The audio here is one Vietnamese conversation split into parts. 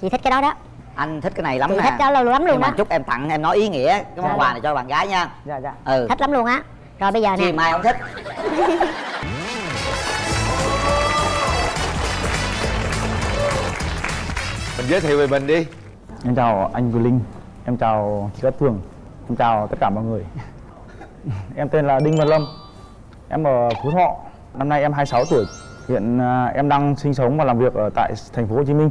chị thích cái đó đó. Anh thích cái này lắm chị nè. thích đó lâu lắm luôn nhưng mà đó chúc em tặng em nói ý nghĩa cái món Dạ, quà dạ. này cho bạn gái nha. Dạ dạ. Ừ. Thích lắm luôn á. Rồi bây giờ nè. Mai không thích. Mình giới thiệu về mình đi. Em chào anh Quỳ Linh em chào chị Cát Tường em chào tất cả mọi người. Em tên là Đinh Văn Lâm. Em ở Phú Thọ. Năm nay em 26 tuổi. Hiện à, em đang sinh sống và làm việc ở tại thành phố Hồ Chí Minh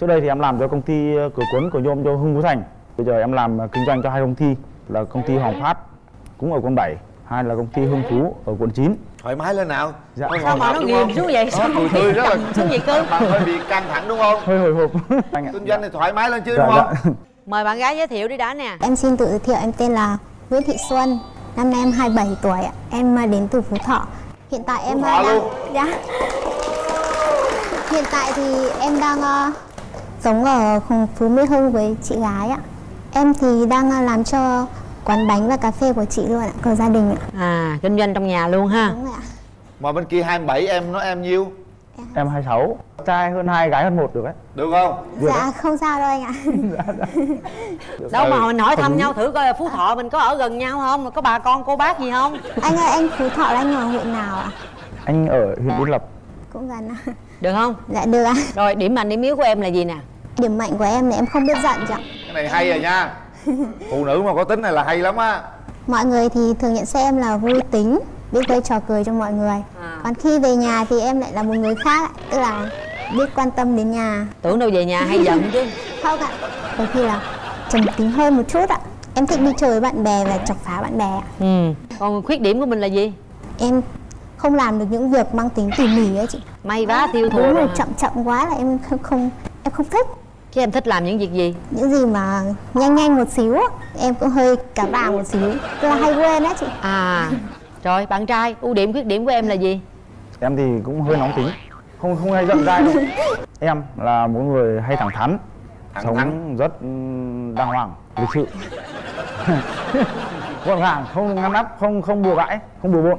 trước đây thì em làm cho công ty ờ, cửa cuốn của nhôm cho Hưng Phú Thành bây giờ em làm ờ, kinh doanh cho hai công ty là công ty Hoàng Phát cũng ở quận 7 hai là công ty Hưng Phú ở quận 9 thoải mái lên nào Dạ. Sao mà nó nghiêm xuống vậy? Sao cười tươi rất là xuống vậy cơ? bạn hơi bị căng thẳng đúng không hơi hồi hộp kinh doanh thì thoải mái lên chứ dạ, đúng không dạ. mời bạn gái giới thiệu đi đã nè Em xin tự giới thiệu em tên là Nguyễn Thị Xuân Năm nay em 27 tuổi ạ. Em à, đến từ Phú Thọ Hiện tại em Thọ đang luôn? Dạ Hiện tại thì em đang sống ở Phú Mỹ Hưng với chị gái ạ. Em thì đang à, làm cho quán bánh và cà phê của chị luôn ạ, của gia đình ạ. À kinh doanh trong nhà luôn ha? Đúng rồi ạ. Mà bên kia 27 em nói em nhiêu? Em 26 trai hơn hai gái hơn một được đấy. Được không? Dạ không sao đâu anh ạ. Đâu mà mình hỏi thăm nhau thử coi phú thọ mình có ở gần nhau không? Có bà con cô bác gì không? Anh ơi anh Phú Thọ là anh ở huyện nào ạ? anh ở huyện Yên Lập Cũng gần ạ. Được không? Dạ được ạ. Rồi điểm mạnh điểm yếu của em là gì nè Điểm mạnh của em là em không biết giận chị ạ cái này hay rồi nha phụ nữ mà có tính này là hay lắm á Mọi người thì thường nhận xét em là vui tính, biết gây trò cười cho mọi người. À. Còn khi về nhà thì em lại là một người khác, tức là biết quan tâm đến nhà. tưởng đâu về nhà hay giận chứ Không ạ, đôi khi là trầm tính hơn một chút ạ. Em thích đi chơi với bạn bè và chọc phá bạn bè ạ. ừ còn khuyết điểm của mình là gì Em không làm được những việc mang tính tỉ mỉ ấy chị. may vá tiêu thụ Đúng rồi chậm chậm quá là em không, không em không thích. Chứ em thích làm những việc gì? Những gì mà nhanh nhanh một xíu, em cũng hơi cả vàng một xíu. Là hay quên á chị. à rồi bạn trai ưu điểm khuyết điểm của em là gì? Em thì cũng hơi nóng tính. Không không hay giận dai đâu. Em là một người hay thẳng thắn Thẳng sống thắn. rất ừm, đàng hoàng lịch sự. Gọn gàng không ngăn nắp không không bừa bãi không bừa bộn.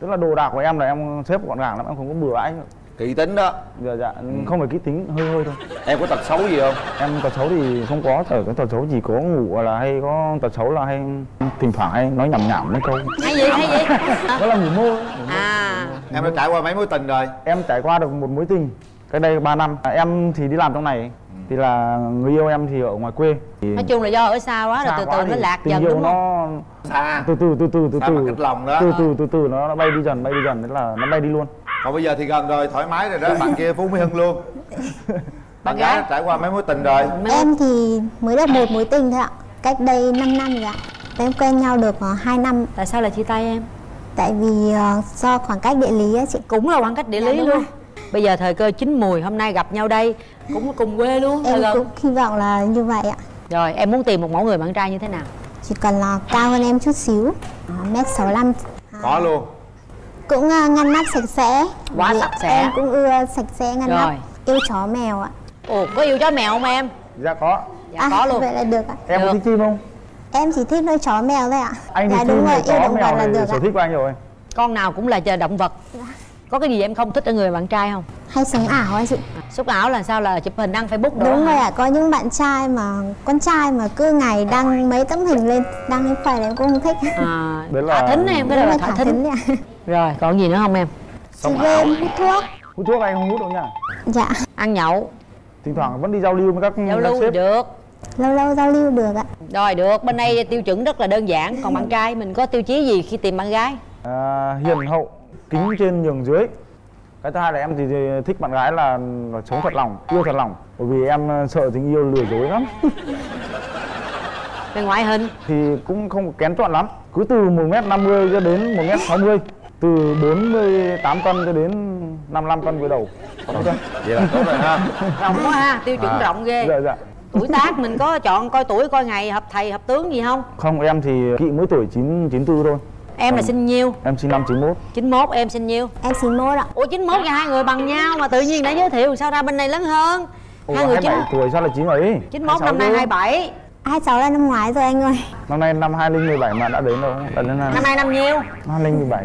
Tức là đồ đạc của em là em xếp gọn gàng lắm em không có bừa bãi kỹ tính đó. Dạ dạ. Không phải kỹ tính hơi hơi thôi. Em có tật xấu gì không? Em tật xấu thì không có. Ở cái tật xấu chỉ có ngủ là hay có tật xấu là hay thỉnh thoảng hay nói nhảm nhảm mấy câu. Hay gì hay gì? Đó là ngủ mơ. À. Em đã trải qua mấy mối tình rồi? Em trải qua được một mối tình cách đây 3 năm. Em thì đi làm trong này thì là người yêu em thì ở ngoài quê. Thì nói chung là do ở xa quá rồi từ từ nó lạc dần đúng không nó xa. Từ từ từ từ từ từ. từ từ từ từ nó nó bay đi dần bay đi dần đấy là nó bay đi luôn còn bây giờ thì gần rồi thoải mái rồi đó. Bạn kia phú mỹ hưng luôn. Bạn gái? trải qua mấy mối tình rồi? Em thì mới được một mối tình thôi ạ. Cách đây 5 năm rồi ạ. Em quen nhau được uh, 2 năm. Tại sao lại chia tay em? Tại vì ờ, do khoảng cách địa lý á chị. Cũng là khoảng cách địa Dạ, lý đúng luôn. rồi. bây giờ thời cơ chín mùi hôm nay gặp nhau đây. Cũng cùng quê luôn Em cũng hy vọng là như vậy ạ. Rồi em muốn tìm một mẫu người bạn trai như thế nào? Chỉ cần là cao hơn em chút xíu. Ờ, Mét 65 có luôn Cũng ờ, ngăn nắp sạch sẽ. Quá sạch sẽ. Em cũng ưa sạch sẽ ngăn Rồi. nắp Yêu chó mèo ạ. Ồ có yêu chó mèo không em? Dạ có. Dạ có luôn. Vậy là được ạ. Em Được. có thích chim không? Em chỉ thích nuôi chó mèo thôi ạ. Anh thì Dạ chim đúng rồi, yêu động vật là được sở thích của anh rồi. Con nào cũng là chờ động vật có cái gì em không thích ở người bạn trai không? Hay sống ảo á chị. Xúc ảo là sao? Là chụp hình đăng facebook Đúng rồi ạ, có những bạn trai mà con trai mà cứ ngày đăng mấy tấm hình lên đăng lên phải em cũng không thích. à, Đấy là- thả thính em cái đó là là thả thính. ạ. rồi còn gì nữa không em? Chơi game, hút thuốc. hút thuốc anh không hút đâu nha. Dạ, ăn nhậu. Thỉnh thoảng vẫn đi giao lưu với các giao các lưu sếp. được. Lâu lâu giao lưu được ạ. rồi được. Bên đây tiêu chuẩn rất là đơn giản. Còn bạn trai mình có tiêu chí gì khi tìm bạn gái? À, hiền hậu kính trên nhường dưới. Cái thứ hai là em thì, thích bạn gái là, là sống thật lòng yêu thật lòng. Bởi vì em ờ, sợ tình yêu lừa dối lắm. Về ngoại hình. Thì cũng không kén chọn lắm. Cứ từ 1 m 50 cho đến 1 m 60 từ 48 cân cho đến 55 cân với đầu. Có chưa? vậy là tốt rồi ha. Rộng quá ha tiêu chuẩn À. rộng ghê. Dạ dạ. Tuổi tác mình có chọn coi tuổi coi ngày hợp thầy hợp tướng gì không? Không em thì kỵ mỗi tuổi 9 94 thôi em là Vâng. sinh nhiêu. Em sinh năm 91 91 em sinh nhiêu. Em xin mốt ạ. ủa 91 và hai người bằng nhau mà tự nhiên đã giới thiệu sao ra bên này lớn hơn? Ủa, hai người 27 chín tuổi sao là 97 91 năm nay 27 26 là năm ngoái rồi anh ơi. năm nay năm 2017 mà đã đến đâu? Đã đến năm nay năm nhiêu. 2017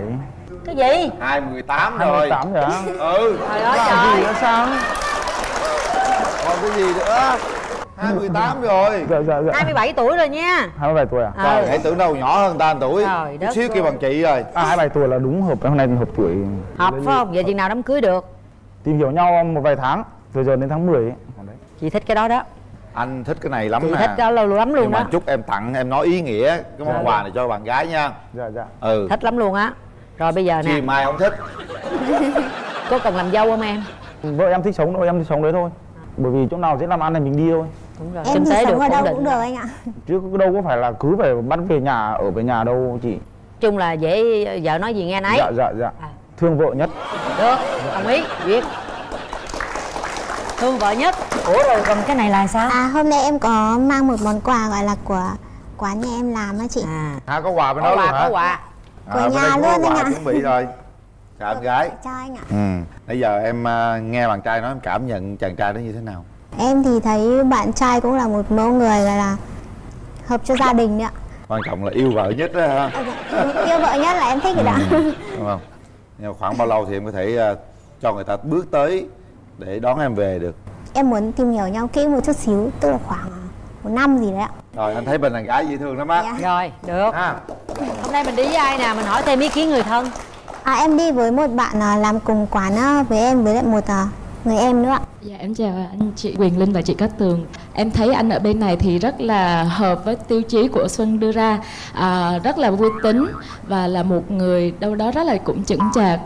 cái gì? hai mười tám rồi. 28 rồi hả ừ. Trời ơi làm gì trời nữa sao? Còn cái gì nữa 28 rồi. Dạ dạ dạ. 27 tuổi rồi nha. 27 tuổi à? À. Trời, hãy tưởng đâu nhỏ hơn ta một tuổi. Trời đất xíu kêu ơi. bằng chị rồi. À 27 tuổi là đúng hợp hôm nay hợp tuổi. Hợp phải không? Giờ chừng nào đám cưới được? Tìm hiểu nhau một vài tháng từ giờ đến tháng 10 ấy. Còn đấy. Chị thích cái đó đó. Anh thích cái này lắm Chị nè thích đó lâu lắm luôn Nhưng mà đó chúc em tặng em nói ý nghĩa Cái món quà này cho bạn gái nha. Dạ dạ. Ừ. Thích lắm luôn á. Rồi bây giờ nè. Mai không thích. Có cần làm dâu không em? vợ em thích sống đâu em thích sống đấy thôi. Bởi vì chỗ nào dễ làm ăn thì mình đi thôi Đúng rồi. Em Kinh tế được ở đâu định cũng được anh ạ. Chứ đâu có phải là cứ phải bắt về nhà ở về nhà đâu chị. Chung là dễ vợ nói gì nghe nấy. Dạ dạ dạ. À. thương vợ nhất. Được đồng ý duyệt. Thương vợ nhất. Ủa rồi còn cái này là sao? À hôm nay em có mang một món quà gọi là của quán nhà em làm á chị. À. Ha có quà bên có đó luôn quà hả? có quà. Của bên nhà luôn anh ạ. chuẩn bị rồi. Chào em gái. Cho anh ạ. Ừ. Nãy giờ em à, nghe bạn trai nói em cảm nhận chàng trai đó như thế nào em thì thấy bạn trai cũng là một mẫu người gọi là hợp cho gia đình đấy ạ. Quan trọng là yêu vợ nhất đó ha. À, dạ. yêu vợ nhất là em thích rồi đó. Đúng không? Nhưng mà khoảng bao lâu thì em có thể à, cho người ta bước tới để đón em về được? Em muốn tìm hiểu nhau kỹ một chút xíu tức là khoảng một năm gì đấy ạ. Rồi anh thấy bên đàn gái dễ thương lắm á. Dạ. rồi được. Ha. Hôm nay mình đi với ai nè? Mình hỏi thêm ý kiến người thân. À, em đi với một bạn à, làm cùng quán à, với em với lại một à, người em nữa ạ. Dạ em chào anh chị Quyền Linh và chị Cát Tường. Em thấy anh ở bên này thì rất là hợp với tiêu chí của Xuân đưa ra. À, Rất là vui tính và là một người đâu đó rất là cũng chững chạc.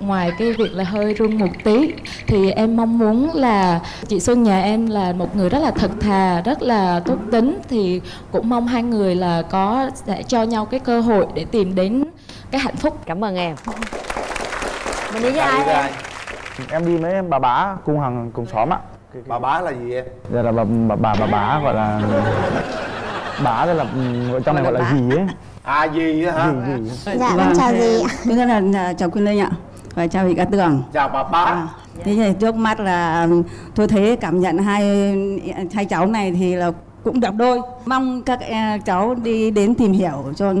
Ngoài cái việc là hơi run một tí Thì em mong muốn là chị Xuân nhà em là một người rất là thật thà, rất là tốt tính Thì cũng mong hai người là có sẽ cho nhau cái cơ hội để tìm đến cái hạnh phúc. Cảm ơn em. Mình đi với Ai ai em đi với bà bá cùng hàng cùng xóm ạ Bà bá là gì em? Dạ là bà bà bà, bà bá gọi là bá đây là ừ, trong này gọi là gì ấy À gì á hả? gì gì dạ em chào gì ạ Thứ nhất là à, chào Quyên Linh ạ và chào chị Cát Tường. Chào bà bá À, thế thì trước mắt là tôi thấy cảm nhận hai hai cháu này thì là cũng đẹp đôi. Mong các eh, cháu đi đến tìm hiểu cho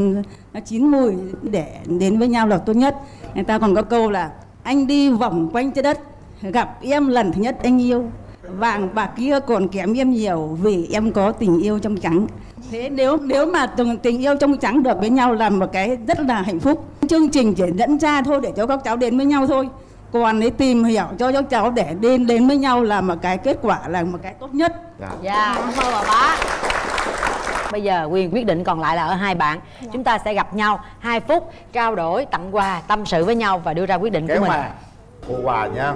nó chín mùi để đến với nhau là tốt nhất. Người ta còn có câu là anh đi vòng quanh trái đất gặp em lần thứ nhất anh yêu. Vàng bạc kia còn kém em nhiều vì em có tình yêu trong trắng. Thế nếu nếu mà tình, tình yêu trong trắng được với nhau là một cái rất là hạnh phúc. Chương trình chỉ dẫn ra thôi để cho các cháu đến với nhau thôi. Còn để tìm hiểu cho các cháu để đến đến với nhau là một cái kết quả là một cái tốt nhất. Dạ. Ơn bà bá bây giờ quyền quyết định còn lại là ở hai bạn. Chúng ta sẽ gặp nhau 2 phút trao đổi tặng quà tâm sự với nhau và đưa ra quyết định của Kéo mình. mà. Cô quà nha.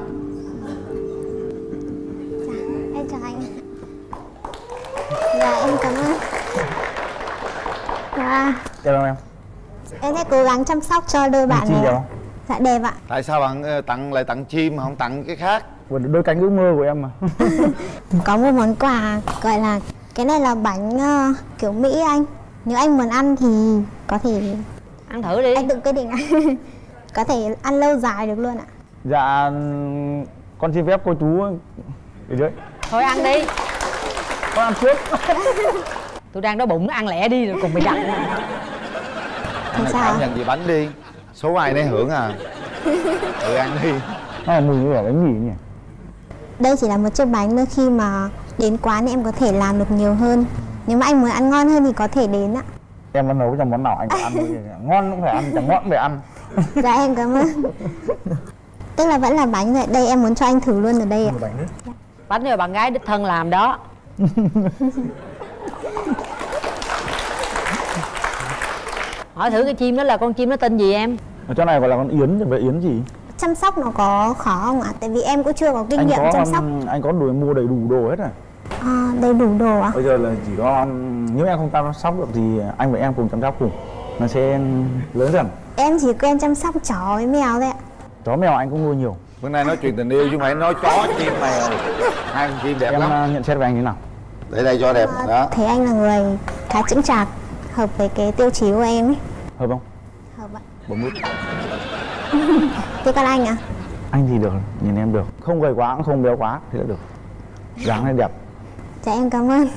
Em chào anh dạ em cảm ơn. Dạ. Chào em em em sẽ cố gắng chăm sóc cho đôi bạn này đẹp ạ. không dạ đẹp ạ. Tại sao bạn ờ, tặng lại tặng chim mà không tặng cái khác? Vừa đôi cánh ước mơ của em mà. Có một món quà gọi là cái này là bánh ờ, kiểu mỹ anh. Nếu anh muốn ăn thì có thể ăn thử đi. Anh tự quyết định. Ạ có thể ăn lâu dài được luôn ạ. Dạ con xin phép cô chú ở dưới. Thôi ăn đi. Con ăn trước. Tôi đang đói bụng ăn lẹ đi rồi cùng bị đặt sao. Cảm nhận gì bánh đi. Số ai nấy hưởng à. Tự ăn đi. Nó là mùi như kiểu bánh mì nhỉ? Đây chỉ là một chiếc bánh nữa khi mà đến quán em có thể làm được nhiều hơn. Nếu mà anh muốn ăn ngon hơn thì có thể đến ạ. Em ăn nấu trong món nào anh phải ăn thôi ngon cũng phải ăn chẳng ngon cũng phải ăn. Dạ em cảm ơn. Tức là vẫn là bánh rồi. Đây em muốn cho anh thử luôn ở đây ạ. Bánh đấy bánh rồi bạn gái đích thân làm đó. Hỏi thử cái chim đó là con chim nó tên gì em? Ở chỗ này gọi là con yến chứ về yến gì? Chăm sóc nó có khó không ạ? Tại vì em cũng chưa có kinh anh nghiệm có chăm sóc. anh có đồ mua đầy đủ đồ hết rồi à, đầy đủ đồ ạ. Bây giờ là chỉ có nếu em không chăm sóc được thì anh và em cùng chăm sóc cùng. Nó sẽ lớn dần. Em chỉ quen chăm sóc chó với mèo thôi ạ. Chó mèo anh cũng nuôi nhiều. Bữa nay nói chuyện tình yêu chứ không phải nói chó chim mèo. Hai con chim đẹp em lắm. uh, nhận xét về anh thế nào? Để đây cho đẹp đó. thấy anh là người khá chững chạc hợp với cái tiêu chí của em ấy. Hợp không? Hợp ạ. Bốn mút. Thế còn anh ạ? Anh thì được nhìn em được. Không gầy quá cũng không béo quá thế là được. Dáng này đẹp dạ em cảm ơn.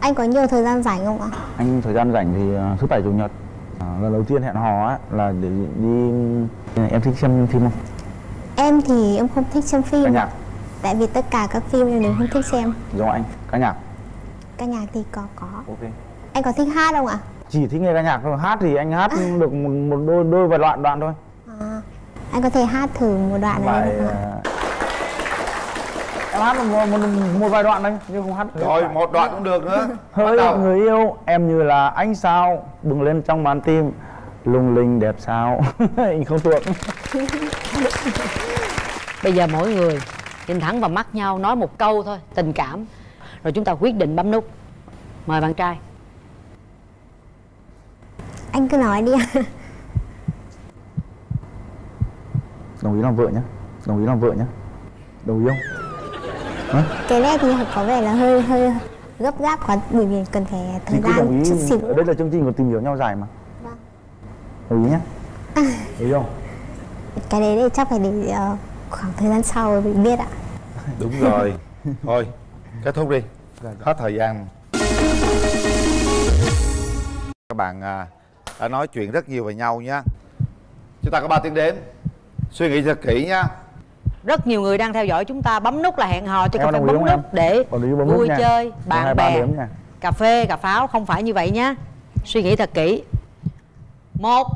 Anh có nhiều thời gian rảnh không ạ? Anh thời gian rảnh thì uh, thứ bảy chủ nhật. À, lần đầu tiên hẹn hò á là để đi em thích xem phim không? Em thì em không thích xem ca phim nhạc. Tại vì tất cả các phim em đều không thích xem. Giống anh. Ca nhạc. Ca nhạc thì có có. Ok. Anh có thích hát không ạ? Chỉ thích nghe ca nhạc thôi. Hát thì anh hát được một, một đôi đôi vài đoạn đoạn thôi. À, anh có thể hát thử một đoạn này vài được không ạ? Em hát một, một, một vài đoạn thôi nhưng không hát rồi một đoạn cũng được nữa. Hỡi người yêu em như là ánh sao bừng lên trong màn tim lung linh đẹp sao. Anh không thuộc. Bây giờ mỗi người nhìn thẳng vào mắt nhau nói một câu thôi tình cảm. Rồi chúng ta quyết định bấm nút. Mời bạn trai. Anh cứ nói đi đồng ý làm vợ nhá. Đồng ý làm vợ nhá. Đồng ý không cái này thì có vẻ là hơi hơi gấp gáp quá bởi vì cần phải thời gian chút xíu. ở đây là chương trình của tìm hiểu nhau dài mà. Vâng. đồng ý nhá. Đồng ý không? Cái đấy thì chắc phải để ờ, khoảng thời gian sau rồi mới biết ạ. Đúng rồi. Thôi kết thúc đi. Hết thời gian. Các bạn à, đã nói chuyện rất nhiều về nhau nhé chúng ta có 3 tiếng đếm suy nghĩ thật kỹ nhá rất nhiều người đang theo dõi chúng ta bấm nút là hẹn hò chứ không phải bấm nút để vui chơi bạn bè cà phê cà pháo không phải như vậy nhá. Suy nghĩ thật kỹ. Một.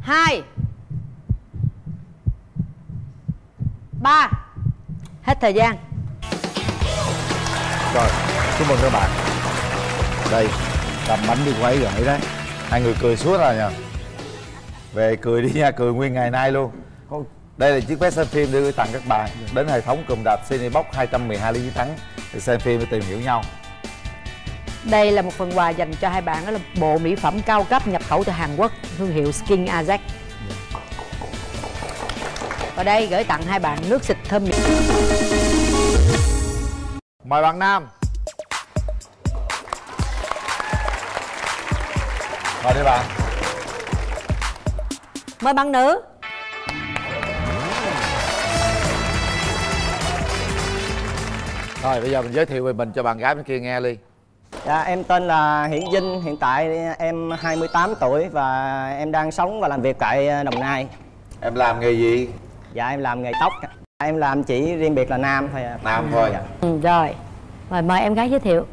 Hai. Ba. Hết thời gian. Rồi chúc mừng các bạn. Đây cầm bánh đi quay gửi đấy. Hai người cười suốt rồi nhờ về cười đi nha cười nguyên ngày nay luôn đây là chiếc vé xem phim để gửi tặng các bạn đến hệ thống cụm đạp Cinebox 212 Lý Chiến Thắng để xem phim để tìm hiểu nhau Đây là một phần quà dành cho hai bạn đó là bộ mỹ phẩm cao cấp nhập khẩu từ Hàn Quốc thương hiệu Skin Azek. Và đây gửi tặng hai bạn nước xịt thơm miệng. mời bạn nam mời đi bạn Mời bạn nữ. rồi bây giờ mình giới thiệu về mình cho bạn gái bên kia nghe đi Dạ, em tên là Hiển Vinh, hiện tại em 28 tuổi và em đang sống và làm việc tại Đồng Nai. em làm nghề gì Dạ, em làm nghề tóc. Em làm chỉ riêng biệt là nam thôi. ạ. nam thôi Dạ. Ừ, rồi. Mời mời em gái giới thiệu.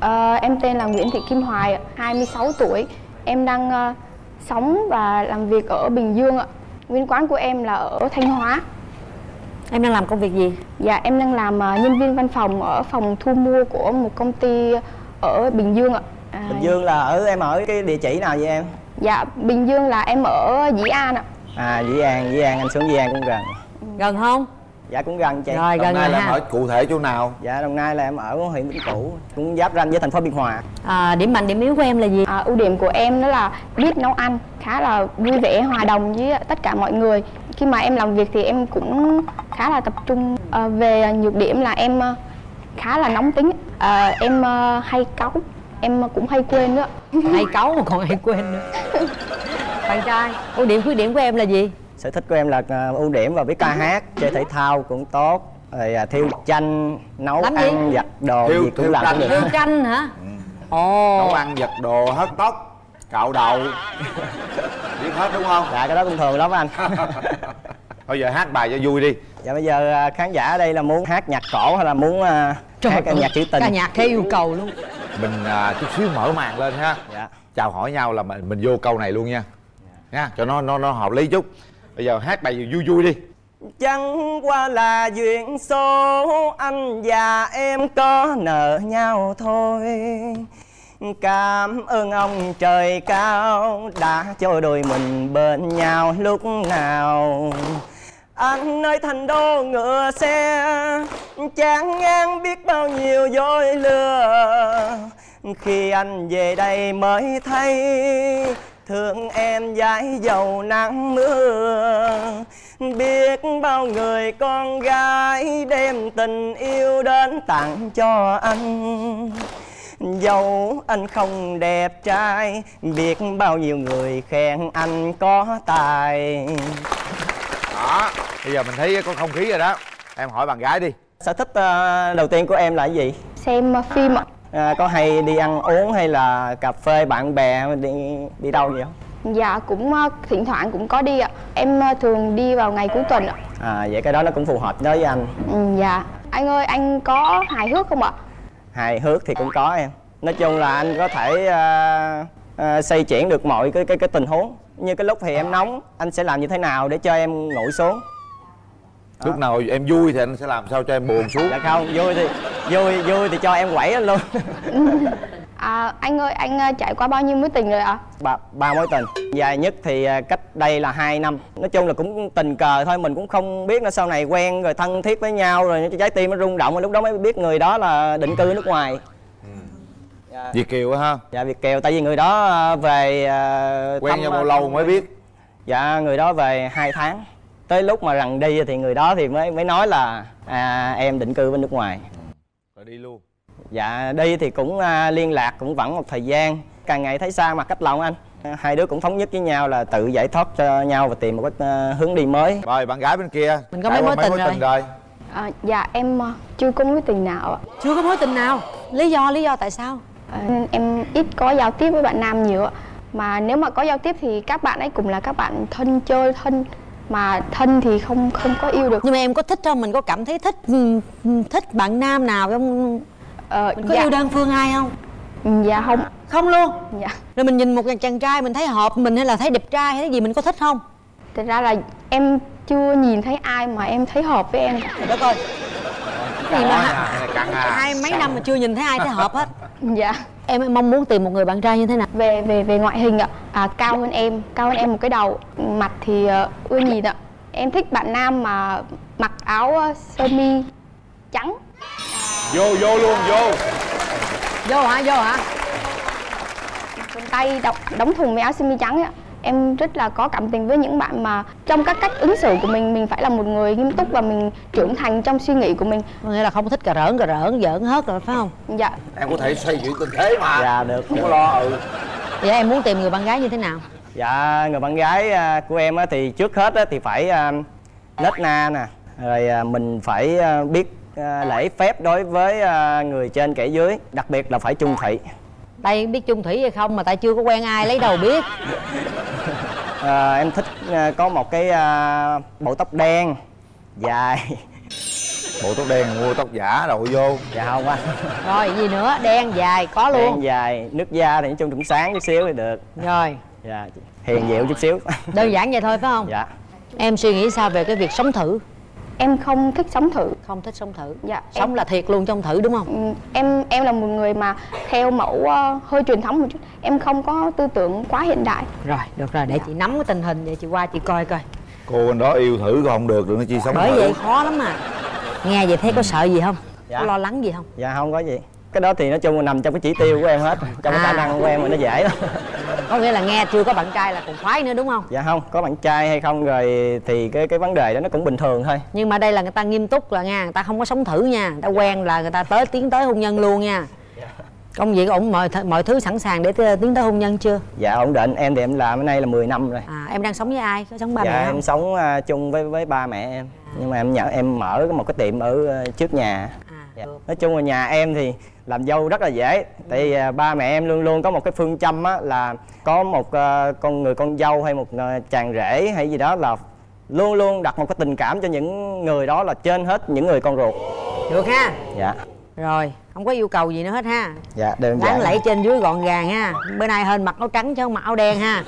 Ờ, em tên là Nguyễn Thị Kim Hoài, 26 tuổi. Em đang ờ, sống và làm việc ở Bình Dương ạ. Nguyên quán của em là ở Thanh Hóa. Em đang làm công việc gì? Dạ, em đang làm ờ, nhân viên văn phòng ở phòng thu mua của một công ty ở Bình Dương ạ. À, Bình Dương là ở em ở cái địa chỉ nào vậy em? Dạ, Bình Dương là em ở Dĩ An ạ. À, Dĩ An, Dĩ An, anh xuống Dĩ An cũng gần. Gần không? Dạ cũng gần chị. Rồi Đồng Nai là em ha. ở cụ thể chỗ nào Dạ, Đồng Nai là em ở huyện Vĩnh Cửu, cũng giáp ranh với thành phố Biên Hòa. À, điểm mạnh điểm yếu của em là gì? À, ưu điểm của em đó là biết nấu ăn, khá là vui vẻ, hòa đồng với tất cả mọi người. Khi mà em làm việc thì em cũng khá là tập trung. À, về nhược điểm là em ờ, khá là nóng tính, à, em ờ, hay cáu, em cũng hay quên nữa. Hay cáu mà còn hay quên nữa. Bạn trai, ưu điểm khuyết điểm của em là gì? Sở thích của em là ờ, ưu điểm và biết ca hát, chơi thể thao cũng tốt. Rồi à, thiêu tranh, nấu Làm gì? ăn, giặt đồ Thiêu- gì cũng thiêu làm tranh được. Yêu tranh hả? Ồ. nấu ăn giặt đồ hớt tóc cạo đầu biết hết đúng không Dạ cái đó cũng thường lắm anh thôi giờ hát bài cho vui đi Dạ bây giờ à, khán giả ở đây là muốn hát nhạc cổ hay là muốn à, hát ơi, nhạc trữ tình Ca nhạc theo yêu cầu luôn. mình à, chút xíu mở màn lên ha Dạ chào hỏi nhau là mình mình vô câu này luôn nha nha cho nó nó nó hợp lý chút bây giờ hát bài gì vui vui đi. Chẳng qua là duyên số, anh và em có nợ nhau thôi. Cảm ơn ông trời cao đã cho đôi mình bên nhau lúc nào. Anh nơi thành đô ngựa xe Chán ngang biết bao nhiêu dối lừa. Khi anh về đây mới thấy Thương em dãi dầu nắng mưa. Biết bao người con gái đem tình yêu đến tặng cho anh. Dẫu anh không đẹp trai Biết bao nhiêu người khen anh có tài. Đó bây giờ mình thấy có không khí rồi đó. Em hỏi bạn gái đi. Sở thích ờ, đầu tiên của em là cái gì? Xem phim ạ. À, có hay đi ăn uống hay là cà phê bạn bè đi đi đâu vậy? Không? Dạ cũng ờ, thỉnh thoảng cũng có đi ạ. Em ờ, thường đi vào ngày cuối tuần ạ. À, vậy cái đó nó cũng phù hợp đối với anh. Ừ, Dạ. Anh ơi anh có hài hước không ạ? hài hước thì cũng có em. Nói chung là anh có thể à, à, xây chuyển được mọi cái cái cái tình huống. Như cái lúc thì em nóng anh sẽ làm như thế nào để cho em nguội xuống lúc nào em vui thì anh sẽ làm sao cho em buồn xuống? Dạ không vui thì vui vui thì cho em quẩy anh luôn. À, anh ơi anh ờ, trải qua bao nhiêu mối tình rồi ạ? ba ba mối tình. Dài nhất thì à, cách đây là 2 năm. Nói chung là cũng tình cờ thôi mình cũng không biết là sau này quen rồi thân thiết với nhau rồi trái tim nó rung động rồi lúc đó mới biết người đó là định cư nước ngoài. Việt kiều á ha? Dạ việt kiều tại vì người đó à, về à, quen thăm, nhau bao à, lâu mới biết? Dạ người đó về 2 tháng tới lúc mà rằng đi thì người đó thì mới mới nói là à, em định cư bên nước ngoài. Rồi đi luôn. Dạ đi thì cũng à, liên lạc cũng vẫn một thời gian. Càng ngày thấy xa mặt cách lòng anh. À, hai đứa cũng thống nhất với nhau là tự giải thoát cho nhau và tìm một cái à, hướng đi mới. Rồi bạn gái bên kia. Mình có mấy mối tình rồi. rồi. À, dạ em ờ, chưa có mối tình nào ạ. Chưa có mối tình nào? Lý do lý do tại sao? À, em ít có giao tiếp với bạn nam nhiều ạ. Mà nếu mà có giao tiếp thì các bạn ấy cũng là các bạn thân chơi thân Mà thân thì không không có yêu được. Nhưng mà em có thích không? Mình có cảm thấy thích ừ, thích bạn nam nào không ờ, mình có dạ, yêu đơn phương ai không? Dạ không. Không luôn? Dạ. Rồi mình nhìn một chàng trai mình thấy hợp mình hay là thấy đẹp trai hay cái gì mình có thích không? Thật ra là em chưa nhìn thấy ai mà em thấy hợp với em. Đất ơi gì mà à. Hai mấy năm mà chưa nhìn thấy ai thấy hợp hết. Dạ. Em mong muốn tìm một người bạn trai như thế nào? Về về về ngoại hình ạ. À, cao hơn em cao hơn em một cái đầu. Mặt thì uh, ưa nhìn ạ. Em thích bạn nam mà mặc áo ờ, sơ mi trắng. Vô vô luôn vô. Vô hả vô hả? Quần tay đóng, đóng thùng với áo sơ mi trắng ạ em rất là có cảm tình với những bạn mà trong các cách ứng xử của mình mình phải là một người nghiêm túc và mình trưởng thành trong suy nghĩ của mình. Có nghĩa là không thích cà rỡn cà rỡn giỡn hết rồi phải không? Dạ. Em có thể xoay chuyển tình thế mà. Dạ được không có lo ừ. Vậy em muốn tìm người bạn gái như thế nào? Dạ người bạn gái à, của em á, thì trước hết á, thì phải à, nết na nè. Rồi à, mình phải biết lễ phép đối với người trên kẻ dưới đặc biệt là phải trung thủy đây biết chung thủy hay không mà tại chưa có quen ai lấy đầu biết. À, em thích à, có một cái à, bộ tóc đen dài. Bộ tóc đen mua tóc giả đội vô. Dạ không anh rồi gì nữa? Đen dài có luôn. đen dài nước da thì nói chung cũng sáng chút xíu thì được. Rồi. Dạ hiền diệu chút xíu. Đơn giản vậy thôi phải không? Dạ. Em suy nghĩ sao về cái việc sống thử em không thích sống thử. Không thích sống thử. Dạ sống em, là thiệt luôn trong thử đúng không? Ừ, em em là một người mà theo mẫu ờ, hơi truyền thống một chút. Em không có tư tưởng quá hiện đại. Rồi được rồi để chị nắm cái tình hình vậy chị qua chị coi coi. Cô bên đó yêu thử không được đừng có chi sống bởi thử. vậy khó lắm mà nghe vậy thấy có sợ gì không? Dạ. có lo lắng gì không? Dạ không có gì. Cái đó thì nói chung là nằm trong cái chỉ tiêu của em hết. Trong cái À. khả năng của em mà nó dễ lắm có nghĩa là nghe chưa có bạn trai là còn khoái nữa đúng không? Dạ không có bạn trai hay không rồi thì cái cái vấn đề đó nó cũng bình thường thôi. Nhưng mà đây là người ta nghiêm túc là nha người ta không có sống thử nha người ta quen là người ta tới tiến tới hôn nhân luôn nha. Công việc ổn mọi th- mọi thứ sẵn sàng để tiến tới hôn nhân chưa? Dạ ổn định. Em thì em làm ở đây là 10 năm rồi. À em đang sống với ai? Có sống ba dạ mẹ em không? sống à, chung với với ba mẹ em. Nhưng mà em nhận em mở một cái tiệm ở à, trước nhà. À, dạ. nói chung là nhà em thì làm dâu rất là dễ. Tại vì à, ba mẹ em luôn luôn có một cái phương châm á là có một à, con người con dâu hay một à, chàng rể hay gì đó là luôn luôn đặt một cái tình cảm cho những người đó là trên hết những người con ruột. Được ha? Dạ. Rồi không có yêu cầu gì nữa hết ha? Dạ đơn giản. lẫy trên dưới gọn gàng ha? Bữa nay hên mặc áo trắng chứ không mặc áo đen ha?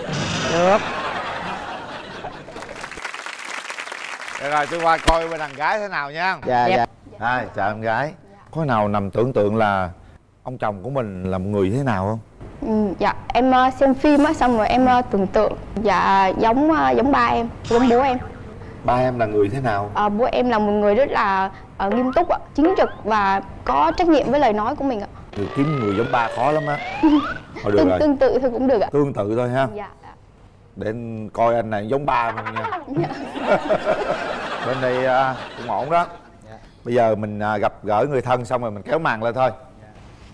Được. Được rồi tôi qua coi bên đàn gái thế nào nha. Dạ Đẹp. dạ. Hai, chào em gái Có nào nằm tưởng tượng là Ông chồng của mình là một người thế nào không? Ừ, dạ em ờ, xem phim á xong rồi em ờ, tưởng tượng dạ giống ờ, giống ba em giống bố em. Ba em là người thế nào? Ờ, bố em là một người rất là ờ, nghiêm túc ạ chính trực và có trách nhiệm với lời nói của mình ạ. Được kiếm người giống ba khó lắm á. Thôi được tương, rồi. tương tự thôi cũng được ạ. Tương tự thôi ha. Dạ. Để anh coi anh này giống ba mình nha. Bên đây à, cũng ổn đó Bây giờ mình à, gặp gỡ người thân xong rồi mình kéo màn lên thôi.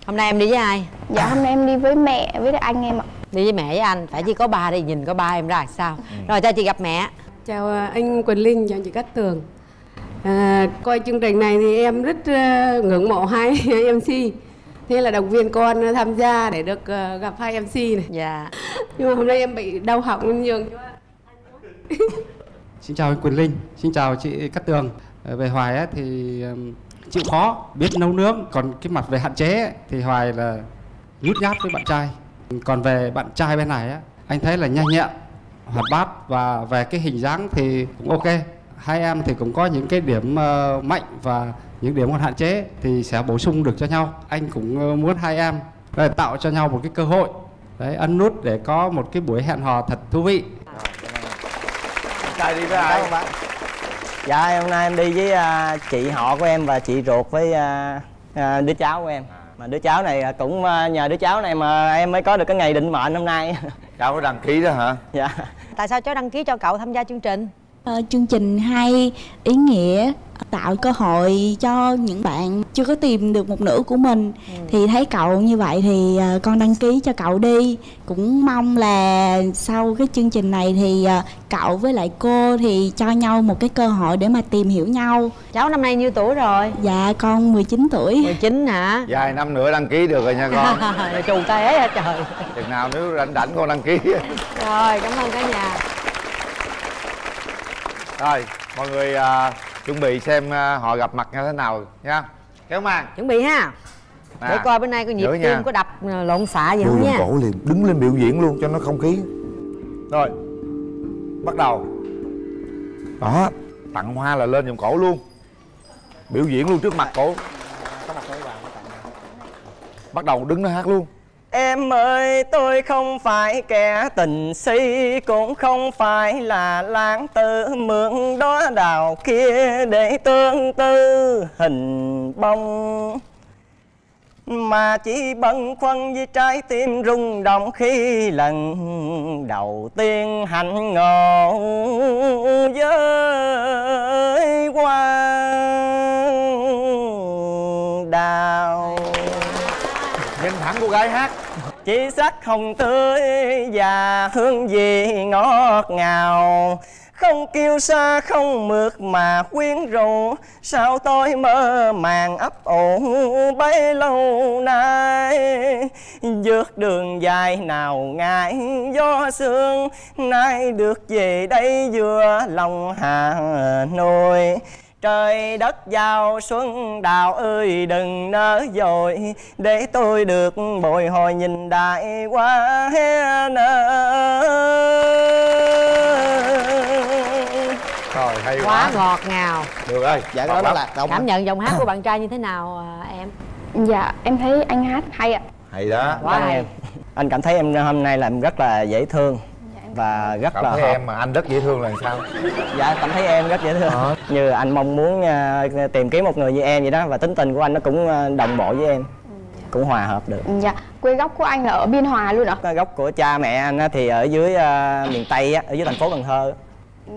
Hôm nay em đi với ai? Dạ hôm nay em đi với mẹ với anh em ạ. Đi với mẹ với anh phải chỉ có ba đi nhìn có ba em ra sao. Rồi cho chị gặp mẹ. Chào à, anh Quỳnh Linh, chào chị Cát Tường. À, Coi chương trình này thì em rất à, ngưỡng mộ hai MC thế là động viên con tham gia để được gặp hai mc này. Dạ. Nhưng mà hôm nay em bị đau họng nhường cho Xin chào anh Quỳnh Linh, xin chào chị Cát Tường. Ờ, Về Hoài á, thì chịu khó, biết nấu nướng, còn cái mặt về hạn chế ấy, thì Hoài là nhút nhát với bạn trai. Còn về bạn trai bên này á, anh thấy là nhanh nhẹn, hoạt bát và về cái hình dáng thì cũng ok. Hai em thì cũng có những cái điểm ờ, mạnh và những điểm còn hạn chế thì sẽ bổ sung được cho nhau. Anh cũng ờ, muốn hai em ờ, tạo cho nhau một cái cơ hội đấy ân nút để có một cái buổi hẹn hò thật thú vị. trai đi với ai ơn bạn. Dạ hôm nay em đi với à, chị họ của em và chị ruột với à, à, đứa cháu của em. Mà đứa cháu này à, cũng à, nhờ đứa cháu này mà em mới có được cái ngày định mệnh hôm nay. cháu có đăng ký đó hả? Dạ. Tại sao cháu đăng ký cho cậu tham gia chương trình? Ờ, chương trình hay ý nghĩa tạo cơ hội cho những bạn chưa có tìm được một nửa của mình. Thì thấy cậu như vậy thì ờ, con đăng ký cho cậu đi. Cũng mong là sau cái chương trình này thì ờ, cậu với lại cô thì cho nhau một cái cơ hội để mà tìm hiểu nhau. Cháu năm nay nhiêu tuổi rồi? Dạ con 19 tuổi. 19 hả? Vài năm nữa đăng ký được rồi nha con. Trù ế hả trời. Chừng nào nếu rảnh rảnh con đăng ký. Rồi cảm ơn cả nhà. Rồi mọi người à, chuẩn bị xem à, họ gặp mặt như thế nào nha kéo màn chuẩn bị ha. Nè, để coi bữa nay có nhịp tim có đập ờ, lộn xạ gì không nha. cổ liền đứng lên biểu diễn luôn cho nó không khí. Rồi bắt đầu. Đó. Tặng hoa là lên vòng cổ luôn. Biểu diễn luôn trước mặt cổ. Bắt đầu đứng nó hát luôn Em ơi, tôi không phải kẻ tình si, Cũng không phải là lãng tử. Mượn đó đào kia để tương tư, hình bông. Mà chỉ bận khoăn với trái tim rung động Khi lần đầu tiên hạnh ngộ với hoa đào nhìn thẳng cô gái hát chỉ sắc hồng tươi và hương vị ngọt ngào. Không kêu xa, không mượt mà quyến rũ. Sao tôi mơ màng ấp ủ bấy lâu nay? Vượt đường dài nào ngại gió sương? Nay được về đây vừa lòng hà nội Trời đất giao xuân đào ơi đừng nỡ dội. Để tôi được bồi hồi nhìn đại qua rồi hay quá quá. ngọt ngào. Được ơi Dạ đó là cảm nhận giọng hát của bạn trai như thế nào à, em? Dạ em thấy anh hát hay ạ. Hay đó. Quá hay. em Anh cảm thấy em hôm nay làm rất là dễ thương Và rất cảm là thấy hợp. em mà anh rất dễ thương là sao? Dạ cảm thấy em rất dễ thương. Như anh mong muốn à, tìm kiếm một người như em vậy đó Và tính tình của anh nó cũng à, đồng bộ với em. Cũng hòa hợp được. Dạ. Quê gốc của anh là ở Biên Hòa luôn ạ? Gốc của cha mẹ anh á thì ở dưới à, miền Tây á, ở dưới thành phố Cần Thơ.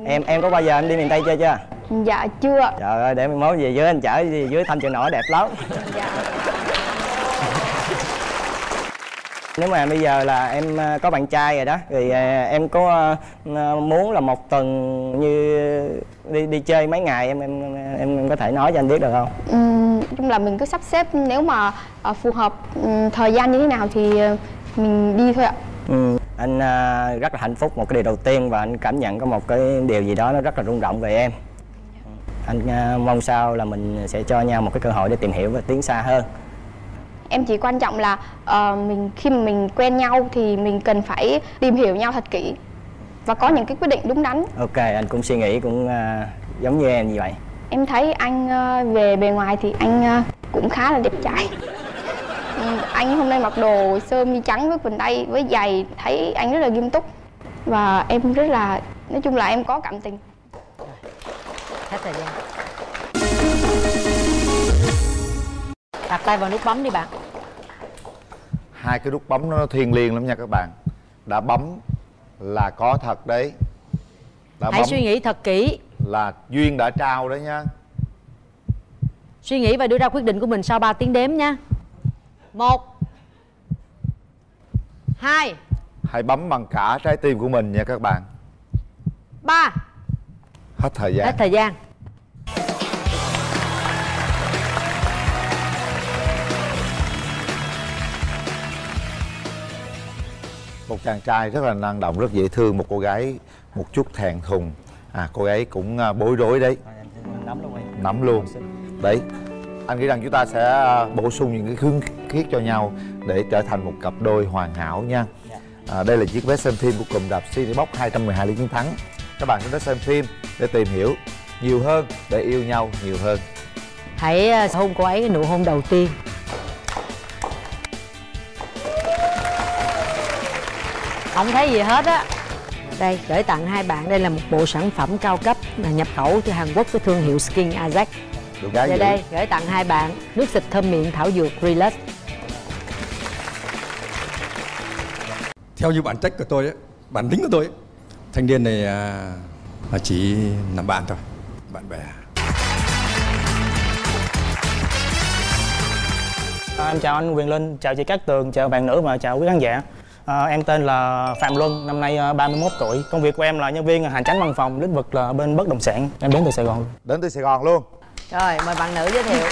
Em em có bao giờ em đi miền Tây chưa chưa? Dạ chưa Trời ơi để mình mốt về dưới anh chở đi dưới thăm chợ nổi đẹp lắm. Nếu mà bây giờ là em à, có bạn trai rồi đó thì à, em có à, muốn là một tuần như đi đi chơi mấy ngày em em em, có thể nói cho anh biết được không? Nói chung là mình cứ sắp xếp nếu mà ờ, phù hợp thời gian như thế nào thì ờ, mình đi thôi ạ Ừ. Anh rất là hạnh phúc một cái điều đầu tiên và anh cảm nhận có một cái điều gì đó nó rất là rung động về em. Anh mong sao là mình sẽ cho nhau một cái cơ hội để tìm hiểu và tiến xa hơn. Em chỉ quan trọng là ờ, mình khi mà mình quen nhau thì mình cần phải tìm hiểu nhau thật kỹ và có những cái quyết định đúng đắn. Ok, anh cũng suy nghĩ cũng à, giống như em như vậy. em thấy anh ờ, về bề ngoài thì anh ờ, cũng khá là đẹp trai. Ừ, anh hôm nay mặc đồ sơ mi trắng với quần tây với giày thấy anh rất là nghiêm túc. Và em rất là nói chung là em có cảm tình. Hết thời gian đặt tay vào nút bấm đi bạn. Hai cái nút bấm nó thiêng liêng lắm nha các bạn. Đã bấm là có thật đấy. Đã hãy suy nghĩ thật kỹ. là duyên đã trao đấy nha. Suy nghĩ và đưa ra quyết định của mình sau 3 tiếng đếm nha. Một hai hãy bấm bằng cả trái tim của mình nha các bạn. ba. Hết thời gian. Hết thời gian chàng trai rất là năng động rất dễ thương một cô gái một chút thẹn thùng. À cô ấy cũng à, bối rối đấy. Nắm luôn nắm luôn. Đấy anh nghĩ rằng chúng ta sẽ à, bổ sung những cái khương khiết cho nhau để trở thành một cặp đôi hoàn hảo nha. À, đây là chiếc vé xem phim của cụm đạp City Box 212 lý chiến thắng. Các bạn sẽ đến xem phim để tìm hiểu nhiều hơn để yêu nhau nhiều hơn. Hãy ờ, hôn cô ấy cái nụ hôn đầu tiên không thấy gì hết á. Đây gửi tặng hai bạn. Đây là một bộ sản phẩm cao cấp là nhập khẩu từ Hàn Quốc với thương hiệu Skin Ajax. Được dữ. đây gửi tặng hai bạn nước xịt thơm miệng thảo dược Relax theo như bản chất của tôi ấy, bản tính của tôi ấy, thanh niên này à, là chỉ làm bạn thôi bạn bè. À, em chào anh Quyền Linh, chào chị Cát Tường, chào bạn nữ và chào quý khán giả. À, em tên là Phạm Luân, năm nay à, 31 tuổi. Công việc của em là nhân viên hành chánh văn phòng, lĩnh vực là bên bất động sản. Em đến từ Sài Gòn. đến từ Sài Gòn luôn rồi mời bạn nữ giới thiệu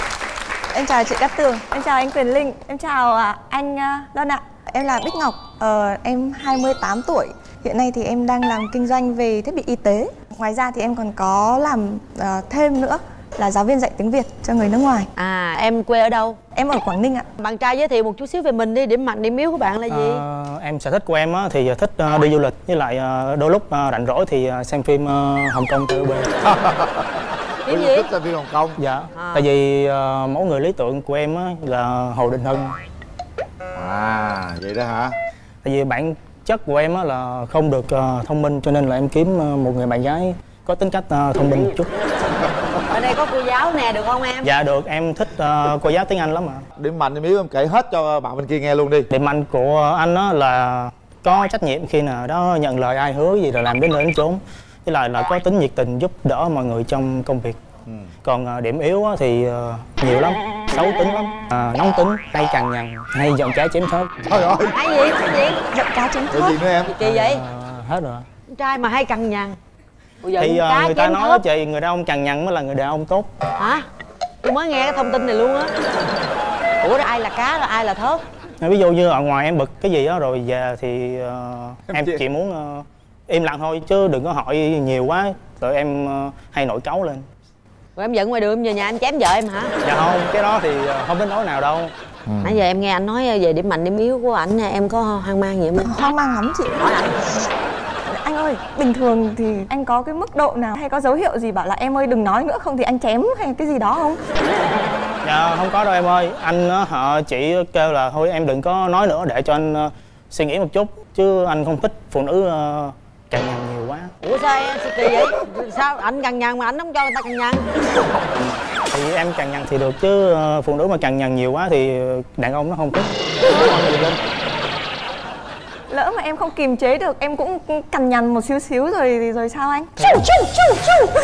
Em chào chị Cát Tường, em chào anh Quyền Linh, em chào à, anh à, Đoan ạ. Em là Bích Ngọc, ờ, em 28 tuổi. Hiện nay thì em đang làm kinh doanh về thiết bị y tế. Ngoài ra thì em còn có làm à, thêm nữa là giáo viên dạy tiếng Việt cho người nước ngoài. à em quê ở đâu Em ở Quảng Ninh ạ. bạn trai giới thiệu một chút xíu về mình đi điểm mạnh điểm yếu của bạn là gì À, em sở thích của em á, thì thích à, đi du lịch với lại à, đôi lúc à, rảnh rỗi thì xem phim Hồng Kông TVB. Phim gì? thích xem phim Hồng Kông Dạ. À. Tại vì mẫu người lý tưởng của em á, là Hồ Định Hưng. à vậy đó hả Tại vì bản chất của em á, là không được thông minh cho nên là em kiếm một người bạn gái có tính cách à, thông minh một chút. ở đây có cô giáo nè được không em? Dạ được, em thích ờ, cô giáo tiếng Anh lắm ạ. điểm mạnh điểm yếu em kể hết cho bạn bên kia nghe luôn đi. Điểm mạnh của anh đó là có trách nhiệm khi nào đó nhận lời ai hứa gì rồi làm đến nơi đến chốn. Với lại là có tính nhiệt tình giúp đỡ mọi người trong công việc. Còn ờ, điểm yếu á thì ờ, nhiều lắm, xấu tính lắm, À, nóng tính, hay cằn nhằn, hay giận trái chém thớt. Trời ơi, hay gì hay gì Giận cá chém cái gì nữa em? Kỳ vậy? Ờ, hết rồi. trai mà hay cằn nhằn Thì cá người ta nói thớt. chị người đàn ông cằn nhằn mới là người đàn ông tốt. hả tôi mới nghe cái thông tin này luôn á ủa đó ai là cá rồi ai là thớt Ví dụ như ở ngoài em bực cái gì đó rồi về thì ờ, Em em chỉ- muốn ờ, im lặng thôi chứ đừng có hỏi nhiều quá rồi em ờ, hay nổi cáu lên. rồi em giận ngoài đường em về nhà em chém vợ em hả Dạ không, cái đó thì không đến nỗi nào đâu. nãy giờ em nghe anh nói về điểm mạnh điểm yếu của ảnh em có hoang mang gì không Hoang mang lắm chị. hỏi ảnh Anh ơi, bình thường thì anh có cái mức độ nào hay có dấu hiệu gì bảo là em ơi đừng nói nữa không thì anh chém hay cái gì đó không? Dạ không có đâu em ơi, anh ờ, họ chỉ kêu là thôi em đừng có nói nữa để cho anh ờ, suy nghĩ một chút chứ anh không thích phụ nữ uh, cằn nhằn nhiều quá. ủa sao em kỳ vậy sao ảnh cằn nhằn mà ảnh không cho người ta cằn nhằn Thì em cằn nhằn thì được chứ ờ, phụ nữ mà cằn nhằn nhiều quá thì đàn ông nó không thích. Lỡ mà em không kiềm chế được em cũng cằn nhằn một xíu xíu rồi rồi sao anh? Chu chu chu chu.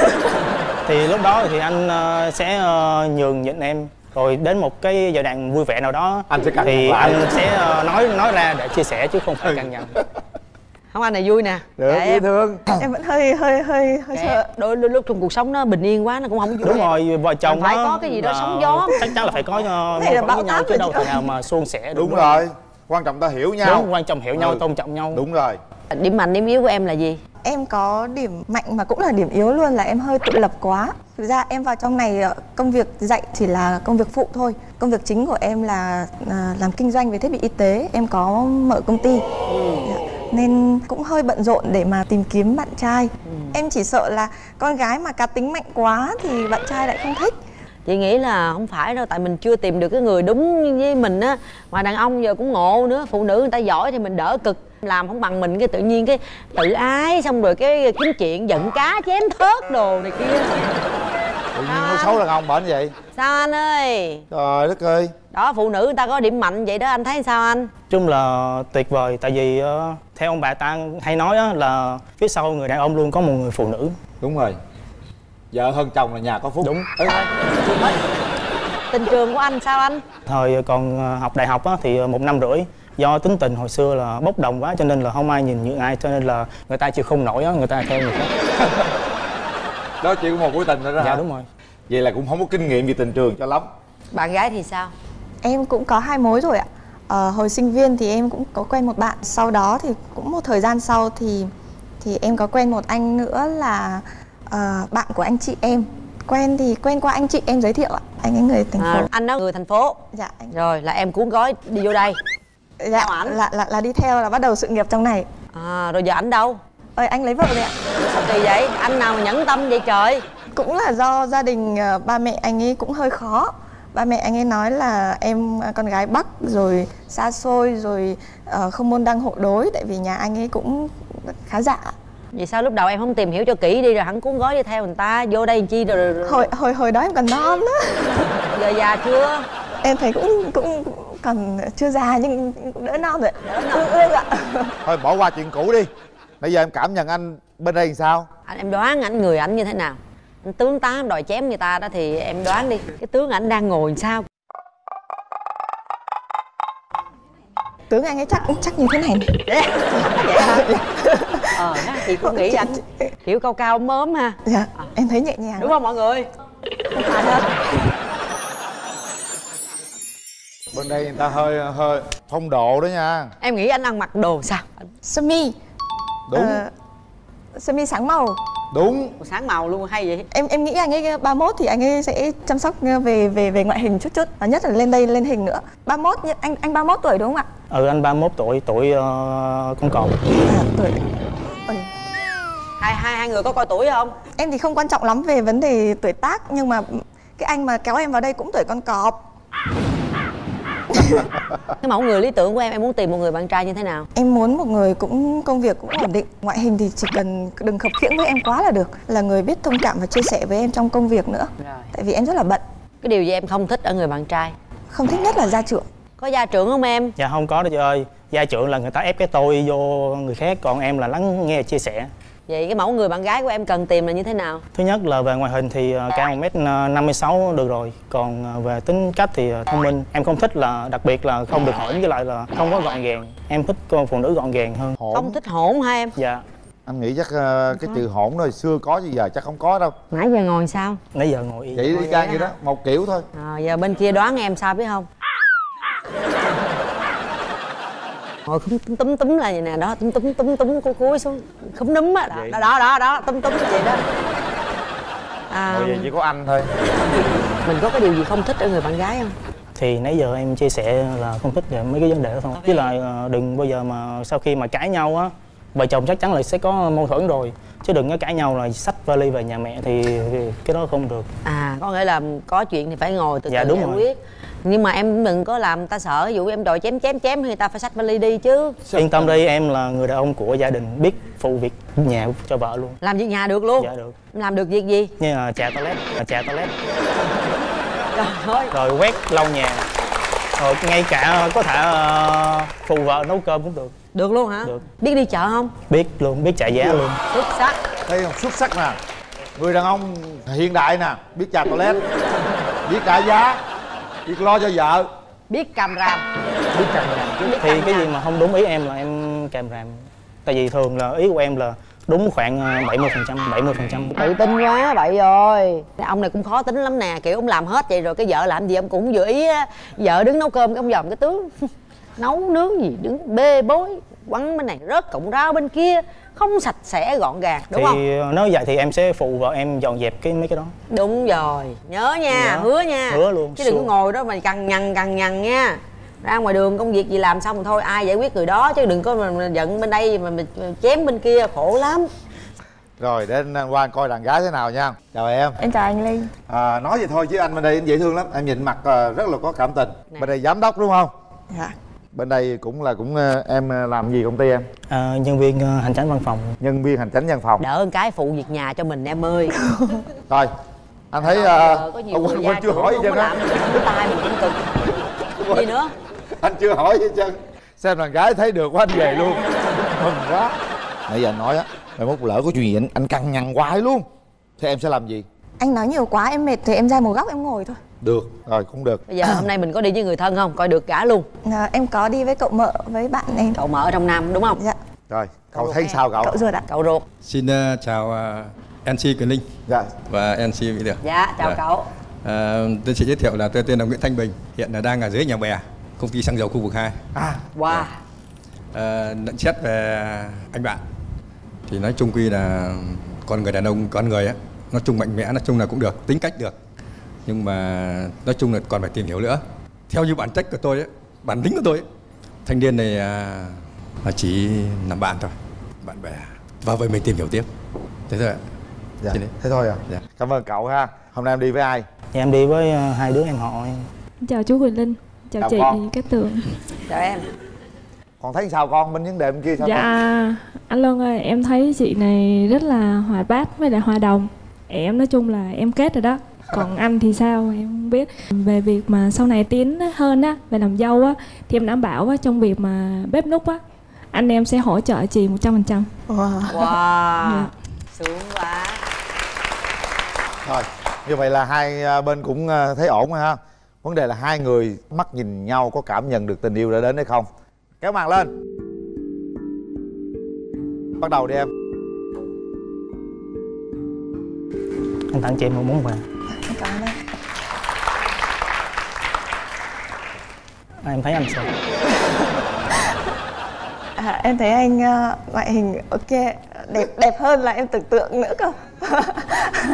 thì lúc đó thì anh ờ, sẽ ờ, nhường nhịn em rồi đến một cái giai đoạn vui vẻ nào đó Anh sẽ cằn thì nhằn lại. anh sẽ ờ, nói nói ra để chia sẻ chứ không phải cằn nhằn không anh này vui nè được Kệ dễ em. thương Em vẫn hơi hơi hơi hơi Kệ. sợ. đôi lúc trong cuộc sống nó bình yên quá nó cũng không vui đúng rồi vợ chồng phải có cái gì đó sóng gió. chắc chắn là phải có uh, Này là mâu thuẫn với nhau chứ đâu thể nào mà suôn sẻ được đúng rồi quan trọng ta hiểu nhau đúng quan trọng hiểu nhau Ừ. tôn trọng nhau đúng rồi điểm mạnh điểm yếu của em là gì Em có điểm mạnh mà cũng là điểm yếu luôn là em hơi tự lập quá. Thực ra em vào trong này ờ, công việc dạy chỉ là công việc phụ thôi. Công việc chính của em là à, làm kinh doanh về thiết bị y tế. Em có mở công ty. Dạ. Nên cũng hơi bận rộn để mà tìm kiếm bạn trai. Em chỉ sợ là con gái mà cá tính mạnh quá thì bạn trai lại không thích. Chị nghĩ là không phải đâu tại mình chưa tìm được cái người đúng với mình á. Mà đàn ông giờ cũng ngộ nữa phụ nữ người ta giỏi thì mình đỡ cực. Làm không bằng mình cái tự nhiên cái tự ái xong rồi cái kiếm chuyện giận cá chém thớt đồ này kia. Tự nhiên nói xấu đàn ông bệnh vậy? Sao anh ơi? Trời đất ơi. Đó phụ nữ người ta có điểm mạnh vậy đó anh thấy sao anh? Chung là tuyệt vời tại vì ờ, theo ông bà ta hay nói á, là phía sau người đàn ông luôn có một người phụ nữ. Đúng rồi vợ hơn chồng là nhà có phúc. Đúng. Ừ. tình trường của anh sao anh? Thời còn ờ, học đại học á, thì ờ, một năm rưỡi. Do tính tình hồi xưa là bốc đồng quá cho nên là không ai nhìn nhượng ai cho nên là người ta chịu không nổi á người ta theo người khác. Đó chỉ có một mối tình thôi đó dạ hả? đúng rồi. Vậy là cũng không có kinh nghiệm về tình trường cho lắm. Bạn gái thì sao? Em cũng có hai mối rồi ạ. Ờ, hồi sinh viên thì em cũng có quen một bạn sau đó thì cũng một thời gian sau thì thì em có quen một anh nữa là ờ, bạn của anh chị em. Quen thì quen qua anh chị em giới thiệu ạ. Anh ấy người thành phố. à, anh đó người thành phố. Dạ anh rồi là em cuốn gói đi vô đây. Dạ là, là là đi theo là bắt đầu sự nghiệp trong này. À rồi giờ ảnh đâu? Ơi anh lấy vợ rồi ạ. Sao kỳ vậy? Anh nào mà nhẫn tâm vậy trời? Cũng là do gia đình ờ, ba mẹ anh ấy cũng hơi khó. Ba mẹ anh ấy nói là em ờ, con gái bắc rồi xa xôi rồi ờ, không môn đăng hộ đối tại vì nhà anh ấy cũng khá giả vậy sao lúc đầu em không tìm hiểu cho kỹ đi rồi hắn cuốn gói đi theo người ta vô đây chi rồi, rồi... hồi hồi hồi đó em còn non á. Giờ già chưa? Em thấy cũng cũng còn chưa già nhưng cũng đỡ non rồi. Ương ương ạ thôi bỏ qua chuyện cũ đi. Bây giờ em cảm nhận anh bên đây làm sao? Anh em đoán ảnh người ảnh như thế nào? Anh tướng tá đòi chém người ta đó thì em đoán đi. Cái tướng ảnh đang ngồi làm sao? Tướng anh ấy chắc chắc như thế này này. Vậy hả ờ ha, chị cũng nghĩ anh kiểu cao cao mớm ha. Dạ em thấy nhẹ nhàng đúng không mọi người? Không phải đâu bên đây người ta hơi hơi phong độ đó nha. Em nghĩ anh ăn mặc đồ sao? Sơ mi đúng. Ờ, sơ mi sáng màu. Đúng. Sáng màu luôn hay vậy? Em em nghĩ anh ấy 31 thì anh ấy sẽ chăm sóc về về về ngoại hình chút chút và nhất là lên đây lên hình nữa. 31 nhưng anh anh 31 tuổi đúng không ạ? Ừ anh 31 tuổi tuổi uh, con cọp à, tuổi hai hai hai người có coi tuổi không? Em thì không quan trọng lắm về vấn đề tuổi tác nhưng mà cái anh mà kéo em vào đây cũng tuổi con cọp. Cái mẫu người lý tưởng của em em muốn tìm một người bạn trai như thế nào? Em muốn một người cũng công việc cũng ổn định. Ngoại hình thì chỉ cần đừng khập khiễng với em quá là được. Là người biết thông cảm và chia sẻ với em trong công việc nữa. Tại vì em rất là bận. Cái điều gì em không thích ở người bạn trai? Không thích nhất là gia trưởng. Có gia trưởng không em? Dạ không có đâu chị ơi. Gia trưởng là người ta ép cái tôi vô người khác còn em là lắng nghe chia sẻ vậy cái mẫu người bạn gái của em cần tìm là như thế nào? Thứ nhất là về ngoại hình thì ờ, cao 1 m 56 được rồi. Còn ờ, về tính cách thì thông minh. Em không thích là đặc biệt là không được hỗn với lại là không có gọn gàng. Em thích con phụ nữ gọn gàng hơn. Không thích hỗn hả em? Dạ. Anh nghĩ chắc ờ, cái từ hỗn rồi xưa có chứ giờ chắc không có đâu. Nãy giờ ngồi sao? Nãy giờ ngồi yên vậy đi chang vậy đó một kiểu thôi. À, giờ bên kia đoán em sao biết không ngồi khúm túm túm là vậy nè đó túm túm túm túm cúi cúi xuống khúm núm á đó, đó đó đó đó túm túm vậy đó. À, vậy chỉ có anh thôi. mình có cái điều gì không thích ở người bạn gái không? Thì nãy giờ em chia sẻ là không thích về mấy cái vấn đề đó thôi. Với lại ờ, đừng bao giờ mà sau khi mà cãi nhau á vợ chồng chắc chắn là sẽ có mâu thuẫn rồi. Chứ đừng có cãi nhau là xách vali về nhà mẹ thì, cái đó không được. À có nghĩa là có chuyện thì phải ngồi từ Dạ, từ giải rồi. quyết nhưng mà em đừng có làm người ta sợ ví dụ em đòi chém chém chém thì người ta phải xách vali đi chứ. Yên tâm đi em là người đàn ông của gia đình biết phụ việc nhà cho vợ luôn. Làm việc nhà được luôn? Dạ được. Làm được việc gì? Như là chà toilet là chà toilet. Trời ơi. Rồi quét lau nhà. Rồi ngay cả có thể ờ, phụ vợ nấu cơm cũng được. Được luôn hả? Được. biết đi chợ không? Biết luôn biết trả giá luôn. Xuất sắc. Thấy không? Xuất sắc nè. Người đàn ông hiện đại nè biết chà toilet biết trả giá biết lo cho vợ. Biết càm ràm. Biết càm ràm thì cái gì mà không đúng ý em là em kèm ràm. Tại vì thường là ý của em là đúng khoảng ờ, 70 phần trăm 70 phần trăm. Tự tin quá vậy rồi. Ông này cũng khó tính lắm nè kiểu ông làm hết vậy rồi cái vợ làm gì ông cũng vừa ý á. Vợ đứng nấu cơm cái ông dòm cái tướng. Nấu nướng gì đứng bê bối quăng bên này rớt cọng rau bên kia không sạch sẽ gọn gàng đúng thì không? ờ, nếu vậy thì em sẽ phụ vợ em dọn dẹp cái mấy cái đó. Đúng rồi nhớ nha Nhớ. hứa nha. Hứa luôn, chứ đừng có ngồi đó mà cằn nhằn cằn nhằn nha. Ra ngoài đường công việc gì làm xong thôi ai giải quyết người đó chứ đừng có mà, giận bên đây mà, mà chém bên kia khổ lắm. Rồi đến Quang coi đàn gái thế nào nha. Chào em. Em chào anh Ly. À, nói vậy thôi chứ anh bên đây anh dễ thương lắm. Em nhìn mặt à, rất là có cảm tình. Bên đây giám đốc đúng không? Dạ bên đây cũng là cũng à, em à, làm gì công ty em? Ờ, nhân viên ờ, hành chánh văn phòng. Nhân viên hành chánh văn phòng. Đỡ một cái phụ việc nhà cho mình em ơi. Rồi anh thấy à, có nhiều ông Quang chưa hỏi gì mình cũng tay mình cũng cực. Gì nữa? Anh chưa hỏi gì chân xem đàn gái thấy được quá anh về luôn. Mừng quá. Nãy giờ anh nói á mai mốt lỡ có chuyện gì anh, anh căng nhằn hoài luôn. Thế em sẽ làm gì? Anh nói nhiều quá em mệt thì em ra một góc em ngồi thôi được rồi cũng được. Bây giờ hôm nay mình có đi với người thân không? Coi được cả luôn. À, em có đi với cậu mợ với bạn em. Cậu mợ ở trong nam đúng không? Dạ. Rồi cậu thấy sao cậu? Cậu ruột ạ. Cậu ruột. Xin ờ, chào ờ, MC Quyền Linh. Dạ. và MC Mỹ Được. dạ chào Dạ. cậu. Ờ, tôi xin giới thiệu là tôi tên là Nguyễn Thanh Bình, hiện là đang ở dưới nhà bè. công ty xăng dầu khu vực 2 à. Wow. Ờ, nhận xét về anh bạn. Thì nói chung quy là con người đàn ông con người á nói chung mạnh mẽ nói chung là cũng được tính cách được nhưng mà nói chung là còn phải tìm hiểu nữa. Theo như bản chất của tôi ấy, bản tính của tôi ấy, thanh niên này à, là chỉ làm bạn thôi bạn bè. Và vậy mình tìm hiểu tiếp. Thế thôi ạ. Dạ. Thế thôi à Dạ. cảm ơn cậu ha. Hôm nay em đi với ai? Em đi với ờ, hai đứa em họ chào chú Quỳnh Linh. Chào, Chào chị con. Cát Tường. Chào em. Còn thấy sao con? Bên vấn đề bên kia sao dạ con? anh Luân ơi em thấy chị này rất là hoạt bát với lại hòa đồng. Em nói chung là em kết rồi đó còn anh thì sao? Em không biết. Về việc mà sau này tiến hơn á về làm dâu á thì em đảm bảo á trong việc mà bếp núc á anh em sẽ hỗ trợ chị một trăm phần trăm. Wow. wow. Sướng quá. Thôi như vậy là hai à, bên cũng à, thấy ổn rồi ha. Vấn đề là hai người mắt nhìn nhau có cảm nhận được tình yêu đã đến hay không? Kéo màn lên. Bắt đầu đi em. Anh tặng chị một món quà. À, em thấy anh sao? À, em thấy anh ờ, ngoại hình ok đẹp đẹp hơn là em tưởng tượng nữa cơ.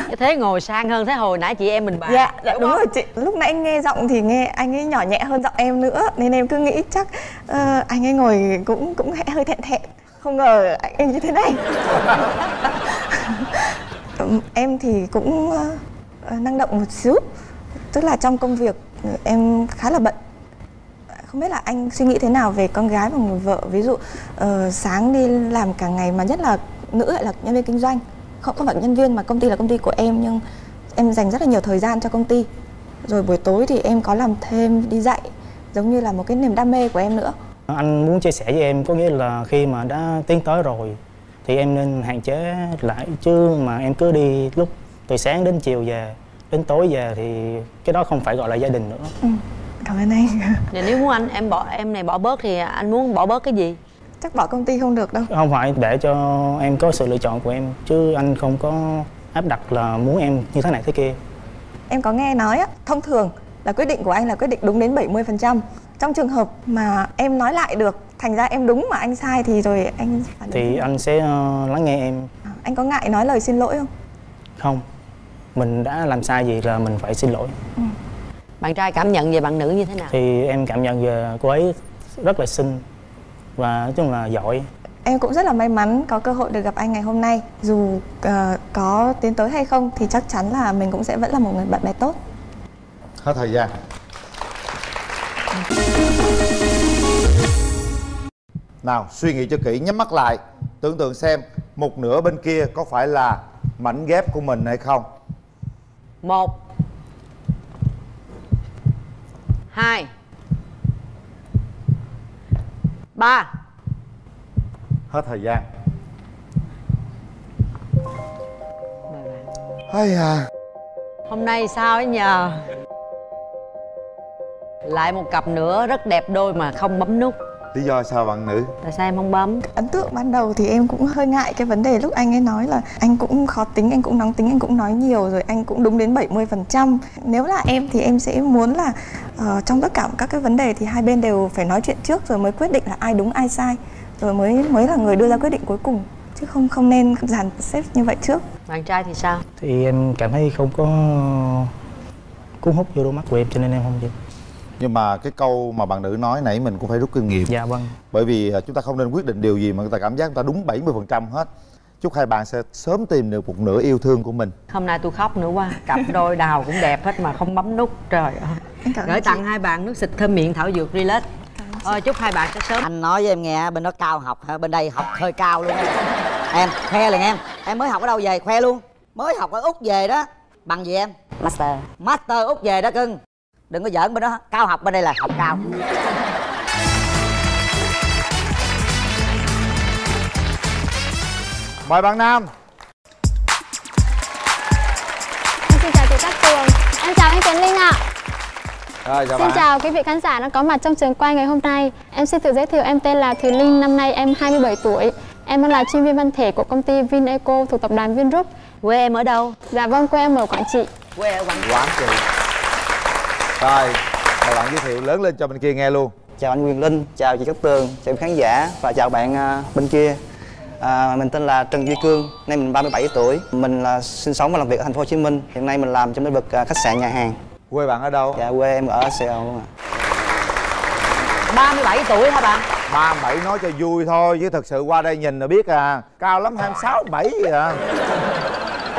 Cái thế ngồi sang hơn thế hồi nãy chị em mình bàn dạ, dạ đúng rồi chị. Lúc nãy nghe giọng thì nghe anh ấy nhỏ nhẹ hơn giọng em nữa nên em cứ nghĩ chắc ờ, anh ấy ngồi cũng cũng hơi thẹn thẹn. Không ngờ anh ấy như thế này. Em thì cũng ờ, năng động một xíu tức là trong công việc em khá là bận không biết là anh suy nghĩ thế nào về con gái và người vợ ví dụ ờ, sáng đi làm cả ngày mà nhất là nữ lại là nhân viên kinh doanh không không phải nhân viên mà công ty là công ty của em nhưng em dành rất là nhiều thời gian cho công ty rồi buổi tối thì em có làm thêm đi dạy giống như là một cái niềm đam mê của em nữa Anh muốn chia sẻ với em có nghĩa là khi mà đã tiến tới rồi thì em nên hạn chế lại chứ mà em cứ đi lúc từ sáng đến chiều về đến tối về thì cái đó không phải gọi là gia đình nữa. ừ. Cảm ơn anh Vậy nếu muốn anh em bỏ em này bỏ bớt thì anh muốn bỏ bớt cái gì? chắc bỏ công ty không được đâu Không phải để cho em có sự lựa chọn của em chứ anh không có áp đặt là muốn em như thế này thế kia. em có nghe nói á thông thường là quyết định của anh là quyết định đúng đến 70% trong trường hợp mà em nói lại được thành ra em đúng mà anh sai thì rồi anh Thì anh sẽ ờ, lắng nghe em. anh có ngại nói lời xin lỗi không Không, mình đã làm sai gì là mình phải xin lỗi. Bạn trai cảm nhận về bạn nữ như thế nào? Thì em cảm nhận về cô ấy rất là xinh và nói chung là giỏi. em cũng rất là may mắn có cơ hội được gặp anh ngày hôm nay. Dù ờ, có tiến tới hay không thì chắc chắn là mình cũng sẽ vẫn là một người bạn bè tốt. Hết thời gian. Nào suy nghĩ cho kỹ nhắm mắt lại tưởng tượng xem một nửa bên kia có phải là mảnh ghép của mình hay không? Một Hai. Ba. Hết thời gian. Hay à. Hôm nay sao ấy nhờ? Lại một cặp nữa rất đẹp đôi mà không bấm nút lý do sao bạn nữ Tại sao em không bấm? ấn tượng ban đầu thì em cũng hơi ngại cái vấn đề lúc anh ấy nói là anh cũng khó tính anh cũng nóng tính anh cũng nói nhiều rồi anh cũng đúng đến 70% nếu là em thì em sẽ muốn là ờ, trong tất cả các cái vấn đề thì hai bên đều phải nói chuyện trước rồi mới quyết định là ai đúng ai sai rồi mới mới là người đưa ra quyết định cuối cùng chứ không không nên dàn xếp như vậy trước Bạn trai thì sao? Thì em cảm thấy không có cuốn hút vô đôi mắt của em cho nên em không đi. Nhưng mà cái câu mà bạn nữ nói nãy mình cũng phải rút kinh nghiệm. Dạ vâng. bởi vì à, chúng ta không nên quyết định điều gì mà người ta cảm giác người ta đúng 70% hết. Chúc hai bạn sẽ sớm tìm được một nửa yêu thương của mình. Hôm nay tôi khóc nữa quá Cặp đôi đào cũng đẹp hết mà không bấm nút Trời ơi. Gửi tặng chị. hai bạn nước xịt thơm miệng thảo dược relax. Thôi chúc hai bạn sẽ sớm. Anh nói với em nghe bên đó cao học hả? Bên đây học hơi cao luôn em khoe liền em. Em mới học ở đâu về? Khoe luôn. Mới học ở úc về đó. Bằng gì em? Master. Master úc về đó cưng đừng có giỡn bên đó. Cao học bên đây là học cao. Mời bạn nam. Em xin chào chị Cát Tường. Em chào anh Tiến Linh ạ. Rồi chào Xin bạn. chào quý vị khán giả đang có mặt trong trường quay ngày hôm nay. Em xin tự giới thiệu em tên là Thùy Linh, năm nay em 27 tuổi. Em đang là chuyên viên văn thể của công ty Vineco thuộc tập đoàn Vingroup. Quê em ở đâu? Dạ vâng, quê em ở Quảng Trị. Quê ở Quảng chị rồi mời bạn giới thiệu lớn lên cho bên kia nghe luôn Chào anh Quyền Linh, chào chị Cát Tường, chào khán giả và chào bạn à, bên kia. À, mình tên là Trần Duy Cương, nay mình 37 tuổi. Mình là sinh sống và làm việc ở thành phố Hồ Chí Minh. Hiện nay mình làm trong lĩnh vực à, khách sạn nhà hàng. quê bạn ở đâu Dạ quê em ở Sài Gòn luôn ạ. 37 tuổi hả bạn ba bảy nói cho vui thôi chứ thật sự qua đây nhìn là biết à cao lắm 26 7 vậy à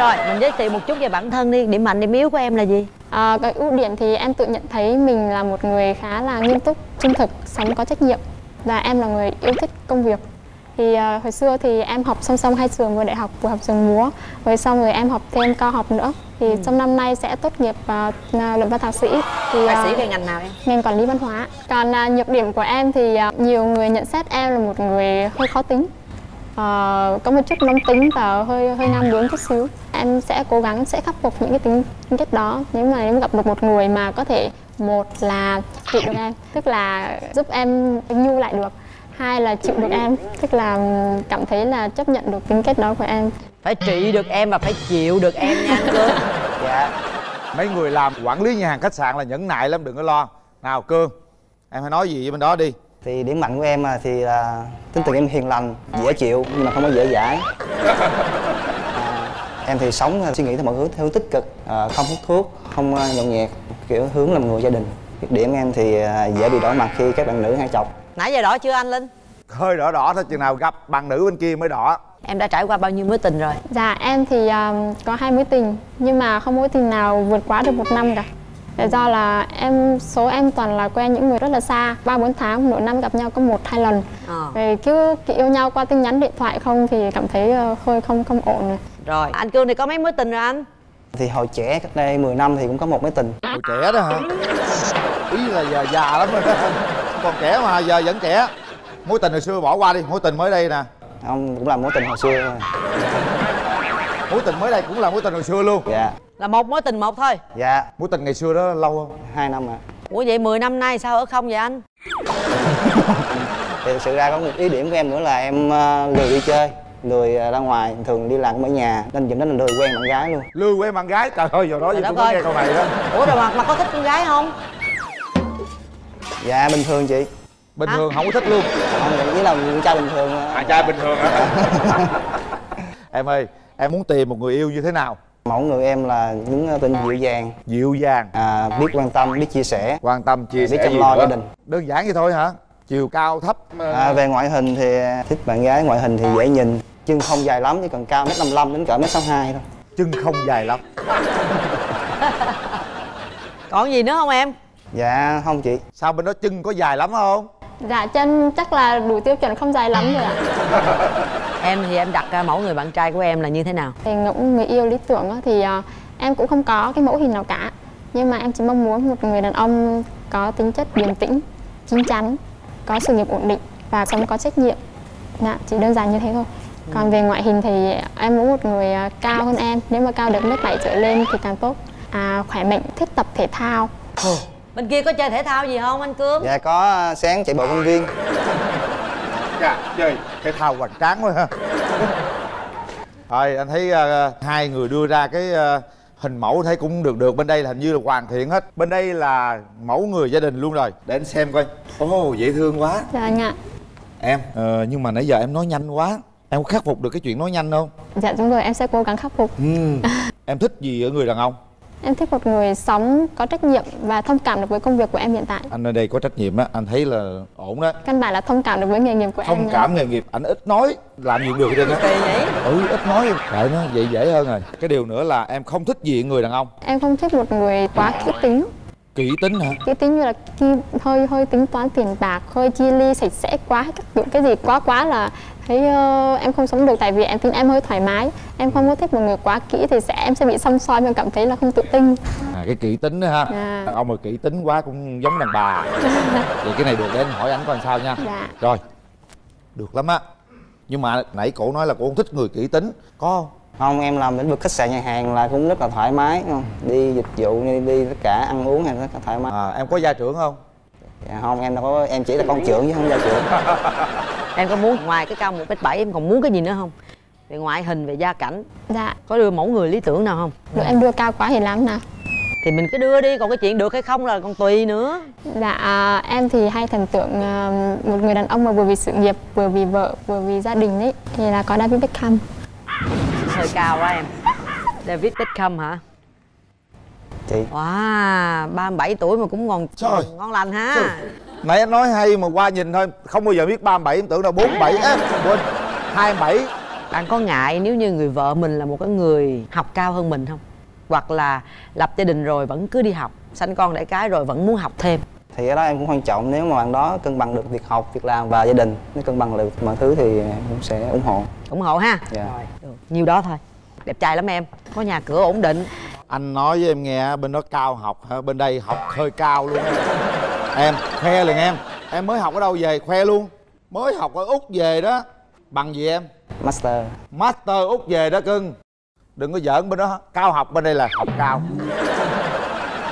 rồi mình giới thiệu một chút về bản thân đi điểm mạnh điểm yếu của em là gì À, cái ưu điểm thì em tự nhận thấy mình là một người khá là nghiêm túc, trung thực, sống có trách nhiệm và em là người yêu thích công việc. Thì à, hồi xưa thì em học song song hai trường vừa đại học vừa học trường múa, rồi xong rồi em học thêm cao học nữa. Thì Ừ. trong năm nay sẽ tốt nghiệp à, luận văn thạc sĩ. Thì thạc à, sĩ về ngành nào em ngành quản lý văn hóa. Còn à, nhược điểm của em thì à, nhiều người nhận xét em là một người hơi khó tính. Ờ, có một chút nóng tính và hơi hơi nam bướng chút xíu. Em sẽ cố gắng sẽ khắc phục những cái tính tính cách đó. Nếu mà em gặp được một người mà có thể một là chịu được em tức là giúp em nhu lại được. Hai là chịu được em tức là cảm thấy là chấp nhận được tính cách đó của em. Phải trị được em và phải chịu được em nha anh cương. Dạ. Mấy người làm quản lý nhà hàng khách sạn là nhẫn nại lắm đừng có lo. Nào cương em hãy nói gì với bên đó đi Thì điểm mạnh của em à, thì là tính tình em hiền lành, dễ chịu nhưng mà không có dễ dãi. À, em thì sống à, suy nghĩ theo mọi hướng theo tích cực, à, không hút thuốc, không à, nhậu nhẹt, kiểu hướng làm người gia đình. Nhược điểm em thì dễ bị đỏ mặt khi các bạn nữ hay chọc. nãy giờ đỏ chưa anh linh hơi đỏ đỏ thôi chừng nào gặp bạn nữ bên kia mới đỏ em đã trải qua bao nhiêu mối tình rồi dạ em thì à, có hai mối tình nhưng mà không mối tình nào vượt quá được một năm cả Tại do là em số em toàn là quen những người rất là xa. Ba bốn tháng nửa năm gặp nhau có một hai lần. Ờ. Về cứ cứ yêu nhau qua tin nhắn điện thoại không thì cảm thấy ờ, hơi không không ổn. Rồi. rồi anh cương thì có mấy mối tình rồi anh? Thì hồi trẻ cách đây 10 năm thì cũng có một mối tình. hồi trẻ đó hả? Ý là giờ già lắm rồi còn trẻ mà giờ vẫn trẻ. Mối tình hồi xưa bỏ qua đi mối tình mới đây nè. Không, cũng là mối tình hồi xưa thôi. mối tình mới đây cũng là mối tình hồi xưa luôn. Dạ, là một mối tình một thôi. Dạ, mối tình ngày xưa đó lâu không hai năm ạ. ủa vậy 10 năm nay sao ở không vậy anh? Thì thực sự ra có một ý điểm của em nữa là em à, lười đi chơi, lười à, ra ngoài, thường đi làm ở nhà nên dẫn đến là lười quen bạn gái luôn. lừa quen bạn gái? Trời ơi giờ đó giờ tôi có nghe câu này đó. Ủa rồi mà, mà có thích con gái không? Dạ bình thường chị. bình thường không có thích luôn. Không, ý là con trai bình thường. À, trai bình thường hả? Em ơi em muốn tìm một người yêu như thế nào Mẫu người em là những à, tên dịu dàng, dịu dàng à, biết quan tâm, biết chia sẻ. quan tâm chia Biết sẻ chăm lo gia đình. đơn giản vậy thôi hả chiều cao thấp À, về ngoại hình thì thích bạn gái ngoại hình thì dễ nhìn, chân không dài lắm chỉ cần cao mét 55 đến cỡ mét 62 thôi. chân không dài lắm còn gì nữa không em Dạ không chị. sao bên đó chân có dài lắm không Dạ chân chắc là đủ tiêu chuẩn không dài lắm rồi ạ. em thì em đặt mẫu người bạn trai của em là như thế nào Về ngẫu người yêu lý tưởng á, thì ờ, em cũng không có cái mẫu hình nào cả. Nhưng mà em chỉ mong muốn một người đàn ông có tính chất điềm tĩnh, chín chắn, có sự nghiệp ổn định và sống có trách nhiệm. Dạ, chỉ đơn giản như thế thôi. Còn về ngoại hình thì em muốn một người ờ, cao hơn em, nếu mà cao được mét bảy trở lên thì càng tốt. À, khỏe mạnh, thích tập thể thao. bên kia có chơi thể thao gì không anh cương Dạ có à, sáng chạy bộ công viên. Dạ chơi thể thao hoành tráng quá ha. Rồi anh thấy ờ, hai người đưa ra cái ờ, hình mẫu thấy cũng được được. Bên đây là hình như là hoàn thiện hết. Bên đây là mẫu người gia đình luôn rồi. Để anh xem coi. Ồ dễ thương quá. Dạ anh ạ. em. Ờ, nhưng mà nãy giờ em nói nhanh quá. Em có khắc phục được cái chuyện nói nhanh không? Dạ đúng rồi, em sẽ cố gắng khắc phục. ừ. em thích gì ở người đàn ông Em thích một người sống có trách nhiệm và thông cảm được với công việc của em hiện tại. anh ở đây có trách nhiệm á anh thấy là ổn đó Căn bản là thông cảm được với nghề nghiệp của em. thông nha. cảm nghề nghiệp anh ít nói làm gì cũng được trơn á kỳ vậy ừ ít nói tại nó vậy dễ hơn rồi cái điều nữa là em không thích gì người đàn ông Em không thích một người quá kỹ tính. kỹ tính hả Kỹ tính như là hơi hơi tính toán tiền bạc, hơi chi ly sạch sẽ quá các kiểu cái gì quá quá là thấy ờ, em không sống được tại vì em tính em hơi thoải mái. Em không có thích một người quá kỹ thì sẽ em sẽ bị xăm soi và cảm thấy là không tự tin. à cái kỹ tính đó ha Dạ. ông mà kỹ tính quá cũng giống đàn bà vậy cái này được để anh hỏi anh coi sao nha Dạ. rồi được lắm á nhưng mà nãy cổ nói là cổ không thích người kỹ tính có không Không, em làm lĩnh vực khách sạn nhà hàng là cũng rất là thoải mái không? Đi dịch vụ, đi, đi tất cả ăn uống hay rất là thoải mái. à, em có gia trưởng không Dạ không, em đâu có em chỉ là con trưởng chứ không gia trưởng. em có muốn ngoài cái cao một mét bảy em còn muốn cái gì nữa không? Về ngoại hình về gia cảnh. Dạ, có đưa mẫu người lý tưởng nào không? Được em đưa cao quá thì làm nào? thì mình cứ đưa đi còn cái chuyện được hay không là còn tùy nữa. Dạ, à, em thì hay thần tượng à, một người đàn ông mà vừa vì sự nghiệp, vừa vì vợ, vừa vì gia đình ấy thì là có David Beckham. hơi cao quá em. David Beckham hả chị. Wow 37 tuổi mà cũng ngon Trời. ngon lành ha. Nãy anh nói hay mà qua nhìn thôi không bao giờ biết 37 em tưởng là 47 á quên. 27 bạn có ngại nếu như người vợ mình là một cái người học cao hơn mình không? Hoặc là lập gia đình rồi vẫn cứ đi học sanh con đẻ cái rồi vẫn muốn học thêm? Thì cái đó em cũng quan trọng nếu mà bạn đó cân bằng được việc học việc làm và gia đình nếu cân bằng được mọi thứ thì em cũng sẽ ủng hộ. Ủng hộ ha. Dạ. Được, nhiêu đó thôi. Đẹp trai lắm em có nhà cửa ổn định anh nói với em nghe bên đó cao học hả? Bên đây học hơi cao luôn. Á. em khoe liền em. Em mới học ở đâu về? Khoe luôn. Mới học ở úc về đó. Bằng gì em? Master. Master úc về đó cưng. Đừng có giỡn bên đó. Cao học bên đây là học cao.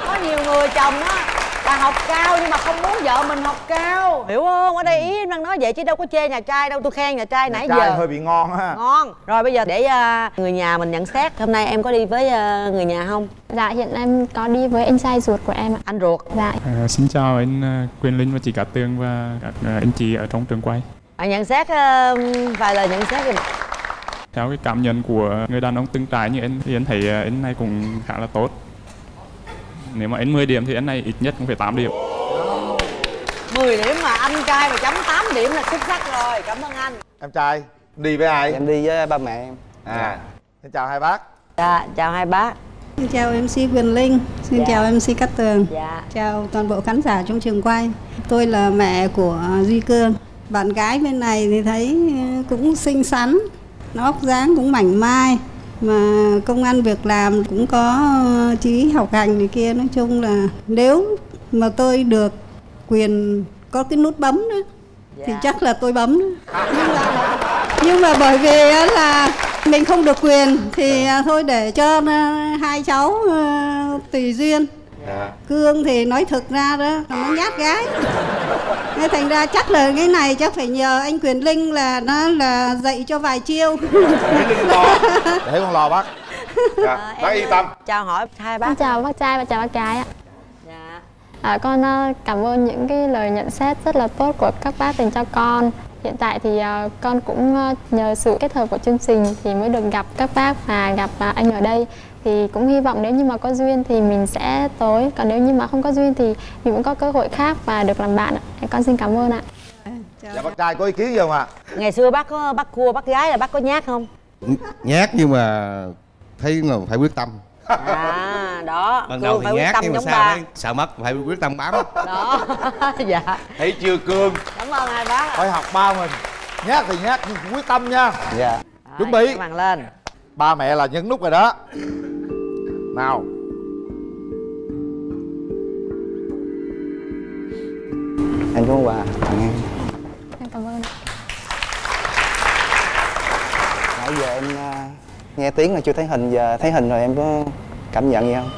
Có nhiều người chồng á là học cao nhưng mà không muốn vợ mình học cao hiểu không ở đây ý em đang nói vậy chứ đâu có chê nhà trai đâu tôi khen nhà trai nãy trai giờ hơi bị ngon ha ngon rồi bây giờ để à, người nhà mình nhận xét hôm nay em có đi với à, người nhà không Dạ, hiện em có đi với anh trai ruột của em ạ. Anh ruột? Dạ. À, xin chào anh Quyền Linh và chị Cát Tường và các anh chị ở trong trường quay. bạn nhận xét vài lời nhận xét đi Theo cái cảm nhận của người đàn ông từng trải như anh thì anh thấy anh này cũng khá là tốt. Nếu mà anh 10 điểm thì anh này ít nhất cũng phải 8 điểm. 10 điểm mà anh trai mà chấm 8 điểm là xuất sắc rồi. Cảm ơn anh. Em trai đi với ai? Em đi với ba mẹ em. À. Xin chào hai bác. Dạ chào hai bác. Xin chào MC Quyền Linh, xin Dạ. chào MC Cát Tường, dạ. chào toàn bộ khán giả trong trường quay. Tôi là mẹ của Duy Cương. Bạn gái bên này thì thấy cũng xinh xắn, nó óc dáng cũng mảnh mai, mà công ăn việc làm cũng có ờ, chí học hành này kia. Nói chung là nếu mà tôi được quyền có cái nút bấm đó, thì chắc là tôi bấm đó. Nhưng mà, nhưng mà bởi vì là mình không được quyền thì à, thôi để cho à, hai cháu tùy duyên cương thì nói thực ra đó nó nhát gái. Nên thành ra chắc là cái này chắc phải nhờ anh quyền linh là nó là dạy cho vài chiêu. Để con lò bác. Dạ, bác yên tâm. Chào hỏi hai bác. Con chào bác trai và chào bác gái ạ. À, con ờ, cảm ơn những cái lời nhận xét rất là tốt của các bác dành cho con. Hiện tại thì ờ, con cũng nhờ sự kết hợp của chương trình thì mới được gặp các bác và gặp anh ở đây. Thì cũng hy vọng nếu như mà có duyên thì mình sẽ tới. Còn nếu như mà không có duyên thì mình cũng có cơ hội khác và được làm bạn ạ. Con xin cảm ơn ạ. dạ bác trai có ý kiến gì không ạ? Ngày xưa bác có bác cua bác gái là bác có nhát không? Nhát nhưng mà thấy là phải quyết tâm. À đó. Ban đầu thì phải quyết nhát tâm nhưng mà giống sao ba. sợ mất? Phải quyết tâm bám. Đó. Dạ. Thấy chưa cương? Cảm ơn hai bác phải học ba mình. Nhát thì nhát nhưng quyết tâm nha. Dạ. Chuẩn bị. Màn lên ba mẹ là nhấn nút rồi đó nào anh có quà tặng em Em cảm ơn. nãy giờ em à, nghe tiếng là chưa thấy hình giờ thấy hình rồi em có cảm nhận gì không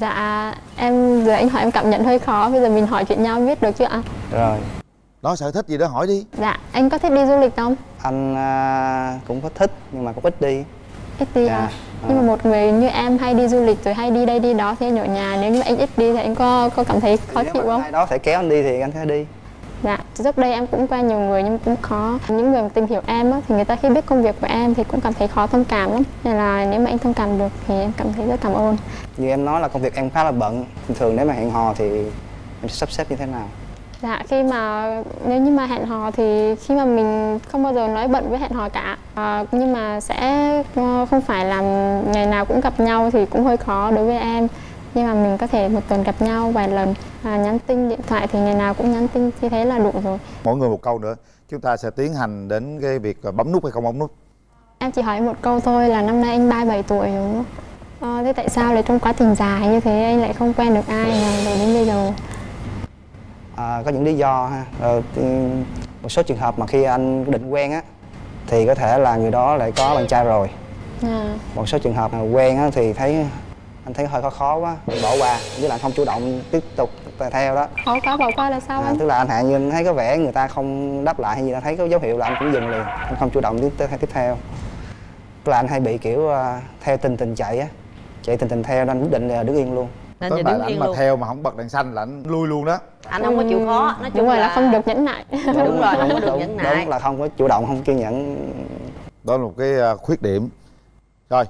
Dạ em giờ anh hỏi em cảm nhận hơi khó. Bây giờ mình hỏi chuyện nhau biết được chưa ạ? rồi nói sở thích gì đó hỏi đi Dạ anh có thích đi du lịch không? anh à, cũng có thích nhưng mà cũng ít đi Ít đi Dạ, à? Nhưng mà một người như em hay đi du lịch rồi hay đi đây đi đó thì anh ở nhà nếu như anh ít đi thì anh có có cảm thấy khó chịu không? ai đó phải kéo anh đi thì anh sẽ đi. Dạ, trước đây em cũng quen nhiều người nhưng cũng khó. Những người mà tìm hiểu em á, thì người ta khi biết công việc của em thì cũng cảm thấy khó thông cảm lắm. Nên là nếu mà anh thông cảm được thì em cảm thấy rất cảm ơn. Như em nói là công việc em khá là bận. Thường nếu mà hẹn hò thì em sẽ sắp xếp như thế nào Dạ, khi mà nếu như mà hẹn hò thì khi mà mình không bao giờ nói bận với hẹn hò cả. À, Nhưng mà sẽ ờ, không phải là ngày nào cũng gặp nhau thì cũng hơi khó đối với em. Nhưng mà mình có thể một tuần gặp nhau vài lần. À, Nhắn tin điện thoại thì ngày nào cũng nhắn tin như thế là đủ rồi. Mỗi người một câu nữa. Chúng ta sẽ tiến hành đến cái việc bấm nút hay không bấm nút? Em chỉ hỏi một câu thôi là năm nay anh 37 tuổi đúng không? Ờ, thế tại sao lại trong quá trình dài như thế? Anh lại không quen được ai mà đến bây giờ? À, có những lý do ha. Ờ, thì một số trường hợp mà khi anh định quen á thì có thể là người đó lại có bạn trai rồi. À, một số trường hợp mà quen á thì thấy anh thấy hơi khó khó quá thì bỏ qua với lại không chủ động tiếp tục theo đó. Khó quá bỏ qua là sao à, anh? tức là anh hẹn nhưng thấy có vẻ người ta không đáp lại hay gì đó thấy có dấu hiệu là anh cũng dừng liền anh không chủ động tiếp tiếp, theo. Tức là anh hay bị kiểu à, theo tình tình chạy á. Chạy tình tình theo nên anh quyết định là đứng yên luôn Nên tóm giờ đứng là anh yên mà luôn. theo mà không bật đèn xanh là anh lui luôn đó. Anh không có chịu khó nói Đúng chung là là không được nhẫn nại. Đúng rồi không có được đúng, nhẫn nại. đúng là không có chủ động không kiên nhẫn. Đó là một cái à, khuyết điểm. Rồi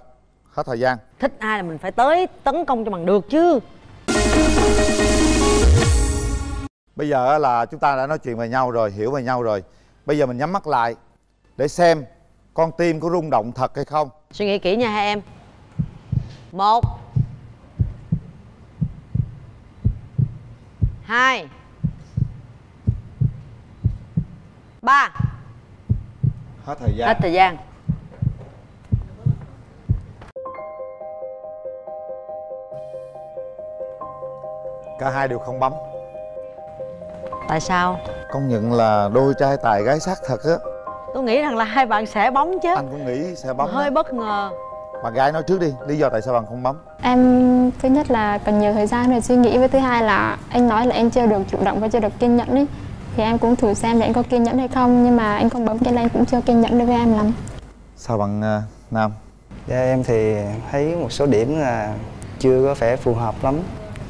hết thời gian. Thích ai là mình phải tới tấn công cho bằng được chứ. Bây giờ á là chúng ta đã nói chuyện về nhau rồi hiểu về nhau rồi. Bây giờ mình nhắm mắt lại để xem con tim có rung động thật hay không. Suy nghĩ kỹ nha hai em. Một hai. Ba. Hết thời gian. Hết thời gian. Cả hai đều không bấm. Tại sao? Công nhận là đôi trai tài gái sắc thật á. Tôi nghĩ rằng là hai bạn sẽ bấm chứ. Anh cũng nghĩ sẽ bấm hơi đó. bất ngờ bạn gái nói trước đi lý do tại sao bạn không bấm? Em thứ nhất là cần nhiều thời gian để suy nghĩ với thứ hai là anh nói là anh chưa được chủ động và chưa được kiên nhẫn ấy. Thì em cũng thử xem là anh có kiên nhẫn hay không nhưng mà anh không bấm cho nên anh cũng chưa kiên nhẫn đối với em lắm. Sao bạn à, nam? Dạ em thì thấy một số điểm là chưa có vẻ phù hợp lắm.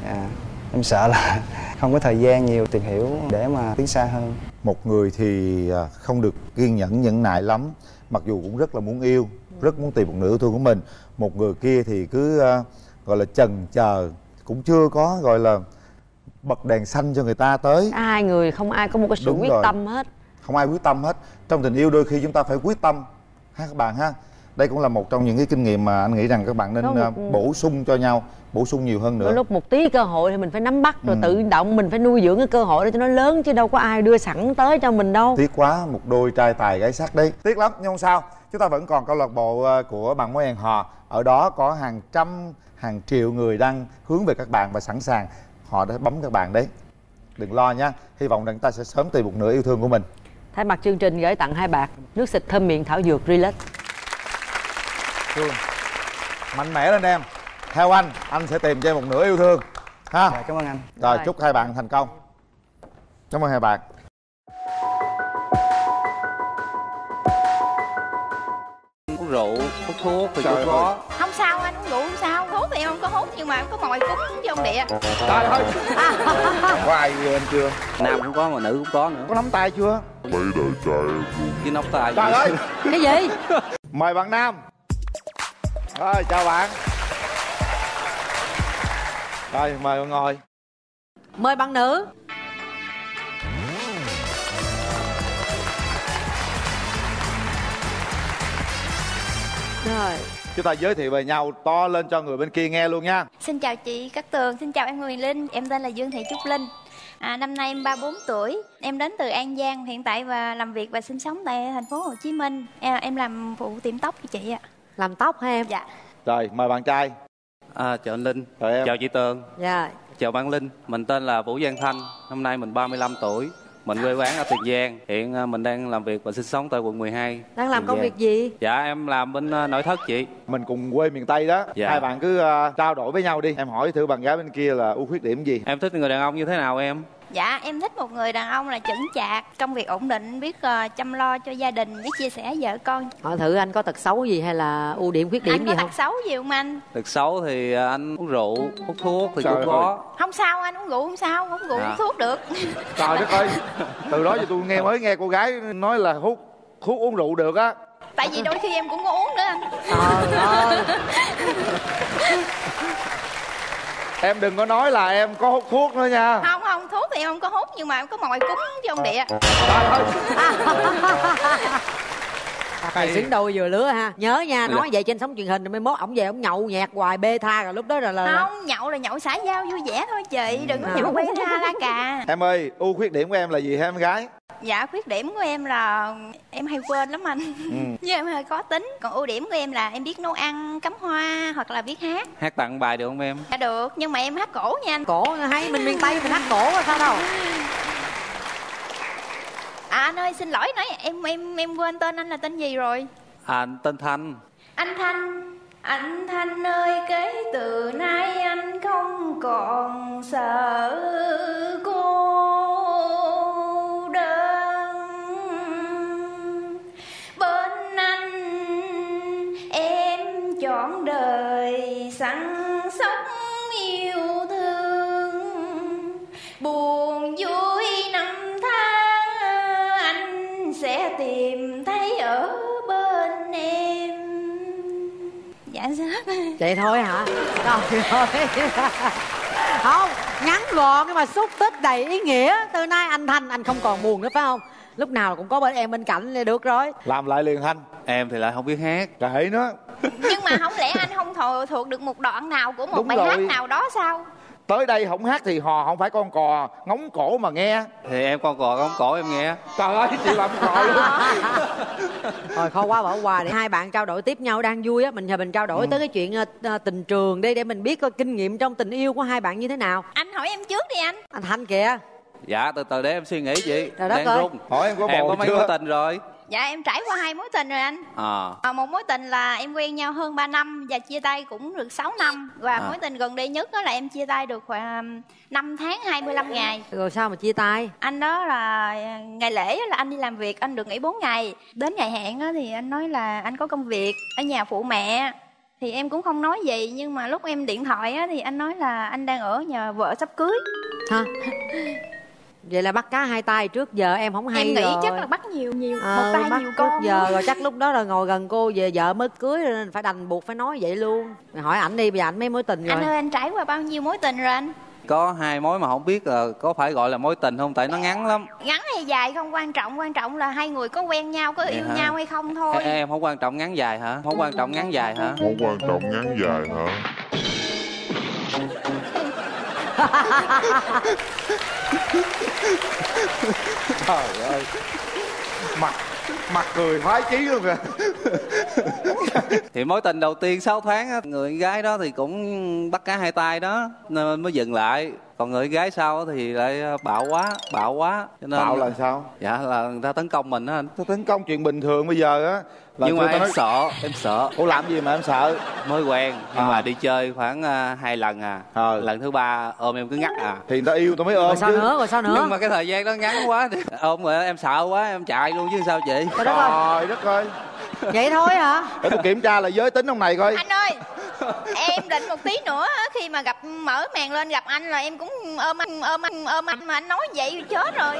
À, em sợ là không có thời gian nhiều tìm hiểu để mà tiến xa hơn. Một người thì à, không được kiên nhẫn nhẫn nại lắm. Mặc dù cũng rất là muốn yêu rất muốn tìm một nửa yêu thương của mình. Một người kia thì cứ à, gọi là chần chờ cũng chưa có gọi là bật đèn xanh cho người ta tới. Hai người không ai có một cái sự Đúng quyết rồi. tâm hết. Không ai quyết tâm hết. Trong tình yêu đôi khi chúng ta phải quyết tâm. Ha các bạn ha đây cũng là một trong những cái kinh nghiệm mà anh nghĩ rằng các bạn nên một- à, bổ sung cho nhau bổ sung nhiều hơn nữa. Đôi lúc một tí cơ hội thì mình phải nắm bắt rồi Ừ. tự động mình phải nuôi dưỡng cái cơ hội đó cho nó lớn chứ đâu có ai đưa sẵn tới cho mình đâu. Tiếc quá một đôi trai tài gái sắc đấy. Tiếc lắm nhưng không sao. Chúng ta vẫn còn câu lạc bộ ờ, của bạn mối hẹn hò. Ở đó có hàng trăm hàng triệu người đang hướng về các bạn và sẵn sàng. Họ đã bấm các bạn đấy. Đừng lo nha. Hy vọng rằng ta sẽ sớm tìm một nửa yêu thương của mình. Thay mặt chương trình gửi tặng hai bạc nước xịt thơm miệng thảo dược relax Thương. mạnh mẽ lên em. Theo anh anh sẽ tìm cho em một nửa yêu thương. Ha? Dạ, cảm ơn anh. Rồi Rồi. chúc hai bạn thành công. Cảm ơn hai bạn. Uống rượu hút thuốc thì cũng có không sao anh uống rượu không sao hút thì em không có hút nhưng mà có mồi cúng chứ ông địa. Trời ơi. Có ai yêu em chưa? Nam cũng có mà nữ cũng có nữa. Có nắm tay chưa? Mấy đời trai với nóc tay trời ơi. Cái gì? Mời bạn nam rồi chào bạn. Rồi mời bạn ngồi. Mời bạn nữ. Rồi. Chúng ta giới thiệu về nhau to lên cho người bên kia nghe luôn nha. Xin chào chị Cát Tường xin chào em Huyền Linh em tên là Dương Thị Trúc Linh. À, năm nay em 34 tuổi em đến từ An Giang hiện tại và làm việc và sinh sống tại thành phố Hồ Chí Minh. Em, em làm phụ tiệm tóc cho chị ạ làm tóc hả em? Dạ. Rồi mời bạn trai. À, chào anh linh. Chào em. chào chị tường. Dạ. Chào bạn linh. Mình tên là vũ giang thanh. Năm nay mình 35 tuổi. Mình quê quán ở tiền giang. Hiện à, mình đang làm việc và sinh sống tại quận 12 đang làm Tiền công Giang. việc gì? Dạ em làm bên à, nội thất chị. Mình cùng quê miền tây đó. Dạ. hai bạn cứ ờ, trao đổi với nhau đi. Em hỏi thử bạn gái bên kia là ưu khuyết điểm gì? Em thích người đàn ông như thế nào em dạ em thích một người đàn ông là chững chạc công việc ổn định biết ờ, chăm lo cho gia đình biết chia sẻ vợ con. Hỏi thử anh có tật xấu gì hay là ưu điểm khuyết điểm anh gì có không? tật xấu gì không anh? Tật xấu thì à, anh uống rượu hút thuốc thì Trời cũng có. Không sao anh uống rượu không sao uống rượu À. uống thuốc được. Trời đất ơi từ đó giờ tôi nghe mới nghe cô gái nói là hút hút uống rượu được á. Tại vì đôi khi em cũng có uống nữa anh. Trời ơi em đừng có nói là em có hút thuốc nữa nha. Không không thuốc thì em không có hút nhưng mà em có mồi cúng cho ông địa Thầy xứng đôi vừa lứa ha. Nhớ nha nói vậy trên sóng truyền hình rồi mai mốt ổng về ổng nhậu nhạt hoài bê tha rồi lúc đó là là không nhậu là nhậu xã giao vui vẻ thôi chị đừng có À. nhậu bê tha la cà. Em ơi ưu khuyết điểm của em là gì hả em gái? Dạ khuyết điểm của em là em hay quên lắm anh. Ừ. với em hơi khó tính. Còn ưu điểm của em là em biết nấu ăn cắm hoa hoặc là biết hát. Hát tặng bài được không em? Dạ được nhưng mà em hát cổ nha anh. Cổ hay mình miền tây mình hát cổ là sao đâu à anh ơi xin lỗi nói em em em quên tên anh là tên gì rồi? À anh tên thanh. Anh thanh anh thanh ơi kể từ nay anh không còn sợ cô đơn. Bên anh em chọn đời sẵn sống yêu thương buồn vui vậy thôi hả? Trời ơi. Không ngắn gọn nhưng mà xúc tích đầy ý nghĩa. Từ nay anh thanh anh không còn buồn nữa phải không? Lúc nào cũng có bên em bên cạnh là được rồi. Làm lại liền thanh. Em thì lại không biết hát. Kệ nó nhưng mà không lẽ anh không thuộc được một đoạn nào của một Đúng bài hát rồi. nào đó sao tới đây không hát thì hò không phải con cò ngóng cổ mà nghe. Thì em con cò con cổ em nghe. Trời ơi chị làm cò luôn. Thôi khó quá bỏ qua để hai bạn trao đổi tiếp nhau đang vui á. Mình giờ mình trao đổi Ừ. tới cái chuyện ờ, ờ, tình trường đi để mình biết coi kinh nghiệm trong tình yêu của hai bạn như thế nào. Anh hỏi em trước đi anh. Anh thanh kìa. Dạ từ từ để em suy nghĩ chị. Trời đang ơi. run. Hỏi em có em bồ có mấy chưa? mối tình rồi dạ em trải qua hai mối tình rồi anh. À À, một mối tình là em quen nhau hơn 3 năm và chia tay cũng được 6 năm. Và À. mối tình gần đây nhất đó là em chia tay được khoảng 5 tháng 25 ngày. Rồi sao mà chia tay? Anh đó là ngày lễ á là anh đi làm việc anh được nghỉ 4 ngày. Đến ngày hẹn á thì anh nói là anh có công việc ở nhà phụ mẹ. Thì em cũng không nói gì nhưng mà lúc em điện thoại á thì anh nói là anh đang ở nhà vợ sắp cưới. Hả vậy là bắt cá hai tay trước giờ em không hay em nghĩ rồi. chắc là bắt nhiều nhiều Ờ, một tay bắt nhiều trước con. giờ rồi chắc lúc đó là ngồi gần cô về vợ mới cưới rồi nên phải đành buộc phải nói vậy luôn. Mày hỏi ảnh đi bây giờ ảnh mấy mối tình rồi? anh ơi anh trải qua bao nhiêu mối tình rồi anh? Có hai mối mà không biết là có phải gọi là mối tình không tại nó ngắn lắm. Ngắn hay dài không? Quan trọng quan trọng là hai người có quen nhau có yêu hả? nhau hay không thôi. Em, em không quan trọng ngắn dài hả? Không quan trọng ngắn dài hả? Không quan trọng ngắn dài hả? Trời ơi. Mặt mặt cười thoái chí luôn kìa. Thì mối tình đầu tiên 6 tháng á, người gái đó thì cũng bắt cá hai tay đó nên mới dừng lại. Còn người gái sau thì lại bạo quá bạo quá. Cho nên bạo là sao? Dạ là người ta tấn công mình á anh. Tấn công chuyện bình thường bây giờ á là nhưng mà em nói- sợ em sợ. Ủa làm gì mà em sợ? Mới quen nhưng À. mà đi chơi khoảng à, hai lần à. Lần thứ ba ôm em cứ ngắt à. Thì người ta yêu tôi mới ôm Rồi sao chứ. nữa, rồi sao nữa? nhưng mà cái thời gian đó ngắn quá. Thì ôm rồi em sợ quá em chạy luôn chứ sao chị? Trời đất ơi. Vậy thôi hả? Để tôi kiểm tra là giới tính ông này coi. Anh ơi em định một tí nữa khi mà gặp mở màn lên gặp anh là em cũng ôm anh ôm anh ôm anh mà anh nói vậy chết rồi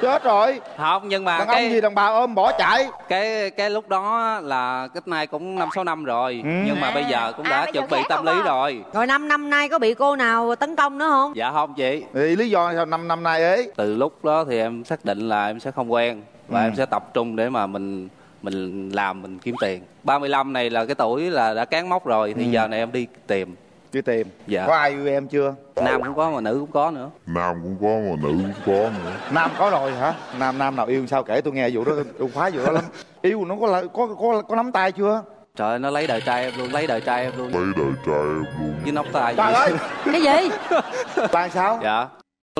chết rồi không nhưng mà đàn cái ông gì đàn bà ôm bỏ chạy cái cái lúc đó là cách nay cũng năm sáu năm rồi Ừ. nhưng mà bây giờ cũng À, đã giờ chuẩn bị tâm lý à? rồi rồi năm năm nay có bị cô nào tấn công nữa không dạ không chị thì lý do sao năm năm nay ấy từ lúc đó thì em xác định là em sẽ không quen và Ừ. em sẽ tập trung để mà mình mình làm mình kiếm tiền 35 này là cái tuổi là đã cán mốc rồi thì Ừ. giờ này em đi tìm đi tìm dạ. có ai yêu em chưa? Nam cũng có mà nữ cũng có nữa. Nam cũng có mà nữ cũng có nữa. Nam có rồi hả? Nam nam nào yêu sao kể tôi nghe vụ đó tôi khoái vụ đó lắm. Yêu nó có là- có có có nắm tay chưa? Trời ơi, nó lấy đời trai em luôn lấy đời trai em luôn. Lấy đời trai em luôn. Với nóc tay. Trời ơi! Cái gì? Là sao? Dạ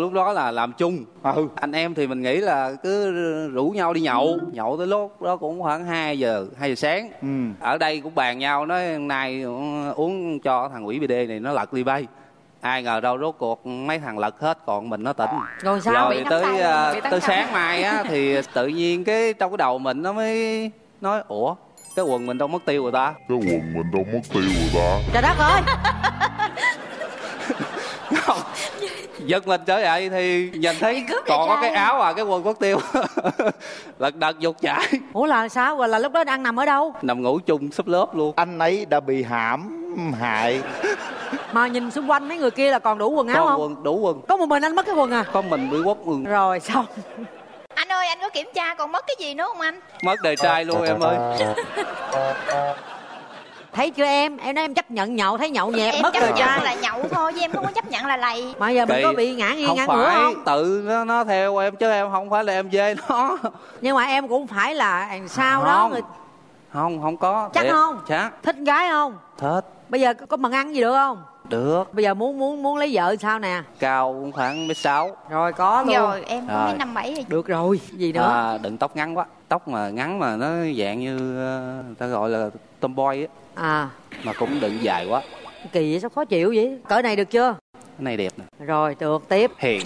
lúc đó là làm chung. Ừ. anh em thì mình nghĩ là cứ rủ nhau đi nhậu. Nhậu tới lúc đó cũng khoảng 2 giờ 2 giờ sáng. Ừ. ở đây cũng bàn nhau nói nay uống cho thằng quỷ bd này nó lật ly bay. Ai ngờ đâu rốt cuộc mấy thằng lật hết còn mình nó tỉnh. Rồi sao? Bị rồi nắm tới bị tấn tới sáng mai á thì tự nhiên cái trong cái đầu mình nó mới nói ủa cái quần mình đâu mất tiêu rồi ta? Cái quần mình đâu mất tiêu rồi ta? Trời đất ơi giật mình trở dậy thì nhìn thấy còn có cái áo à cái quần mất tiêu. Lật đật dục chạy ủa là sao? Rồi là lúc đó đang nằm ở đâu? Nằm ngủ chung sắp lớp luôn. Anh ấy đã bị hãm hại. Mà nhìn xung quanh mấy người kia là còn đủ quần áo còn không? quần đủ quần. Có một mình anh mất cái quần à? Có mình bị quất quần. Rồi xong. Anh ơi anh có kiểm tra còn mất cái gì nữa không anh? Mất đời trai luôn em ơi thấy chưa em? Em nói em chấp nhận nhậu thấy nhậu nhẹt em mất chấp rồi nhận trai là nhậu thôi chứ em không có chấp nhận là lầy. Mà giờ mình có bị ngã nghiêng không ngã ngửa không? tự nó, nó theo em chứ em không phải là em dê nó. Nhưng mà em cũng phải là đằng sau đó Không. người không không có. Chắc Thiệt, không? chắc. Thích gái không? Thích. Bây giờ có- mần ăn gì được không? Được. Bây giờ muốn muốn muốn lấy vợ sao nè? Cao cũng khoảng mét sáu. Rồi có luôn. Rồi em cũng mấy năm bảy được rồi gì nữa? À, đừng tóc ngắn quá. Tóc mà ngắn mà nó dạng như ờ, người ta gọi là tomboy á à. Mà cũng đừng dài quá. Kỳ vậy sao khó chịu vậy? Cỡ này được chưa? Cái này đẹp nè. Rồi được tiếp. Hiền.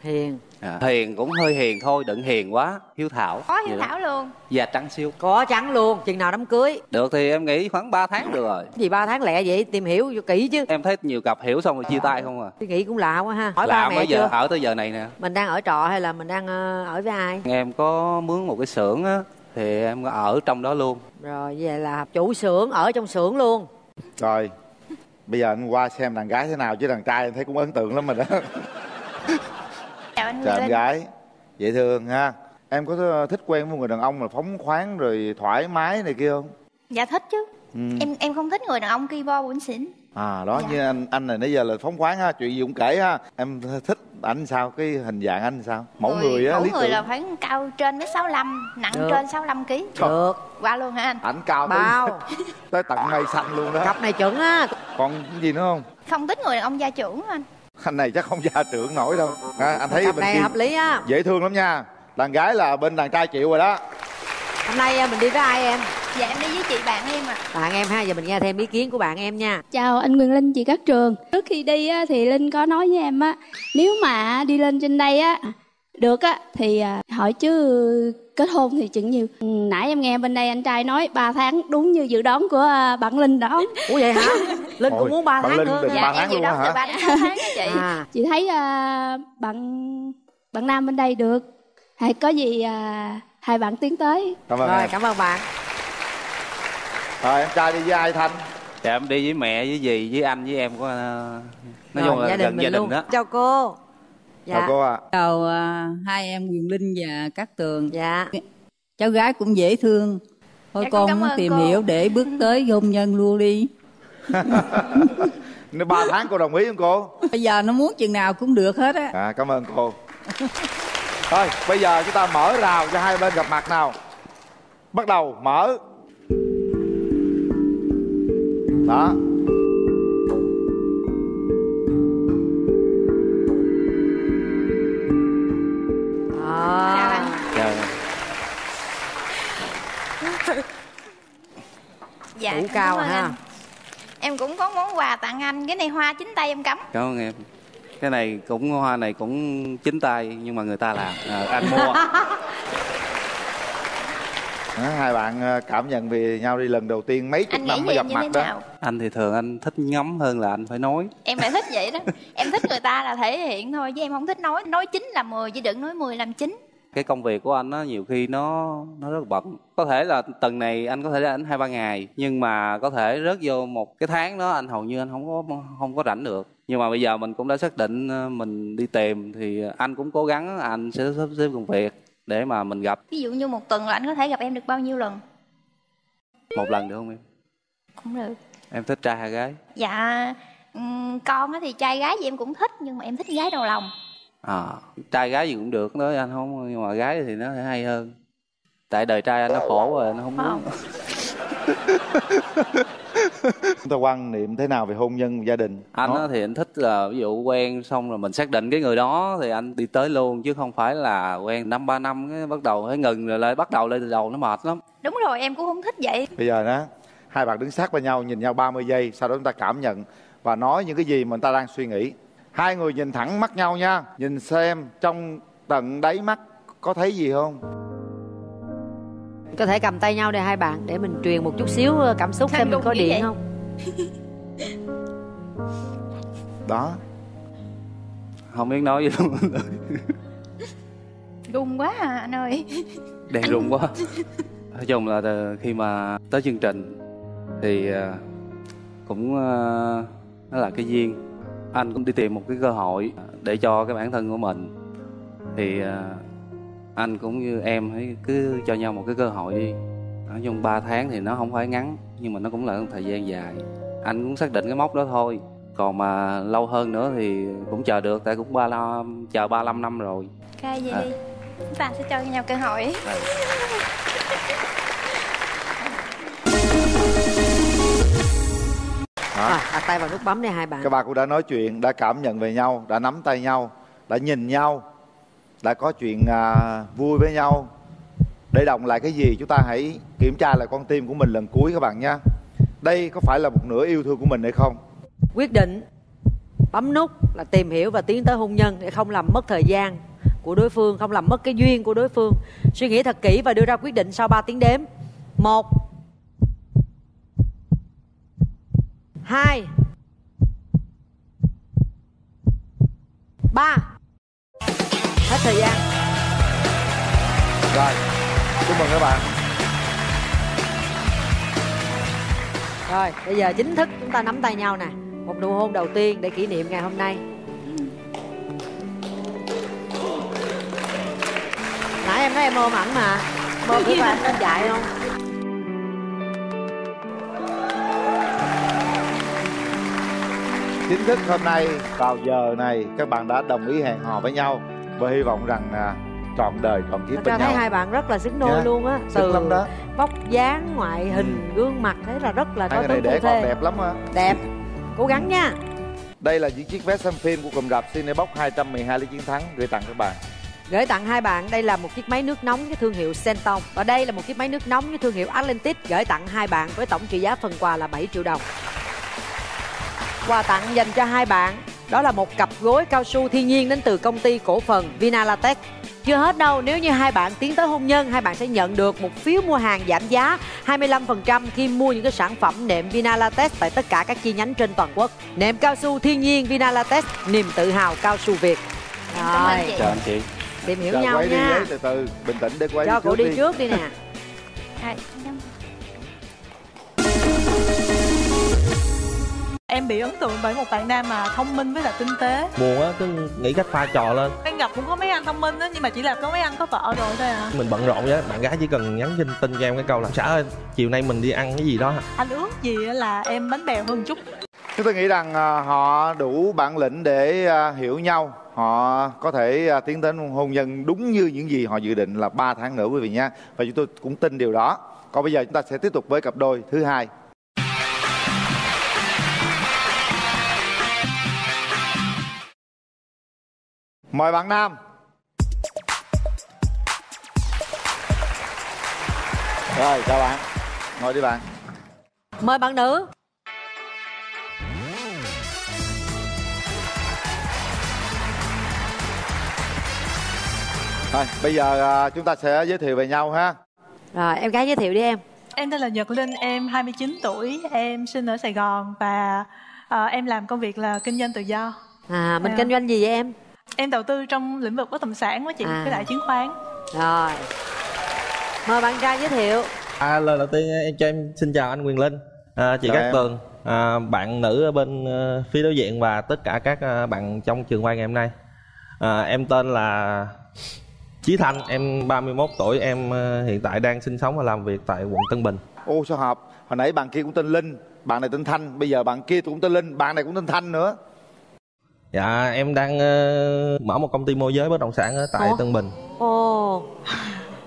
Hiền. À, hiền cũng hơi hiền thôi đừng hiền quá. Hiếu thảo. Có hiếu đó. thảo luôn. Da trắng siêu. Có trắng luôn chừng nào đám cưới. Được thì em nghĩ khoảng 3 tháng được rồi. Gì ba tháng lẹ vậy? Tìm hiểu vô kỹ chứ. Em thấy nhiều cặp hiểu xong rồi chia tay không à? Suy nghĩ cũng lạ quá ha. Hỏi ba mẹ bây giờ chưa? ở tới giờ này nè. Mình đang ở trọ hay là mình đang ờ, ở với ai? Em có mướn một cái xưởng á thì em có ở trong đó luôn. Rồi vậy là chủ xưởng ở trong xưởng luôn. Rồi bây giờ anh qua xem đàn gái thế nào chứ đàn trai em thấy cũng ấn tượng lắm rồi đó. Chào anh chào em Linh. gái dễ thương ha. Em có thích quen với một người đàn ông mà phóng khoáng rồi thoải mái này kia không? Dạ thích chứ ừ. em em không thích người đàn ông ki bo bủn xỉn à đó Dạ. như anh anh này nãy giờ là phóng khoáng ha chuyện gì cũng kể ha. Em thích ảnh sao cái hình dạng anh sao? Mẫu người á mẫu lý người tưởng. là phải cao trên mét 65 nặng Được. trên 65 kg Được. qua luôn hả anh? Ảnh cao Bao. tới, tới tận mây xanh luôn đó. Cặp này chuẩn á. Còn cái gì nữa không? Không thích người đàn ông gia trưởng anh? Anh này chắc không gia trưởng nổi đâu. Ha, anh thấy cặp bên này kia hợp lý á. dễ thương lắm nha. Đàn gái là bên đàn trai chịu rồi đó. Hôm nay ờ, mình đi với ai em dạ em đi với chị bạn em à bạn em ha giờ mình nghe thêm ý kiến của bạn em nha Chào anh Quyền Linh, chị Cát Trường. Trước khi đi á, thì Linh có nói với em á, nếu mà đi lên trên đây á được á thì à, hỏi chứ kết hôn thì chừng nhiều. Ừ, nãy em nghe bên đây anh trai nói 3 tháng đúng như dự đoán của à, bạn Linh đó. Ủa vậy hả? Linh cũng muốn ba bạn tháng Linh nữa. dạ ba em tháng dự luôn đoán từ ba tháng đó chị À. Chị thấy à, bạn bạn nam bên đây được. Hay có gì à, hai bạn tiến tới. cảm ơn rồi em cảm ơn bạn rồi em trai đi với ai thanh dạ em đi với mẹ với dì với anh với em có ờ, nói chung là gia đình gần gia đình luôn. đó chào cô chào cô ạ Chào à, hai em Quyền Linh và Cát Tường. Dạ. Cháu gái cũng dễ thương. Thôi Dạ, con tìm cô. hiểu để bước tới hôn nhân luôn đi. nếu ba tháng cô đồng ý không cô Bây giờ nó muốn chừng nào cũng được hết á. à cảm ơn cô thôi bây giờ chúng ta mở rào cho hai bên gặp mặt nào bắt đầu mở đó à. Chào. dạ cảm cao ha. anh. em cũng có món quà tặng anh cái này hoa chính tay em cắm cảm ơn em cái này cũng hoa này cũng chính tay nhưng mà người ta làm à, anh mua Đó, hai bạn ờ, cảm nhận về nhau đi lần đầu tiên mấy chục năm mới gặp mặt thế đó. nào? Anh thì thường anh thích ngắm hơn là anh phải nói. Em lại thích vậy đó. Em thích người ta là thể hiện thôi chứ em không thích nói. Nói chính là 10 chứ đừng nói 10 làm chính cái công việc của anh á nhiều khi nó nó rất bận. Có thể là tuần này anh có thể rảnh hai ba ngày nhưng mà có thể rớt vô một cái tháng đó anh hầu như anh không có không có rảnh được. Nhưng mà bây giờ mình cũng đã xác định ờ, mình đi tìm thì anh cũng cố gắng anh sẽ sắp xếp công việc để mà mình gặp. Ví dụ như một tuần là anh có thể gặp em được bao nhiêu lần? Một lần được không em? Cũng được. Em thích trai hay gái? Dạ ừm, con á thì trai gái gì em cũng thích nhưng mà em thích gái đầu lòng. À trai gái gì cũng được đó anh không nhưng mà gái thì nó hay hơn. Tại đời trai anh nó khổ rồi nó không muốn chúng ta quan niệm thế nào về hôn nhân gia đình? Anh á thì anh thích là ví dụ quen xong rồi mình xác định cái người đó thì anh đi tới luôn chứ không phải là quen năm ba năm cái bắt đầu phải ngừng rồi lại bắt đầu lại từ đầu nó mệt lắm. Đúng rồi em cũng không thích vậy. Bây giờ đó hai bạn đứng sát bên nhau nhìn nhau 30 giây sau đó chúng ta cảm nhận và nói những cái gì mà người ta đang suy nghĩ. Hai người nhìn thẳng mắt nhau nha nhìn xem trong tận đáy mắt có thấy gì không có thể cầm tay nhau đây hai bạn để mình truyền một chút xíu ờ, cảm xúc xem mình có điện vậy. không. Đó. Không biết nói gì luôn. Run quá à anh ơi. Đen rụng quá. Nói chung là từ khi mà tới chương trình thì ờ, cũng ờ, nó là cái duyên. Anh cũng đi tìm một cái cơ hội để cho cái bản thân của mình. Thì anh cũng như em hãy cứ cho nhau một cái cơ hội đi. Nói chung 3 tháng thì nó không phải ngắn nhưng mà nó cũng là một thời gian dài. Anh cũng xác định cái mốc đó thôi. Còn mà lâu hơn nữa thì cũng chờ được tại cũng ba lo chờ 35 năm rồi. Ok vậy À. đi. Chúng ta sẽ cho nhau cơ hội. Đó. Rồi, đặt tay vào nút bấm đây hai bạn. Các bạn cũng đã nói chuyện đã cảm nhận về nhau đã nắm tay nhau đã nhìn nhau đã có chuyện à, vui với nhau. Để đồng lại cái gì chúng ta hãy kiểm tra lại con tim của mình lần cuối các bạn nha đây có phải là một nửa yêu thương của mình hay không? Quyết định bấm nút là tìm hiểu và tiến tới hôn nhân để không làm mất thời gian của đối phương không làm mất cái duyên của đối phương. Suy nghĩ thật kỹ và đưa ra quyết định sau 3 tiếng đếm. Một hai ba hết thời gian. Rồi chúc mừng các bạn. Rồi bây giờ chính thức chúng ta nắm tay nhau nè. Một nụ hôn đầu tiên để kỷ niệm ngày hôm nay. Nãy em nói em ôm ảnh mà. Thử coi anh lên dạy không? Chính thức hôm nay vào giờ này các bạn đã đồng ý hẹn hò với nhau và hy vọng rằng à, trọn đời trọn kiếp bên ra thấy nhau. hai bạn rất là xứng đôi Dạ, luôn á. xứng lắm đó. vóc dáng ngoại hình gương mặt thấy là rất là có hai tướng phu để thê. đẹp lắm á. Đẹp. Cố gắng nha. Đây là những chiếc vé xem phim của cụm rạp Cinebox 212 lý chiến thắng gửi tặng các bạn. Gửi tặng hai bạn đây là một chiếc máy nước nóng với thương hiệu Senton và đây là một chiếc máy nước nóng với thương hiệu Atlantic gửi tặng hai bạn với tổng trị giá phần quà là 7 triệu đồng. Quà tặng dành cho hai bạn đó là một cặp gối cao su thiên nhiên đến từ công ty cổ phần Vinalatex chưa hết đâu, nếu như hai bạn tiến tới hôn nhân, hai bạn sẽ nhận được một phiếu mua hàng giảm giá 25% khi mua những cái sản phẩm nệm Vinalatex tại tất cả các chi nhánh trên toàn quốc. Nệm cao su thiên nhiên Vinalatex, niềm tự hào cao su Việt. Rồi, chào anh chị tìm hiểu Chờ nhau quay đi nha. ấy, từ từ bình tĩnh để quay Cho đi trước đi trước đi nè. Em bị ấn tượng bởi một bạn nam mà thông minh với là tinh tế. Buồn á cứ nghĩ cách pha trò lên. Em gặp cũng có mấy anh thông minh á nhưng mà chỉ là có mấy anh có vợ rồi thôi à. Mình bận rộn vậy bạn gái chỉ cần nhắn tin tin cho em cái câu là xã ơi chiều nay mình đi ăn cái gì đó. Anh ước gì á là em bánh bèo hơn chút. Chúng tôi nghĩ rằng à, họ đủ bản lĩnh để à, hiểu nhau. Họ có thể à, tiến đến hôn nhân đúng như những gì họ dự định là 3 tháng nữa quý vị nha Và chúng tôi cũng tin điều đó. Còn bây giờ chúng ta sẽ tiếp tục với cặp đôi thứ hai Mời bạn Nam Rồi chào bạn Ngồi đi bạn Mời bạn nữ. Rồi bây giờ à, chúng ta sẽ giới thiệu về nhau ha Rồi, em gái giới thiệu đi em. Em tên là Nhật Linh, em 29 tuổi, em sinh ở Sài Gòn và ờ, em làm công việc là kinh doanh tự do À, mình À. kinh doanh gì vậy em? Em đầu tư trong lĩnh vực bất động sản với chị, À. với lại chứng khoán Rồi. Mời bạn trai giới thiệu. à lời đầu tiên em cho em xin chào anh Quyền Linh à, chị Cát. Tường à, bạn nữ ở bên ờ, phía đối diện và tất cả các ờ, bạn trong trường quay ngày hôm nay à, em tên là Chí Thanh em 31 tuổi em ờ, hiện tại đang sinh sống và làm việc tại quận Tân Bình Ô sao hợp Hồi nãy bạn kia cũng tên Linh Bạn này tên Thanh Bây giờ bạn kia cũng tên Linh Bạn này cũng tên Thanh nữa dạ em đang ờ, mở một công ty môi giới bất động sản ở tại Ủa? Tân Bình Ồ.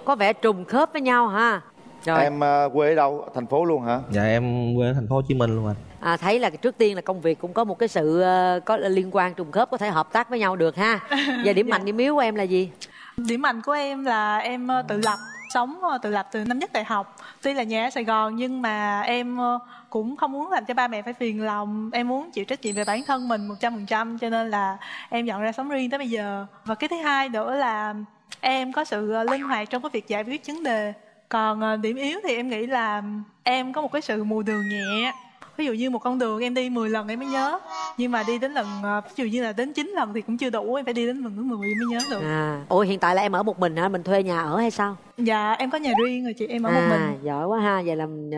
Có vẻ trùng khớp với nhau ha. Rồi. Em à, quê ở đâu? Thành phố luôn hả? dạ em quê ở thành phố Hồ Chí Minh luôn anh À, thấy là trước tiên là công việc cũng có một cái sự ờ, có liên quan trùng khớp có thể hợp tác với nhau được ha. Giờ điểm mạnh điểm yếu của em là gì? Điểm mạnh của em là em ờ, tự lập sống ờ, tự lập từ năm nhất đại học tuy là nhà ở Sài Gòn nhưng mà em ờ, cũng không muốn làm cho ba mẹ phải phiền lòng. Em muốn chịu trách nhiệm về bản thân mình 100% cho nên là em dọn ra sống riêng tới bây giờ. Và cái thứ hai nữa là em có sự ờ, linh hoạt trong cái việc giải quyết vấn đề. Còn ờ, điểm yếu thì em nghĩ là em có một cái sự mù đường nhẹ. Ví dụ như một con đường em đi 10 lần em mới nhớ. Nhưng mà đi đến lần ờ, ví dụ như là đến 9 lần thì cũng chưa đủ em phải đi đến lần thứ 10 mới nhớ được. À, ủa hiện tại là em ở một mình hả? Mình thuê nhà ở hay sao? Dạ em có nhà riêng rồi chị em ở một à, mình. giỏi quá ha. Vậy là mình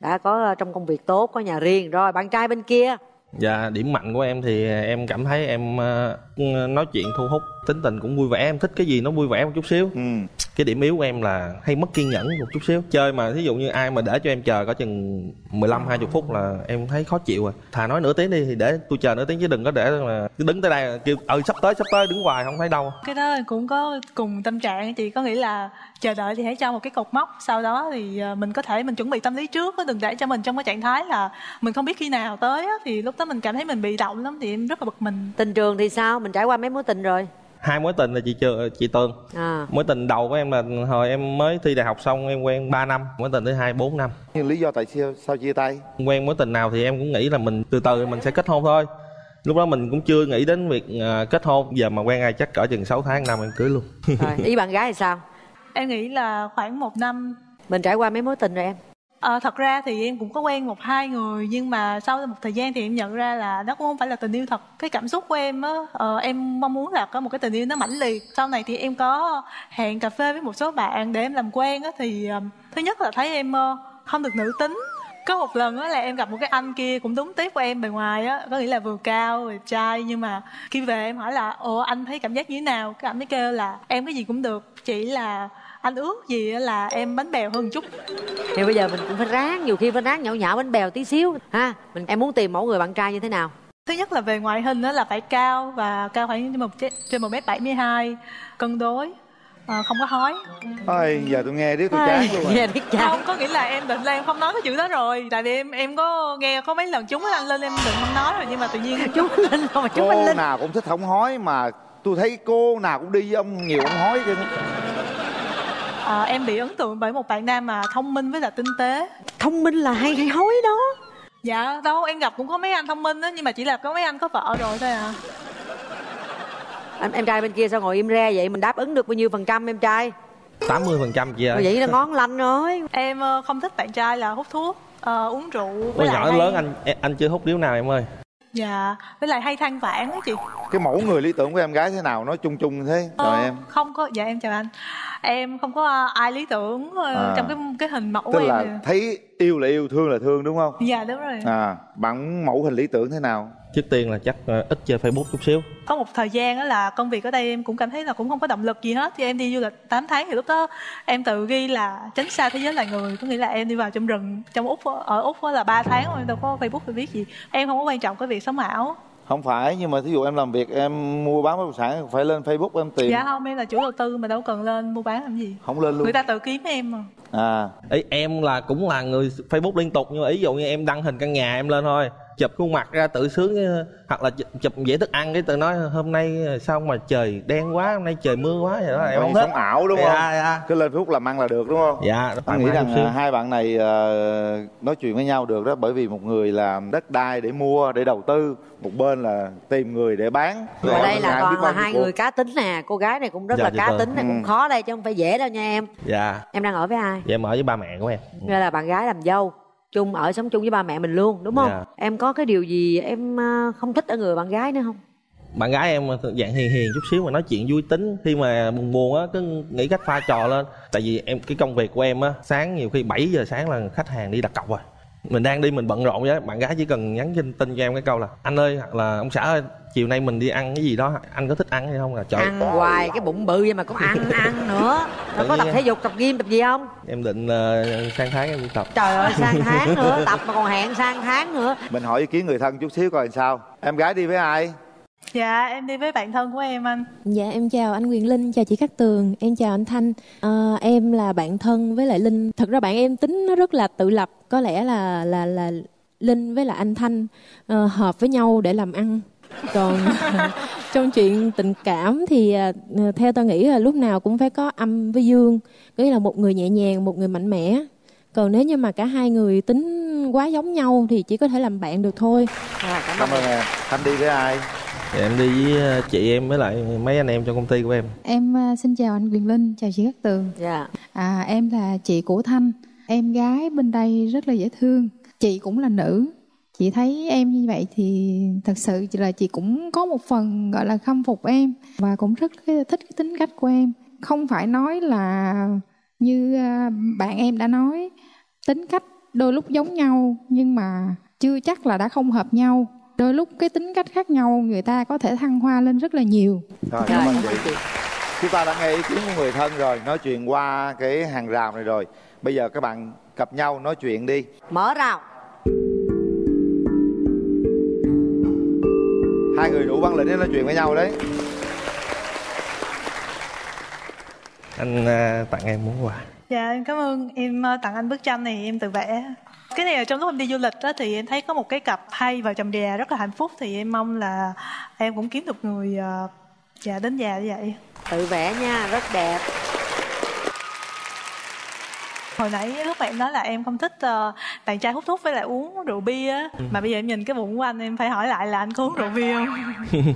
đã có ờ, trong công việc tốt, có nhà riêng. Rồi bạn trai bên kia. Dạ điểm mạnh của em thì em cảm thấy em ờ, nói chuyện thu hút tính tình cũng vui vẻ em thích cái gì nó vui vẻ một chút xíu. Cái điểm yếu của em là hay mất kiên nhẫn một chút xíu. Chơi mà thí dụ như ai mà để cho em chờ có chừng 15 20 phút là em thấy khó chịu rồi. Thà nói nửa tiếng đi thì để tôi chờ nửa tiếng chứ đừng có để mà cứ đứng tới đây là kêu ừ sắp tới sắp tới đứng hoài không thấy đâu. Cái đó cũng có cùng tâm trạng chị. Có nghĩ là chờ đợi thì hãy cho một cái cột mốc sau đó thì ờ, mình có thể mình chuẩn bị tâm lý trước đừng để cho mình trong cái trạng thái là mình không biết khi nào tới á, thì lúc đó mình cảm thấy mình bị động lắm thì em rất là bực mình. Tình trường thì sao? Mình trải qua mấy mối tình rồi. Hai mối tình là chị chưa chị tường. À. mối tình đầu của em là hồi em mới thi đại học xong em quen 3 năm mối tình thứ hai 4 năm. Nhưng lý do tại sao sao chia tay? quen mối tình nào thì em cũng nghĩ là mình từ từ mình sẽ kết hôn thôi. Lúc đó mình cũng chưa nghĩ đến việc à, kết hôn. Giờ mà quen ai chắc cỡ chừng 6 tháng năm em cưới luôn. Rồi ý bạn gái thì sao? Em nghĩ là khoảng một năm. Mình trải qua mấy mối tình rồi em à, thật ra thì em cũng có quen một hai người nhưng mà sau một thời gian thì em nhận ra là nó cũng không phải là tình yêu thật. Cái cảm xúc của em á à, em mong muốn là có một cái tình yêu nó mãnh liệt. Sau này thì em có hẹn cà phê với một số bạn để em làm quen á thì à, thứ nhất là thấy em không được nữ tính. Có một lần á là em gặp một cái anh kia cũng đúng tiếp của em bề ngoài á có nghĩa là vừa cao vừa đẹp trai nhưng mà khi về em hỏi là ồ anh thấy cảm giác như thế nào? Cái anh mới kêu là em cái gì cũng được chỉ là anh ước gì á là em bánh bèo hơn chút. Thì bây giờ mình cũng phải ráng nhiều khi phải ráng nhão nhão bánh bèo tí xíu ha? Mình em muốn tìm mẫu người bạn trai như thế nào? Thứ nhất là về ngoại hình đó là phải cao và cao khoảng trên một trên một mét bảy mươi hai cân đối ờ, không có hói. Ôi, giờ tôi nghe riết tôi chán luôn rồi. nghe biết không có nghĩa là em định là em không nói cái chữ đó rồi tại vì em em có nghe có mấy lần chúng anh lên em định không nói rồi nhưng mà tự nhiên chúng lên không mà cô nào cũng thích không hói mà tôi thấy cô nào cũng đi với ông nhiều ông hói chứ Ờ, em bị ấn tượng bởi một bạn nam mà thông minh với là tinh tế. Thông minh là hay hay hối đó. Dạ đâu em gặp cũng có mấy anh thông minh đó nhưng mà chỉ là có mấy anh có vợ rồi thôi à. Em, em trai bên kia sao ngồi im re vậy? Mình đáp ứng được bao nhiêu phần trăm em trai? 80 phần trăm ơi. Vậy là ngon lành rồi. Em ờ, không thích bạn trai là hút thuốc ờ, uống rượu Ôi với lại nhỏ hay- lớn anh anh chưa hút điếu nào em ơi? Dạ với lại hay than vãn á chị. Cái mẫu người lý tưởng của em gái thế nào? Nói chung chung thế. Ờ, rồi em. không có dạ em chào anh em không có ai lý tưởng ờ, À. trong cái cái hình mẫu tức em là nè. thấy yêu là yêu thương là thương đúng không? Dạ đúng rồi. À bạn mẫu hình lý tưởng thế nào? Trước tiên là chắc ờ, ít chơi facebook chút xíu. Có một thời gian đó là công việc ở đây em cũng cảm thấy là cũng không có động lực gì hết. Thì em đi du lịch 8 tháng thì lúc đó em tự ghi là tránh xa thế giới loài người. Có nghĩa là em đi vào trong rừng trong úc ở úc á là 3 tháng thôi em đâu có facebook phải biết gì. Em không có quan trọng cái việc sống ảo không phải nhưng mà thí dụ em làm việc em mua bán bất động sản phải lên facebook em tìm. Dạ không em là chủ đầu tư mà đâu cần lên mua bán làm gì. Không lên luôn. Người ta tự kiếm em mà. À. Ý em là cũng là người facebook liên tục nhưng mà ý dụ như em đăng hình căn nhà em lên thôi chụp khuôn mặt ra tự sướng ờ, hoặc là chụp, chụp dễ thức ăn cái tự nói hôm nay sao mà trời đen quá hôm nay trời mưa quá vậy đó. Em không thích. sống ảo đúng không? dạ, dạ. cứ lên facebook làm ăn là được đúng không? Dạ Tôi nghĩ rằng à, hai bạn này ờ, nói chuyện với nhau được đó bởi vì một người làm đất đai để mua để đầu tư một bên là tìm người để bán. Ở đây là toàn là hai người cá tính nè cô gái này cũng rất Dạ, là dạ cá vâng. tính này cũng Ừ. khó đây chứ không phải dễ đâu nha em. Dạ. Em đang ở với ai? Dạ em ở với ba mẹ của em. Nghĩa là bạn gái làm dâu chung ở sống chung với ba mẹ mình luôn đúng không? Dạ. em có cái điều gì em ờ, không thích ở người bạn gái nữa không? Bạn gái em dạng hiền hiền chút xíu mà nói chuyện vui tính khi mà buồn buồn á cứ nghĩ cách pha trò lên. Tại vì em cái công việc của em á sáng nhiều khi 7 giờ sáng là khách hàng đi đặt cọc rồi mình đang đi mình bận rộn vậy bạn gái chỉ cần nhắn tin tin cho em cái câu là anh ơi hoặc là ông xã ơi chiều nay mình đi ăn cái gì đó anh có thích ăn hay không? Là trời ăn hoài cái bụng bự vậy mà cũng ăn ăn nữa. Rồi có tập thể dục tập gym tập gì không? Em định ờ, sang tháng em đi tập. Trời ơi sang tháng nữa tập mà còn hẹn sang tháng nữa. Mình hỏi ý kiến người thân chút xíu coi làm sao. Em gái đi với ai dạ em đi với bạn thân của em anh Dạ em chào anh Quyền Linh, chào chị Cát Tường, em chào anh Thanh. À, em là bạn thân với lại Linh. Thật ra bạn em tính nó rất là tự lập, có lẽ là là là Linh với lại anh Thanh ờ, hợp với nhau để làm ăn. Còn trong chuyện tình cảm thì ờ, theo tôi nghĩ là lúc nào cũng phải có âm với dương, có nghĩa là một người nhẹ nhàng, một người mạnh mẽ. Còn nếu như mà cả hai người tính quá giống nhau thì chỉ có thể làm bạn được thôi. cảm ơn em thanh đi với ai Dạ, em đi với ờ, chị em với lại mấy anh em trong công ty của em Em à, xin chào anh Quyền Linh, chào chị Cát Tường. Dạ. À, em là chị của Thanh. Em gái bên đây rất là dễ thương. Chị cũng là nữ. Chị thấy em như vậy thì thật sự là chị cũng có một phần gọi là khâm phục em và cũng rất thích cái tính cách của em. Không phải nói là như à, bạn em đã nói tính cách đôi lúc giống nhau nhưng mà chưa chắc là đã không hợp nhau. Đôi lúc cái tính cách khác nhau người ta có thể thăng hoa lên rất là nhiều. rồi cảm ơn chị. chúng ta đã nghe ý kiến của người thân rồi nói chuyện qua cái hàng rào này rồi. Bây giờ các bạn gặp nhau nói chuyện đi. Mở rào. Hai người đủ bản lĩnh để nói chuyện với nhau đấy. Anh ờ, tặng em món quà. Dạ em cảm ơn. Em ờ, tặng anh bức tranh này em tự vẽ cái này là trong lúc em đi du lịch đó thì em thấy có một cái cặp hai vợ chồng già rất là hạnh phúc. Thì em mong là em cũng kiếm được người ờ, già đến già như vậy. Tự vẽ nha rất đẹp. Hồi nãy lúc mà em nói là em không thích uh, đàn trai hút thuốc với lại uống rượu bia á Ừ. mà bây giờ em nhìn cái bụng của anh em phải hỏi lại là anh có uống rượu bia không?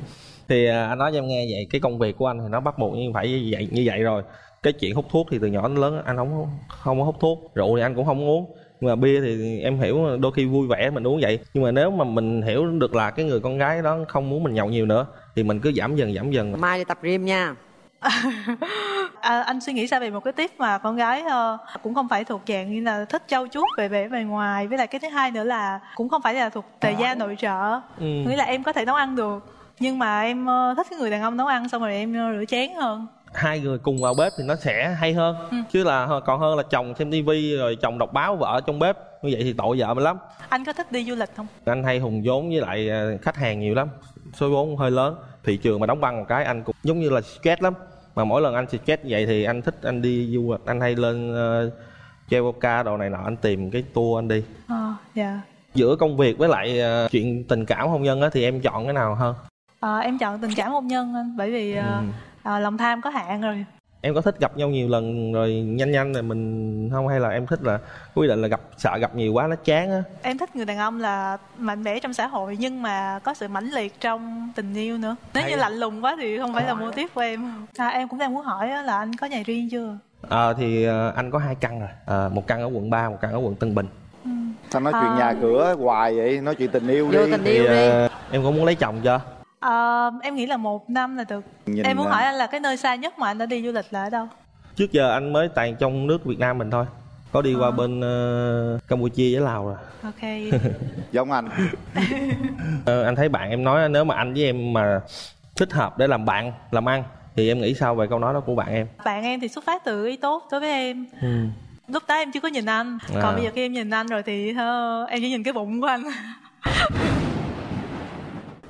Thì à, anh nói cho em nghe vậy cái công việc của anh thì nó bắt buộc như phải như vậy như vậy rồi. Cái chuyện hút thuốc thì từ nhỏ đến lớn anh không không có hút thuốc rượu thì anh cũng không uống nhưng mà bia thì em hiểu đôi khi vui vẻ mình uống vậy. Nhưng mà nếu mà mình hiểu được là cái người con gái đó không muốn mình nhậu nhiều nữa thì mình cứ giảm dần giảm dần. Mai đi tập gym nha. À, anh suy nghĩ sao về một cái tiếp mà con gái ờ, cũng không phải thuộc dạng như là thích trau chuốt về vẻ bề ngoài. Với lại cái thứ hai nữa là cũng không phải là thuộc tề gia nội trợ. Ừ. nghĩa là em có thể nấu ăn được nhưng mà em ờ, thích cái người đàn ông nấu ăn xong rồi em ờ, rửa chén hơn hai người cùng vào bếp thì nó sẽ hay hơn. Ừ. chứ là còn hơn là chồng xem tivi rồi chồng đọc báo vợ ở trong bếp. Như vậy thì tội vợ mình lắm. Anh có thích đi du lịch không? Anh hay hùng vốn với lại ờ, khách hàng nhiều lắm. Số vốn hơi lớn. Thị trường mà đóng băng một cái anh cũng giống như là stress lắm. Mà mỗi lần anh stress vậy thì anh thích anh đi du lịch. Anh hay lên uh, Traveloka đồ này nọ anh tìm cái tour anh đi. Ờ dạ. Giữa công việc với lại ờ, chuyện tình cảm hôn nhân á thì em chọn cái nào hơn? Ờ, em chọn tình cảm hôn nhân anh bởi vì Ừ. ờ, lòng tham có hạn rồi. Em có thích gặp nhau nhiều lần rồi nhanh nhanh rồi mình không? Hay là em thích là quyết định là gặp sợ gặp nhiều quá nó chán á? Em thích người đàn ông là mạnh mẽ trong xã hội nhưng mà có sự mãnh liệt trong tình yêu nữa. Nếu Hay như à. lạnh lùng quá thì không phải là mô tiếp của em. À, em cũng đang muốn hỏi á là anh có nhà riêng chưa? Ờ, thì ờ, anh có hai căn rồi. Ờ, một căn ở quận 3, một căn ở quận Tân Bình. Sao nói chuyện À. nhà cửa hoài vậy? Nói chuyện tình yêu đi. thì ờ, em có muốn lấy chồng chưa Ờ, em nghĩ là một năm là được. Nhìn em muốn là- hỏi anh là cái nơi xa nhất mà anh đã đi du lịch là ở đâu? Trước giờ anh mới toàn trong nước Việt Nam mình thôi. Có đi qua bên ờ, Campuchia với Lào rồi. Ok. Giống anh. Ờ, anh thấy bạn em nói nếu mà anh với em mà thích hợp để làm bạn làm ăn thì em nghĩ sao về câu nói đó của bạn em? Bạn em thì xuất phát từ ý tốt đối với em. Ừ. lúc đó em chưa có nhìn anh. À. còn bây giờ khi em nhìn anh rồi thì ờ, em chỉ nhìn cái bụng của anh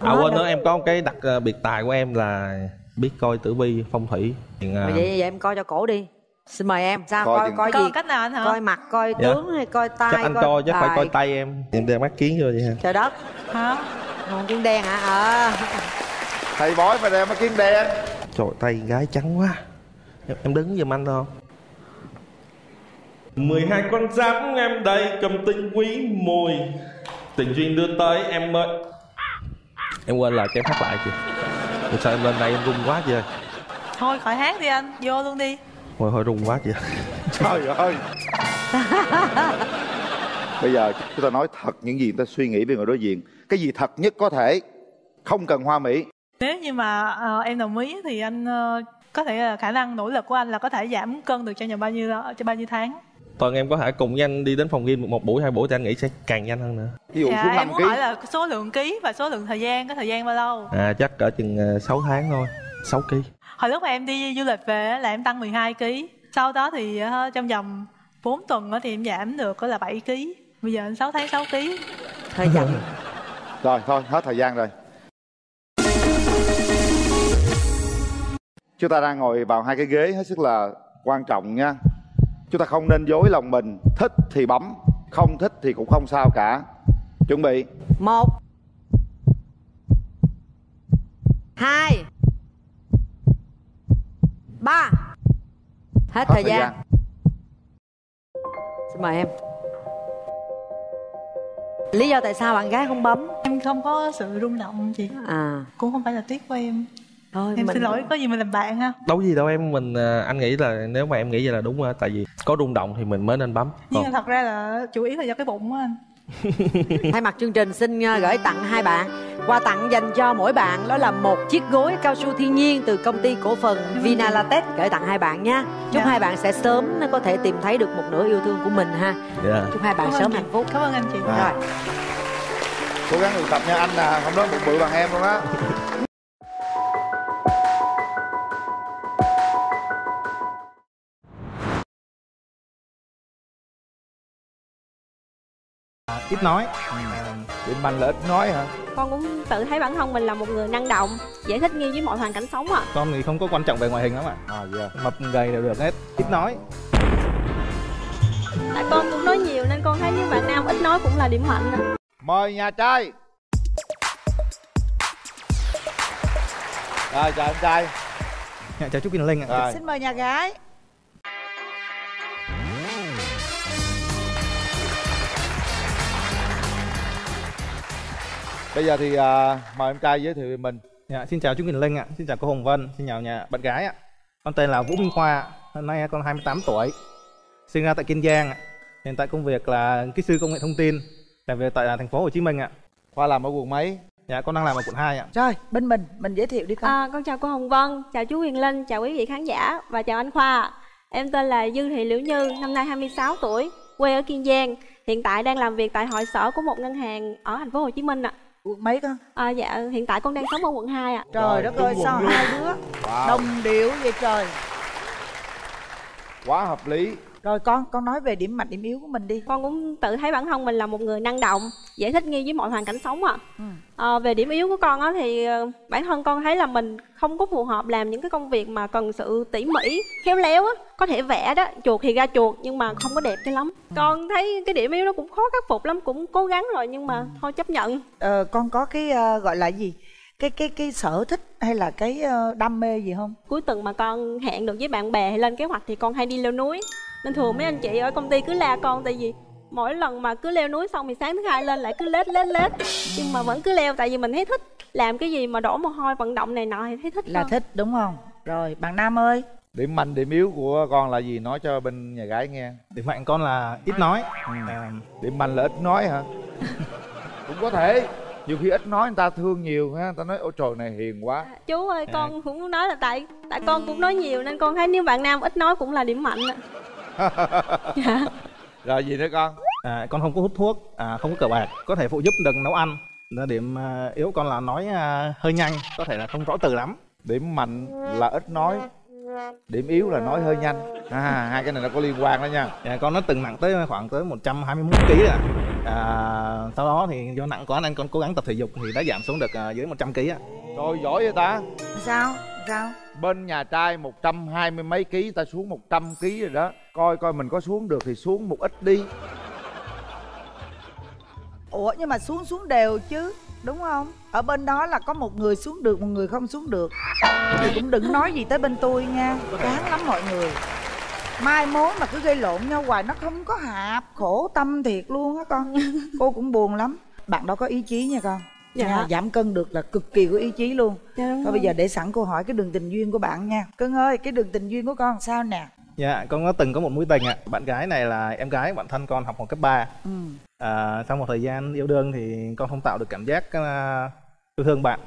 à quên nữa em có một cái đặc ờ, biệt tài của em là biết coi tử vi phong thủy. Chuyện, ờ, vậy, vậy em coi cho cổ đi. Xin mời em. Sao Coi coi chừng- coi, Coi gì? cách nào anh hả? coi mặt coi Dạ. tướng hay coi tai chắc anh coi chắc phải tài? coi tay em. Em đeo mắt kiến vô vậy ha trời đất. Hả? Còn kiến đen hả? Ờ. Thầy bói phải đem cái kiến đen. Trời tay gái trắng quá. Em, em đứng giùm anh thôi 12 con giáp em đây cầm tinh quý mùi Tình duyên đưa tới em ơi Em quên lời cho em hát lại Ủa Sao em lên đây em run quá vậy? Thôi khỏi hát đi anh. Vô luôn đi. Ôi hơi run quá vậy. Trời ơi. Bây giờ chúng ta nói thật những gì chúng ta suy nghĩ về người đối diện. Cái gì thật nhất có thể không cần hoa mỹ. Nếu như mà ờ, em đồng ý thì anh ờ, có thể là khả năng nỗ lực của anh là có thể giảm cân được cho nhà bao nhiêu cho bao nhiêu tháng Tuần em có thể cùng với anh đi đến phòng gym một buổi hai buổi thì anh nghĩ sẽ càng nhanh hơn nữa. Ví dụ dạ em muốn hỏi là số lượng ký và số lượng thời gian có thời gian bao lâu? À chắc cỡ chừng 6 tháng thôi 6 kg hồi lúc mà em đi du lịch về á, là em tăng 12 kg sau đó thì ờ, trong vòng 4 tuần á thì em giảm được có là 7 kg bây giờ 6 tháng 6 kg hơi chậm rồi thôi hết thời gian rồi. Chúng ta đang ngồi vào hai cái ghế hết sức là quan trọng nha chúng ta không nên dối lòng mình. Thích thì bấm không thích thì cũng không sao cả. Chuẩn bị. Một. Hai. Ba. Hết, thời, gian. xin mời em. Lý do tại sao bạn gái không bấm? Em không có sự rung động chị. À. Cũng không phải là tiếc của em thôi em mình- xin lỗi có gì mình làm bạn ha Đâu gì đâu em mình à, anh nghĩ là nếu mà em nghĩ vậy là đúng rồi tại vì có rung động thì mình mới nên bấm nhưng Còn thật ra là chủ yếu là do cái bụng của anh Thay mặt chương trình xin uh, gửi tặng hai bạn Quà tặng dành cho mỗi bạn đó là một chiếc gối cao su thiên nhiên từ công ty cổ phần Vinalatex gửi tặng hai bạn nha. Chúc Dạ. hai bạn sẽ sớm có thể tìm thấy được một nửa yêu thương của mình ha. Dạ. Chúc hai bạn Cảm sớm hạnh phúc. cảm ơn anh chị À. Rồi. cố gắng luyện tập nha anh à không nói bụng bự bằng em luôn á ít nói. Điểm mạnh là ít nói hả? Con cũng tự thấy bản thân mình là một người năng động dễ thích nghi với mọi hoàn cảnh sống ạ. Con thì không có quan trọng về ngoại hình lắm ạ. À, yeah. mập gầy đều được hết ít nói. Tại con cũng nói nhiều nên con thấy với bạn nam ít nói cũng là điểm mạnh ạ. mời nhà trai. Rồi chào anh trai. Dạ, chào chúc Kim Linh ạ. Rồi. Xin mời nhà gái bây giờ thì à, mời em trai giới thiệu về mình Dạ, xin chào chú Quỳnh Linh ạ, xin chào cô Hồng Vân, xin chào nhà bạn gái ạ. Con tên là Vũ Minh Khoa, hôm nay con 28 tuổi, sinh ra tại Kiên Giang ạ. Hiện tại công việc là kỹ sư công nghệ thông tin, làm việc tại à, thành phố Hồ Chí Minh ạ. Khoa làm ở quận mấy? Dạ, con đang làm ở quận 2 ạ. Rồi, bên mình, mình giới thiệu đi con. À, con chào cô Hồng Vân, chào chú Huyền Linh, chào quý vị khán giả và chào anh Khoa. Em tên là Dương Thị Liễu Như, năm nay 26 tuổi, quê ở Kiên Giang. Hiện tại đang làm việc tại hội sở của một ngân hàng ở thành phố Hồ Chí Minh ạ. Quận mấy con? À, dạ, hiện tại con đang sống ở quận 2 ạ. Trời đất ơi, sao hai đứa Wow. đồng điệu vậy trời. quá hợp lý Rồi con, con nói về điểm mạnh điểm yếu của mình đi. Con cũng tự thấy bản thân mình là một người năng động, dễ thích nghi với mọi hoàn cảnh sống ạ. Ừ. À, về điểm yếu của con á thì ờ, bản thân con thấy là mình không có phù hợp làm những cái công việc mà cần sự tỉ mỉ, khéo léo á. Có thể vẽ đó, chuột thì ra chuột nhưng mà không có đẹp cho lắm. Con thấy cái điểm yếu đó cũng khó khắc phục lắm, cũng cố gắng rồi nhưng mà thôi chấp nhận. Ờ, con có cái ờ, gọi là gì? Cái cái cái sở thích hay là cái đam mê gì không? Cuối tuần mà con hẹn được với bạn bè hay lên kế hoạch thì con hay đi leo núi. Nên thường mấy anh chị ở công ty cứ la con tại vì mỗi lần mà cứ leo núi xong thì sáng thứ hai lên lại cứ lết lết lết nhưng mà vẫn cứ leo tại vì mình thấy thích làm cái gì mà đổ mồ hôi vận động này nọ thì thấy thích Là hơn. thích đúng không? Rồi, bạn Nam ơi. điểm mạnh điểm yếu của con là gì nói cho bên nhà gái nghe Điểm mạnh con là ít nói. À, điểm mạnh là ít nói hả cũng có thể nhiều khi ít nói người ta thương nhiều ha người ta nói ôi trời này hiền quá chú ơi con cũng muốn nói là tại tại con cũng nói nhiều nên con thấy nếu bạn nam ít nói cũng là điểm mạnh ạ. Dạ rồi gì nữa con À, con không có hút thuốc, à, không có cờ bạc, có thể phụ giúp được nấu ăn. Là điểm à, yếu con là nói à, hơi nhanh, có thể là không rõ từ lắm. điểm mạnh là ít nói điểm yếu là nói hơi nhanh à, hai cái này nó có liên quan đó nha Dạ, con nó từng nặng tới khoảng tới 121 kg à. à sau đó thì do nặng quá nên con cố gắng tập thể dục thì đã giảm xuống được à, dưới 100 kg ạ. Trời giỏi vậy ta Sao? Sao? Bên nhà trai 120 mấy ký ta xuống 100 ký rồi đó. Coi coi mình có xuống được thì xuống một ít đi. Ủa nhưng mà xuống xuống đều chứ Đúng không? Ở bên đó là có một người xuống được, một người không xuống được. Thì cũng đừng nói gì tới bên tôi nha Chán lắm mọi người. Mai mối mà cứ gây lộn nhau hoài Nó không có hạp Khổ tâm thiệt luôn á con. Cô cũng buồn lắm. Bạn đó có ý chí nha con. Dạ. Nha, giảm cân được là cực kỳ có ý chí luôn Dạ, đúng Thôi bây giờ để sẵn câu hỏi cái đường tình duyên của bạn nha Cưng ơi cái đường tình duyên của con sao nè Dạ, con có từng có một mối tình ạ. Bạn gái này là em gái bạn thân con học hồi cấp 3. ừ. À, sau một thời gian yêu đương thì con không tạo được cảm giác à, yêu thương bạn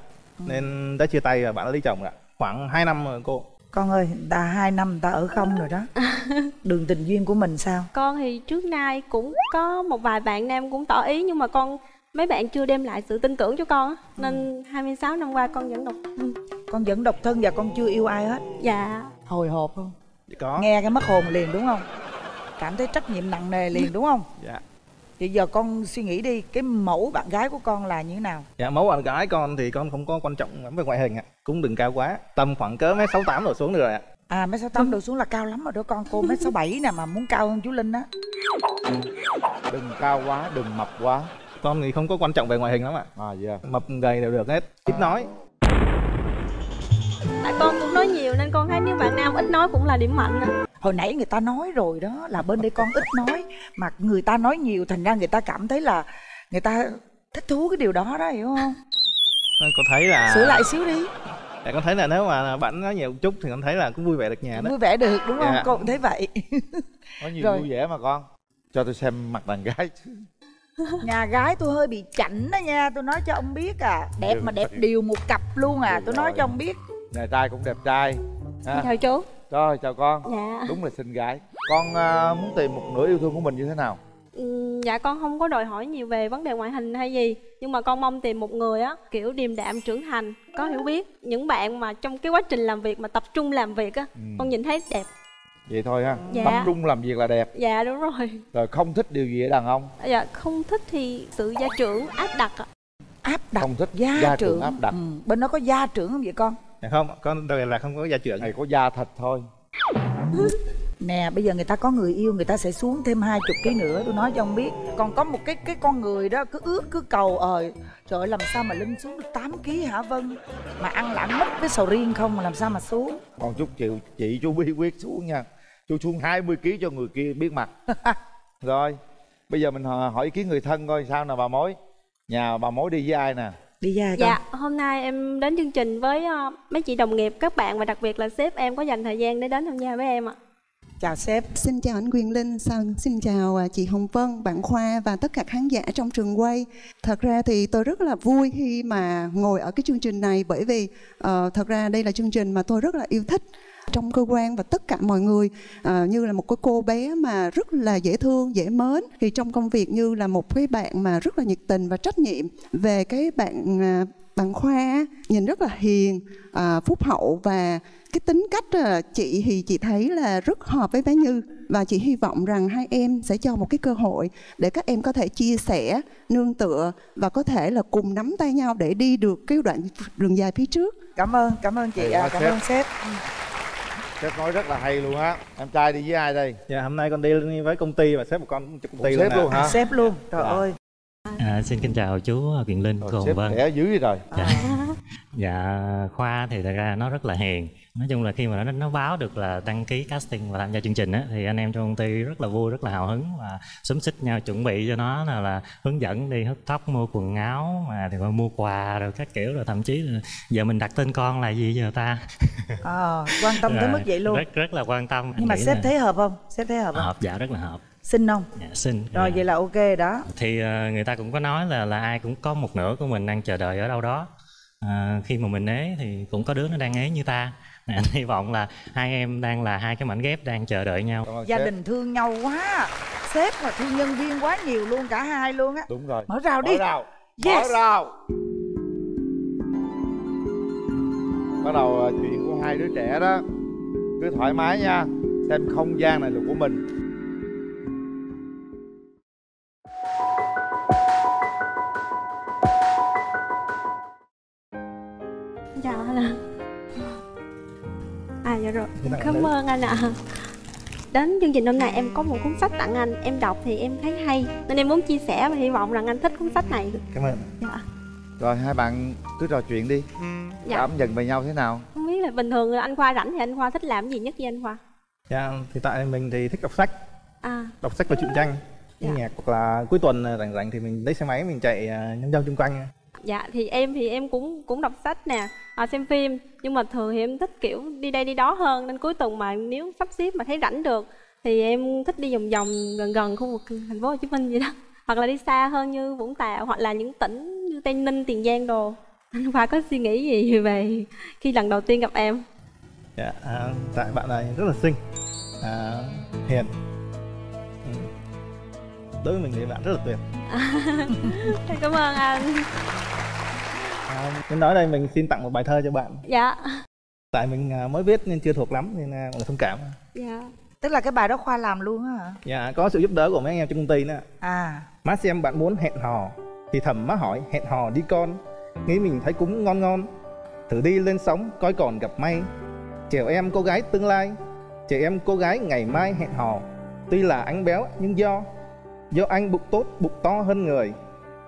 nên đã chia tay và bạn đã lấy chồng ạ. Khoảng 2 năm rồi cô. Con ơi ta hai năm ta ở không rồi đó Đường tình duyên của mình sao con thì trước nay cũng có một vài bạn nam cũng tỏ ý nhưng mà con mấy bạn chưa đem lại sự tin tưởng cho con á nên 26 năm qua con vẫn độc thân Con vẫn độc thân và con chưa yêu ai hết dạ Hồi hộp không Dạ có. Nghe cái mất hồn liền đúng không Cảm thấy trách nhiệm nặng nề liền đúng không Dạ. Thì giờ con suy nghĩ đi Cái mẫu bạn gái của con là như thế nào Dạ mẫu bạn gái con thì con không có quan trọng lắm về ngoại hình ạ. Cũng đừng cao quá. Tầm khoảng cỡ mét 68 đổ xuống được rồi ạ. À mấy sáu tám độ xuống là cao lắm rồi đó con Cô mấy sáu bảy nè mà muốn cao hơn chú Linh á Đừng cao quá, đừng mập quá Con thì không có quan trọng về ngoại hình lắm ạ. À dạ Mập gầy đều được hết. Ít nói. tại con cũng nói nhiều nên con thấy nếu bạn nam ít nói cũng là điểm mạnh ạ. Hồi nãy người ta nói rồi đó Là bên đây con ít nói Mà người ta nói nhiều Thành ra người ta cảm thấy là Người ta thích thú cái điều đó đó hiểu không Con thấy là Sửa lại xíu đi Dạ con thấy là nếu mà bạn nói nhiều một chút thì con thấy là cũng vui vẻ được nhà đó. Vui vẻ được đúng không Dạ. Cô cũng thấy vậy Có nhiều Rồi. vui vẻ mà con Cho tôi xem mặt đàn gái Nhà gái tôi hơi bị chảnh đó nha Tôi nói cho ông biết à. Đẹp mà đẹp điều một cặp luôn à Tôi nói cho ông biết. Nhà trai cũng đẹp trai ha. chào chú. Rồi chào con. Dạ. Đúng là xinh gái. Con à, muốn tìm một nửa yêu thương của mình như thế nào? Ừm, dạ con không có đòi hỏi nhiều về vấn đề ngoại hình hay gì nhưng mà con mong tìm một người á kiểu điềm đạm trưởng thành có hiểu biết. Những bạn mà trong cái quá trình làm việc mà tập trung làm việc á con nhìn thấy đẹp Vậy thôi ha Dạ. Tập trung làm việc là đẹp. Dạ đúng rồi. Rồi không thích điều gì ở đàn ông? Dạ không thích thì sự gia trưởng áp đặt ạ. Áp đặt Không thích gia, gia trưởng. trưởng áp đặt. Ừ. Bên đó có gia trưởng không vậy con? Dạ không, con đây là không có gia trưởng. Này có da thịt thôi. Nè bây giờ người ta có người yêu Người ta sẽ xuống thêm hai chục ký nữa. Tôi nói cho ông biết. Còn có một cái cái con người đó Cứ ước cứ cầu ờ Trời ơi làm sao mà Linh xuống được 8 ký hả Vân? Mà ăn lãng mất cái sầu riêng không? Mà làm sao mà xuống? Còn chút chịu chị chú bí quyết xuống nha. Chú xuống 20 kg cho người kia biết mặt. Rồi Bây giờ mình hỏi ý kiến người thân coi sao nào bà mối. Nhà bà mối đi với ai nè? Đi với ai Dạ, hôm nay em đến chương trình với ờ, mấy chị đồng nghiệp, các bạn và đặc biệt là sếp em có dành thời gian để đến tham gia với em ạ chào sếp. Xin chào anh Quyền Linh, xin chào à, chị Hồng Vân, bạn Khoa và tất cả khán giả trong trường quay. Thật ra thì tôi rất là vui khi mà ngồi ở cái chương trình này bởi vì uh, thật ra đây là chương trình mà tôi rất là yêu thích trong cơ quan và tất cả mọi người ờ, như là một cái cô bé mà rất là dễ thương dễ mến. Thì trong công việc như là một cái bạn mà rất là nhiệt tình và trách nhiệm về cái bạn à, bạn khoa nhìn rất là hiền à, phúc hậu và cái tính cách à, chị thì chị thấy là rất hợp với bé Như và chị hy vọng rằng hai em sẽ cho một cái cơ hội để các em có thể chia sẻ nương tựa và có thể là cùng nắm tay nhau để đi được cái đoạn đường dài phía trước cảm ơn cảm ơn chị à, cảm sếp. ơn sếp sếp nói rất là hay luôn á em trai đi với ai đây dạ hôm nay con đi với công ty và sếp một con công ty Ủa, sếp nè. luôn hả? sếp luôn trời Dạ. ơi À, xin kính chào chú Quyền Linh, cô Hồng Vân. khỏe dữ vậy rồi Dạ. dạ, Khoa thì thật ra nó rất là hiền. Nói chung là khi mà nó nó báo được là đăng ký casting và tham gia chương trình á, thì anh em trong công ty rất là vui, rất là hào hứng và xúm xích nhau chuẩn bị cho nó là, là hướng dẫn đi hớt tóc, mua quần áo mà thì còn mua quà rồi các kiểu rồi thậm chí là giờ mình đặt tên con là gì giờ ta. Ờ, quan tâm tới Rồi, mức vậy luôn Rất rất là quan tâm. Nhưng mà sếp là thấy hợp không sếp thấy hợp không hợp dạ rất là hợp. Xinh không? Dạ, xinh. rồi Dạ. vậy là ok đó. Thì ờ, người ta cũng có nói là là ai cũng có một nửa của mình đang chờ đợi ở đâu đó. À, khi mà mình ế thì cũng có đứa nó đang ế như ta. Anh hy vọng là hai em đang là hai cái mảnh ghép đang chờ đợi nhau. Gia đình thương nhau quá. Sếp mà thương nhân viên quá nhiều luôn cả hai luôn á. Đúng rồi. Mở rào đi. Mở rào. Yes. mở rào. Bắt đầu ờ, chuyện của hai đứa trẻ đó. Cứ thoải mái nha. Xem không gian này là của mình À dạ rồi, Xin tặng cảm nữ. ơn anh ạ. Đến chương trình hôm nay em có một cuốn sách tặng anh, em đọc thì em thấy hay nên em muốn chia sẻ và hy vọng rằng anh thích cuốn sách này. cảm ơn Dạ. rồi hai bạn cứ trò chuyện đi Dạ. cảm nhận về nhau thế nào Không biết là bình thường anh Khoa rảnh thì anh Khoa thích làm gì nhất với anh Khoa? dạ thì tại mình thì thích đọc sách À, đọc sách và truyện tranh Dạ. nhạc hoặc là cuối tuần à, rảnh rảnh thì mình lấy xe máy mình chạy à, nhân dân chung quanh dạ thì em thì em cũng cũng đọc sách nè, à, xem phim. Nhưng mà thường thì em thích kiểu đi đây đi đó hơn nên cuối tuần mà nếu sắp xếp mà thấy rảnh được thì em thích đi vòng vòng gần gần khu vực thành phố Hồ Chí Minh vậy đó. Hoặc là đi xa hơn như Vũng Tàu hoặc là những tỉnh như Tây Ninh, Tiền Giang đồ. Anh Khoa có suy nghĩ gì về khi lần đầu tiên gặp em? Dạ à, tại bạn này rất là xinh. À, hiền. Ừ. đối với mình thì bạn rất là tuyệt. Cảm ơn anh à, nên nói đây mình xin tặng một bài thơ cho bạn. Dạ. Tại mình à, mới viết nên chưa thuộc lắm nên à, mọi người thông cảm. Dạ. Tức là cái bài đó khoa làm luôn á hả? Dạ có sự giúp đỡ của mấy anh em trong công ty nữa. À. Má xem bạn muốn hẹn hò thì thầm má hỏi hẹn hò đi con. Nghĩ mình thấy cũng ngon ngon. Thử đi lên sóng coi còn gặp may. Chèo em cô gái tương lai trẻ em cô gái ngày mai hẹn hò. Tuy là anh béo nhưng do do anh bụng tốt bụng to hơn người.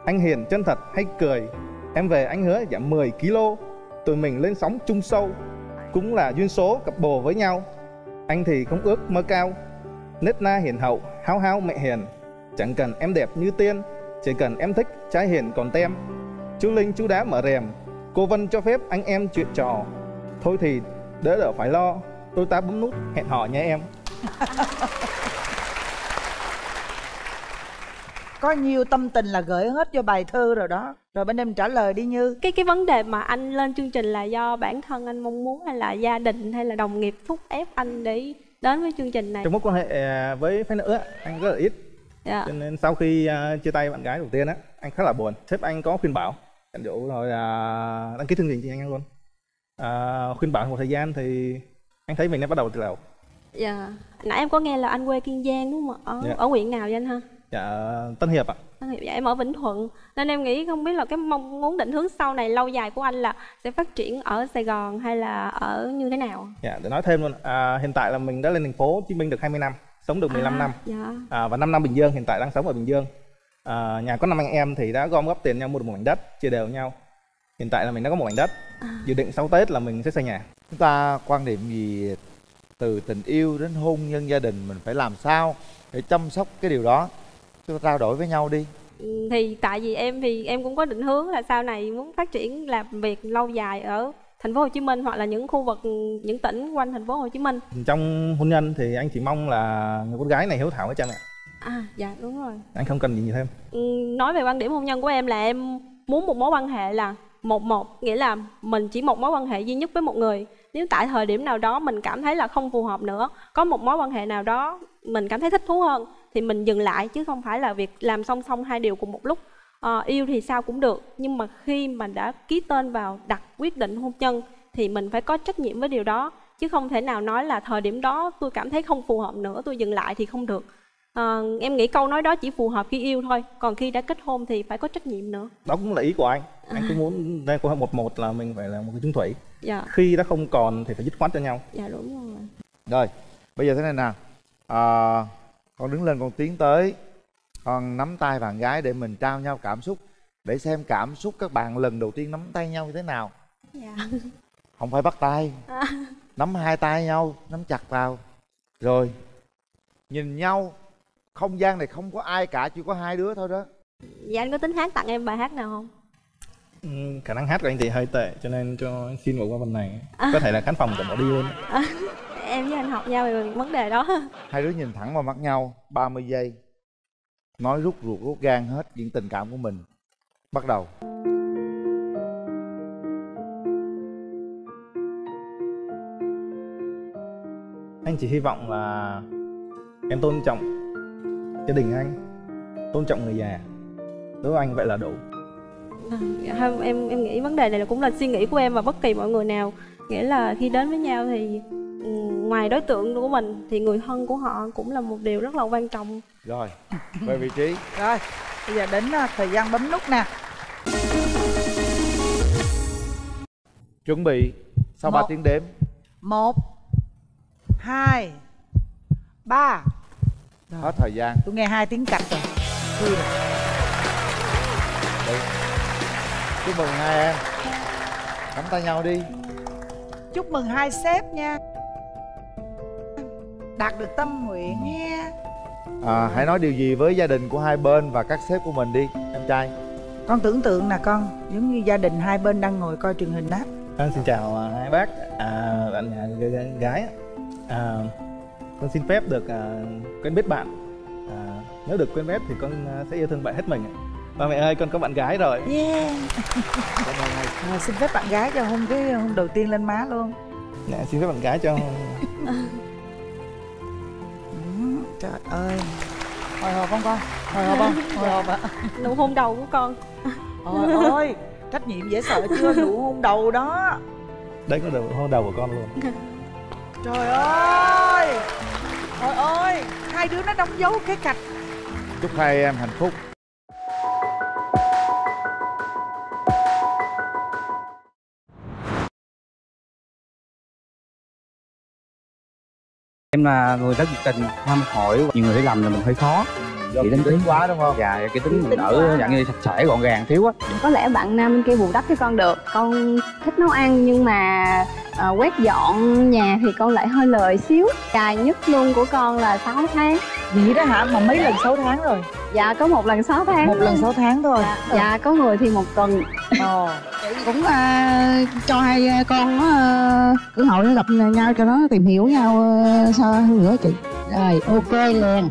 Anh hiền chân thật hay cười em về anh hứa giảm 10 kg tụi mình lên sóng chung sâu. Cũng là duyên số cặp bồ với nhau. Anh thì không ước mơ cao. Nết na hiền hậu, hao hao mẹ hiền. Chẳng cần em đẹp như tiên, chỉ cần em thích trái hiền còn tem. Chú linh, chú đá mở rèm. Cô vân cho phép anh em chuyện trò. Thôi thì đỡ đỡ phải lo, tôi ta bấm nút hẹn hò nha em. có nhiều tâm tình là gửi hết cho bài thơ rồi đó. Rồi bên em trả lời đi như. Cái cái vấn đề mà anh lên chương trình là do bản thân anh mong muốn hay là gia đình hay là đồng nghiệp thúc ép anh để đến với chương trình này? Trong mối quan hệ à, với phái nữ á, anh rất là ít. Dạ. Cho nên sau khi à, chia tay bạn gái đầu tiên á anh khá là buồn. Sếp anh có khuyên bảo anh dụ rồi à, đăng ký chương trình cho anh luôn. À, khuyên bảo một thời gian thì anh thấy mình đã bắt đầu từ đầu. Dạ. Nãy em có nghe là anh quê kiên giang đúng không ạ? Ở, Dạ. ở huyện nào vậy anh ha dạ, tân hiệp ạ Tân Hiệp, dạ em ở Vĩnh Thuận nên em nghĩ không biết là cái mong muốn định hướng sau này lâu dài của anh là sẽ phát triển ở Sài Gòn hay là ở như thế nào Dạ, để nói thêm luôn, à, hiện tại là mình đã lên thành phố Hồ Chí Minh được 20 năm, sống được 15 À, năm. dạ. À, và 5 năm Bình Dương, hiện tại đang sống ở Bình Dương. À, nhà có năm anh em thì đã gom góp tiền nhau mua được một mảnh đất, chia đều nhau. Hiện tại là mình đã có một mảnh đất. Dự định sau Tết là mình sẽ xây nhà. chúng ta quan điểm gì từ tình yêu đến hôn nhân gia đình mình phải làm sao để chăm sóc cái điều đó chúng ta trao đổi với nhau đi Ừ, thì tại vì em thì em cũng có định hướng là sau này muốn phát triển làm việc lâu dài ở thành phố Hồ Chí Minh hoặc là những khu vực những tỉnh quanh thành phố Hồ Chí Minh. trong hôn nhân thì anh chỉ mong là người con gái này hiếu thảo với cha mẹ À dạ đúng rồi. anh không cần gì nhiều thêm Ừ, nói về quan điểm hôn nhân của em là em muốn một mối quan hệ là một một nghĩa là mình chỉ một mối quan hệ duy nhất với một người nếu tại thời điểm nào đó mình cảm thấy là không phù hợp nữa có một mối quan hệ nào đó mình cảm thấy thích thú hơn thì mình dừng lại chứ không phải là việc làm song song hai điều cùng một lúc. Ờ, yêu thì sao cũng được nhưng mà khi mà đã ký tên vào đặt quyết định hôn nhân thì mình phải có trách nhiệm với điều đó chứ không thể nào nói là thời điểm đó tôi cảm thấy không phù hợp nữa tôi dừng lại thì không được. Ờ, em nghĩ câu nói đó chỉ phù hợp khi yêu thôi còn khi đã kết hôn thì phải có trách nhiệm nữa. Đó cũng là ý của anh. Anh cứ muốn đây của một một là mình phải là một cái chung thủy. Dạ. Khi đã không còn thì phải dứt khoát cho nhau. Dạ đúng rồi. Rồi, bây giờ thế này nè à, Con đứng lên con tiến tới. Con nắm tay bạn gái để mình trao nhau cảm xúc Để xem cảm xúc các bạn lần đầu tiên nắm tay nhau như thế nào. Dạ. Không phải bắt tay. À, Nắm hai tay nhau, nắm chặt vào. Rồi Nhìn nhau Không gian này không có ai cả, chỉ có hai đứa thôi đó. Dạ anh có tính hát tặng em bài hát nào không? Ừ, khả năng hát của anh thì hơi tệ cho nên cho anh xin một qua phần này. À. có thể là khán phòng của bỏ đi luôn. À, em với anh học nhau về vấn đề đó. Hai đứa nhìn thẳng vào mắt nhau 30 giây. Nói rút ruột rút gan hết những tình cảm của mình. Bắt đầu. Anh chỉ hy vọng là em tôn trọng gia đình anh tôn trọng người già. Đối với anh vậy là đủ. Dạ, không, em em nghĩ vấn đề này là cũng là suy nghĩ của em và bất kỳ mọi người nào. Nghĩa là khi đến với nhau thì ngoài đối tượng của mình thì người thân của họ cũng là một điều rất là quan trọng. Rồi, về vị trí. Rồi bây giờ đến à, thời gian bấm nút nè. Chuẩn bị Sau 3 Một. tiếng đếm. một hai ba. Hết thời gian. tôi nghe hai tiếng cạch rồi. Rồi. Đi. Chúc mừng hai em. Nắm tay nhau đi. Chúc mừng hai sếp nha đạt được tâm nguyện nha à, Hãy nói điều gì với gia đình của hai bên và các sếp của mình đi Em trai con tưởng tượng nè con giống như gia đình hai bên đang ngồi coi truyền hình đó Vâng, xin chào à, hai bác, à, bạn nhà gái. À, con xin phép được à, quen biết bạn. À, nếu được quen biết thì con à, sẽ yêu thương bạn hết mình. ạ. Ba mẹ ơi, con có bạn gái rồi. yeah à, xin phép bạn gái cho hôn cái hôn đầu tiên lên má luôn Dạ, xin phép bạn gái cho. Trời ơi. Hồi hộp không con? Hồi hộp không? Hồi hộp ạ. Nụ hôn đầu của con. Trời ơi, trách nhiệm dễ sợ chưa? Nụ hôn đầu đó. Đấy có đầu hôn đầu của con luôn. Trời ơi! Trời ơi, hai đứa nó đóng dấu cái cạch. Chúc hai em hạnh phúc em là người rất nhiệt tình thăm hỏi nhiều người hiểu làm là mình hơi khó. Chị tính tính quá đúng không? Dạ cái tính mình Tính ở dạng như sạch sẽ gọn gàng thiếu á. Có lẽ bạn nam bên kia bù đắp cho con được. Con thích nấu ăn nhưng mà ờ, quét dọn nhà thì con lại hơi lời xíu. Dài nhất luôn của con là 6 tháng. Vậy đó hả? Mà mấy lần 6 tháng rồi? dạ có một lần 6 tháng Một lần 6 tháng thôi. Dạ có người thì một tuần. Ồ. Cũng à, cho hai con nó à, cơ hội gặp nhau cho nó tìm hiểu nhau à, sao hơn nữa chị? Rồi ok liền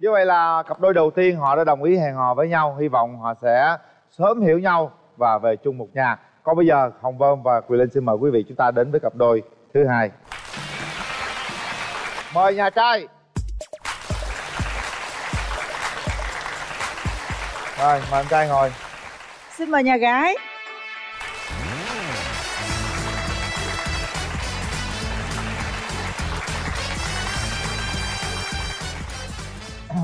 như vậy là cặp đôi đầu tiên họ đã đồng ý hẹn hò với nhau. Hy vọng họ sẽ sớm hiểu nhau và về chung một nhà. Còn bây giờ, Hồng Vân và Quỳ Linh xin mời quý vị chúng ta đến với cặp đôi thứ hai. Mời nhà trai. Rồi, mời anh trai ngồi. Xin mời nhà gái.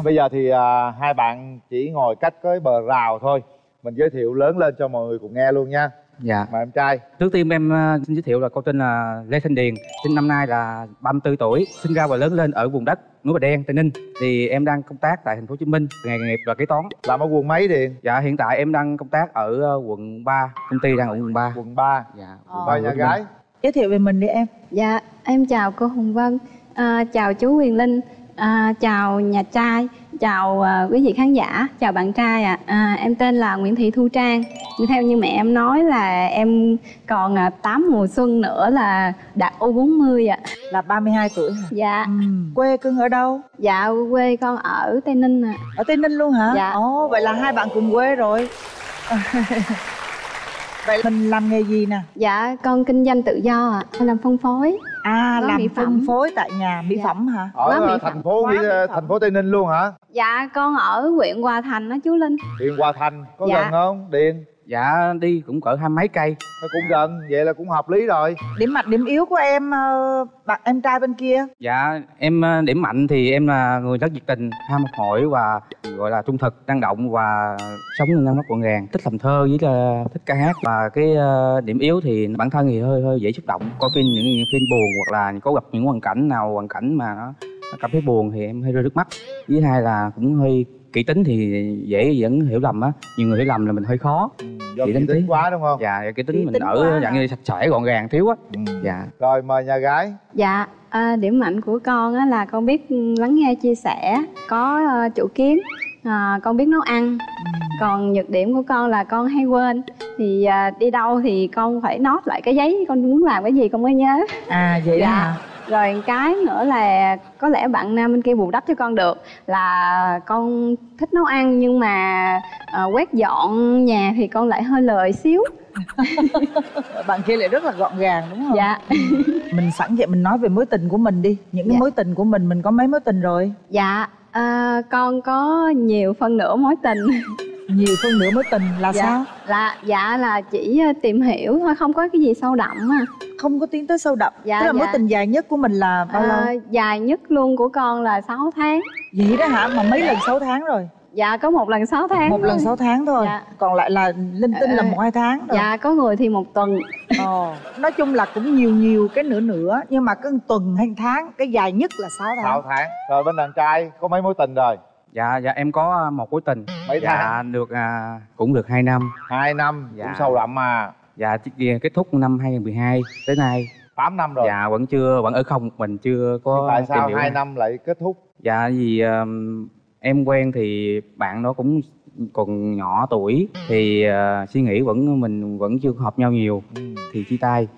Bây giờ thì à, hai bạn chỉ ngồi cách cái bờ rào thôi. Mình giới thiệu lớn lên cho mọi người cùng nghe luôn nha. Dạ. Mời em trai. Trước tiên em ờ, xin giới thiệu là cô tên là lê thanh điền sinh năm nay là 34 tuổi sinh ra và lớn lên ở vùng đất núi bà đen tây ninh. Thì em đang công tác tại thành phố hồ chí minh nghề nghiệp là kế toán. Làm ở quận mấy điền? Dạ hiện tại em đang công tác ở ờ, quận 3 công ty đang ở quận 3 quận 3 dạ. Mời nhà gái. Giới thiệu về mình đi em. Dạ, em chào cô Hồng Vân, à, chào chú Huyền Linh. À, chào nhà trai, chào à, quý vị khán giả, chào bạn trai ạ. À. em tên là Nguyễn Thị Thu Trang. Theo như mẹ em nói là em còn à, 8 mùa xuân nữa là đạt U40 ạ. Là 32 tuổi hả? Dạ. Quê cưng ở đâu? Dạ quê con ở Tây Ninh ạ. Ở Tây Ninh luôn hả? Dạ. Ồ, vậy là hai bạn cùng quê rồi. vậy mình làm nghề gì nè? Dạ con kinh doanh tự do ạ. Em làm phân phối. À, Có làm mỹ phân phẩm. phối tại nhà mỹ Dạ. phẩm hả? ở Quá mỹ ờ, phẩm. thành phố Mỹ, mỹ ờ, thành phố tây ninh luôn hả Dạ con ở huyện Hòa Thành đó chú Linh. điện hòa thành có Dạ. gần không điện dạ đi cũng cỡ hai mấy cây. Nó cũng gần vậy là cũng hợp lý rồi. Điểm mạnh điểm yếu của em ờ, bạn em trai bên kia? dạ em ờ, điểm mạnh thì em là người rất nhiệt tình ham học hỏi và gọi là trung thực năng động và sống ngăn nắp gọn gàng thích làm thơ với là thích ca hát và cái ờ, điểm yếu thì bản thân thì hơi hơi dễ xúc động. Coi phim những, những phim buồn hoặc là có gặp những hoàn cảnh nào hoàn cảnh mà nó, nó cảm thấy buồn thì em hơi rơi nước mắt. Với hai là cũng hơi kỹ tính thì dễ dẫn hiểu lầm á nhiều người hiểu lầm là mình hơi khó do Kỹ tính tính tí. quá đúng không dạ kỹ tính Kỹ mình tính ở dạng như sạch sẽ gọn gàng thiếu á dạ rồi mời nhà gái Dạ, à, điểm mạnh của con á là con biết lắng nghe chia sẻ, có ờ, chủ kiến, à, con biết nấu ăn. Còn nhược điểm của con là con hay quên. Thì à, đi đâu thì con phải nốt lại cái giấy con muốn làm cái gì con mới nhớ. À vậy đó Dạ. hả? Rồi cái nữa là có lẽ bạn nam bên kia bù đắp cho con được là con thích nấu ăn nhưng mà ờ, quét dọn nhà thì con lại hơi lười xíu. Bạn kia lại rất là gọn gàng đúng không? Dạ. Mình sẵn vậy mình nói về mối tình của mình đi. Những cái Dạ. mối tình của mình mình có mấy mối tình rồi? Dạ, à, con có nhiều phân nửa mối tình. Nhiều phân nửa mối tình là dạ, sao? Là dạ là chỉ ờ, tìm hiểu thôi, không có cái gì sâu đậm à. Không có tiến tới sâu đậm. Dạ, Tức là mối dạ. tình dài nhất của mình là bao lâu? dài nhất luôn của con là 6 tháng. Vậy đó hả? Mà mấy lần 6 tháng rồi? Dạ có một lần 6 tháng. Một lần thôi. 6 tháng thôi. Dạ. Còn lại là linh tinh là Ờ, một hai tháng rồi. Dạ có người thì một tuần. Ồ, nói chung là cũng nhiều nhiều cái nữa nữa nhưng mà cái tuần hay tháng cái dài nhất là 6 tháng. 6 tháng rồi bên đàn trai có mấy mối tình rồi dạ dạ em có một mối tình Mấy dạ tháng? được à, cũng được 2 năm hai năm Dạ. cũng sâu đậm mà dạ kết thúc năm 2012 tới nay 8 năm rồi dạ vẫn chưa vẫn ở không mình chưa có tại sao hai ai. năm lại kết thúc dạ vì um, em quen thì bạn nó cũng còn nhỏ tuổi thì uh, suy nghĩ vẫn mình vẫn chưa hợp nhau nhiều Ừ. thì chia tay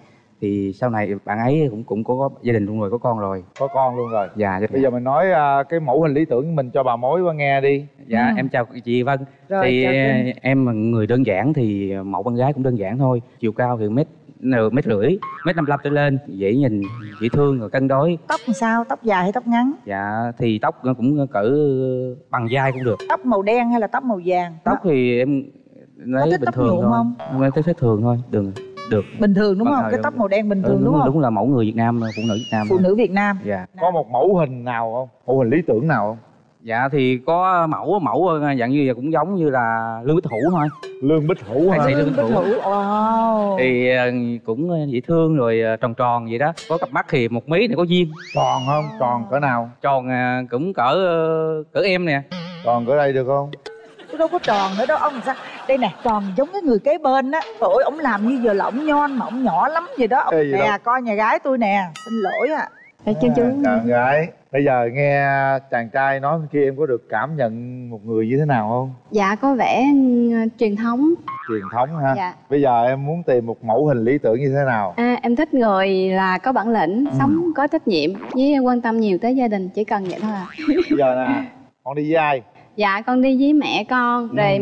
thì sau này bạn ấy cũng cũng có gia đình luôn rồi có con rồi có con luôn rồi dạ dạ bây giờ mình nói à, cái mẫu hình lý tưởng của mình cho bà mối qua nghe đi dạ Ừ. em chào chị Vân Rồi, thì chào Vân. em là người đơn giản thì mẫu con gái cũng đơn giản thôi chiều cao thì mét nửa mét rưỡi mét năm trở lên dễ nhìn dễ thương rồi cân đối Tóc làm sao? Tóc dài hay tóc ngắn? dạ thì tóc cũng cỡ bằng vai cũng được Tóc màu đen hay là tóc màu vàng? tóc thì em lấy bình tóc thường thôi không? em thấy thích thường thôi được được Bình thường đúng Vâng, không? Cái tóc màu đen bình Ừ, thường đúng, đúng, không? đúng là mẫu người Việt Nam phụ nữ Việt Nam Phụ nữ Việt Nam. dạ. Có một mẫu hình nào không? Mẫu hình lý tưởng nào không? Dạ thì có mẫu mẫu dạng như cũng giống như là lương bích hữu thôi. Lương bích hữu hả? lương bích hữu. Wow. thì ờ, cũng ờ, dễ thương rồi ờ, tròn tròn vậy đó. Có cặp mắt thì một mí thì có duyên. Tròn không? Tròn cỡ nào? Tròn cũng cỡ cỡ em nè. Tròn cỡ đây được không đâu có tròn nữa đâu. Ông sao? Đây nè tròn giống cái người kế bên á. Trời ơi ông làm như giờ là ông nhon mà ông nhỏ lắm vậy đó. Ê, gì nè đâu. coi nhà gái tôi nè. Xin lỗi ạ. Chú. Chú. chàng gái. Bây giờ nghe chàng trai nói kia em có được cảm nhận một người như thế nào không? Dạ có vẻ ừ, truyền thống. truyền thống ha. Dạ. bây giờ em muốn tìm một mẫu hình lý tưởng như thế nào? À, em thích người là có bản lĩnh, sống có trách nhiệm với quan tâm nhiều tới gia đình, chỉ cần vậy thôi à. bây giờ nè con đi với ai Dạ con đi với mẹ con, rồi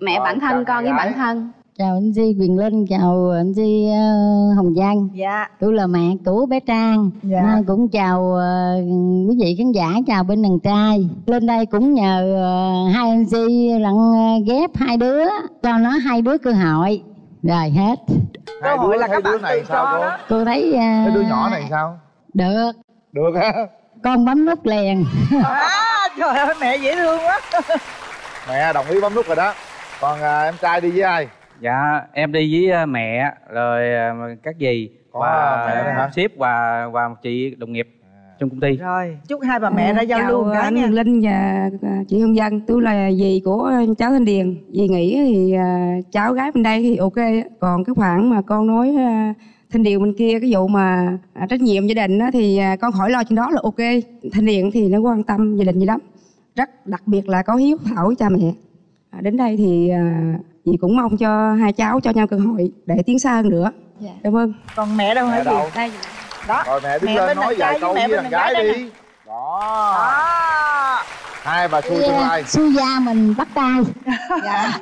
mẹ Rồi, bản thân con với bản thân. chào anh Di Quyền Linh chào anh Di ờ, Hồng Giang. Dạ. Tôi là mẹ của bé Trang. Dạ. Nay cũng chào ờ, quý vị khán giả chào bên đàn trai. Lên đây cũng nhờ ờ, hai anh Di lặng ờ, ghép hai đứa cho nó hai đứa cơ hội. Rồi hết. Hai hội đứa là hai các đứa bạn này sao cô? cô thấy ờ, cái đứa nhỏ này sao? Được. Được á con bấm nút liền. À, trời ơi mẹ dễ thương quá. Mẹ đồng ý bấm nút rồi đó. Còn à, em trai đi với ai? Dạ em đi với ờ, mẹ rồi ờ, các dì Có và mẹ sếp và và một chị đồng nghiệp trong công ty. Rồi chúc hai bà mẹ ra giao lưu cái anh nha. Linh và à, chị Hương Dân tôi là dì của cháu Thanh Điền. Dì nghĩ thì à, cháu gái bên đây thì ok. Còn cái khoản mà con nói thanh điền bên kia cái vụ mà à, trách nhiệm gia đình á, thì à, con khỏi lo chuyện đó là ok. Thanh điền thì nó quan tâm gia đình gì lắm. Rất đặc biệt là có hiếu thảo với cha mẹ. À, đến đây thì à, chị cũng mong cho hai cháu cho nhau cơ hội để tiến xa hơn nữa. Dạ. cảm ơn. Còn mẹ đâu hả gì đây. Đó. Rồi mẹ đứng Mẹ lên bên nói vài câu với đàn gái đi. đó hai bà xui tương lai Su gia mình bắt tay. Dạ.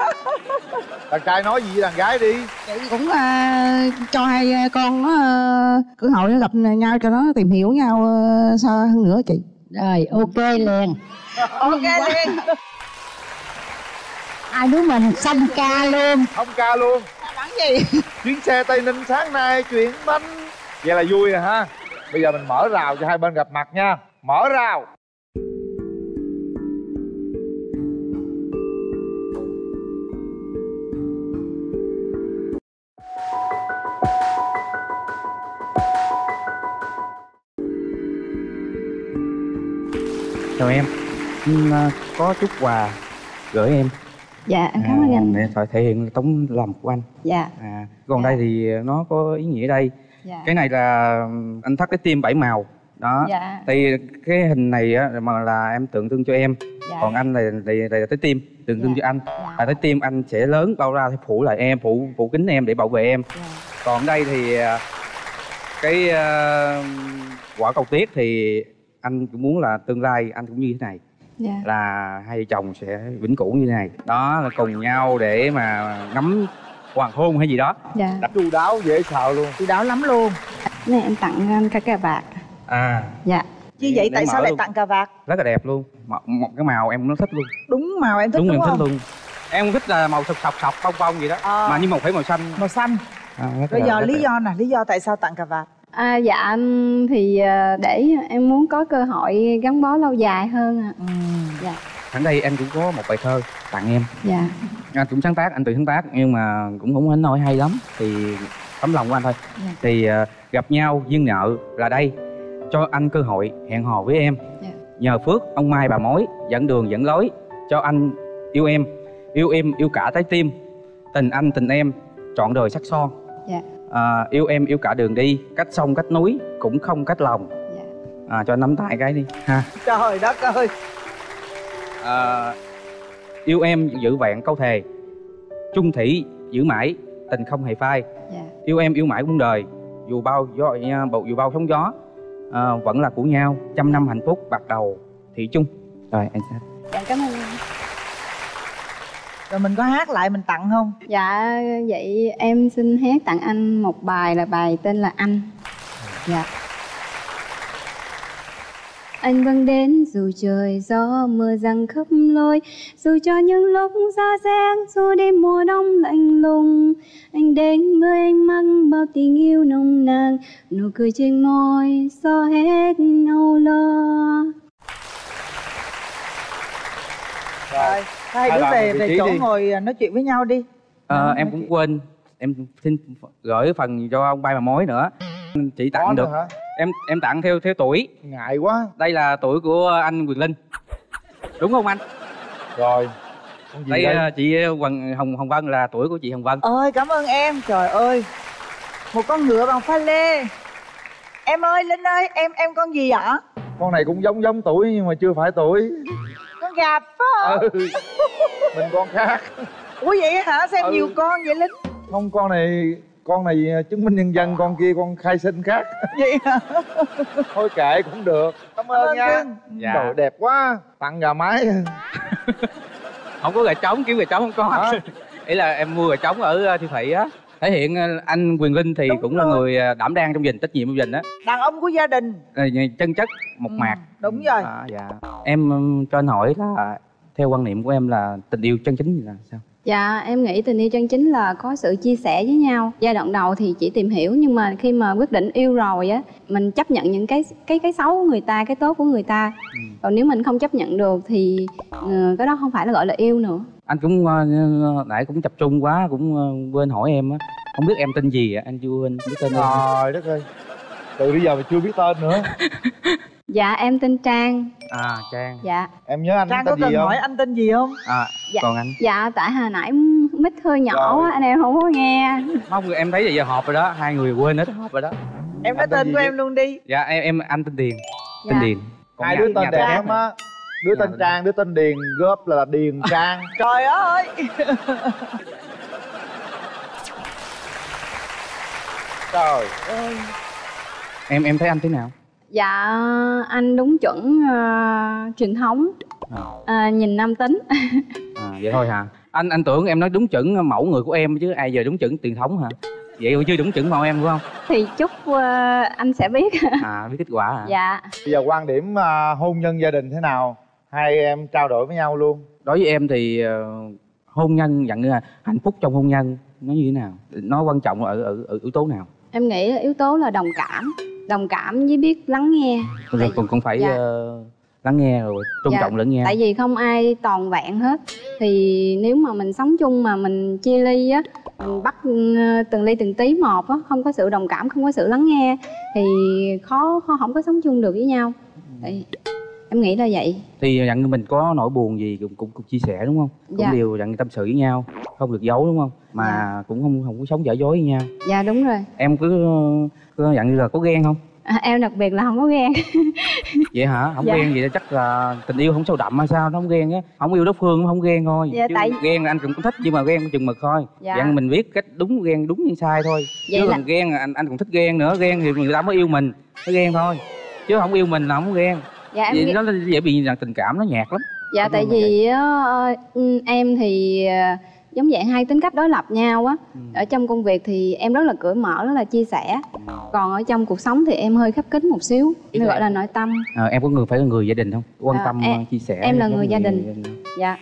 Đàn trai nói gì với đàn gái đi? Chị cũng à, cho hai con nó à, cơ hội nó gặp nhau cho nó tìm hiểu nhau à, xa hơn nữa chị? Rồi ok liền. Ok liền. Hai đứa mình? Xong ca luôn. Không ca luôn. Bắn gì? Chuyến xe tây ninh sáng nay chuyển bánh. Vậy là vui rồi ha. Bây giờ mình mở rào cho hai bên gặp mặt nha. Mở rào chào em. À, có chút quà gửi em. Dạ em cảm ơn anh. để thể thể hiện tấm lòng của anh. Dạ. À còn đây thì nó có ý nghĩa đây. Dạ. Cái này là anh thắt cái tim bảy màu. Đó. Dạ. thì cái hình này á mà là em tượng trưng cho em. Dạ. còn anh là là, là, là trái tim tượng trưng cho anh. Là trái tim anh sẽ lớn bao ra thì phủ lại em phủ phủ kính em để bảo vệ em. Còn đây thì à, cái à, quả cầu tiết thì anh cũng muốn là tương lai anh cũng như thế này. Dạ. Là hai vợ chồng sẽ vĩnh cửu như thế này. Đó là cùng nhau để mà ngắm hoàng hôn hay gì đó. Dạ. Chu đáo dễ sợ luôn. Chu đáo lắm luôn. Này em tặng anh cái cà vạt. À. Dạ. Như vậy Để tại sao lại luôn. tặng cà vạt? Rất là đẹp luôn. Một, một cái màu em nó thích luôn. Đúng màu em thích đúng, đúng, em không? thích luôn. Em thích là màu sọc sọc sọc bông bông gì đó. Ờ. mà nhưng mà phải màu xanh. Màu xanh. À, bây là- giờ lý là- do nè lý do tại sao tặng cà vạt À, dạ anh thì à, để em muốn có cơ hội gắn bó lâu dài hơn ạ. Dạ. sẵn đây em cũng có một bài thơ tặng em Dạ. anh cũng sáng tác anh tự sáng tác nhưng mà cũng không đến nỗi hay lắm thì tấm lòng của anh thôi Dạ. thì ờ, gặp nhau duyên nợ là đây cho anh cơ hội hẹn hò với em Dạ. nhờ phước ông mai bà mối dẫn đường dẫn lối cho anh yêu em yêu em yêu cả trái tim tình anh tình em trọn đời sắc son Dạ. À, yêu em yêu cả đường đi. Cách sông cách núi cũng không cách lòng. À, cho nắm tay cái đi. Ha. Trời đất ơi. À, yêu em giữ vẹn câu thề. Chung thủy giữ mãi tình không hề phai. Dạ. yêu em yêu mãi muôn đời. Dù bao gió bầu dù bao sóng gió à, vẫn là của nhau. Trăm năm hạnh phúc bạc đầu thủy chung. Rồi anh sẽ. Dạ cảm ơn. Rồi mình có hát lại mình tặng không? Dạ vậy em xin hát tặng anh một bài là bài tên là Anh. Dạ. Anh vẫn đến dù trời gió mưa giăng khắp lối. Dù cho những lúc ra rét Dù đêm mùa đông lạnh lùng. Anh đến với anh mang bao tình yêu nồng nàn. Nụ cười trên môi xóa hết âu lo. Rồi hai đứa về về chỗ đi. ngồi à, nói chuyện với nhau đi. Ờ, em cũng quên. Em xin gửi phần cho ông bay mà mối nữa. Chỉ tặng Có được. hả? em em tặng theo theo tuổi. Ngại quá. Đây là tuổi của anh Quyền Linh. Đúng không anh? Rồi. Đây đây? ờ, chị Hoàng Hồng Hồng Vân là tuổi của chị Hồng Vân. Ơi cảm ơn em. Trời ơi. Một con ngựa bằng pha lê. Em ơi linh ơi em em con gì ạ? Con này cũng giống giống tuổi nhưng mà chưa phải tuổi con gà phải không ừ mình con khác. Ủa vậy hả? Sao em Ừ. nhiều con vậy linh. Không con này con này chứng minh nhân dân con kia con khai sinh khác. Vậy hả? Thôi kệ cũng được. Cảm ơn ơn nha. Cưng. Dạ. Trời, đẹp quá. Tặng gà mái. Không có gà trống kiếm gà trống không có ý là em mua gà trống ở siêu thị á thể hiện ờ, anh Quyền Linh thì cũng là người ờ, đảm đang trong gia đình trách nhiệm trong gia đình á đàn ông của gia đình. Ờ, chân chất một mạc. đúng rồi. À, dạ. Em cho anh hỏi là theo quan niệm của em là tình yêu chân chính là sao Dạ em nghĩ tình yêu chân chính là có sự chia sẻ với nhau. Giai đoạn đầu thì chỉ tìm hiểu nhưng mà khi mà quyết định yêu rồi á Mình chấp nhận những cái cái cái xấu của người ta, cái tốt của người ta. Còn nếu mình không chấp nhận được thì ờ, cái đó không phải là gọi là yêu nữa. Anh cũng ờ, nãy cũng tập trung quá cũng ờ, quên hỏi em á. Không biết em tên gì ạ anh chưa quên biết tên em. Trời đất ơi. Từ bây giờ mà chưa biết tên nữa Dạ em tên Trang. À trang. Dạ. Em nhớ anh trang tên có cần gì không? hỏi anh tên gì không? À Dạ. còn anh? Dạ tại hồi nãy mic hơi nhỏ quá anh em không có nghe. Không em thấy là giờ họp rồi đó hai người quên hết họp rồi đó. Em nói tên của em luôn đi. Dạ em em anh tên điền. Tên Dạ. điền. Còn hai đứa tên đẹp lắm á. Đứa tên trang đứa tên điền góp là điền trang. Trời ơi! Trời ơi em em thấy anh thế nào dạ anh đúng chuẩn ờ, truyền thống. Ờ, nhìn nam tính. À, vậy thôi hả? Anh anh tưởng em nói đúng chuẩn mẫu người của em chứ ai giờ đúng chuẩn truyền thống hả? Vậy chưa đúng chuẩn mẫu em đúng không? Thì chúc ờ, anh sẽ biết. À biết kết quả hả? Dạ. Bây giờ quan điểm à, hôn nhân gia đình thế nào? Hai em trao đổi với nhau luôn. Đối với em thì ờ, hôn nhân nhận như là hạnh phúc trong hôn nhân nó như thế nào? Nó quan trọng ở ở, ở yếu tố nào? Em nghĩ yếu tố là đồng cảm đồng cảm với biết lắng nghe. Rồi còn còn phải Dạ. ờ, lắng nghe rồi tôn Dạ, trọng lẫn nhau tại vì không ai toàn vẹn hết. Thì nếu mà mình sống chung mà mình chia ly á mình bắt ừ, từng ly từng tí một á không có sự đồng cảm không có sự lắng nghe thì khó khó không có sống chung được với nhau. Tại- em nghĩ là vậy. Thì dặn mình có nỗi buồn gì cũng cũng, cũng chia sẻ đúng không? Cũng Dạ. đều dặn tâm sự với nhau không được giấu đúng không? Mà cũng không không có sống giả dối với nhau. Dạ đúng rồi. Em cứ cứ dặn như là có ghen không? À, em đặc biệt là không có ghen. Vậy hả? Không Dạ. ghen vậy chắc là tình yêu không sâu đậm hay sao nó không ghen á. Không yêu đối phương cũng không ghen thôi. Dạ, chứ tại- ghen là anh cũng thích nhưng mà ghen chừng mực thôi. Dạ. dặn mình biết cách đúng ghen đúng hay sai thôi. Vậy chứ là- ghen là anh anh cũng thích ghen nữa. Ghen thì người ta mới yêu mình mới ghen thôi. Chứ không yêu mình là không ghen Dạ, em nghĩ- nó dễ bị là tình cảm nó nhạt lắm. Dạ tại vì á, ờ, ừ, em thì ờ, giống dạng hai tính cách đối lập nhau á. Ở trong công việc thì em rất là cởi mở rất là chia sẻ. Còn ở trong cuộc sống thì em hơi khép kín một xíu nên gọi là nội tâm. Ờ, em có người phải là người gia đình không? Quan À, tâm em- chia sẻ em là người như gia đình. dạ.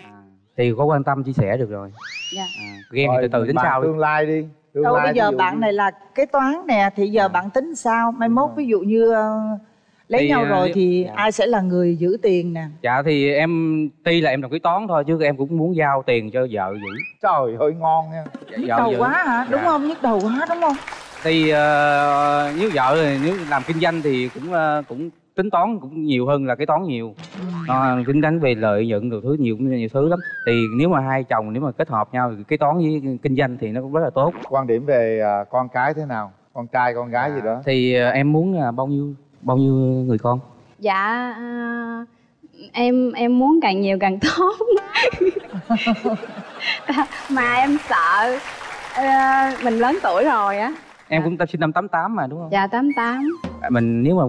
Thì có quan tâm chia sẻ được rồi. Dạ. Ghen thì từ từ sau đi. tương lai đi tương đâu lai bây giờ bạn như- này là kế toán nè thì giờ bạn tính sao? Mai mốt ví dụ như ờ, lấy Thì, nhau ờ, rồi thì ai sẽ là người giữ tiền nè? Dạ thì em tuy là em làm kế toán thôi chứ em cũng muốn giao tiền cho vợ giữ. Trời ơi ngon nha. Dạ, nhức vợ đầu giữ. quá hả? Đúng Dạ. không? Nhức đầu quá đúng không? Thì ờ, nếu vợ thì nếu làm kinh doanh thì cũng ờ, cũng tính toán cũng nhiều hơn là kế toán nhiều. Ờ, tính đánh về lợi nhuận đồ thứ nhiều nhiều thứ lắm. Thì nếu mà hai chồng nếu mà kết hợp nhau thì kế toán với kinh doanh thì nó cũng rất là tốt. Quan điểm về à, con cái thế nào? Con trai con gái gì đó? Thì ờ, em muốn là bao nhiêu bao nhiêu người con? Dạ à, em em muốn càng nhiều càng tốt. Mà em sợ ờ, mình lớn tuổi rồi á. Em cũng sinh năm 88 mà đúng không? Dạ 88 mình nếu mà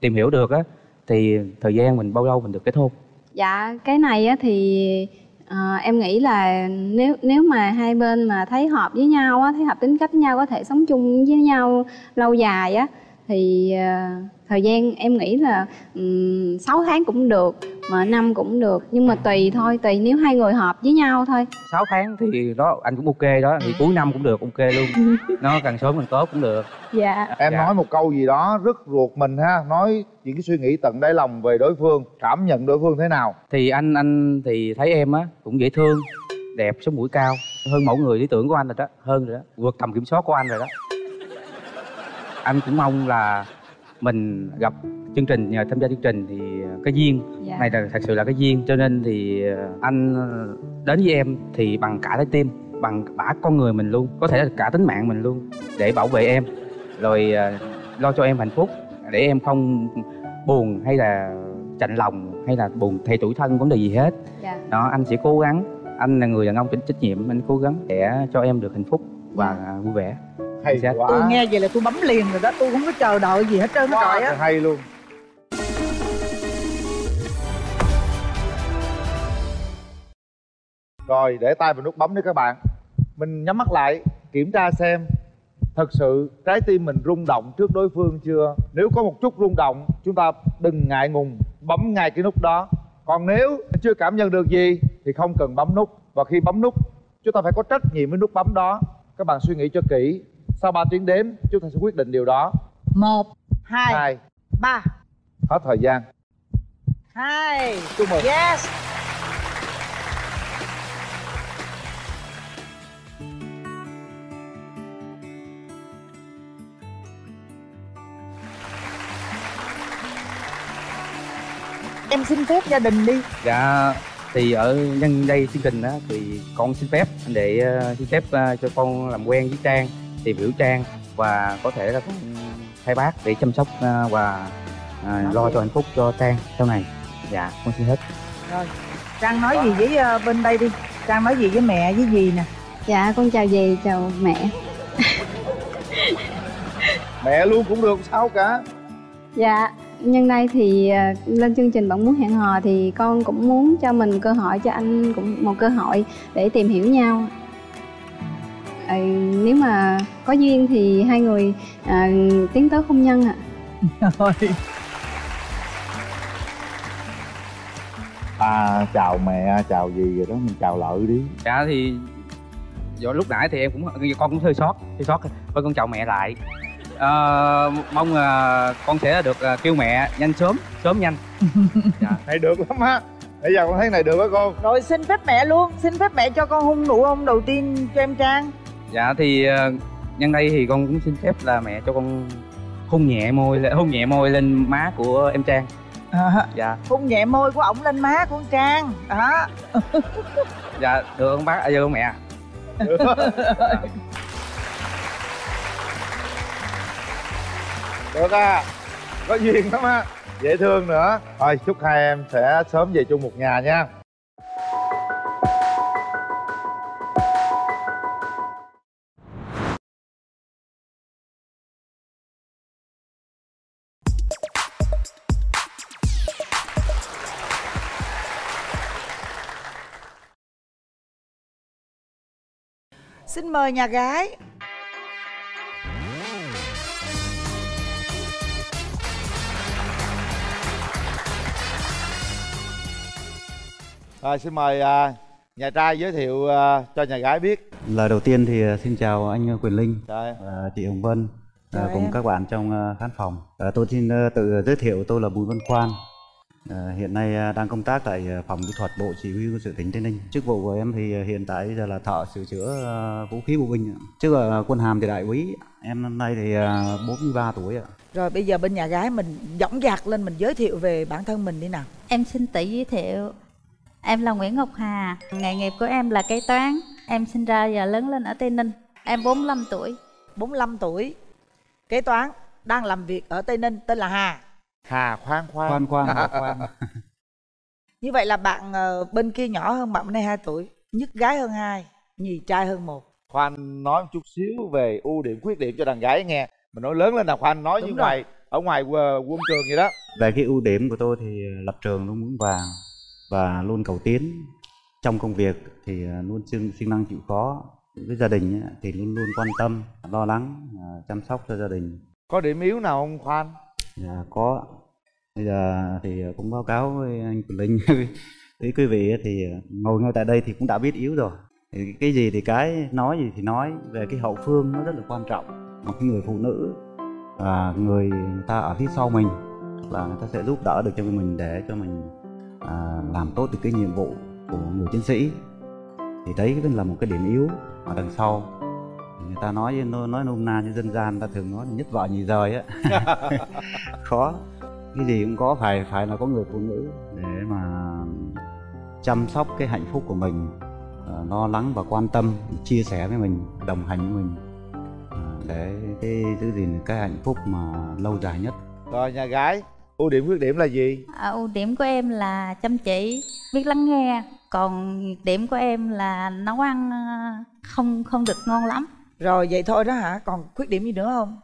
tìm hiểu được á thì thời gian mình bao lâu mình được kết hôn? Dạ cái này á thì ờ, em nghĩ là nếu nếu mà hai bên mà thấy hợp với nhau á, thấy hợp tính cách với nhau có thể sống chung với nhau lâu dài á thì ờ, thời gian em nghĩ là um, 6 tháng cũng được mà năm cũng được. Nhưng mà tùy thôi tùy nếu hai người hợp với nhau thôi. 6 tháng thì đó anh cũng ok đó. Thì cuối năm cũng được ok luôn. Nó càng sớm càng tốt cũng được. Dạ. Em Dạ. nói một câu gì đó rất ruột mình ha. Nói những cái suy nghĩ tận đáy lòng về đối phương cảm nhận đối phương thế nào? Thì anh anh thì thấy em á cũng dễ thương đẹp sống mũi cao. Hơn mẫu người lý tưởng của anh rồi đó hơn rồi đó. Vượt tầm kiểm soát của anh rồi đó anh cũng mong là mình gặp chương trình nhờ tham gia chương trình thì cái duyên Dạ. này là thật sự là cái duyên. Cho nên thì anh đến với em thì bằng cả trái tim bằng cả con người mình luôn có thể là cả tính mạng mình luôn để bảo vệ em. Rồi à, lo cho em hạnh phúc để em không buồn hay là chạnh lòng hay là buồn thay tuổi thân vấn đề gì hết. Dạ. đó anh sẽ cố gắng. Anh là người đàn ông trách trách nhiệm anh cố gắng để cho em được hạnh phúc và à, vui vẻ hay quá. Tôi nghe vậy là tôi bấm liền rồi đó tôi không có chờ đợi gì hết trơn hết trọi á. hay luôn. Rồi để tay vào nút bấm đi các bạn. Mình nhắm mắt lại kiểm tra xem thật sự trái tim mình rung động trước đối phương chưa. Nếu có một chút rung động chúng ta đừng ngại ngùng bấm ngay cái nút đó. Còn nếu chưa cảm nhận được gì thì không cần bấm nút. Và khi bấm nút chúng ta phải có trách nhiệm với nút bấm đó. Các bạn suy nghĩ cho kỹ sau 3 tiếng đếm chúng ta sẽ quyết định điều đó. Một hai hai. ba. Hết thời gian. Hai. Chúc mừng. Yes. Em xin phép gia đình đi. Dạ thì ở nhân đây chương trình đó thì con xin phép để ờ, xin phép ờ, cho con làm quen với trang tìm hiểu trang và có thể là con thay bác để chăm sóc ờ, và ờ, lo cho hạnh phúc cho trang sau này. Dạ con xin hết. Rồi trang nói gì với ờ, bên đây đi. Trang nói gì với mẹ với gì nè. Dạ con chào dì chào mẹ. Mẹ luôn cũng được sao cả? Dạ nhân đây thì à, lên chương trình bạn muốn hẹn hò thì con cũng muốn cho mình cơ hội cho anh cũng một cơ hội để tìm hiểu nhau à, nếu mà có duyên thì hai người à, tiến tới hôn nhân ạ. Rồi à chào mẹ chào gì rồi đó mình chào lợi đi. Dạ thì do lúc nãy thì em cũng con cũng hơi sót hơi sót thôi con chào mẹ lại. Ờ, mong là con sẽ được ờ, kêu mẹ nhanh sớm sớm nhanh. Này được lắm á. Bây giờ con thấy này được á con. Rồi xin phép mẹ luôn xin phép mẹ cho con hôn nụ hôn đầu tiên cho em trang dạ thì ờ, nhân đây thì con cũng xin phép là mẹ cho con hôn nhẹ môi lên- hôn nhẹ môi lên má của em trang. À, dạ. Hôn nhẹ môi của ổng lên má của con trang. Đó dạ được không bác à, được không mẹ được à. Có duyên lắm á. Dễ thương nữa. Thôi chúc hai em sẽ sớm về chung một nhà nha xin mời nhà gái rồi xin mời à, nhà trai giới thiệu à, cho nhà gái biết Lời đầu tiên thì ờ, xin chào anh Quyền Linh em. và chị Hồng Vân ờ, Chào cùng em. các bạn trong khán phòng. Tôi xin tự giới thiệu tôi là Bùi Văn Khoan. Ờ, Hiện nay ờ, đang công tác tại ờ, phòng kỹ thuật Bộ Chỉ huy quân sự tỉnh Tây Ninh. Chức vụ của em thì ờ, hiện tại giờ là thợ sửa chữa vũ khí bộ binh. Trước là quân hàm thì đại úy. Em năm nay thì ờ, 43 tuổi ạ. rồi bây giờ bên nhà gái mình dõng dạc lên mình giới thiệu về bản thân mình đi nào Em xin tự giới thiệu Em là Nguyễn Ngọc Hà Nghề nghiệp của em là kế toán Em sinh ra và lớn lên ở Tây Ninh Em 45 tuổi 45 tuổi kế toán đang làm việc ở Tây Ninh tên là Hà Hà khoan khoan Khoan khoan, Hà khoan. như vậy là bạn ờ, bên kia nhỏ hơn bạn bên đây 2 tuổi nhất gái hơn hai nhì trai hơn một khoan nói một chút xíu về ưu điểm khuyết điểm cho đàn gái nghe mình nói lớn lên nào khoan nói Đúng như rồi. ngoài ở ngoài ờ, quân trường vậy đó Về cái ưu điểm của tôi thì ờ, lập trường luôn vững vàng và luôn cầu tiến. Trong công việc thì luôn siêng siêng năng chịu khó. Với gia đình ấy, thì luôn luôn quan tâm, lo lắng, chăm sóc cho gia đình. có điểm yếu nào không khoan Dạ có. Bây giờ thì cũng báo cáo với anh Quỳnh Linh với quý vị thì ngồi ngay tại đây thì cũng đã biết yếu rồi. Thì cái gì thì cái nói gì thì nói về cái hậu phương nó rất là quan trọng. Một cái người phụ nữ à, người ta ở phía sau mình là người ta sẽ giúp đỡ được cho mình để cho mình à, làm tốt được cái nhiệm vụ của người chiến sĩ thì đấy là một cái điểm yếu ở đằng sau người ta nói nói, nói nôm na như dân gian ta thường nói nhất vợ nhì rời á. Khó. Cái gì cũng có phải phải là có người phụ nữ để mà chăm sóc cái hạnh phúc của mình ờ, lo lắng và quan tâm chia sẻ với mình đồng hành với mình ờ, để cái giữ gìn cái hạnh phúc mà lâu dài nhất. Rồi nhà gái ưu điểm khuyết điểm là gì? À, Ưu điểm của em là chăm chỉ Biết lắng nghe. Còn nhược điểm của em là nấu ăn ờ, không không được ngon lắm rồi vậy thôi đó hả? Còn khuyết điểm gì nữa không?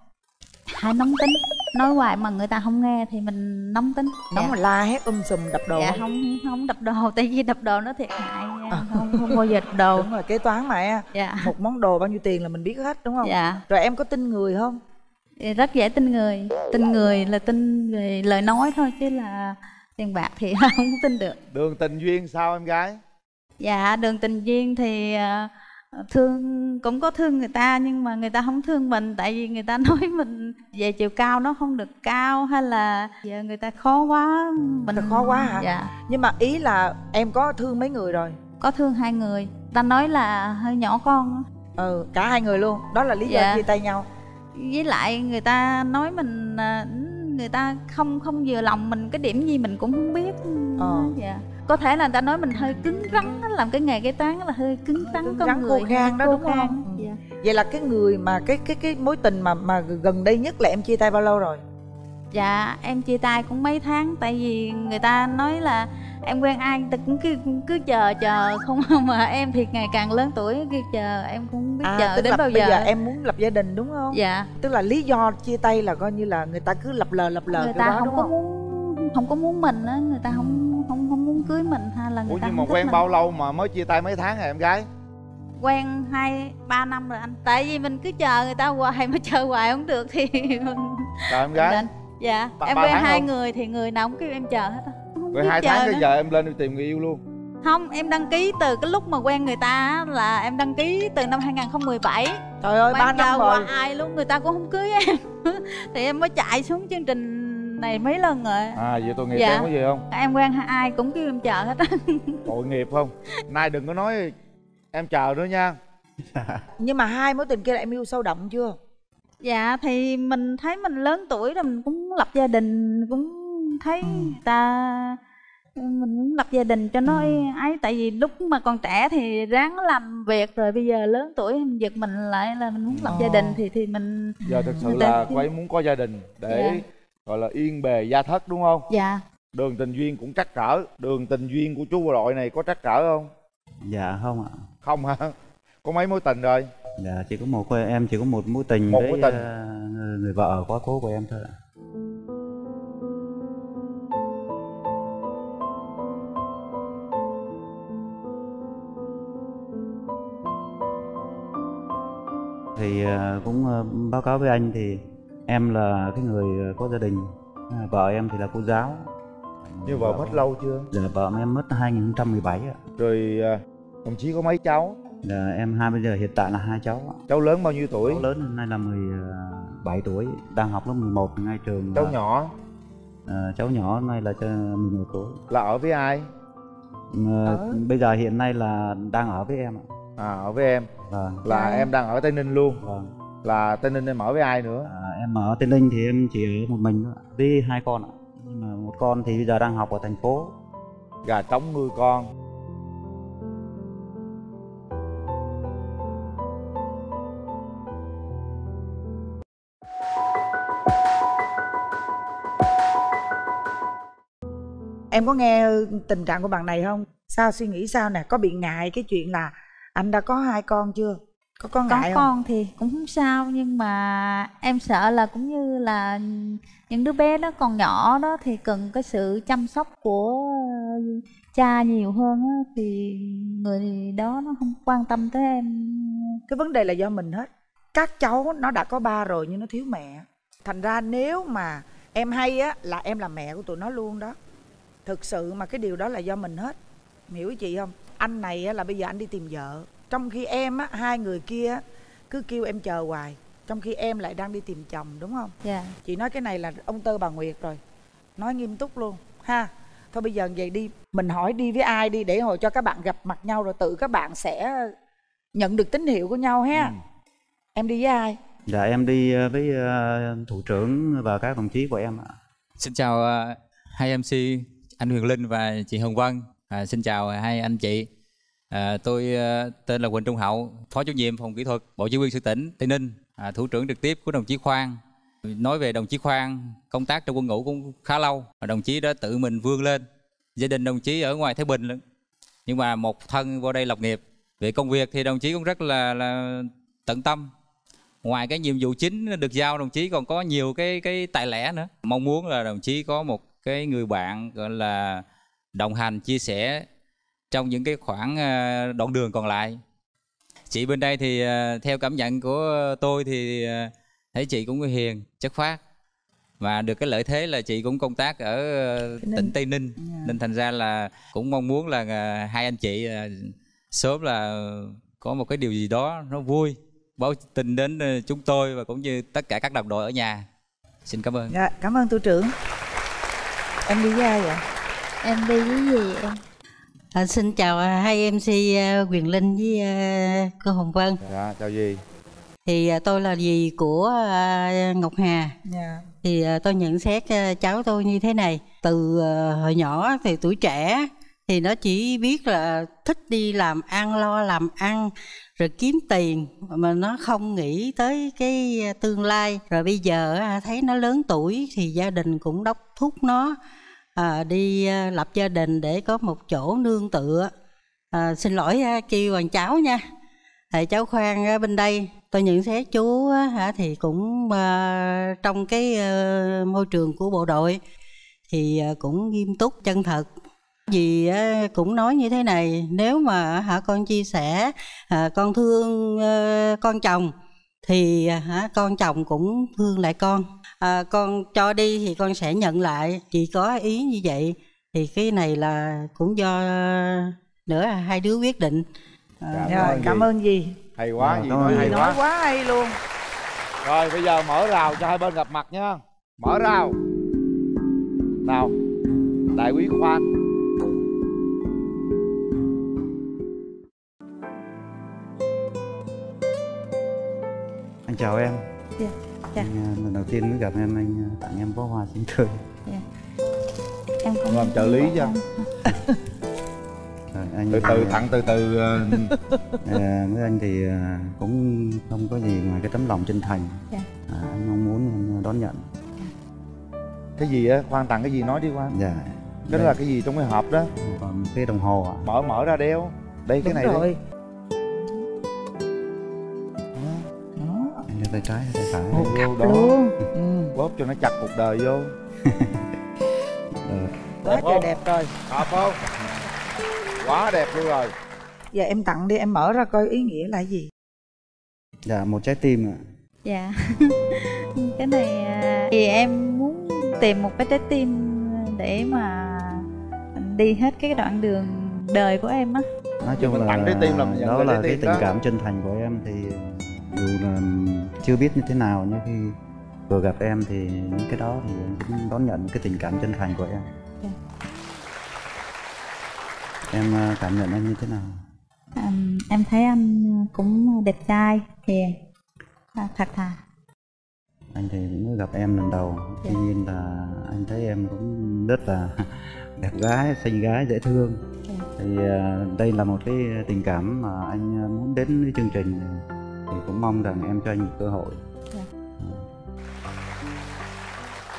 Hay nóng tính. Nói hoài mà người ta không nghe thì mình nóng tính. Nóng mà la hét um sùm đập đồ Dạ không? không không đập đồ. Tại vì đập đồ nó thiệt hại nha. không, không bao giờ đập đồ. Đúng rồi kế toán mà em. Dạ. một món đồ bao nhiêu tiền là mình biết hết đúng không? Dạ. rồi em có tin người không? Thì rất dễ tin người. Tin người là tin về lời nói thôi chứ là tiền bạc thì không tin được. Đường tình duyên sao em gái? Dạ đường tình duyên thì ờ, thương cũng có thương người ta nhưng mà người ta không thương mình tại vì người ta nói mình về chiều cao nó không được cao hay là giờ người ta khó quá mình khó quá hả? Dạ. Nhưng mà ý là em có thương mấy người rồi? Có thương hai người. Ta nói là hơi nhỏ con ừ cả hai người luôn. Đó là lý do Dạ. chia tay nhau. Với lại người ta nói mình à, người ta không không vừa lòng mình cái điểm gì mình cũng không biết. Ờ. dạ. Có thể là người ta nói mình hơi cứng rắn làm cái nghề kế toán là hơi cứng rắn con rắn người khô khan đó đúng không? dạ. vậy là cái người mà cái cái cái mối tình mà mà gần đây nhất là em chia tay bao lâu rồi? Dạ em chia tay cũng mấy tháng tại vì người ta nói là em quen ai người ta cũng cứ cứ chờ chờ không mà em thì ngày càng lớn tuổi cứ chờ em cũng biết chờ À, tức đến là bao bây giờ giờ em muốn lập gia đình đúng không? Dạ. Tức là lý do chia tay là coi như là người ta cứ lập lờ lập lờ người ta đó không đúng có không? muốn không có muốn mình á người ta không không không muốn cưới mình hay là người ủa ta nhưng mà quen mình. bao lâu mà mới chia tay mấy tháng hả em gái? Quen hai ba năm rồi anh. Tại vì mình cứ chờ người ta hoài mà chờ hoài không được thì mình chào em gái. Dạ. Ba- em ba quen hai không? người thì người nào cũng kêu em chờ hết á rồi hai tháng cái nữa. giờ em lên đi tìm người yêu luôn. Không em đăng ký từ cái lúc mà quen người ta á, là em đăng ký từ năm 2017 trời ơi ba năm qua rồi. ai luôn người ta cũng không cưới em. Thì em mới chạy xuống chương trình này mấy lần rồi. À vậy tội nghiệp Dạ. em có gì không? Em quen ai cũng kêu em chờ hết á. Tội nghiệp không? Nay đừng có nói em chờ nữa nha. Nhưng mà hai mối tình kia là em yêu sâu đậm chưa? Dạ thì mình thấy mình lớn tuổi rồi mình cũng lập gia đình cũng thấy Ừ. ta mình muốn lập gia đình cho nó Ừ. ấy tại vì lúc mà còn trẻ thì ráng làm việc rồi bây giờ lớn tuổi mình giật mình lại là mình muốn lập gia đình thì thì mình giờ thực sự là cô ấy muốn có gia đình để Dạ. gọi là yên bề gia thất đúng không dạ đường tình duyên cũng trắc trở đường tình duyên của chú bộ đội này có trắc trở không dạ không ạ không hả có mấy mối tình rồi dạ chỉ có một em chỉ có một mối tình Một với mối tình. ờ, người vợ quá cố của em thôi ạ thì ờ, cũng ờ, báo cáo với anh thì em là cái người có gia đình. À, vợ em thì là cô giáo. Như vợ mất lâu chưa? Dạ vợ em mất 2017 ạ. Rồi à, đồng chí có mấy cháu? Dạ, em hai bây giờ hiện tại là hai cháu ạ. cháu lớn bao nhiêu tuổi? Cháu lớn hôm nay là 17 tuổi đang học lớp 11 ngay trường cháu là- nhỏ? Ờ, cháu nhỏ hôm nay là cho 11 tuổi. Là ở với ai? Ờ, bây giờ hiện nay là đang ở với em ạ à ở với em. Vâng. Là em đang ở tây ninh luôn. Vâng. Là tây ninh em ở với ai nữa? À, em ở tây ninh thì em chỉ ở một mình thôi ạ, với hai con ạ. Nhưng mà một con thì bây giờ đang học ở thành phố. Gà trống nuôi con. Em có nghe tình trạng của bạn này không? Sao suy nghĩ sao nè? Có bị ngại cái chuyện là anh đã có hai con chưa? Có có có ngại không? con thì cũng không sao nhưng mà em sợ là cũng như là những đứa bé đó còn nhỏ đó thì cần cái sự chăm sóc của cha nhiều hơn á, thì người đó nó không quan tâm tới em. Cái vấn đề là do mình hết. Các cháu nó đã có ba rồi nhưng nó thiếu mẹ. Thành ra nếu mà em hay á là em là mẹ của tụi nó luôn đó. Thực sự mà cái điều đó là do mình hết. Hiểu chị không anh này á, là bây giờ anh đi tìm vợ. Trong khi em á hai người kia cứ kêu em chờ hoài. Trong khi em lại đang đi tìm chồng đúng không? Dạ. Chị nói cái này là ông tơ bà nguyệt rồi. Nói nghiêm túc luôn. Ha thôi bây giờ vậy đi. Mình hỏi đi với ai đi để hồi cho các bạn gặp mặt nhau rồi tự các bạn sẽ nhận được tín hiệu của nhau ha. Em đi với ai? Dạ em đi ờ, với ờ, thủ trưởng và các đồng chí của em ạ. Xin chào ờ, hai MC anh Huyền Linh và chị Hồng Vân. À, xin chào hai anh chị. À, tôi à, tên là Quỳnh Trung Hậu, Phó chủ nhiệm phòng kỹ thuật Bộ Chỉ huy sự tỉnh Tây Ninh, à, thủ trưởng trực tiếp của đồng chí Khoan. Nói về đồng chí Khoan, công tác trong quân ngũ cũng khá lâu. Và đồng chí đã tự mình vươn lên. Gia đình đồng chí ở ngoài Thái Bình lận. Nhưng mà một thân vô đây lập nghiệp. Về công việc thì đồng chí cũng rất là, là tận tâm ngoài cái nhiệm vụ chính được giao đồng chí còn có nhiều cái cái tài lẻ nữa mong muốn là đồng chí có một cái người bạn gọi là đồng hành chia sẻ trong những cái khoảng ờ, đoạn đường còn lại. Chị bên đây thì ờ, theo cảm nhận của tôi thì ờ, thấy chị cũng hiền chất phát và được cái lợi thế là chị cũng công tác ở tỉnh Tây Ninh. Nên thành ra là cũng mong muốn là hai anh chị sớm là có một cái điều gì đó nó vui báo tin đến chúng tôi và cũng như tất cả các đồng đội ở nhà. Xin cảm ơn. Dạ cảm ơn thủ trưởng. Em đi với ai vậy? Em đi với gì em À, xin chào à, hai MC à, Quyền Linh với à, cô Hồng Vân. dạ chào gì thì tôi là dì của Ngọc Hà. Dạ. thì tôi nhận xét cháu tôi như thế này. Từ hồi nhỏ thì tuổi trẻ thì nó chỉ biết là thích đi làm ăn lo làm ăn rồi kiếm tiền mà nó không nghĩ tới cái tương lai. Rồi bây giờ thấy nó lớn tuổi thì gia đình cũng đốc thúc nó à, đi à, lập gia đình để có một chỗ nương tựa. À, xin lỗi à, kêu bằng cháu nha. Thầy cháu khoan bên đây tôi nhận xét chú hả thì cũng à, trong cái à, môi trường của bộ đội thì à, cũng nghiêm túc chân thật. Vì cũng nói như thế này nếu mà hả con chia sẻ à, con thương à, con chồng thì à, hả con chồng cũng thương lại con. À, con cho đi thì con sẽ nhận lại. Chỉ có ý như vậy thì cái này là cũng do nữa là hai đứa quyết định. À, Rồi, cảm ơn dì hay quá Rồi, gì cảm nói hay nói quá. Quá hay luôn. Rồi bây giờ mở rào cho hai bên gặp mặt nha. Mở rào. Nào đại quý khoan anh chào em. Dạ, dạ. anh, à, lần đầu tiên mới gặp em anh à, tặng em bó hoa xinh tươi. Dạ. em cũng làm trợ lý cho. Rồi, anh từ từ à, tặng từ từ à, với anh thì à, cũng không có gì ngoài cái tấm lòng chân thành. Dạ. à, anh mong muốn em đón nhận. Cái gì á? Khoan tặng cái gì nói đi khoan. Dạ. Cái đó là cái gì trong cái hộp đó? Còn cái đồng hồ ạ. Mở mở ra đeo. Đây cái Đúng này rồi. anh tay trái hay tay phải. Một cặp đó. luôn. Bóp cho nó chặt cuộc đời vô. Quá trời đẹp rồi. Hợp không? Quá đẹp luôn rồi. Giờ em tặng đi em mở ra coi ý nghĩa là gì. Dạ một trái tim ạ. Dạ. Cái này à, thì em muốn tìm một cái trái tim để mà đi hết cái đoạn đường đời của em á. Nói chung là tặng trái tim là mình nhận đó là cái tình đó. cảm chân thành của em thì dù là chưa biết như thế nào nhưng khi vừa gặp em thì những cái đó thì em cũng đón nhận cái tình cảm chân thành của em Dạ. em à, cảm nhận anh như thế nào à, em thấy anh cũng đẹp trai hiền à, thật thà anh thì cũng mới gặp em lần đầu Dạ. tuy nhiên là anh thấy em cũng rất là đẹp gái xinh gái dễ thương Dạ. thì à, đây là một cái tình cảm mà anh muốn đến với chương trình thì cũng mong rằng em cho anh một cơ hội.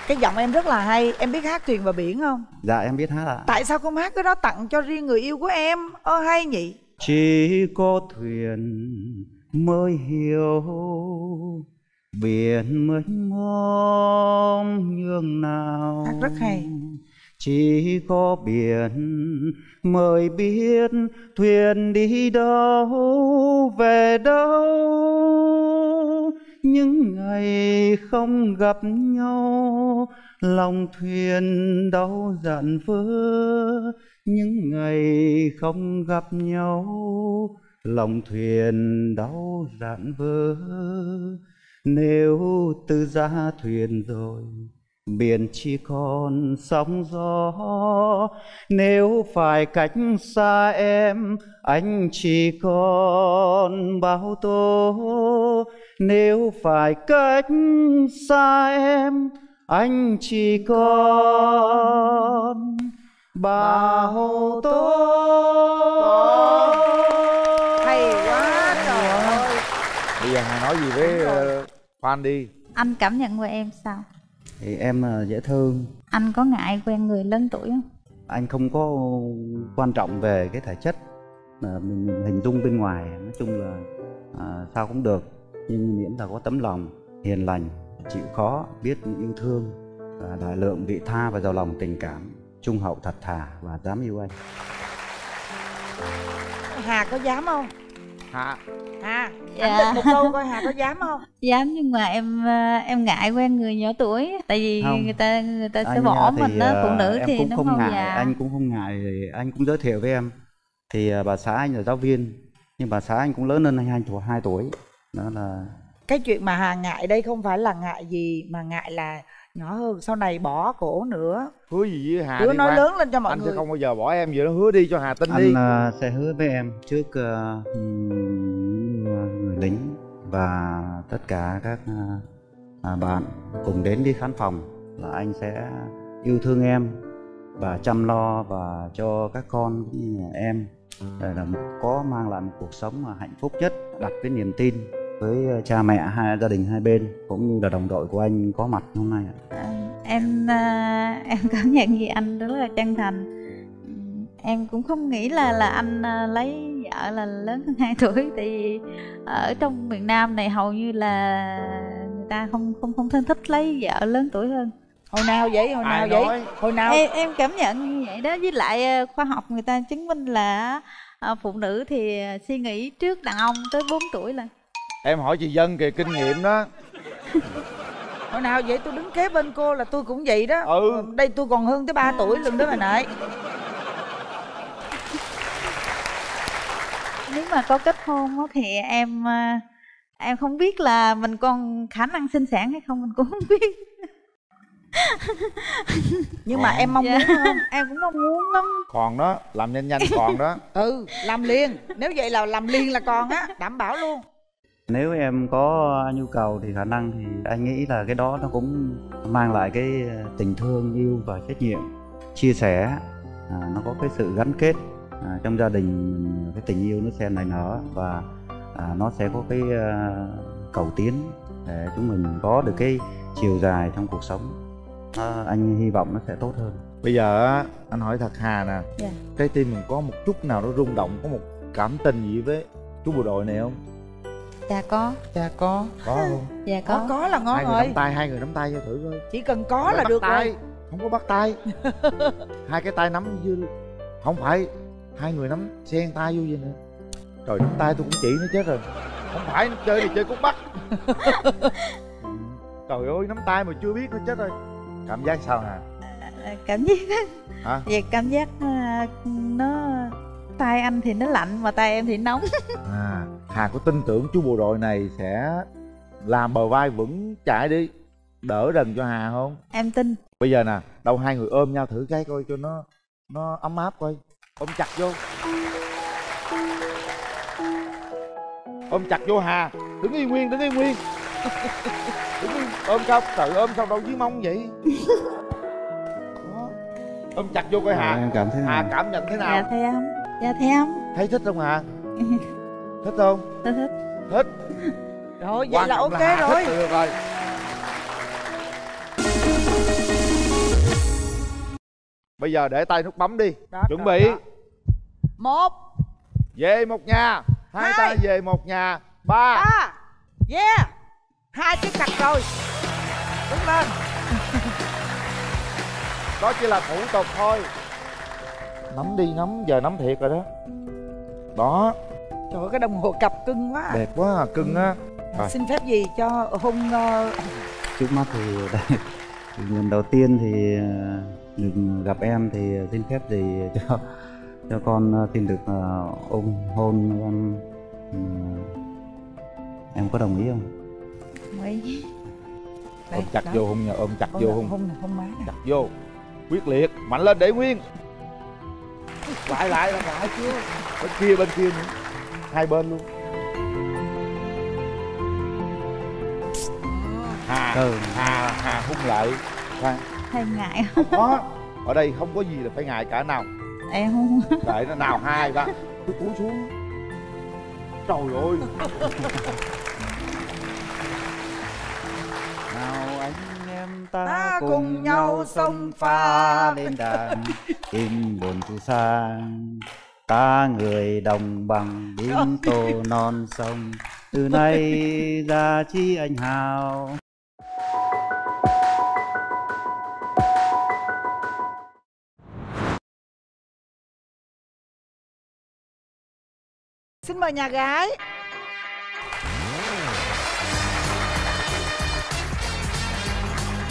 Cái giọng em rất là hay. Em biết hát thuyền và biển không? Dạ em biết hát ạ. Tại sao không hát cái đó tặng cho riêng người yêu của em? Ơ hay nhỉ. Chỉ có thuyền mới hiểu biển mênh mông nhường nào. Hát rất hay chỉ có biển mới biết thuyền đi đâu, về đâu. Những ngày không gặp nhau, lòng thuyền đau dặn vỡ. Những ngày không gặp nhau, lòng thuyền đau dạn vỡ. Nếu từ ra thuyền rồi biển chỉ còn sóng gió. Nếu phải cách xa em anh chỉ còn bao tố. Nếu phải cách xa em anh chỉ còn bao tố. Hay quá trời ơi. Bây giờ hà nói gì với ờ, khoan đi. Anh cảm nhận về em sao thì em là dễ thương. Anh có ngại quen người lớn tuổi không? Anh không có quan trọng về cái thể chất mà mình hình dung bên ngoài nói chung là à, sao cũng được. Nhưng miễn là có tấm lòng hiền lành chịu khó biết yêu thương và đại lượng vị tha và giàu lòng tình cảm trung hậu thật thà và dám yêu anh. Hà có dám không? Hà hà Dạ. dạ. một câu coi hà có dám không dám nhưng mà em ờ, em ngại quen người nhỏ tuổi tại vì Không. người ta người ta sẽ Anh, bỏ à, thì, mình đó phụ à, nữ em thì cũng nó không mau ngại già anh cũng không ngại thì anh cũng giới thiệu với em thì à, bà xã anh là giáo viên nhưng bà xã anh cũng lớn hơn anh hai tuổi hai tuổi đó là cái chuyện mà hà ngại đây không phải là ngại gì mà ngại là nhỏ hơn sau này bỏ cổ nữa hứa gì với hà Hứa nói Khoan. lớn lên cho mọi anh người. sẽ không bao giờ bỏ em vậy đó hứa đi cho hà tin anh đi à, sẽ hứa với em trước ừm, người lính và tất cả các à, à, bạn cùng đến đi khán phòng là anh sẽ yêu thương em và chăm lo và cho các con cũng như là em để là có mang lại một cuộc sống mà hạnh phúc nhất, đặt cái niềm tin với à, cha mẹ hai, gia đình hai bên cũng như là đồng đội của anh có mặt hôm nay ạ. em em cảm nhận gì anh rất là chân thành em cũng không nghĩ là là anh à, lấy vợ là lớn hơn 2 tuổi. Thì ở trong miền Nam này hầu như là người ta không không không thân thích lấy vợ lớn tuổi hơn. Hồi nào vậy? Hồi Ai nào vậy? nói? hồi nào? Em em cảm nhận như vậy đó. Với lại à, khoa học người ta chứng minh là à, phụ nữ thì suy nghĩ trước đàn ông tới 4 tuổi là em hỏi chị dân kìa kinh nghiệm đó. Hồi nào vậy? Tôi đứng kế bên cô là tôi cũng vậy đó. Ừ. Đây tôi còn hơn tới 3 tuổi lần đó bà nội nếu mà có kết hôn á, thì em à, em không biết là mình còn khả năng sinh sản hay không mình cũng không biết. Nhưng mà em mong Dạ. muốn không em cũng mong muốn lắm. Còn đó làm nhanh nhanh còn đó. Ừ làm liền. Nếu vậy là làm liền là còn á đảm bảo luôn. Nếu em có nhu cầu thì khả năng thì anh nghĩ là cái đó nó cũng mang lại cái ờ, tình thương yêu và trách nhiệm chia sẻ. À, nó có cái sự gắn kết à, trong gia đình cái tình yêu nó sẽ nảy nở và à, nó sẽ có cái à, cầu tiến để chúng mình có được cái chiều dài trong cuộc sống. À, anh hy vọng nó sẽ tốt hơn. Bây giờ á anh hỏi thật hà nè. Dạ. trái tim mình có một chút nào nó rung động có một cảm tình gì với chú bộ đội này không? Dạ có. Dạ có. Có không? Dạ có. Có là ngon hai người rồi. nắm tay hai người nắm tay cho thử coi. Chỉ cần có Không là được tay, rồi. Không có bắt tay. Hai cái tay nắm như không phải hai người nắm xen tay vô vậy nè. Trời nắm tay tôi cũng chỉ nó chết rồi. Không phải chơi thì chơi cút bắt trời ơi nắm tay mà chưa biết nó chết rồi. Cảm giác sao hả À, cảm giác hả? Về cảm giác à, nó tay anh thì nó lạnh mà tay em thì nóng. À hà có tin tưởng chú bộ đội này sẽ làm bờ vai vững chãi đi đỡ đần cho hà không? Em tin. Bây giờ nè đâu hai người ôm nhau thử cái coi cho nó nó ấm áp coi ôm chặt vô. Ôm chặt vô hà. Đứng yên nguyên đứng yên nguyên. Đứng yên ôm sao tự ôm sao đâu dưới mông vậy? Đó. ôm chặt vô coi hà. em cảm thấy hà nào? cảm nhận thế dạ nào thấy không? Dạ thấy không? Thấy thích không hà? Thích không? Tôi thích. Thích. Rồi vậy Quan là ok Hà rồi thích là được rồi bây giờ để tay nút bấm đi. Đó, chuẩn đó, bị. đó. một. Về một nhà. Hai, Hai. tay về một nhà. Ba. Ba. Yeah. Hai cái cạch rồi. Đứng lên. Đó chỉ là thủ tục thôi. Nắm đi nắm. Giờ nắm thiệt rồi đó. Đó. Trời ơi cái đồng hồ cặp cưng quá. Đẹp quá à, cưng á. Rồi. Xin phép gì cho hôn ờ, trước mắt thì đây thì lần đầu tiên thì ờ, được gặp em thì xin phép thì cho cho con ờ, xin được ờ, ôm hôn em. Ừ, em có đồng ý không? Mấy. ôm chặt vô hôn nhà ôm chặt hôn vô hôn. hôn hôn má chặt vô. Quyết liệt mạnh lên để nguyên. Lại lại lại lại chưa? Bên kia bên kia nữa. Hai bên luôn. Hà Ừ. hà hà hung lại. Khoan hay ngại không có. Ở đây không có gì là phải ngại cả nào. Em không lại nó nào hai ba. Tôi cúi xuống. Trời ơi. Nào anh em ta, Ta cùng, cùng nhau xông pha lên đàn. in buồn từ xa ta người đồng bằng đến tô non sông. Từ nay ra chi anh hào xin mời nhà gái.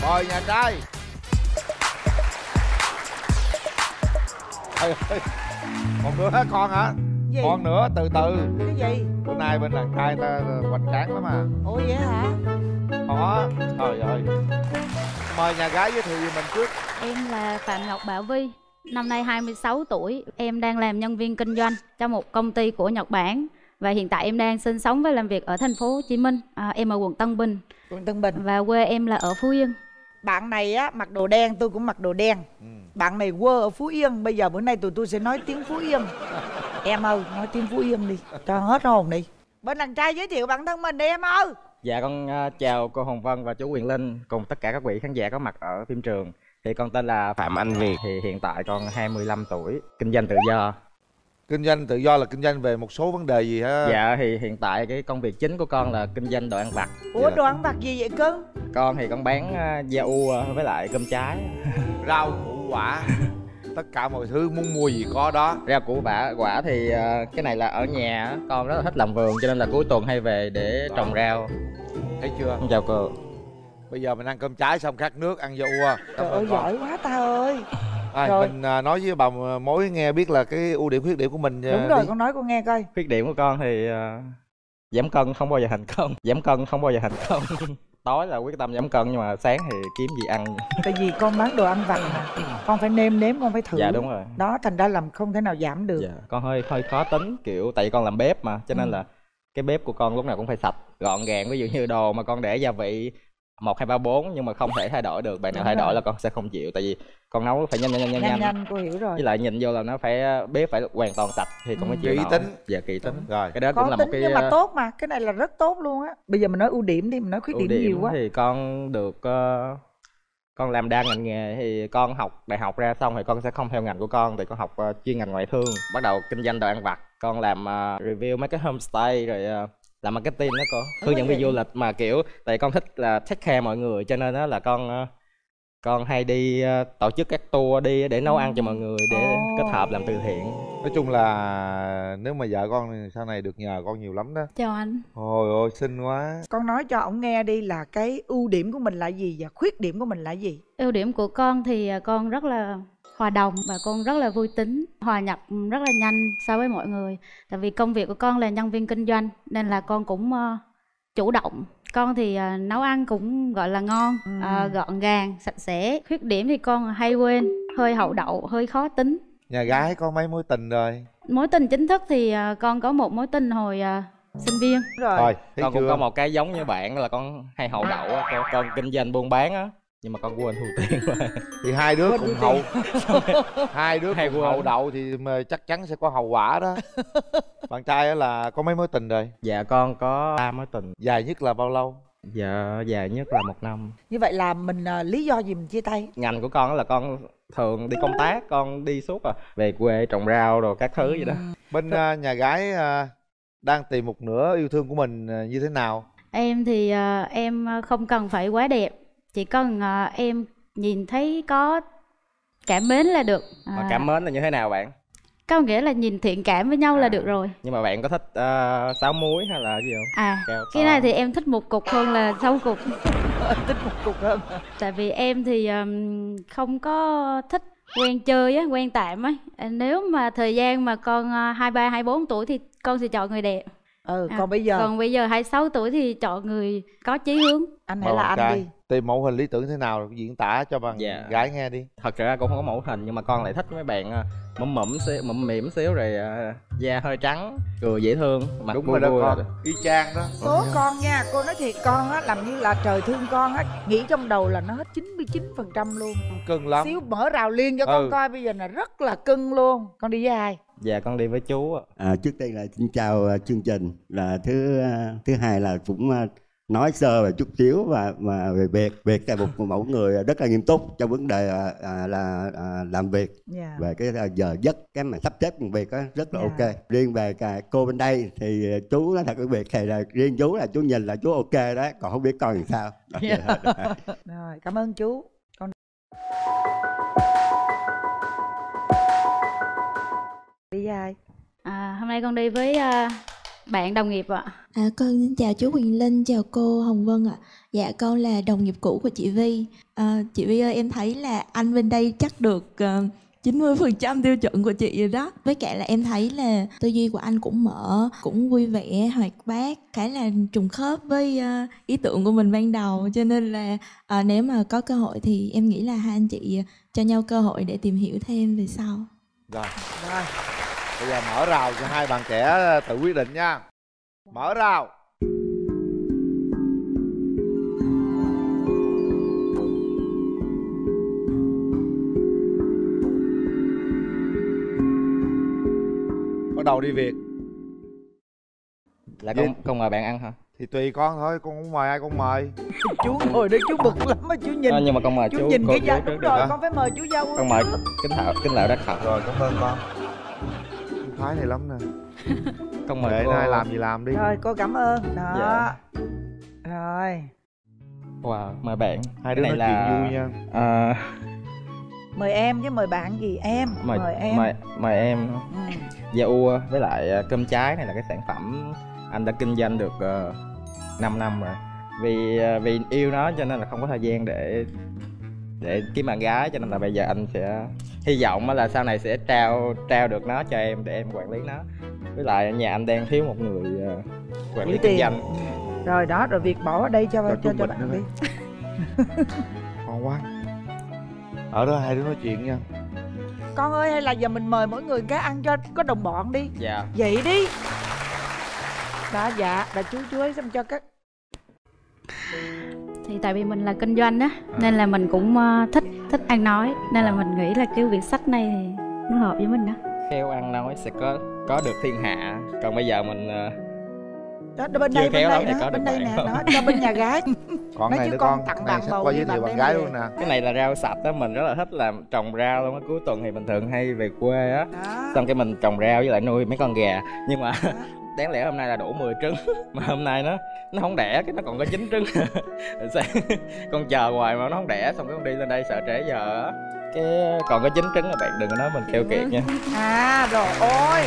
Mời nhà trai. Trời ơi, còn nữa hả con hả? Gì? còn nữa từ từ. Cái gì? Bữa nay bên làng trai ta hoành tráng lắm à. Ủa vậy hả? Có trời ơi. Mời nhà gái giới thiệu về mình trước. Em là Phạm Ngọc Bảo Vi, năm nay 26 tuổi. Em đang làm nhân viên kinh doanh cho một công ty của Nhật Bản và hiện tại em đang sinh sống và làm việc ở thành phố Hồ Chí Minh. À, em ở quận Tân Bình. Quận Tân Bình. Và quê em là ở Phú Yên. Bạn này á mặc đồ đen, tôi cũng mặc đồ đen. Bạn này quê ở Phú Yên, bây giờ bữa nay tụi tôi sẽ nói tiếng Phú Yên. Em ơi, nói tiếng Phú Yên đi, cho hết hồn đi. Bên đàn trai giới thiệu bản thân mình đi em ơi. Dạ con ờ, chào cô Hồng Vân và chú Quyền Linh cùng tất cả các vị khán giả có mặt ở phim trường. Thì con tên là Phạm Anh Việt thì hiện tại con 25 tuổi, kinh doanh tự do. kinh doanh tự do là kinh doanh về một số vấn đề gì hả Dạ thì hiện tại cái công việc chính của con là kinh doanh đồ ăn vặt. Ủa đồ ăn vặt gì vậy cưng? Con thì con bán ờ, da u ờ, với lại cơm trái. rau củ quả tất cả mọi thứ muốn mua gì có đó Rau củ quả quả thì ờ, cái này là ở nhà á, con rất là thích làm vườn cho nên là cuối tuần hay về để trồng rau. thấy chưa Con chào cô. Bây giờ mình ăn cơm trái xong khát nước ăn da ua Trời ơi giỏi quá ta ơi. à, Rồi. mình à, nói với bà mối nghe biết là cái ưu điểm khuyết điểm của mình à, Đúng rồi, đi. con nói con nghe coi. Khuyết điểm của con thì ờ, giảm cân không bao giờ thành công, giảm cân không bao giờ thành công. Tối là quyết tâm giảm cân nhưng mà sáng thì kiếm gì ăn. Tại vì con bán đồ ăn vặt mà. Con phải nêm nếm, con phải thử. Dạ, đúng rồi. Đó, thành ra làm không thể nào giảm được. Dạ, con hơi hơi khó tính kiểu tại vì con làm bếp mà cho nên Ừ. là cái bếp của con lúc nào cũng phải sạch gọn gàng ví dụ như đồ mà con để gia vị một hai ba bốn nhưng mà không thể thay đổi được bạn nào thay đổi là con sẽ không chịu tại vì con nấu phải nhanh nhanh nhanh nhanh Nhanh nhanh, cô hiểu rồi. với lại nhìn vô là nó phải bếp phải hoàn toàn sạch thì con mới Ừ. chịu Kỹ tính. dạ kỹ tính rồi cái đó Khó cũng là tính một cái nhưng mà ờ, tốt mà. Cái này là rất tốt luôn á. Bây giờ mình nói ưu điểm đi, mình nói khuyết ưu điểm, nhiều quá. thì con được ờ, con làm đa ngành nghề thì con học đại học ra xong thì con sẽ không theo ngành của con thì con học ờ, chuyên ngành ngoại thương bắt đầu kinh doanh đồ ăn vặt con làm ờ, review mấy cái homestay rồi ờ, làm marketing đó cô hướng dẫn viên du lịch mà kiểu tại con thích là take care mọi người cho nên đó là con ờ, con hay đi ờ, tổ chức các tour đi để nấu ăn cho mọi người để kết hợp làm từ thiện. Nói chung là nếu mà vợ con sau này được nhờ con nhiều lắm đó. Chào anh. ôi ôi xinh quá. Con nói cho ổng nghe đi là cái ưu điểm của mình là gì và khuyết điểm của mình là gì? Ưu điểm của con thì à, con rất là hòa đồng và con rất là vui tính, hòa nhập rất là nhanh so với mọi người. Tại vì công việc của con là nhân viên kinh doanh nên là con cũng ờ, chủ động. Con thì à, nấu ăn cũng gọi là ngon, à, gọn gàng, sạch sẽ. Khuyết điểm thì con hay quên, hơi hậu đậu, hơi khó tính. nhà gái có mấy mối tình rồi Mối tình chính thức thì con có một mối tình hồi sinh viên. Rồi. Rồi, con cũng chưa? có một cái giống như bạn là con hay hậu đậu con, con kinh doanh buôn bán á nhưng mà con quên thu tiền thì hai đứa cùng thu hậu hai đứa Hay cùng hậu đậu thì mà chắc chắn sẽ có hậu quả đó. Bạn trai á là có mấy mối tình rồi? Dạ con có ba mối tình. Dài nhất là bao lâu? Dạ dài nhất là một năm. Như vậy là mình à, lý do gì mình chia tay? ngành của con á là con thường đi công tác con đi suốt à. Về quê trồng rau rồi các thứ vậy đó. Bên à, nhà gái à, đang tìm một nửa yêu thương của mình à, như thế nào? Em thì à, em không cần phải quá đẹp, chỉ cần à, em nhìn thấy có cảm mến là được. À, cảm mến là như thế nào bạn có nghĩa là nhìn thiện cảm với nhau là được rồi. nhưng mà bạn có thích uh, sáo muối hay là gì không À, Keo cái này thì em thích một cục hơn là sáu cục. thích một cục hơn. Tại vì em thì um, không có thích quen chơi á, quen tạm á. À, Nếu mà thời gian mà con uh, 23, 24 tuổi thì con sẽ chọn người đẹp. Ừ, À, còn bây giờ? Còn bây giờ 26 tuổi thì chọn người có chí hướng. anh Mời bạn trai. tìm mẫu hình lý tưởng thế nào diễn tả cho bạn Dạ. gái nghe đi. Thật ra cũng không có mẫu hình nhưng mà con lại thích mấy bạn ờ, mẫm mẫm xíu mẫm mỉm xíu rồi ờ, da hơi trắng cười dễ thương mặt đúng vui rồi đó vui con. rồi. y chang đó. Số con nha cô nói thiệt con á làm như là trời thương con á. Nghĩ trong đầu là nó hết 99% luôn. Cưng lắm. Xíu mở rào liên cho con Ừ. coi bây giờ là rất là cưng luôn. Con đi với ai dạ con đi với chú ạ. À, trước tiên là xin chào à, chương trình. Là thứ à, thứ hai là cũng à, nói sơ về chút xíu và và về việc việc là một mẫu người rất là nghiêm túc trong vấn đề à, à, là à, làm việc. Dạ. về cái giờ giấc cái mà sắp xếp công việc á rất là Dạ. ok. Riêng về cả cô bên đây thì chú nói thật cái việc này là riêng chú là chú nhìn là chú ok đó còn không biết con làm sao. Đó, vậy thôi. rồi cảm ơn chú. Con đi ai À, hôm nay con đi với à, bạn đồng nghiệp ạ. À, con xin chào chú Quỳnh Linh, chào cô Hồng Vân ạ. Dạ con là đồng nghiệp cũ của chị Vi. À, chị Vi ơi em thấy là anh bên đây chắc được uh, 90% tiêu chuẩn của chị rồi đó. Với cả là em thấy là tư duy của anh cũng mở, cũng vui vẻ, hoạt bát, khá là trùng khớp với ờ, ý tưởng của mình ban đầu. Cho nên là ờ, nếu mà có cơ hội thì em nghĩ là hai anh chị cho nhau cơ hội để tìm hiểu thêm về sau. rồi bây giờ mở rào cho hai bạn trẻ tự quyết định nha. Mở rào. Bắt đầu đi việc là con con mời bạn ăn hả? Thì tùy con thôi con muốn mời ai con mời. Chú ngồi đây chú bực lắm á chú nhìn. Ờ, nhưng mà con mời chú chú- nhìn cô cái da trước đúng được rồi hả? con phải mời chú dâu con mời kính thảo kính lão đắc thọ rồi cảm ơn con thái này lắm nè. Con mời để cô. ai làm gì làm đi. Rồi cô cảm ơn. Đó. Dạ. rồi. Wow mời bạn. Hai Cái đứa này nói chuyện là vui nha. à, mời em chứ mời bạn gì em? Mời mời em. mời mời em. Ừ. dâu với lại ờ, cơm trái này là cái sản phẩm anh đã kinh doanh được uh, 5 năm rồi. Vì ờ, vì yêu nó cho nên là không có thời gian để để kiếm bạn gái cho nên là bây giờ anh sẽ hy vọng là sau này sẽ trao trao được nó cho em để em quản lý nó. Với lại nhà anh đang thiếu một người ờ, quản lý kinh doanh. Rồi đó rồi việc bỏ ở đây cho cho cho, bình bạn đi. ngon quá. Ở đó hai đứa nói chuyện nha. Con ơi hay là giờ mình mời mỗi người cái ăn cho có đồng bọn đi. Dạ. Vậy đi. Đó dạ là chú chú ấy xong cho các thì tại vì mình là kinh doanh á nên là mình cũng ờ, thích thích ăn nói. Nên là mình nghĩ là cái việc sách này thì nó hợp với mình đó. Khéo ăn nói sẽ có có được thiên hạ. Còn bây giờ mình ờ, đó, bên Chưa đây bên khéo lắm đây thì có đó được bên đây nè không? đó cho bên nhà gái. Còn Nói này nữa con con tặng này bầu qua giới thiệu bạn gái luôn nè. Cái này là rau sạch đó mình rất là thích làm trồng rau luôn á cuối tuần thì mình thường hay về quê á. Xong cái mình trồng rau với lại nuôi mấy con gà. Nhưng mà đáng lẽ hôm nay là đủ 10 trứng. Mà hôm nay nó nó không đẻ cái nó còn có 9 trứng. Con chờ hoài mà nó không đẻ xong cái con đi lên đây sợ trễ giờ á. Cái còn có 9 trứng là bạn đừng có nói mình keo kiệt nha. À rồi ôi.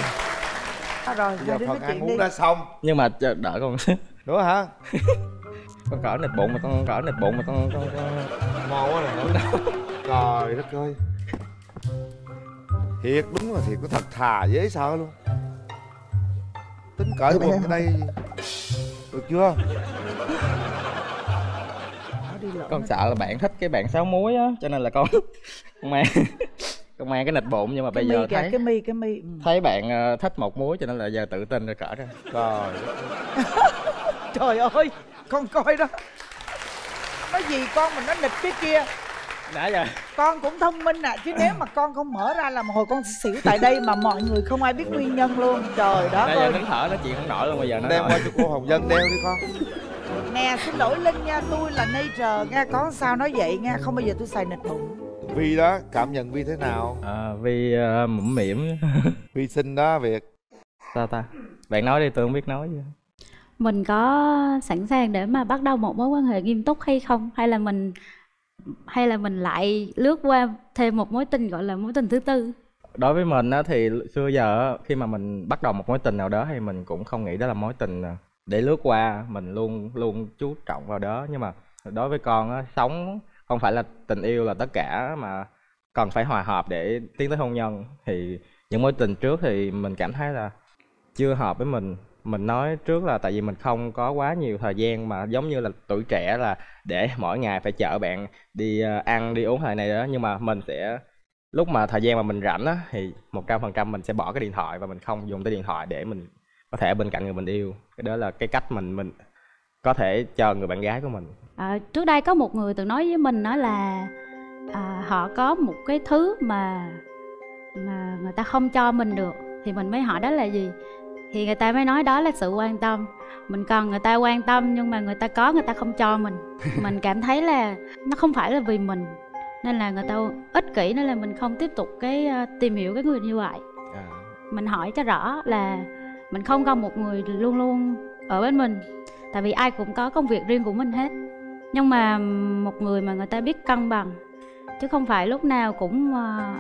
À, rồi giờ phần ăn uống đi? đã xong. Nhưng mà chờ- đợi con nữa hả? Con cỡ nịch bụng mà con cỡ nịch bụng mà con con, con... ngon quá nè trời đất ơi. Thiệt đúng là thiệt có thật thà dễ sợ luôn tính cởi quần cái đây. Được chưa? Con sợ là bạn thích cái bạn sáu muối á cho nên là con con mang con mang cái nịch bụng nhưng mà cái bây mi giờ kìa thấy cái mi cái mi ừ. thấy bạn ờ, thích một muối cho nên là giờ tự tin rồi cỡ ra. Trời. Trời ơi con coi đó. Nói gì con mình nó nịch cái kia đã rồi. Con cũng thông minh à chứ nếu mà con không mở ra là một hồi con xỉu tại đây mà mọi người không ai biết nguyên nhân luôn. Trời đó coi nín thở nói chuyện không nổi luôn bây giờ nó đem qua cho cô hồng dân đeo đi con. Nè xin lỗi linh nha tôi là nature nha có sao nói vậy nha không bao giờ tôi xài nịch bụng. Vi đó cảm nhận vi thế nào? À, vì uh, mũm mỉm vi xinh đó việt. Sao ta? Bạn nói đi tôi không biết nói gì. Mình có sẵn sàng để mà bắt đầu một mối quan hệ nghiêm túc hay không? Hay là mình hay là mình lại lướt qua thêm một mối tình, gọi là mối tình thứ tư? Đối với mình á thì xưa giờ khi mà mình bắt đầu một mối tình nào đó thì mình cũng không nghĩ đó là mối tình à. để lướt qua, mình luôn luôn chú trọng vào đó. Nhưng mà đối với con á, sống không phải là tình yêu là tất cả mà cần phải hòa hợp để tiến tới hôn nhân. Thì những mối tình trước thì mình cảm thấy là chưa hợp với mình mình nói trước là tại vì mình không có quá nhiều thời gian mà giống như là tuổi trẻ là để mỗi ngày phải chở bạn đi ờ, ăn đi uống thời này đó. Nhưng mà mình sẽ lúc mà thời gian mà mình rảnh á thì một trăm phần trăm mình sẽ bỏ cái điện thoại và mình không dùng tới điện thoại để mình có thể bên cạnh người mình yêu. Cái đó là cái cách mình mình có thể cho người bạn gái của mình. À, trước đây có một người từng nói với mình nói là à, họ có một cái thứ mà mà người ta không cho mình được. Thì mình mới hỏi đó là gì? Thì người ta mới nói đó là sự quan tâm. Mình cần người ta quan tâm nhưng mà người ta có người ta không cho mình. Mình cảm thấy là nó không phải là vì mình nên là người ta ích kỷ nên là mình không tiếp tục cái ờ, tìm hiểu cái người như vậy. Mình hỏi cho rõ là mình không cần một người luôn luôn ở bên mình tại vì ai cũng có công việc riêng của mình hết. Nhưng mà một người mà người ta biết cân bằng chứ không phải lúc nào cũng ờ,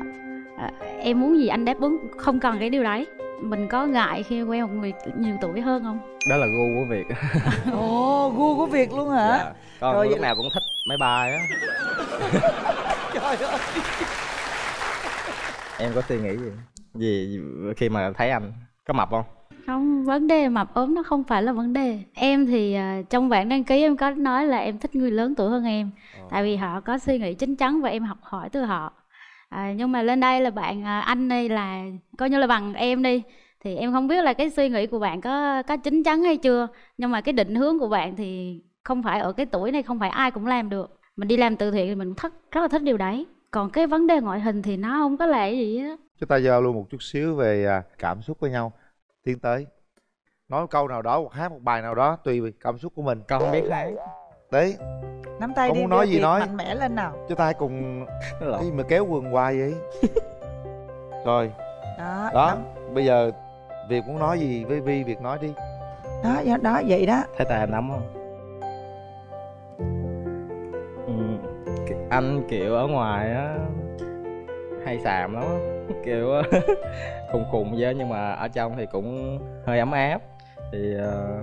ờ, em muốn gì anh đáp ứng không cần cái điều đấy mình có ngại khi quen một người nhiều tuổi hơn không? Đó là gu của việt. Ồ gu của việt luôn hả? Dạ. con Rồi lúc vậy- nào cũng thích máy bay á. Trời ơi. Em có suy nghĩ gì? Gì khi mà thấy anh có mập không? Không vấn đề mập ốm nó không phải là vấn đề. Em thì à, trong bản đăng ký em có nói là em thích người lớn tuổi hơn em. Tại vì họ có suy nghĩ chín chắn và em học hỏi từ họ à, nhưng mà lên đây là bạn à, anh đây là coi như là bằng em đi. Thì em không biết là cái suy nghĩ của bạn có có chín chắn hay chưa. Nhưng mà cái định hướng của bạn thì không phải ở cái tuổi này không phải ai cũng làm được. Mình đi làm từ thiện thì mình thích rất là thích điều đấy. Còn cái vấn đề ngoại hình thì nó không có là cái gì á chúng ta giao lưu một chút xíu về à, cảm xúc với nhau. Tiến tới. Nói một câu nào đó hoặc hát một bài nào đó tùy cảm xúc của mình. Con không biết hát đấy. Nắm tay Con đi muốn nói gì nói. mạnh mẽ lên nào. Chúng ta hãy cùng cái mà kéo quần qua vậy. Rồi. Đó đó bây giờ việt muốn nói gì với vi việt nói đi. Đó đó, đó vậy đó. Thấy tay nắm không? Ừ, anh kiểu ở ngoài á hay xàm lắm á. Kiểu khùng khùng vậy nhưng mà ở trong thì cũng hơi ấm áp. Thì ờ,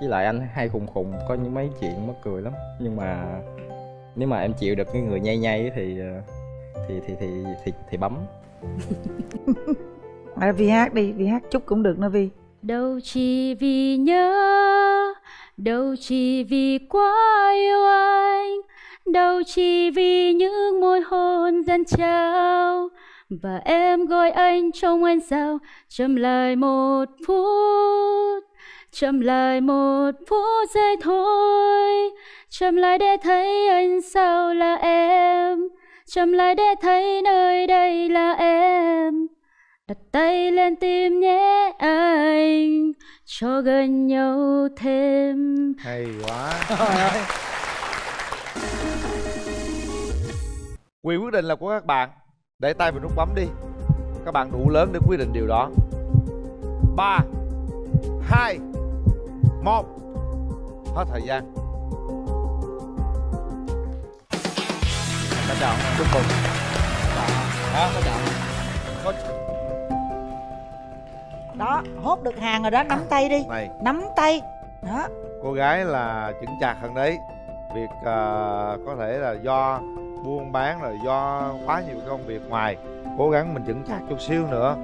với lại anh hay khùng khùng có những mấy chuyện mắc cười lắm. Nhưng mà nếu mà em chịu được cái người nhây nhây thì ờ, thì thì thì thì, thì bấm. À, vi hát đi vi hát chút cũng được nữa vi. Đâu chỉ vì nhớ đâu chỉ vì quá yêu anh đâu chỉ vì những môi hôn dân trao. Và em gọi anh trong anh sao chậm lại một phút chậm lại một phút giây thôi. Chậm lại để thấy anh sao là em. Chậm lại để thấy nơi đây là em. Đặt tay lên tim nhé anh cho gần nhau thêm. Hay quá. Quyền quyết định là của các bạn. Để tay vào nút bấm đi. Các bạn đủ lớn để quyết định điều đó. Ba hai một. Hết thời gian. Có chọn chúc mừng đó có chọn có đó hốt được hàng rồi đó nắm tay đi. Này. Nắm tay. Đó. Cô gái là chững chạc hơn đấy. Việc à, có thể là do buôn bán là do quá nhiều công việc ngoài. Cố gắng mình chững chạc chút xíu nữa.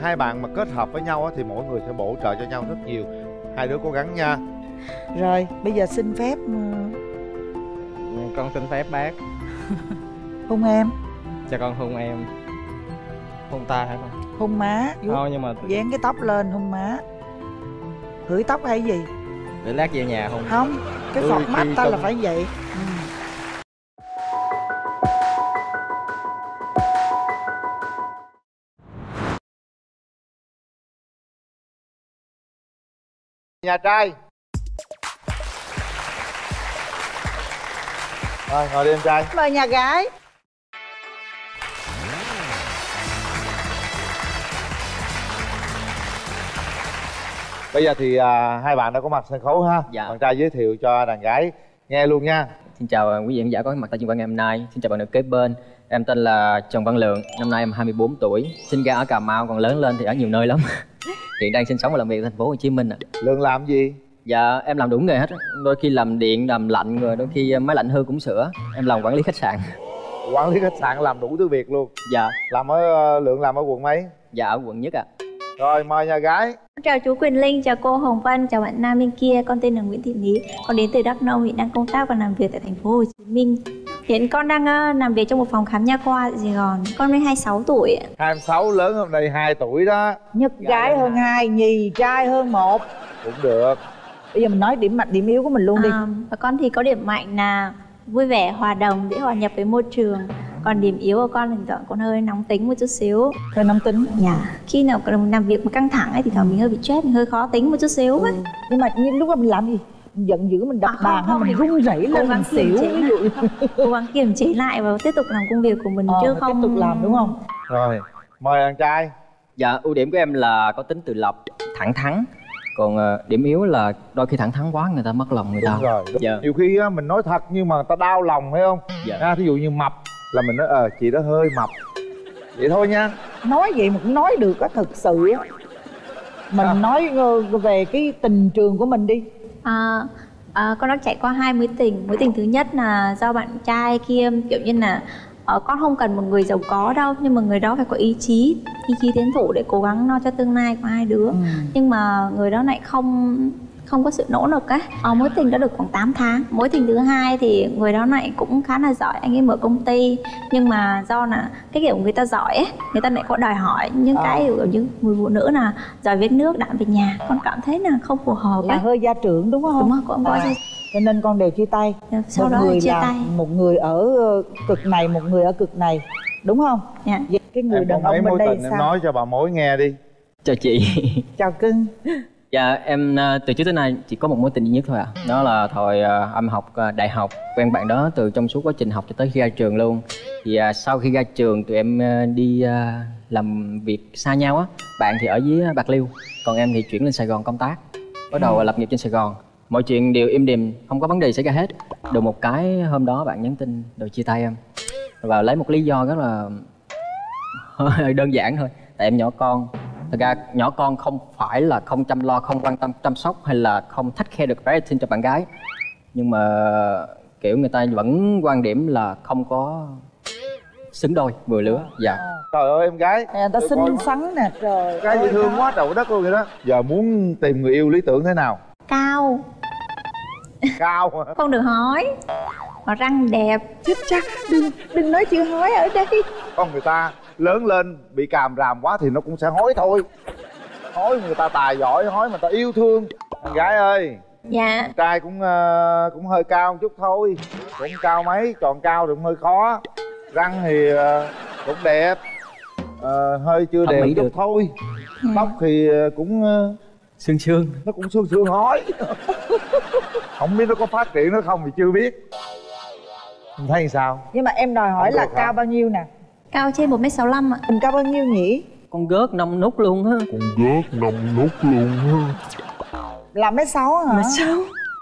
Hai bạn mà kết hợp với nhau á, thì mỗi người sẽ bổ trợ cho nhau rất nhiều hai đứa cố gắng nha. Rồi bây giờ xin phép ừ, con xin phép bác. Hôn em. Cho con hôn em. Hôn ta hả con? Hôn má. Thôi nhưng mà dán cái tóc lên hôn má. Hửi tóc hay gì? Để lát về nhà hôn không cái phọt mắt ta là phải vậy. Ừ. nhà trai rồi ngồi đi em trai mời nhà gái bây giờ thì à, hai bạn đã có mặt sân khấu ha Dạ. bạn trai giới thiệu cho đàn gái nghe luôn nha Xin chào à, quý vị khán giả có mặt tại chương trình ngày hôm nay. Xin chào bạn nữ kế bên. Em tên là Trần Văn Lượng, năm nay em 24 tuổi. Sinh ra ở Cà Mau còn lớn lên thì ở nhiều nơi lắm. Hiện đang sinh sống và làm việc ở thành phố Hồ Chí Minh ạ. Lượng làm gì? Dạ em làm đủ nghề hết. á. Đôi khi làm điện, làm lạnh rồi đôi khi máy lạnh hư cũng sửa. Em làm quản lý khách sạn. quản lý khách sạn làm đủ thứ việc luôn Dạ. làm ở ờ, lượng làm ở quận mấy Dạ ở quận nhất ạ. rồi mời nhà gái Chào chú Quyền Linh, chào cô Hồng Vân, chào bạn nam bên kia. Con tên là Nguyễn Thị Lý, con đến từ Đắk Nông, hiện đang công tác và làm việc tại thành phố Hồ Chí Minh. Hiện con đang ờ, làm việc trong một phòng khám nha khoa Sài Gòn. Con mới 26 tuổi. ạ. 26 lớn hôm nay 2 tuổi đó nhất gái hơn hai nhì trai hơn một cũng được bây giờ mình nói điểm mạnh điểm yếu của mình luôn đi À, và con thì có điểm mạnh là vui vẻ, hòa đồng, dễ hòa nhập với môi trường. Còn điểm yếu của con thoảng con hơi nóng tính một chút xíu. hơi nóng tính Dạ. Khi nào làm việc mà căng thẳng ấy thì thoảng mình hơi bị stress, mình hơi khó tính một chút xíu ấy. nhưng mà như lúc mà mình làm gì giận dữ mình đập À, không, bàn hay không, mình thì run rẩy lên mình xỉu ví dụ cố gắng kiềm chế lại và tiếp tục làm công việc của mình Ờ, chứ tiếp không tục làm, đúng không? rồi mời đàn trai Dạ ưu điểm của em là có tính tự lập, thẳng thắn. Còn ờ, điểm yếu là đôi khi thẳng thắn quá người ta mất lòng người ta. đúng rồi Dạ. nhiều khi á, mình nói thật nhưng mà người ta đau lòng phải không Dạ. ha thí dụ như mập là mình nói ờ chị đó hơi mập vậy thôi nha nói vậy mà cũng nói được á thực sự á mình nói ờ, về cái tình trường của mình đi À, à, con đã trải qua hai mối tình. Mối tình thứ nhất là do bạn trai kia kiểu như là ờ, con không cần một người giàu có đâu nhưng mà người đó phải có ý chí ý chí tiến thủ để cố gắng lo cho tương lai của hai đứa. Nhưng mà người đó lại không không có sự nỗ lực á. Ờ, mối tình đã được khoảng 8 tháng. Mối tình thứ hai thì người đó này cũng khá là giỏi anh ấy mở công ty. Nhưng mà do là cái kiểu người ta giỏi ấy người ta lại có đòi hỏi những Ờ. cái kiểu như người phụ nữ là giỏi viết nước đạm về nhà. Con cảm thấy là không phù hợp là ấy. hơi gia trưởng đúng không? Đúng rồi, cũng có À, cho nên con đều chia tay. Sau một đó người chia là tay. một người ở ờ, cực này một người ở cực này. Đúng không? Dạ. Vậy cái người em đàn ông bên mối đây tình em sao? nói cho bà mối nghe đi. Chào chị. Chào cưng Dạ em ờ, từ trước tới nay chỉ có một mối tình duy nhất thôi ạ. Đó là thời ờ, em học ờ, đại học Quen bạn đó từ trong suốt quá trình học cho tới khi ra trường luôn. Thì ờ, sau khi ra trường tụi em ờ, đi ờ, làm việc xa nhau á. Bạn thì ở dưới Bạc Liêu Còn em thì chuyển lên Sài Gòn công tác. Bắt đầu lập nghiệp trên Sài Gòn. Mọi chuyện đều im đềm, không có vấn đề xảy ra hết. Được một cái hôm đó bạn nhắn tin rồi chia tay em. Và lấy một lý do rất là hơi đơn giản thôi. Tại em nhỏ con Thật ra nhỏ con không phải là không chăm lo, không quan tâm chăm sóc hay là không thách khe được rating cho bạn gái. Nhưng mà kiểu người ta vẫn quan điểm là không có xứng đôi vừa lứa. Dạ. Trời ơi em gái. Người ta xinh xắn nè. Trời gái dễ thương quá trời đất luôn vậy đó. Giờ muốn tìm người yêu lý tưởng thế nào? Cao. Cao hả? không được hói. Mà răng đẹp chết chắc. Đừng đừng nói chữ hói ở đây. Con người ta lớn lên bị càm ràm quá thì nó cũng sẽ hối thôi. Hối người ta tài giỏi hối mà ta yêu thương. Con gái ơi dạ. con trai cũng ờ, cũng hơi cao một chút thôi. Cũng cao mấy chọn cao thì cũng hơi khó. Răng thì ờ, cũng đẹp. Ờ, hơi chưa Thẩm mỹ chút được. thôi. Tóc thì ờ, cũng ờ, Sương sương. nó cũng sương sương hói không biết nó có phát triển nữa không thì chưa biết. Em thấy sao? Nhưng mà em đòi hỏi Không là cao bao nhiêu nè cao trên 1m65 ạ. Mình cao bao nhiêu nhỉ? Con gớt nông nút luôn á Con gớt nằm nút luôn ha. Là mấy sáu hả? Mét sáu.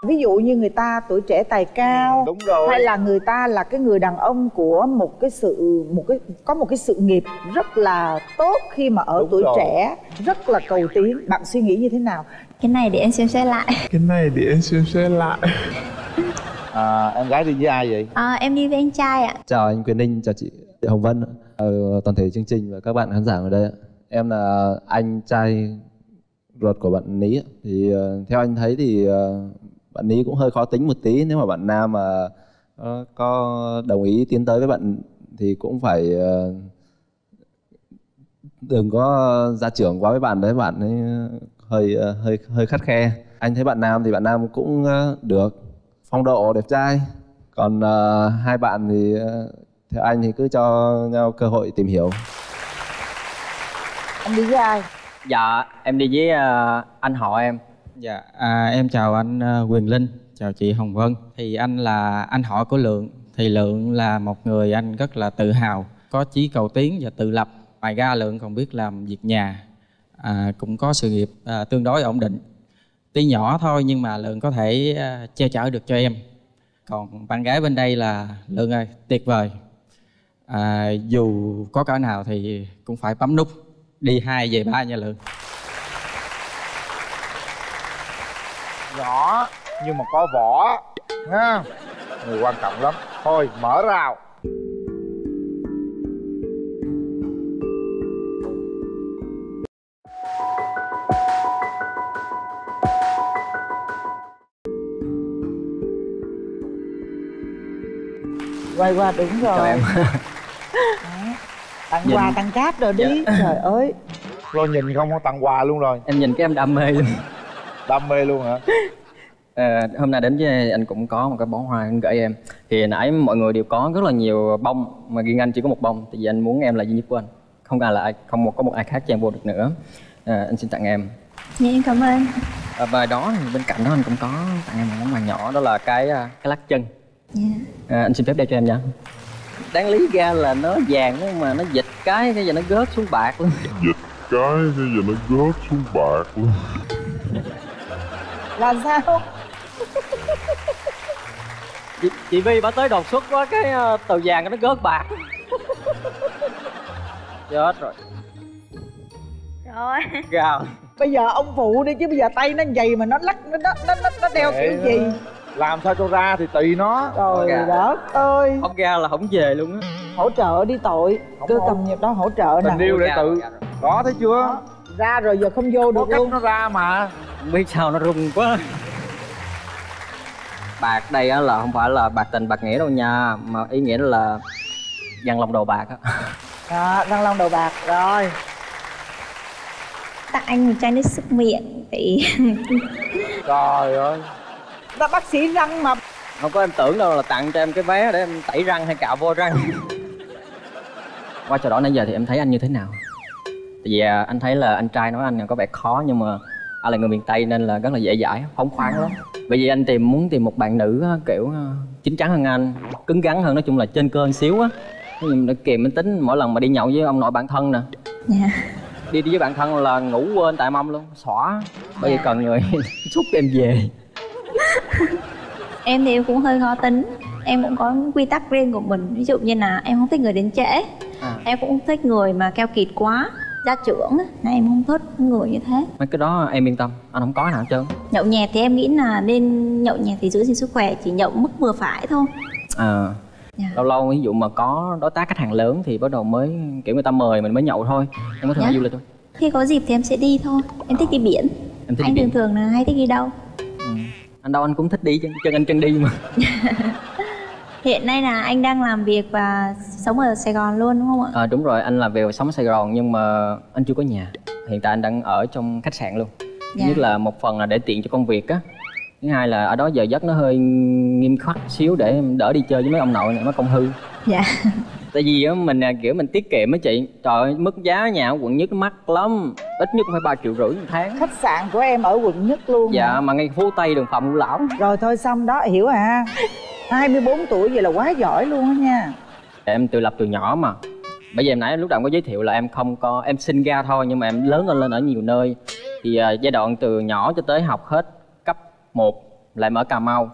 ví dụ như người ta tuổi trẻ tài cao đúng rồi. hay là người ta là cái người đàn ông của một cái sự một cái có một cái sự nghiệp rất là tốt khi mà ở Đúng tuổi rồi. trẻ rất là cầu tiến. Bạn suy nghĩ như thế nào? Cái này để em xem xét lại. Cái này để em xem xét lại. À, em gái đi với ai vậy? À, em đi với anh trai ạ. Chào anh Quyền Ninh, chào chị Hồng Vân, ờ, toàn thể chương trình và các bạn khán giả ở đây. ạ. Em là anh trai ruột của bạn Ní. ạ. Thì ờ, theo anh thấy thì ờ, bạn Ní cũng hơi khó tính một tí. Nếu mà bạn Nam mà ờ, có đồng ý tiến tới với bạn thì cũng phải ờ, đừng có ra trưởng quá với bạn đấy. Bạn ấy hơi ờ, hơi hơi khắt khe. Anh thấy bạn Nam thì bạn Nam cũng ờ, được phong độ đẹp trai còn ờ, hai bạn thì ờ, theo anh thì cứ cho nhau cơ hội tìm hiểu anh đi với ai Dạ em đi với ờ, anh họ em Dạ, à, em chào anh ờ, Quyền Linh, chào chị Hồng Vân. Thì anh là anh họ của Lượng. Thì Lượng là một người anh rất là tự hào, có chí cầu tiến và tự lập. Ngoài ra Lượng còn biết làm việc nhà, à, cũng có sự nghiệp à, tương đối ổn định. Tuy nhỏ thôi nhưng mà Lượng có thể à, che chở được cho em. Còn bạn gái bên đây là Lượng ơi, tuyệt vời. À, dù có cỡ nào thì cũng phải bấm nút đi hai về ba nha Lượng. nhỏ nhưng mà có vỏ nha người quan trọng lắm. Thôi mở rào. Quay qua đúng rồi. Chào em Tặng Nhìn- quà tặng cáp rồi đi. Dạ. trời ơi. Lo nhìn không có tặng quà luôn rồi. Em nhìn cái em đam mê luôn. Đam mê luôn hả? Ờ, hôm nay đến với anh cũng có một cái bó hoa anh gửi em. Thì nãy mọi người đều có rất là nhiều bông mà riêng anh chỉ có một bông. Tại vì anh muốn em là duy nhất của anh. Không ai là ai không một có một ai khác chen vô được nữa. Ờ, anh xin tặng em. Dạ em cảm ơn. À, và đó thì bên cạnh đó anh cũng có tặng em một món quà nhỏ đó là cái à, cái lắc chân. Dạ. À, anh xin phép đeo cho em nha đáng lý ra là nó vàng nhưng mà nó dịch cái cái giờ nó gớt xuống bạc luôn. Dịch cái bây giờ nó gớt xuống bạc luôn. Là sao? Chị, chị Vi bà tới đột xuất quá cái uh, tờ vàng nó gớt bạc. Chết rồi. Rồi. Gào. Bây giờ ông phụ đi chứ bây giờ tay nó dày mà nó lắc nó nó nó, nó, nó đeo kiểu gì làm sao cho ra thì tùy nó. Trời Gà. đất ơi. Ông ra là không về luôn á. Hỗ trợ đi tội. Cứ cầm nhịp đó hỗ trợ nè. Tình yêu để tự. đó thấy chưa? Ra rồi giờ không vô được có cách luôn. nó ra mà. Không biết sao nó rung quá. Bạc đây á là không phải là bạc tình bạc nghĩa đâu nha. Mà ý nghĩa là văn lòng đầu bạc á. Đó răng long đầu bạc rồi. Tặng anh một chai nước súc miệng thì trời ơi ta bác sĩ răng mà. Không có em tưởng đâu là tặng cho em cái vé để em tẩy răng hay cạo vô răng. Qua trò đó nãy giờ thì em thấy anh như thế nào? Tại vì à, anh thấy là anh trai nói anh có vẻ khó nhưng mà anh là người miền tây nên là rất là dễ dãi phóng khoáng lắm. Bởi vì anh tìm muốn tìm một bạn nữ kiểu à, chín chắn hơn anh cứng rắn hơn nói chung là trên cơ một xíu á. Nhưng mà kiềm tính tính mỗi lần mà đi nhậu với ông nội bạn thân nè. Dạ. đi đi với bạn thân là ngủ quên tại mâm luôn xõa. Bởi vì Dạ. cần người xúc em về em thì em cũng hơi khó tính. Em cũng có quy tắc riêng của mình. Ví dụ như là em không thích người đến trễ. À. em cũng không thích người mà keo kiệt quá gia trưởng. Là em không thích người như thế. Mấy cái đó em yên tâm. Anh không có nào hết trơn. Nhậu nhẹt thì em nghĩ là nên nhậu nhẹt thì giữ gìn sức khỏe chỉ nhậu mức vừa phải thôi. À. Dạ. lâu lâu ví dụ mà có đối tác khách hàng lớn thì bắt đầu mới kiểu người ta mời mình mới nhậu thôi. Em có thường Dạ. đi du lịch thôi khi có dịp thì em sẽ đi thôi. Em thích đi biển. Em thích anh đi thường biển. thường là hay thích đi đâu anh đâu anh cũng thích đi chân, chân anh chân đi mà. Hiện nay là anh đang làm việc và sống ở sài gòn luôn đúng không ạ? À, đúng rồi anh làm việc sống ở sài gòn nhưng mà anh chưa có nhà. Hiện tại anh đang ở trong khách sạn luôn. Dạ. nhất là một phần là để tiện cho công việc á. Thứ hai là ở đó giờ giấc nó hơi nghiêm khắc xíu để đỡ đi chơi với mấy ông nội này mấy công hư. Dạ tại vì á mình à, kiểu mình tiết kiệm á chị. Trời ơi mức giá nhà ở quận nhất mắc lắm. Ít nhất cũng phải ba triệu rưỡi một tháng. Khách sạn của em ở quận nhất luôn dạ mà ngay phố tây đường phạm ngũ lão. Rồi thôi xong đó hiểu à 24 tuổi vậy là quá giỏi luôn á nha. Em tự lập từ nhỏ mà. Bây giờ em nãy lúc đầu em có giới thiệu là em không có em sinh ra thôi nhưng mà em lớn lên lên ở nhiều nơi. Thì à, giai đoạn từ nhỏ cho tới học hết cấp 1 là em ở Cà Mau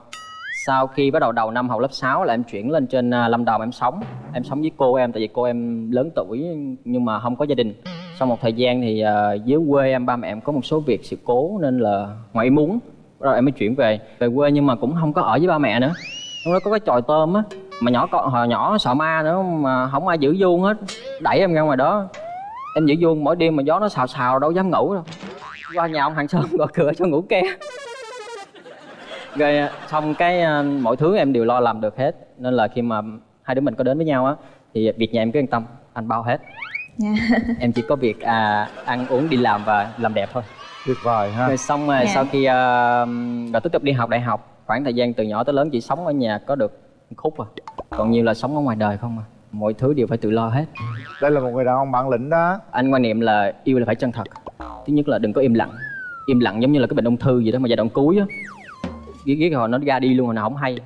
sau khi bắt đầu đầu năm học lớp 6 là em chuyển lên trên à, Lâm Đồng em sống. Em sống với cô em tại vì cô em lớn tuổi nhưng mà không có gia đình. Sau một thời gian thì à, dưới quê em ba mẹ em có một số việc sự cố nên là ngoại muốn. Rồi em mới chuyển về về quê nhưng mà cũng không có ở với ba mẹ nữa. Lúc đó có cái chòi tôm á mà nhỏ con hồi nhỏ sợ ma nữa mà không ai giữ vuông hết đẩy em ra ngoài đó. Em giữ vuông mỗi đêm mà gió nó xào xào đâu dám ngủ đâu. Qua nhà ông hàng xóm gọi cửa cho ngủ ke rồi xong cái à, mọi thứ em đều lo làm được hết. Nên là khi mà hai đứa mình có đến với nhau á thì việc nhà em cứ yên tâm anh bao hết. Dạ. em chỉ có việc à, ăn uống đi làm và làm đẹp thôi. Tuyệt vời ha. Rồi xong rồi Dạ. sau khi uh, rồi tiếp tục đi học đại học khoảng thời gian từ nhỏ tới lớn chỉ sống ở nhà có được khúc à. Còn nhiều là sống ở ngoài đời không à. Mọi thứ đều phải tự lo hết. Đây là một người đàn ông bản lĩnh đó. Anh quan niệm là yêu là phải chân thật. Thứ nhất là đừng có im lặng. Im lặng giống như là cái bệnh ung thư vậy đó mà giai đoạn cuối á ghét ghét hồi nó ra đi luôn rồi nào không hay.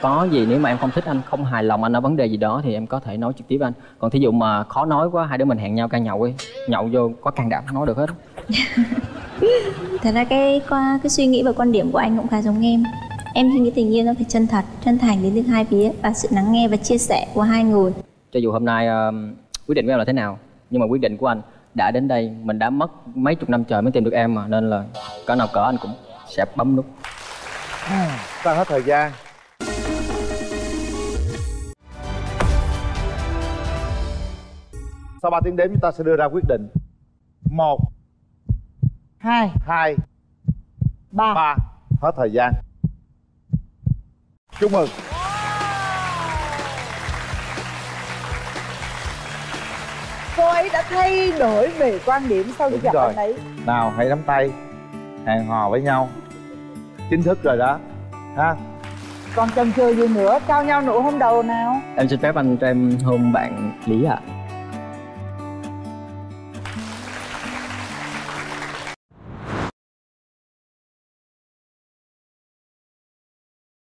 Có gì nếu mà em không thích anh không hài lòng anh ở vấn đề gì đó thì em có thể nói trực tiếp với anh. Còn thí dụ mà khó nói quá hai đứa mình hẹn nhau ca nhậu ấy nhậu vô có can đảm nói được hết. Thật ra cái qua cái suy nghĩ và quan điểm của anh cũng khá giống em. Em suy nghĩ tình yêu nó phải chân thật chân thành đến từ hai phía và sự lắng nghe và chia sẻ của hai người. Cho dù hôm nay ờ, quyết định của em là thế nào nhưng mà quyết định của anh đã đến đây mình đã mất mấy chục năm trời mới tìm được em mà nên là cỡ nào cỡ anh cũng sẽ bấm nút ta hết thời gian. Sau 3 tiếng đếm chúng ta sẽ đưa ra quyết định. Một hai hai ba. ba. Hết thời gian. Chúc mừng. Cô ấy đã thay đổi về quan điểm sau khi Đúng gặp rồi. anh ấy. Nào hãy nắm tay hẹn hò với nhau chính thức rồi đó. Ha. Còn chần chừ gì nữa? Trao nhau nụ hôn đầu nào. Em xin phép anh cho em hôn bạn lý ạ.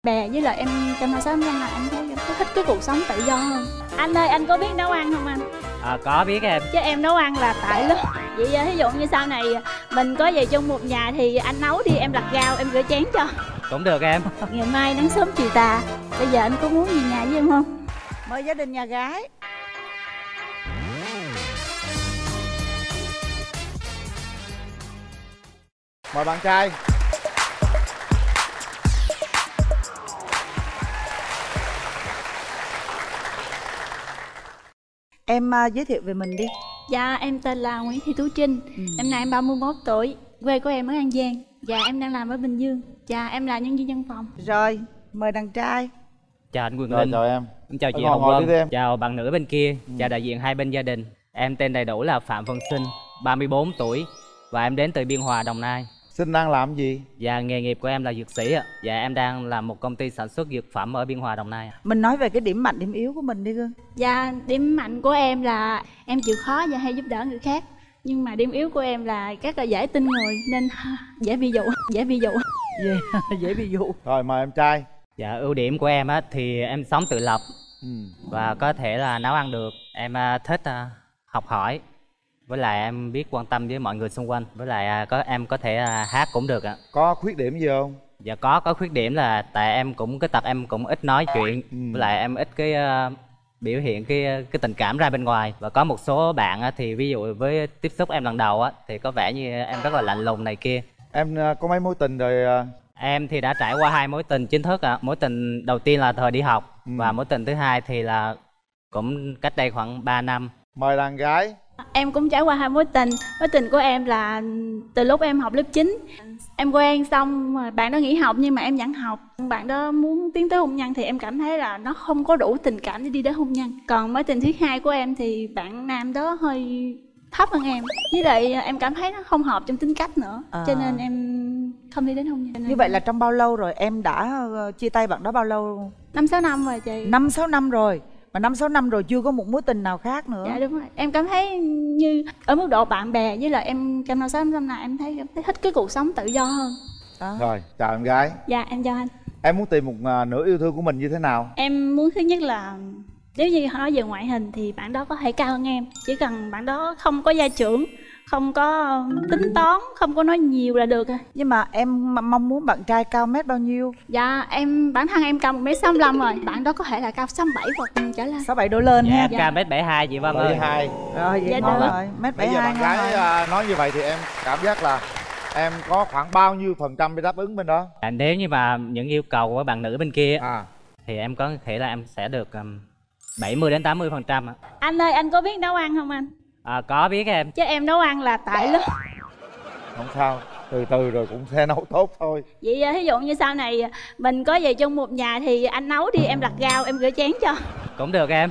Bè với lại em trong hai sáu năm là anh thấy em thích cái cuộc sống tự do hơn anh ơi anh có biết nấu ăn không anh? À, có biết em. Chứ em nấu ăn là tại lắm vậy à, ví dụ như sau này mình có về chung một nhà thì anh nấu đi em lặt rau em rửa chén cho. Cũng được em. Ngày mai nắng sớm chiều tà. Bây giờ anh có muốn về nhà với em không? Mời gia đình nhà gái. Mời bạn trai. Em à, giới thiệu về mình đi Dạ em tên là Nguyễn Thị Tú Trinh. Năm nay em 31 tuổi quê của em ở An Giang. Dạ em đang làm ở Bình Dương. Dạ em là nhân viên văn phòng. Rồi mời đàn trai. Chào anh Quyền Linh. chào em. Em chào chị ngồi- Hồng Vân. Chào bạn nữ bên kia. Chào đại diện hai bên gia đình. Em tên đầy đủ là Phạm Văn Sinh 34 tuổi Và em đến từ Biên Hòa, Đồng Nai Sinh đang làm gì? Dạ nghề nghiệp của em là dược sĩ ạ. Dạ em đang làm một công ty sản xuất dược phẩm ở Biên Hòa, Đồng Nai ạ. Mình nói về cái điểm mạnh điểm yếu của mình đi Gương. Dạ điểm mạnh của em là em chịu khó và hay giúp đỡ người khác. Nhưng mà điểm yếu của em là rất là dễ tin người Nên dễ bị dụ, dễ bị dụ. Dễ, dễ bị dụ. Rồi mời em trai. Dạ ưu điểm của em á thì em sống tự lập Ừ. Và có thể là nấu ăn được. Em à, thích à, học hỏi Với lại em biết quan tâm với mọi người xung quanh Với lại à, có em có thể à, hát cũng được ạ Có khuyết điểm gì không? Dạ có, có khuyết điểm là tại em cũng cái tật em cũng ít nói chuyện Với lại em ít cái à, biểu hiện cái cái tình cảm ra bên ngoài Và có một số bạn á, thì ví dụ với tiếp xúc em lần đầu á Thì có vẻ như em rất là lạnh lùng này kia Em có mấy mối tình rồi? Em thì đã trải qua hai mối tình chính thức ạ. Mối tình đầu tiên là thời đi học Ừ. và mối tình thứ hai thì là cũng cách đây khoảng 3 năm. Mời đàn gái. Em cũng trải qua hai mối tình. Mối tình của em là từ lúc em học lớp 9 Em quen xong bạn đó nghỉ học nhưng mà em vẫn học. Bạn đó muốn tiến tới hôn nhân thì em cảm thấy là nó không có đủ tình cảm để đi đến hôn nhân. Còn mối tình thứ hai của em thì bạn nam đó hơi thấp hơn em. Với lại em cảm thấy nó không hợp trong tính cách nữa. À. Cho nên em không đi đến hôn nhân. Như vậy là trong bao lâu rồi? Em đã ờ, chia tay bạn đó bao lâu? năm sáu năm rồi chị. Năm sáu năm rồi Mà năm sáu năm rồi chưa có một mối tình nào khác nữa. Dạ đúng rồi. Em cảm thấy như ở mức độ bạn bè với lại em trong năm sáu năm này em thấy, em thấy thích cái cuộc sống tự do hơn. Rồi, chào em gái. Dạ em chào anh. Em muốn tìm một à, nửa yêu thương của mình như thế nào? Em muốn thứ nhất là nếu như nói về ngoại hình thì bạn đó có thể cao hơn em. Chỉ cần bạn đó không có gia trưởng Không có tính toán, không có nói nhiều là được à Nhưng mà em mong muốn bạn trai cao mét bao nhiêu? Dạ em bản thân em cao 1m65 rồi Bạn đó có thể là cao 67 hoặc trở lên 67 độ lên Dạ ha cao mét 72 chị Vân ơi. 72. Rồi vậy Dạ ngon rồi Mét Bây giờ 72 bạn gái rồi à, nói như vậy thì em cảm giác là em có khoảng bao nhiêu phần trăm để đáp ứng bên đó? À, nếu như mà những yêu cầu của bạn nữ bên kia à. thì em có thể là em sẽ được um, 70 đến 80 phần trăm ạ. Anh ơi anh có biết nấu ăn không anh? À, có biết em. Chứ em nấu ăn là tại lớp Không sao, từ từ rồi cũng sẽ nấu tốt thôi. Vậy à, ví dụ như sau này à, mình có về chung một nhà thì anh nấu đi em lặt rau em rửa chén cho Cũng được em.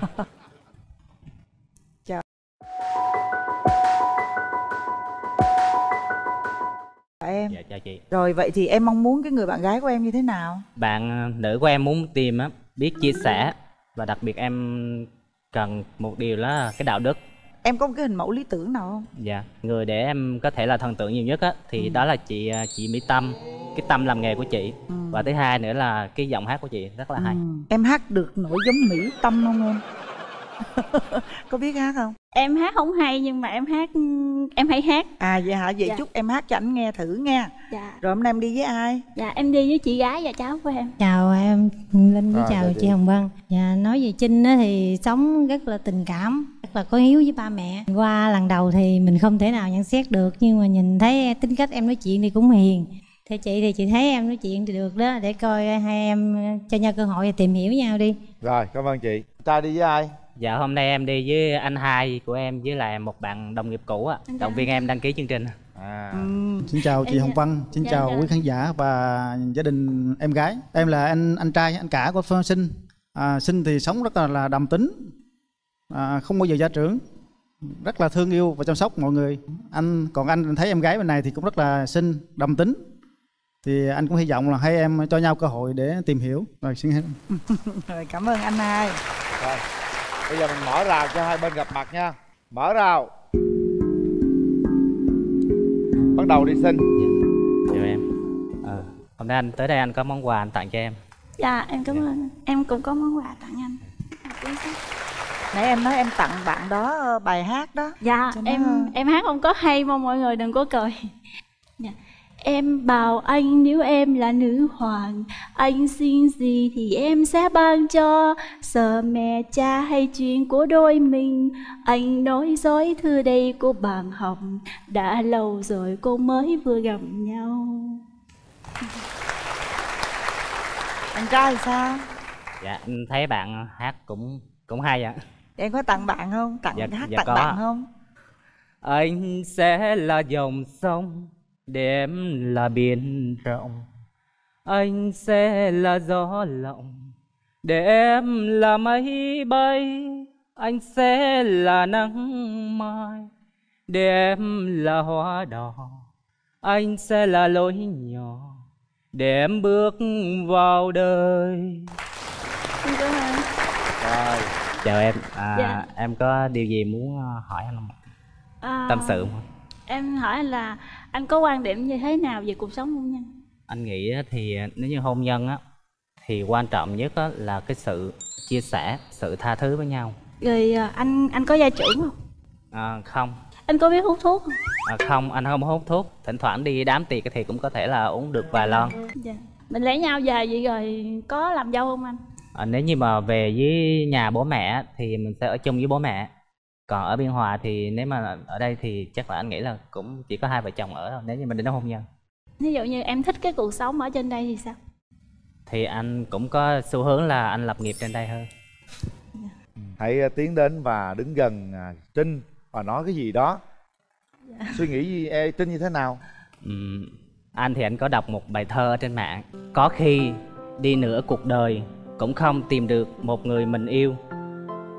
em Dạ chào chị. Rồi vậy thì em mong muốn cái người bạn gái của em như thế nào? Bạn ờ, nữ của em muốn tìm á, biết chia sẻ và đặc biệt em cần một điều đó là cái đạo đức. Em có một cái hình mẫu lý tưởng nào không? Dạ, người để em có thể là thần tượng nhiều nhất á thì đó là chị ờ, chị Mỹ Tâm, cái tâm làm nghề của chị. Và thứ hai nữa là cái giọng hát của chị rất là hay. Ừ. Em hát được nổi giống Mỹ Tâm không em? có biết hát không? Em hát không hay nhưng mà em hát em hay hát À vậy hả? Vậy Dạ. chút em hát cho anh nghe thử nha Dạ Rồi hôm nay em đi với ai? Dạ em đi với chị gái và cháu của em Chào em Linh với À, chào chị chị. Hồng Vân. Dạ, nói về Trinh á thì sống rất là tình cảm, rất là có hiếu với ba mẹ. Qua lần đầu thì mình không thể nào nhận xét được nhưng mà nhìn thấy tính cách em nói chuyện thì cũng hiền. Theo chị thì chị thấy em nói chuyện thì được đó để coi hai em cho nhau cơ hội và tìm hiểu nhau đi. Rồi, cảm ơn chị. Trai đi với ai? Dạ hôm nay em đi với anh hai của em với lại một bạn đồng nghiệp cũ ạ. Động viên em đăng ký chương trình. À. Xin chào chị Em Hồng. Vân, xin Dạ, chào dạ. quý khán giả và gia đình em gái. Em là anh anh trai, anh cả của Phương Sinh. À, Sinh thì sống rất là, là đầm tính, à, không bao giờ gia trưởng, rất là thương yêu và chăm sóc mọi người. Anh còn anh thấy em gái bên này thì cũng rất là xinh, đầm tính. Thì anh cũng hy vọng là hai em cho nhau cơ hội để tìm hiểu. Rồi xin hết. Rồi cảm ơn anh hai Rồi, bây giờ mình mở rào cho hai bên gặp mặt nha. Mở rào. Bắt đầu đi xin. Chào em. Ờ, hôm nay anh tới đây anh có món quà anh tặng cho em. Dạ em cảm ơn Em cũng có món quà tặng anh Nãy em nói em tặng bạn đó ờ, bài hát đó Dạ Cho nó- em em hát không có hay mong mọi người đừng có cười dạ. Em bảo anh nếu em là nữ hoàng Anh xin gì thì em sẽ ban cho Sợ mẹ cha hay chuyện của đôi mình Anh nói dối thư đây của bạn học Đã lâu rồi cô mới vừa gặp nhau Anh trai sao? Dạ, anh thấy bạn hát cũng cũng hay ạ. Em có tặng bạn không? Tặng Dạ- hát dạ tặng có bạn không? Anh sẽ là dòng sông để em là biển rộng anh sẽ là gió lộng để em là mây bay anh sẽ là nắng mai để em là hoa đỏ anh sẽ là lối nhỏ để em bước vào đời Xin cảm ơn. rồi chào em à, Dạ. em có điều gì muốn ờ, hỏi anh không À, tâm sự không Em hỏi là anh có quan điểm như thế nào về cuộc sống hôn nhân? anh nghĩ thì nếu như hôn nhân á thì quan trọng nhất á, là cái sự chia sẻ sự tha thứ với nhau Rồi à, anh anh có gia trưởng không? à, không Anh có biết hút thuốc không? à, không anh không hút thuốc thỉnh thoảng đi đám tiệc thì cũng có thể là uống được vài lon Dạ. Mình lấy nhau dài vậy rồi có làm dâu không anh? À, nếu như mà về với nhà bố mẹ thì mình sẽ ở chung với bố mẹ. Còn ở biên hòa thì nếu mà ở đây thì chắc là anh nghĩ là cũng chỉ có hai vợ chồng ở thôi nếu như mình đến hôn nhân. Ví dụ như em thích cái cuộc sống ở trên đây thì sao? thì anh cũng có xu hướng là anh lập nghiệp trên đây hơn. Hãy ờ, tiến đến và đứng gần à, trinh và nói cái gì đó. Suy nghĩ gì ê, trinh như thế nào? Ừm, anh thì anh có đọc một bài thơ ở trên mạng. Có khi đi nửa cuộc đời cũng không tìm được một người mình yêu.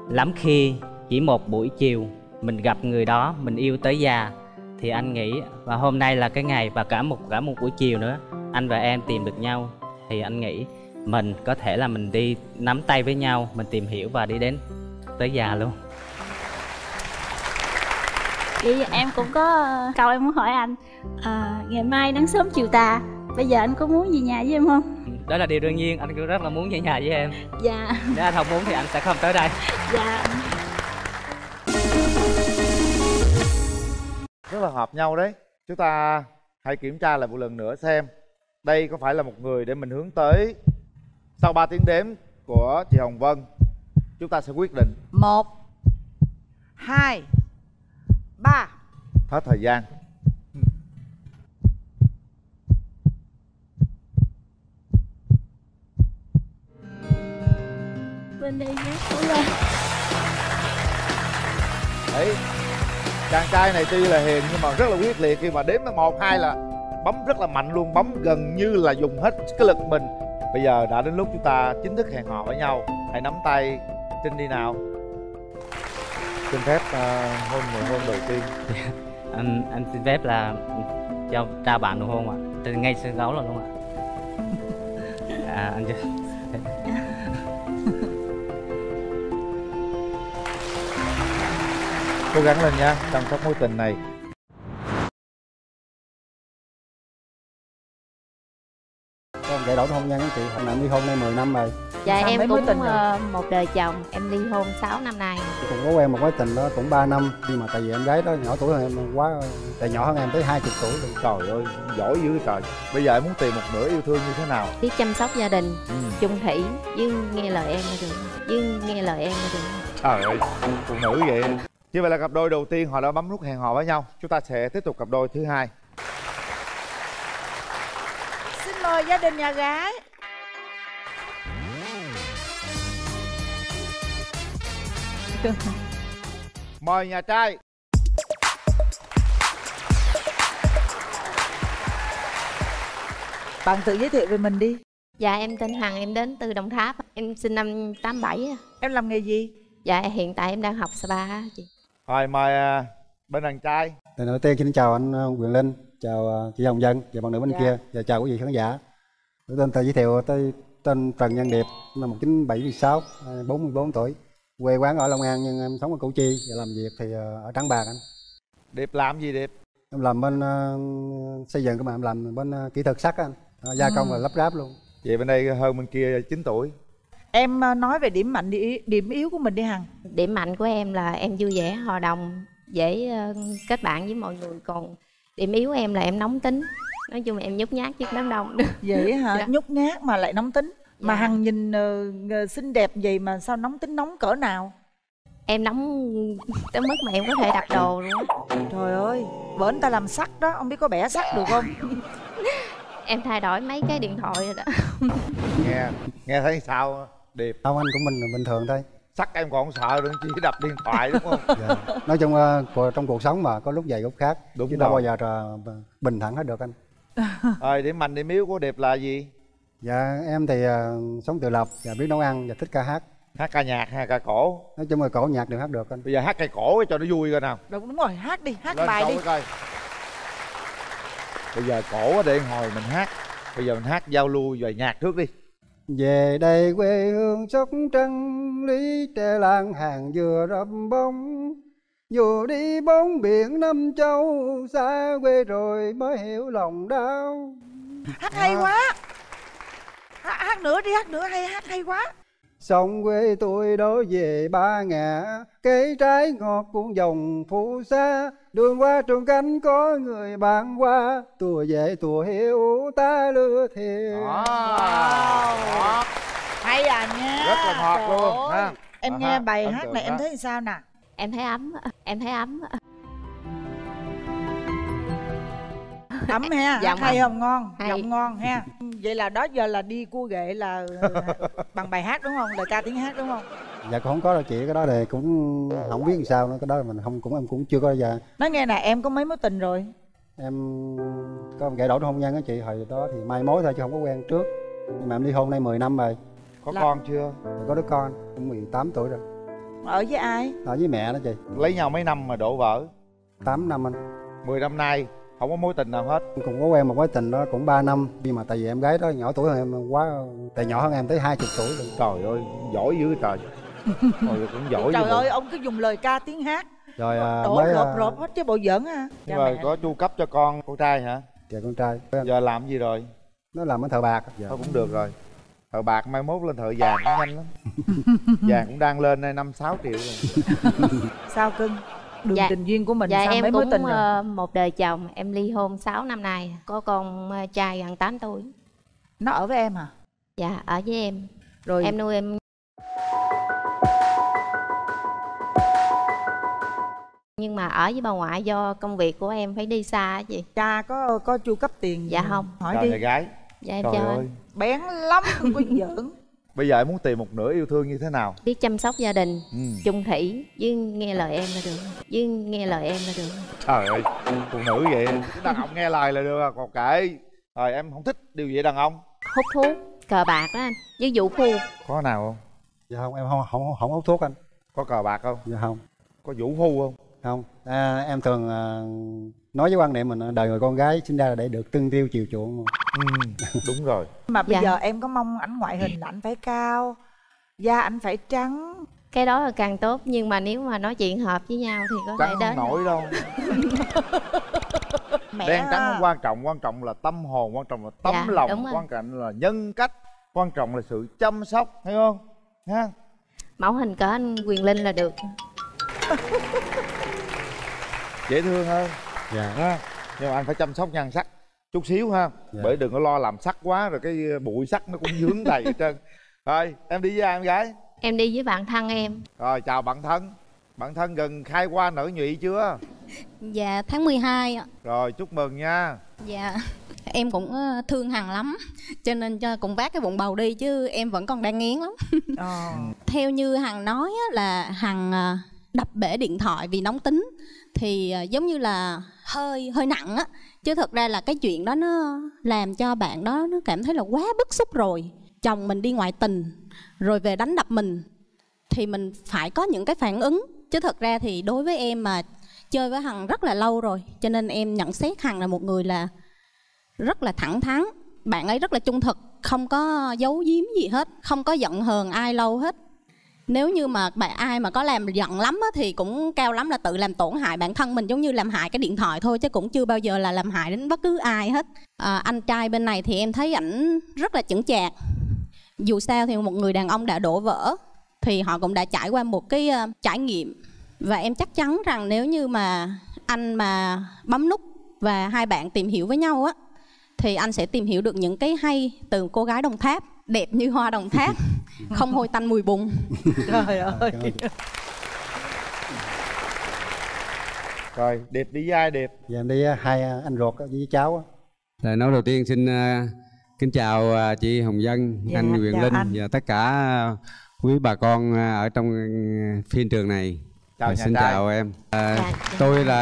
Lắm khi chỉ một buổi chiều mình gặp người đó mình yêu tới già thì anh nghĩ và hôm nay là cái ngày và cả một cả một buổi chiều nữa anh và em tìm được nhau. Thì anh nghĩ mình có thể là mình đi nắm tay với nhau mình tìm hiểu và đi đến tới già luôn. Vậy em cũng có ờ, câu em muốn hỏi anh. À, Ngày mai nắng sớm chiều tà Bây giờ anh có muốn về nhà với em không? Đó là điều đương nhiên anh cũng rất là muốn về nhà với em. Dạ. Nếu anh không muốn thì anh sẽ không tới đây. Dạ. Rất là hợp nhau đấy. Chúng ta hãy kiểm tra lại một lần nữa xem đây có phải là một người để mình hướng tới sau 3 tiếng đếm của chị Hồng Vân. Chúng ta sẽ quyết định. Một hai ba. Hết thời gian Bên đây nhé. Đúng rồi đấy chàng trai này tuy là hiền nhưng mà rất là quyết liệt. Khi mà đếm tới một hai là bấm rất là mạnh luôn. Bấm gần như là dùng hết cái lực mình. Bây giờ đã đến lúc chúng ta chính thức hẹn hò với nhau. Hãy nắm tay trinh đi nào. Xin phép uh, hôn người hôn đầu tiên. Anh anh xin phép là cho trao bạn nụ hôn ạ. Từ ngay sân khấu luôn luôn ạ? À, anh chưa cố gắng lên nha chăm sóc mối tình này. Con giải đổi hôn nhân á chị, hôm nay em ly hôn nay 10 năm rồi. Dạ Sao em mấy mối cũng tình rồi? ờ, một đời chồng, em ly hôn 6 năm nay. Cũng có quen một mối tình đó cũng 3 năm Nhưng mà tại vì em gái đó nhỏ tuổi hơn em quá Tại nhỏ hơn em tới 20 tuổi. Luôn trời ơi giỏi dữ trời. Bây giờ em muốn tìm một nửa yêu thương như thế nào? Biết chăm sóc gia đình, Ừ. chung thủy, với nghe lời em được Với nghe lời em được trời ơi phụ nữ vậy như vậy là cặp đôi đầu tiên họ đã bấm nút hẹn hò với nhau. Chúng ta sẽ tiếp tục cặp đôi thứ hai. Xin mời gia đình nhà gái. Mời nhà trai. Bạn tự giới thiệu về mình đi. Dạ em tên Hằng, em đến từ Đồng Tháp. Em sinh năm 87 á. em làm nghề gì? Dạ hiện tại em đang học spa chị rồi mời à, bên đàn trai. Lần đầu tiên xin chào anh ờ, Quyền Linh Chào ờ, chị Hồng Dân và bạn nữ bên Dạ. kia Và chào quý vị khán giả. Tôi tên tự giới thiệu tôi tên Trần Nhân Điệp Năm 1976, ờ, 44 tuổi. Quê quán ở Long An nhưng em sống ở Củ Chi Và làm việc thì ở Trảng Bàng anh. Điệp làm gì điệp? Em làm bên xây dựng các bạn em làm bên kỹ thuật sắt anh. Gia công Ừ. và lắp ráp luôn. Vậy bên đây hơn bên kia 9 tuổi em ờ, nói về điểm mạnh điểm, điểm yếu của mình đi hằng. Điểm mạnh của em là em vui vẻ, hòa đồng, dễ ờ, kết bạn với mọi người. Còn điểm yếu em là em nóng tính. Nói chung là em nhút nhát trước đám đông. Vậy hả? Dạ. nhút nhát mà lại nóng tính. Mà Dạ. hằng nhìn ờ, xinh đẹp vậy mà sao nóng tính nóng cỡ nào? Em nóng tới mức mà em có thể đặt đồ luôn á. Trời ơi bữa người ta làm sắt đó không biết có bẻ sắt được không? Em thay đổi mấy cái điện thoại rồi đó. Nghe nghe thấy sao điệp Không anh cũng mình bình thường thôi. Sắc em còn sợ nữa chỉ đập điện thoại đúng không? Dạ. nói chung cuộc- trong cuộc sống mà có lúc dày lúc khác Đúng chứ đâu rồi. bao giờ là bình thản hết được anh. Rồi điểm mạnh điểm yếu của điệp là gì? Dạ em thì ờ, sống tự lập và biết nấu ăn và thích ca hát. Hát ca nhạc hay ca cổ? Nói chung là cổ nhạc đều hát được anh. Bây giờ hát cây cổ cho nó vui coi nào. Đúng, đúng rồi hát đi hát lên bài đi. coi. Bây giờ cổ để hồi mình hát. Bây giờ mình hát giao lưu về nhạc trước đi về đây quê hương sóc trăng lý tre lan hàng dừa rậm bông. Dù đi bóng biển năm châu xa quê rồi mới hiểu lòng đau. Hát hay quá. Hát, hát nữa đi hát nữa hay hát hay quá sông quê tôi đổ về ba ngã cây trái ngọt cuốn dòng phù sa đường qua trường cánh có người bạn qua tùa về tùa hiểu ta lừa thiệt wow. hay à nha. Rất là ngọt Trời luôn ha em À nghe ha, bài ấn hát này em đó. thấy sao nè em thấy ấm em thấy ấm ấm ha hát hay ấm. không? Ngon Hay. giọng ngon ha. Vậy là đó giờ là đi cua ghệ là bằng bài hát đúng không? Lời ca tiếng hát đúng không? Dạ cũng không có đâu chị cái đó thì cũng không biết làm sao nữa. Cái đó là mình không cũng em cũng chưa có giờ. Nói nghe nè em có mấy mối tình rồi? Em có gãy đổ hôn nhân á chị hồi đó thì mai mối thôi chứ không có quen trước. Nhưng mà em ly hôn nay 10 năm rồi. Có Là- con chưa? Có đứa con cũng 18 tuổi rồi. Ở với ai? Ở với mẹ đó chị. Lấy nhau mấy năm mà đổ vỡ? 8 năm anh. 10 năm nay không có mối tình nào hết. Cũng có quen một mối tình đó cũng 3 năm. Nhưng mà tại vì em gái đó nhỏ tuổi hơn em quá tại nhỏ hơn em tới 20 tuổi rồi. Trời ơi giỏi dữ trời. Ôi, cũng giỏi trời ơi bộ. ông cứ dùng lời ca tiếng hát. Rồi à, đổ mới rộp à, rộp hết chứ bộ giỡn ha nhưng mà có chu cấp cho con con trai hả? Dạ con trai. Giờ làm gì rồi? Nó làm ở thợ bạc. Dạ. thôi cũng được rồi. Thợ bạc mai mốt lên thợ vàng cũng nhanh lắm. Vàng cũng đang lên đây năm sáu triệu rồi. Sao cưng đường Dạ. tình duyên của mình dạ sao em mấy mối cũng tình rồi? ờ, một đời chồng em ly hôn 6 năm nay có con ờ, trai gần 8 tuổi. Nó ở với em hả dạ ở với em. Rồi em nuôi em. Nhưng mà ở với bà ngoại do công việc của em phải đi xa á chị. Cha có có chu cấp tiền dạ không. Hỏi Trời đi. nhà gái. Dạ em trời chào ơi. Anh bén lắm không có giỡn bây giờ em muốn tìm một nửa yêu thương như thế nào? Biết chăm sóc gia đình ừ. chung thủy với nghe lời em là được. Với nghe lời em là được. Trời ơi phụ nữ vậy? Đàn ông nghe lời là được à còn kệ. Rồi em không thích điều gì đàn ông? Hút thuốc cờ bạc đó anh với vũ phu. Có nào không? Dạ không em không không không hút thuốc anh. Có cờ bạc không? Dạ không. Có vũ phu không? Không. À, em thường à, nói với quan niệm mình đời người con gái sinh ra là để được tương tiêu chiều chuộng. Ừ, đúng rồi. Mà bây Dạ. giờ em có mong ảnh ngoại hình là ảnh phải cao da ảnh phải trắng. Cái đó là càng tốt nhưng mà nếu mà nói chuyện hợp với nhau thì có thể trắng đến. không nổi đâu. Mẹ đen trắng không quan trọng quan trọng là tâm hồn quan trọng là tấm Dạ, lòng quan trọng là nhân cách quan trọng là sự chăm sóc thấy không? Ha? Mẫu hình cỡ anh quyền linh là được. Dễ thương hơn dạ. Ha nhưng mà anh phải chăm sóc nhan sắc chút xíu ha. Dạ. bởi đừng có lo làm sắc quá rồi cái bụi sắc nó cũng dướng đầy hết trơn. Rồi em đi với ai em gái? Em đi với bạn thân em. Rồi chào bạn thân. Bạn thân gần khai qua nở nhụy chưa? Dạ tháng 12 ạ. rồi chúc mừng nha. Dạ em cũng ờ, thương Hằng lắm cho nên cho cũng vác cái bụng bầu đi chứ em vẫn còn đang nghiến lắm. Ờ. Theo như Hằng nói á, là Hằng ờ, đập bể điện thoại vì nóng tính thì ờ, giống như là hơi hơi nặng á, chứ thật ra là cái chuyện đó nó làm cho bạn đó nó cảm thấy là quá bức xúc rồi. Chồng mình đi ngoại tình, rồi về đánh đập mình, thì mình phải có những cái phản ứng chứ thật ra thì đối với em mà chơi với hằng rất là lâu rồi, cho nên em nhận xét hằng là một người là rất là thẳng thắn, bạn ấy rất là trung thực, không có giấu giếm gì hết, không có giận hờn ai lâu hết nếu như mà bạn ai mà có làm giận lắm á, thì cũng cao lắm là tự làm tổn hại bản thân mình giống như làm hại cái điện thoại thôi chứ cũng chưa bao giờ là làm hại đến bất cứ ai hết. À, anh trai bên này thì em thấy ảnh rất là chững chạc. Dù sao thì một người đàn ông đã đổ vỡ thì họ cũng đã trải qua một cái uh, trải nghiệm. Và em chắc chắn rằng nếu như mà anh mà bấm nút và hai bạn tìm hiểu với nhau á thì anh sẽ tìm hiểu được những cái hay từ cô gái đồng tháp đẹp như hoa đồng tháp không hôi tanh mùi bùn. Trời ơi. rồi điệp đi với ai điệp? Dạ đi hai anh ruột với cháu. Lời nói đầu tiên xin à, kính chào à, chị Hồng Dân, Dạ, anh Quyền chào Linh anh. và tất cả quý bà con à, ở trong phiên trường này. Chào nhà xin trai. chào em. À, tôi là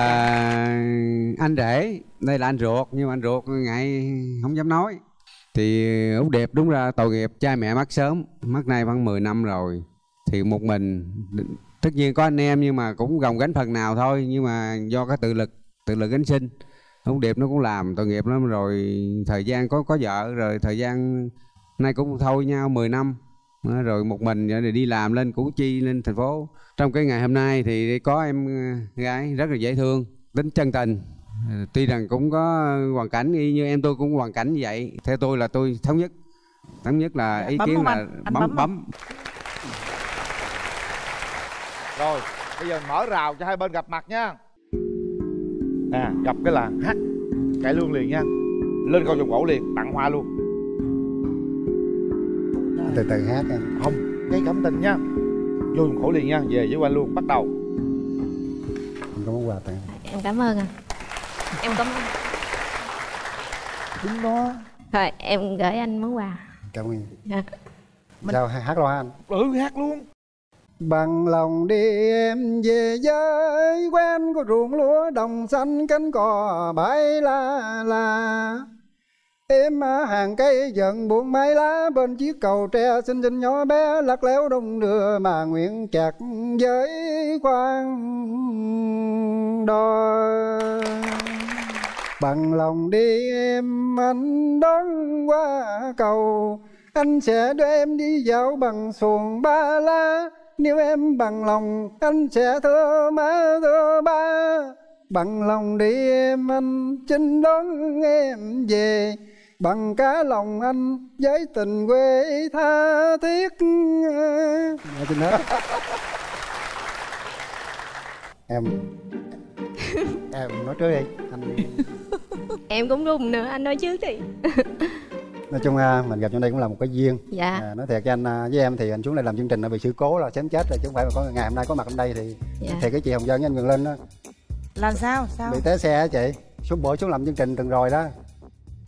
anh rể đây là anh ruột nhưng mà anh ruột ngại không dám nói thì út đẹp, đúng ra tội nghiệp cha mẹ mất sớm, mất nay khoảng 10 năm rồi. Thì một mình, tất nhiên có anh em nhưng mà cũng gồng gánh phần nào thôi, nhưng mà do cái tự lực tự lực gánh sinh. Út đẹp nó cũng làm tội nghiệp lắm rồi, thời gian có có vợ rồi, thời gian nay cũng thôi nhau 10 năm. Rồi một mình rồi đi làm lên củ chi, lên thành phố. Trong cái ngày hôm nay thì có em ờ, gái rất là dễ thương, tính chân tình tuy rằng cũng có hoàn cảnh y như em tôi cũng hoàn cảnh như vậy. Theo tôi là tôi thống nhất. Thống nhất là ý Bấm kiến là anh? Anh bấm bấm bấm. Rồi bây giờ mở rào cho hai bên gặp mặt nha. Nè gặp cái là hát cải lương liền nha. Lên câu vòng cổ liền tặng hoa luôn. Từ từ hát em. Không cái cảm tình nha. Vô vòng cổ liền nha về với anh luôn bắt đầu. Em có món quà tặng. Em cảm ơn anh em cảm ơn. Đúng đó. Rồi em gửi anh món quà. Cảm ơn. Dạ. sao hát lo anh. Ừ hát luôn. Bằng lòng đi em về với quen có ruộng lúa đồng xanh cánh cò bãi la la. Em hàng cây dần buông mái lá bên chiếc cầu tre xinh xinh nhỏ bé lắc léo đông đưa mà nguyện chặt với khoan đo bằng lòng đi em anh đón qua cầu. Anh sẽ đưa em đi dạo bằng xuồng ba la. Nếu em bằng lòng, anh sẽ thưa má thưa ba. Bằng lòng đi em anh chinh đón em về. Bằng cả lòng anh, với tình quê tha thiết. Hết. Em em nói trước đi, anh em cũng run nữa anh nói trước đi nói chung à, mình gặp trong đây cũng là một cái duyên Dạ. à, nói thiệt cho anh à, với em thì anh xuống đây làm chương trình là vì sự cố là chém chết rồi chứ không phải là có ngày hôm nay có mặt ở đây thì Dạ. thiệt cái chị hồng dân với anh Quyền Linh đó Làm sao? Sao? bị té xe á chị xuống bữa xuống làm chương trình từng rồi đó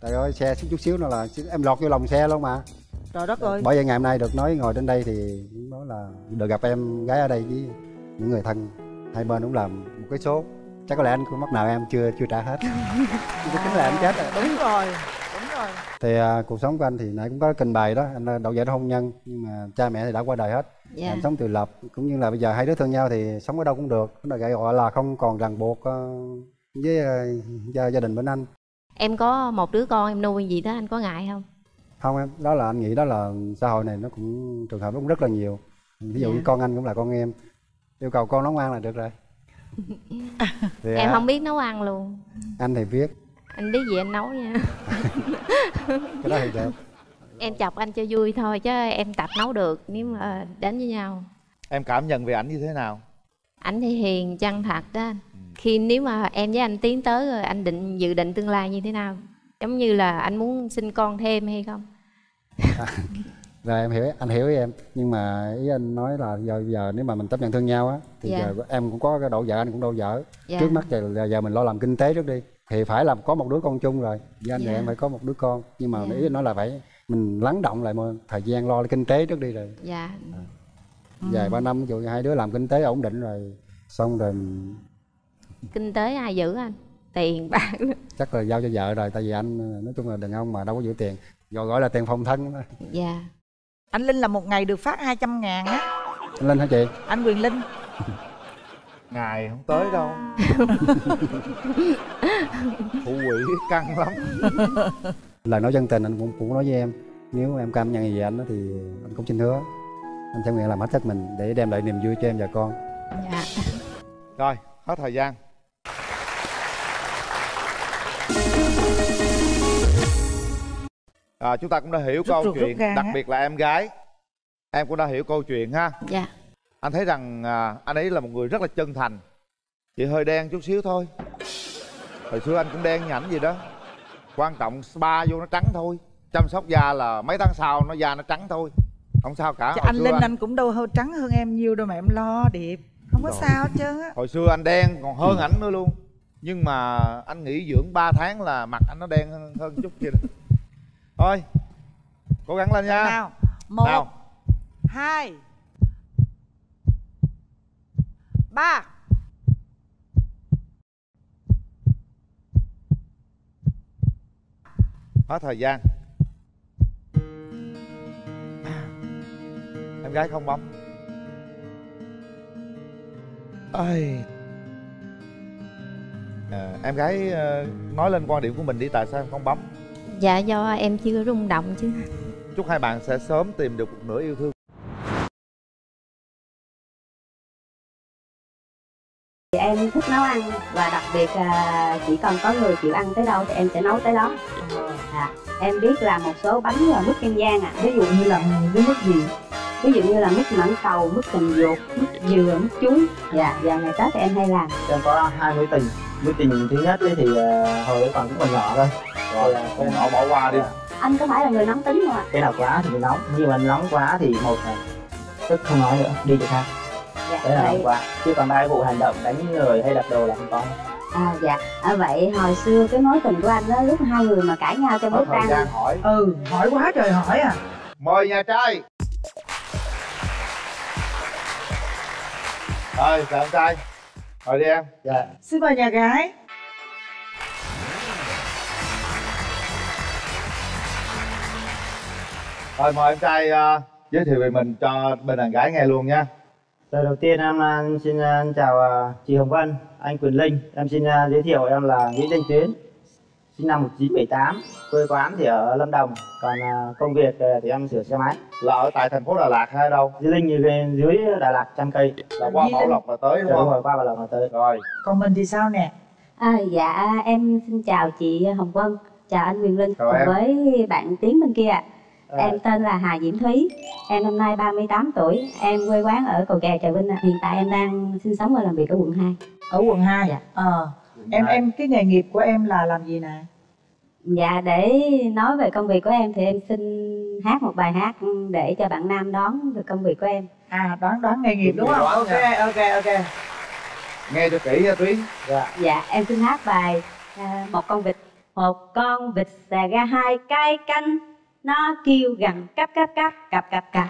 trời ơi xe chút xíu nữa là em lọt vô lòng xe luôn mà Trời đất ơi bởi vậy ngày hôm nay được nói ngồi trên đây thì nói là được gặp em gái ở đây với những người thân hai bên cũng làm một cái số chắc có lẽ anh cũng mắc nợ em chưa chưa trả hết. Chứ tính là anh chết rồi. Đúng rồi Đúng rồi. Thì à, cuộc sống của anh thì nãy cũng có trình bày đó anh là đậu giải hôn nhân nhưng mà cha mẹ thì đã qua đời hết. Dạ. anh sống tự lập cũng như là bây giờ hai đứa thương nhau thì sống ở đâu cũng được. Nó gọi gọi là không còn ràng buộc ờ, với ờ, gia, gia đình bên anh. Em có một đứa con em nuôi gì đó anh có ngại không? Không em đó là anh nghĩ đó là xã hội này nó cũng trường hợp nó cũng rất là nhiều. Ví dụ Dạ. như con anh cũng là con em. Yêu cầu con nấu ăn là được rồi Thì, em à, không biết nấu ăn luôn. Anh thì biết. Anh biết gì anh nấu nha. Cái đó thì được. Em chọc anh cho vui thôi chứ em tập nấu được nếu mà đến với nhau. Em cảm nhận về ảnh như thế nào? Anh thì hiền chân thật đó anh. Khi nếu mà em với anh tiến tới rồi anh định dự định tương lai như thế nào? Giống như là anh muốn sinh con thêm hay không rồi em hiểu anh hiểu ý em. Nhưng mà ý anh nói là giờ giờ nếu mà mình chấp nhận thương nhau á thì Dạ. giờ em cũng có cái độ vợ anh cũng độ vợ Dạ. trước mắt giờ, giờ mình lo làm kinh tế trước đi. Thì phải là có một đứa con chung rồi. Với anh thì Dạ. em phải có một đứa con. Nhưng mà Dạ. ý anh nói là phải mình lắng động lại một thời gian lo kinh tế trước đi rồi. Dạ. Vài ba năm như hai đứa làm kinh tế ổn định rồi xong rồi kinh tế ai giữ anh? Tiền bạc chắc là giao cho vợ rồi tại vì anh nói chung là đàn ông mà đâu có giữ tiền. Gọi gọi là tiền phòng thân dạ Anh Linh là một ngày được phát 200 ngàn á. Anh lên hả chị? Anh Quyền Linh. Ngày không tới đâu. Phụ quỷ căng lắm. Lời nói chân tình anh cũng cũng nói với em. Nếu em cam nhận gì anh đó thì anh cũng xin hứa. Anh sẽ nguyện làm hết sức mình để đem lại niềm vui cho em và con. Dạ. Rồi hết thời gian à, chúng ta cũng đã hiểu Rút câu rút chuyện gan đặc á. biệt là em gái. Em cũng đã hiểu câu chuyện ha. Dạ. Anh thấy rằng à, anh ấy là một người rất là chân thành. Chỉ hơi đen chút xíu thôi. Hồi xưa anh cũng đen như ảnh gì đó. Quan trọng spa vô nó trắng thôi. Chăm sóc da là mấy tháng sau nó da nó trắng thôi. Không sao cả. Chứ Hồi anh xưa Linh anh cũng đâu hơi trắng hơn em nhiều đâu mà em lo điệp. Không có Rồi. sao hết trơn á. Hồi xưa anh đen còn hơn ảnh nữa luôn. Nhưng mà anh nghỉ dưỡng 3 tháng là mặt anh nó đen hơn, hơn chút kia đó. Thôi cố gắng lên nha. Nào Một Nào. Hai ba. Hết thời gian. Em gái không bấm. Ơi à, em gái ờ, nói lên quan điểm của mình đi tại sao em không bấm dạ do em chưa rung động chứ chúc hai bạn sẽ sớm tìm được một nửa yêu thương Thì em thích nấu ăn và đặc biệt là chỉ cần có người chịu ăn tới đâu thì em sẽ nấu tới đó. À, em biết làm một số bánh và mứt kem ạ. À. ví dụ như là cái mứt gì Ví dụ như là mứt mãng cầu, mứt cành ruột, mứt dừa, mứt chuối. Dạ, vào ngày Tết thì em hay làm. em có hai mối tình mối tình thứ nhất ấy thì ờ, hồi ấy còn cũng còn nhỏ thôi. Rồi con nhỏ bỏ qua đi. Anh có phải là người nóng tính không ạ? cái nào quá thì mình nóng nhưng mà nóng quá thì một là tức không nói nữa đi chỗ khác. Dạ, đấy là vậy- nóng quá chứ còn ba vụ hành động đánh người hay đập đồ là không có. À dạ, à, vậy hồi xưa cái mối tình của anh đó lúc hai người mà cãi nhau trong Hết bếp ăn hỏi. Ừ hỏi quá trời hỏi à. Mời nhà trai. Rồi chào em trai mời đi em. Dạ. Xin mời nhà gái. Rồi mời em trai ờ, giới thiệu về mình cho bên đàn gái nghe luôn nha. Lời đầu tiên em à, xin à, chào chị Hồng Vân, anh Quyền Linh. Em xin giới thiệu em là Nguyễn Danh Tuyến, sinh năm 1978, quê quán thì ở Lâm Đồng, còn à, công việc à, thì em sửa xe máy. là ở tại thành phố Đà Lạt hay đâu Di Linh bên dưới Đà Lạt trăm cây. là qua Bảo Lộc là tới đúng Đúng không rồi, qua Bảo Lộc là tới. rồi còn mình thì sao nè À, dạ em xin chào chị Hồng Vân, chào anh Quyền Linh Chào cùng em. với bạn Tiến bên kia. ạ. À. Em tên là Hà Diễm Thúy, em năm nay 38 tuổi, em quê quán ở Cầu Kè, Trà Vinh. Hiện tại em đang sinh sống và làm việc ở quận 2. ở quận 2 Dạ. ờ em em cái nghề nghiệp của em là làm gì nè Dạ để nói về công việc của em thì em xin hát một bài hát để cho bạn nam đón được công việc của em. à đoán đoán nghề nghiệp đúng Đoán không ok nha. ok ok nghe cho kỹ nha Tuyến Dạ. Dạ em xin hát bài à, một con vịt một con vịt xà ra hai cái cánh nó kêu gằn cắp cắp cắp cặp cặp cặp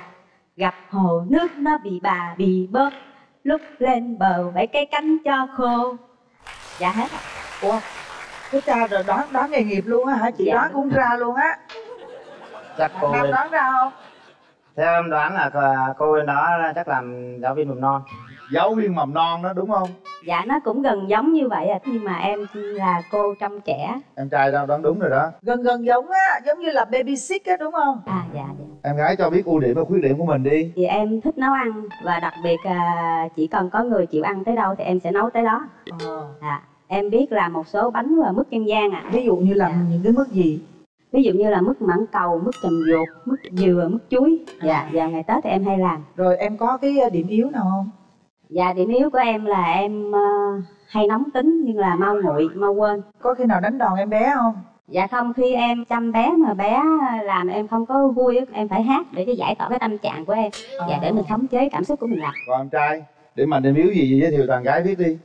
gặp hồ nước nó bị bà bị bớt lúc lên bờ bảy cái cánh cho khô dạ hết ạ. ủa cái cha rồi đoán đoán nghề nghiệp luôn á hả? Chị Dạ. đoán cũng ra luôn á. Chắc cô nam bên, đoán ra không? Theo em đoán là à, cô bên đó chắc làm giáo viên mầm non. giáo viên mầm non đó đúng không? Dạ nó cũng gần giống như vậy à nhưng mà em là cô trong trẻ. Em trai đâu đoán đúng rồi đó. Gần gần giống á giống như là baby sick á đúng không? À dạ dạ. Em gái cho biết ưu điểm và khuyết điểm của mình đi. Thì em thích nấu ăn và đặc biệt là chỉ cần có người chịu ăn tới đâu thì em sẽ nấu tới đó. Ờ. à, em biết làm một số bánh và mứt kem rang ạ. À. ví dụ như là những cái mức gì? Ví dụ như là mứt mãng cầu mứt cành ruột mứt dừa mứt chuối. Dạ vào ngày tết thì em hay làm. Rồi em có cái ờ, điểm yếu nào không? Dạ điểm yếu của em là em ờ, hay nóng tính nhưng là mau nguội mau quên. Có khi nào đánh đòn em bé không? Dạ không khi em chăm bé mà bé làm em không có vui á, em phải hát để cho giải tỏa cái tâm trạng của em. Dạ để mình khống chế cảm xúc của mình lại. Còn em trai điểm mạnh điểm yếu gì giới thiệu đàn gái biết đi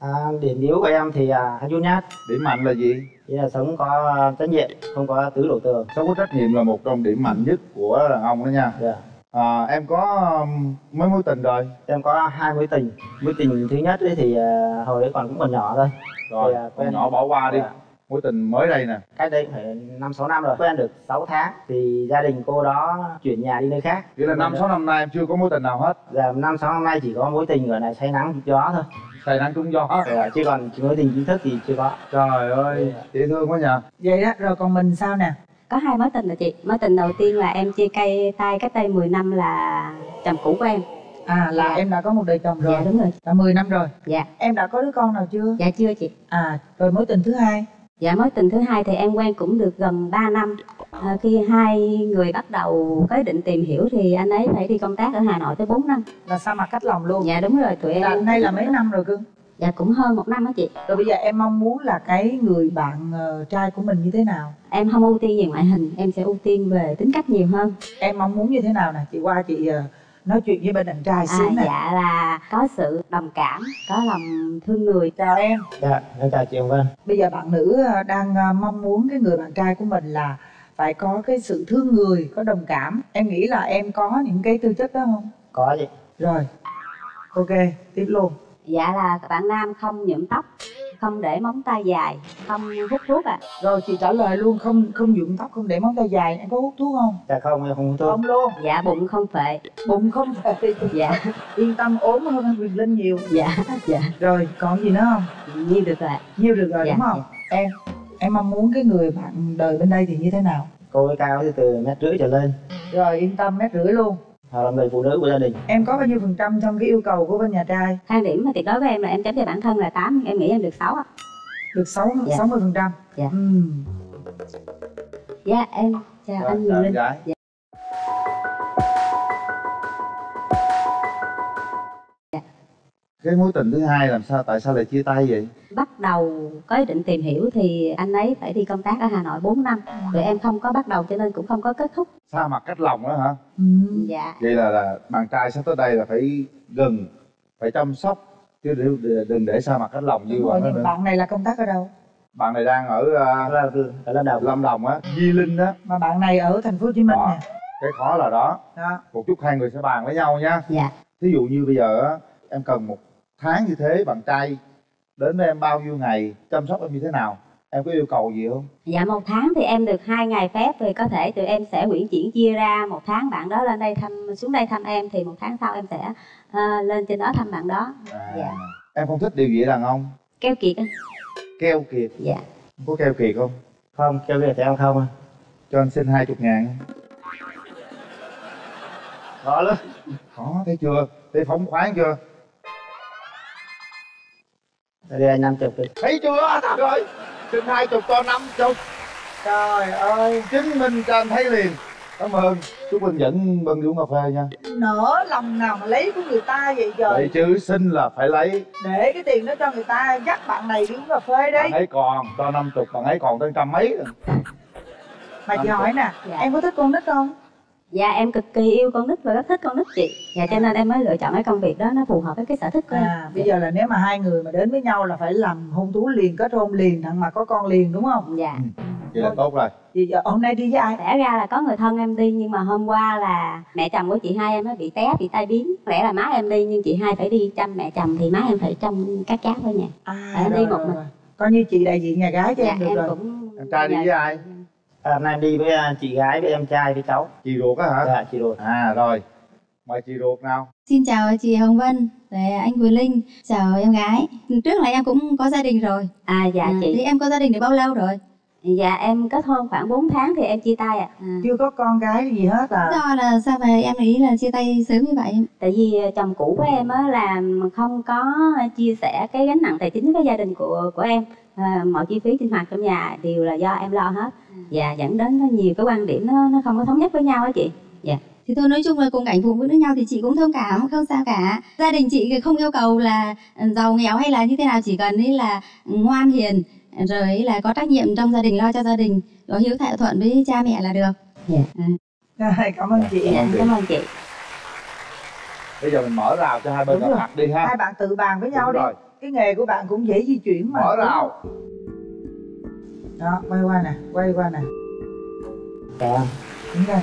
À, điểm yếu của em thì à, hay nhút nhát, điểm mạnh là gì? Chỉ là sống có à, trách nhiệm, không có tứ đổ tường. sống có trách nhiệm là một trong điểm mạnh nhất của đàn ông đó nha. Dạ. à, em có um, mấy mối tình rồi? Em có hai mối tình. Mối tình thứ nhất ấy thì à, hồi đấy còn cũng còn nhỏ thôi. rồi Thì, à, quen- nhỏ bỏ qua đi. Dạ. mối tình mới đây nè. Cách đây phải năm sáu năm rồi. Quen được 6 tháng thì gia đình cô đó chuyển nhà đi nơi khác. Vậy là năm sáu năm nay em chưa có mối tình nào hết. Giờ năm sáu năm nay chỉ có mối tình ở này say nắng gió thôi say nắng trúng gió Dạ, chứ còn mối tình chính thức thì chưa có. Trời ơi dễ thương quá nhờ vậy đó rồi còn mình sao nè? Có hai mối tình là chị. Mối tình đầu tiên là em chia cây tay cách đây 10 năm là chồng cũ của em. À là Dạ. em đã có một đời chồng rồi. Dạ đúng rồi. Đã 10 năm rồi. Dạ. Em đã có đứa con nào chưa? Dạ chưa chị. À rồi mối tình thứ hai. Dạ mối tình thứ hai thì em quen cũng được gần 3 năm à, Khi hai người bắt đầu có ý định tìm hiểu thì anh ấy phải đi công tác ở Hà Nội tới 4 năm. Là sao mà cách lòng luôn? Dạ đúng rồi tụi em là nay là mấy năm rồi cưng Dạ cũng hơn một năm đó chị. Rồi bây giờ em mong muốn là cái người bạn ờ, trai của mình như thế nào? Em không ưu tiên về ngoại hình, em sẽ ưu tiên về tính cách nhiều hơn. Em mong muốn như thế nào nè? Chị qua chị ờ, nói chuyện với bên đàn trai à, xíu nè. Dạ là có sự đồng cảm, có lòng thương người. Chào em. Dạ em chào chị Hồng Vân. Bây giờ bạn nữ đang mong muốn cái người bạn trai của mình là phải có cái sự thương người có đồng cảm. Em nghĩ là em có những cái tư chất đó không? Có chị rồi. Ok tiếp luôn. Dạ là bạn nam không nhuộm tóc không để móng tay dài không hút thuốc ạ. Rồi chị trả lời luôn không không nhuộm tóc không để móng tay dài. Em có hút thuốc không? Dạ không em không hút thuốc. Không luôn. Dạ bụng không phệ. Bụng không phệ. Dạ. Yên tâm ốm hơn anh Quyền Linh nhiều. Dạ dạ. Rồi còn gì nữa không? Nhiêu được rồi nhiêu được rồi Dạ, đúng không? em em mong muốn cái người bạn đời bên đây thì như thế nào cô ấy cao thì từ mét rưỡi trở lên rồi yên tâm mét rưỡi luôn hoặc là người phụ nữ của gia đình em có bao nhiêu phần trăm trong cái yêu cầu của bên nhà trai thang điểm mà tuyệt đối với em là em chấm cho bản thân là 8 em nghĩ em được 6 ạ được 6 Dạ. 60 phần trăm dạ ừ. dạ em chào Rồi, anh em Linh gái. dạ. Cái mối tình thứ hai làm sao tại sao lại chia tay vậy? Bắt đầu có ý định tìm hiểu thì anh ấy phải đi công tác ở Hà Nội 4 năm. Rồi em không có bắt đầu cho nên cũng không có kết thúc. Xa mặt cách lòng đó hả? Dạ. Vậy là, là bạn trai sắp tới đây là phải gần phải chăm sóc chứ đừng, đừng để xa mặt cách lòng như nhưng nữa. bạn này là công tác ở đâu? Bạn này đang ở uh, ở lâm đồng. Lâm đồng. Á. Di linh á. Mà bạn này ở thành phố Hồ Chí Minh nè. Cái khó là đó. Đó. Một chút hai người sẽ bàn với nhau nha. Dạ. Thí dụ như bây giờ á em cần một tháng như thế bạn trai đến với em bao nhiêu ngày chăm sóc em như thế nào? Em có yêu cầu gì không? Dạ một tháng thì em được hai ngày phép rồi có thể tụi em sẽ quyển chuyển chia ra. Một tháng bạn đó lên đây thăm xuống đây thăm em thì một tháng sau em sẽ ờ, lên trên đó thăm bạn đó. Dạ. em không thích điều gì đàn ông. Keo kiệt anh keo kiệt? Dạ. Có keo kiệt không? Không keo kiệt thì em không à. Cho anh xin hai chục ngàn. Khó lắm. Khó thấy chưa? Thấy phóng khoáng chưa đây anh năm chục đi. Thấy chưa? Thật rồi xin hai chục cho năm chục trời ơi chứng minh cho anh thấy liền. Cảm ơn. Chúc mình dẫn đi uống cà phê nha. Nỡ lòng nào mà lấy của người ta vậy vậy trời chứ xin là phải lấy. Để cái tiền đó cho người ta dắt bạn này đi uống cà phê đi bạn ấy còn cho năm chục bạn ấy còn tới trăm mấy rồi. Mà chị hỏi nè Dạ. em có thích con nít không dạ em cực kỳ yêu con nít và rất thích con nít chị. Dạ cho nên em mới lựa chọn cái công việc đó nó phù hợp với cái sở thích của em. À bây giờ là nếu mà hai người mà đến với nhau là phải làm hôn thú liền kết hôn liền thằng mà có con liền đúng không? Dạ. Vậy là tốt rồi. Thì giờ hôm nay đi với ai? Lẽ ra là có người thân em đi nhưng mà hôm qua là mẹ chồng của chị hai em nó bị té bị tai biến. Lẽ là má em đi nhưng chị hai phải đi chăm mẹ chồng thì má em phải trông các cháu ở nhà à, em rồi, đi một rồi, mình. coi như chị đại diện nhà gái cho dạ em được em rồi. cũng em trai đi với ai à, hôm nay em đi với à, chị gái với em trai với cháu chị ruột á hả dạ chị ruột à rồi mời chị ruột nào Xin chào chị Hồng Vân, rồi anh Quyền Linh, chào em gái. Trước là em cũng có gia đình rồi. à dạ chị Thì em có gia đình được bao lâu rồi? dạ em kết hôn khoảng 4 tháng thì em chia tay ạ à. chưa có con gái gì hết à Do là sao mà em nghĩ là chia tay sớm như vậy? tại vì ờ, chồng cũ của em á là không có chia sẻ cái gánh nặng tài chính với gia đình của của em à, mọi chi phí sinh hoạt trong nhà đều là do em lo hết. Và dẫn đến nó nhiều cái quan điểm nó nó không có thống nhất với nhau á chị. Dạ. Thì thôi nói chung là cùng cảnh phụ với nhau thì chị cũng thông cảm, không sao cả. Gia đình chị không yêu cầu là giàu nghèo hay là như thế nào, chỉ cần ý là ngoan hiền, rồi ý là có trách nhiệm trong gia đình lo cho gia đình, có hiếu thảo thuận với cha mẹ là được. dạ. Rồi cảm ơn chị. Dạ cảm ơn chị. Bây giờ mình mở rào cho hai bên gặp rồi. mặt đi ha. Hai bạn tự bàn với nhau Đúng đi. rồi. Cái nghề của bạn cũng dễ di chuyển mà mở rào. đó quay qua nè quay qua nè. Dạ. Đúng rồi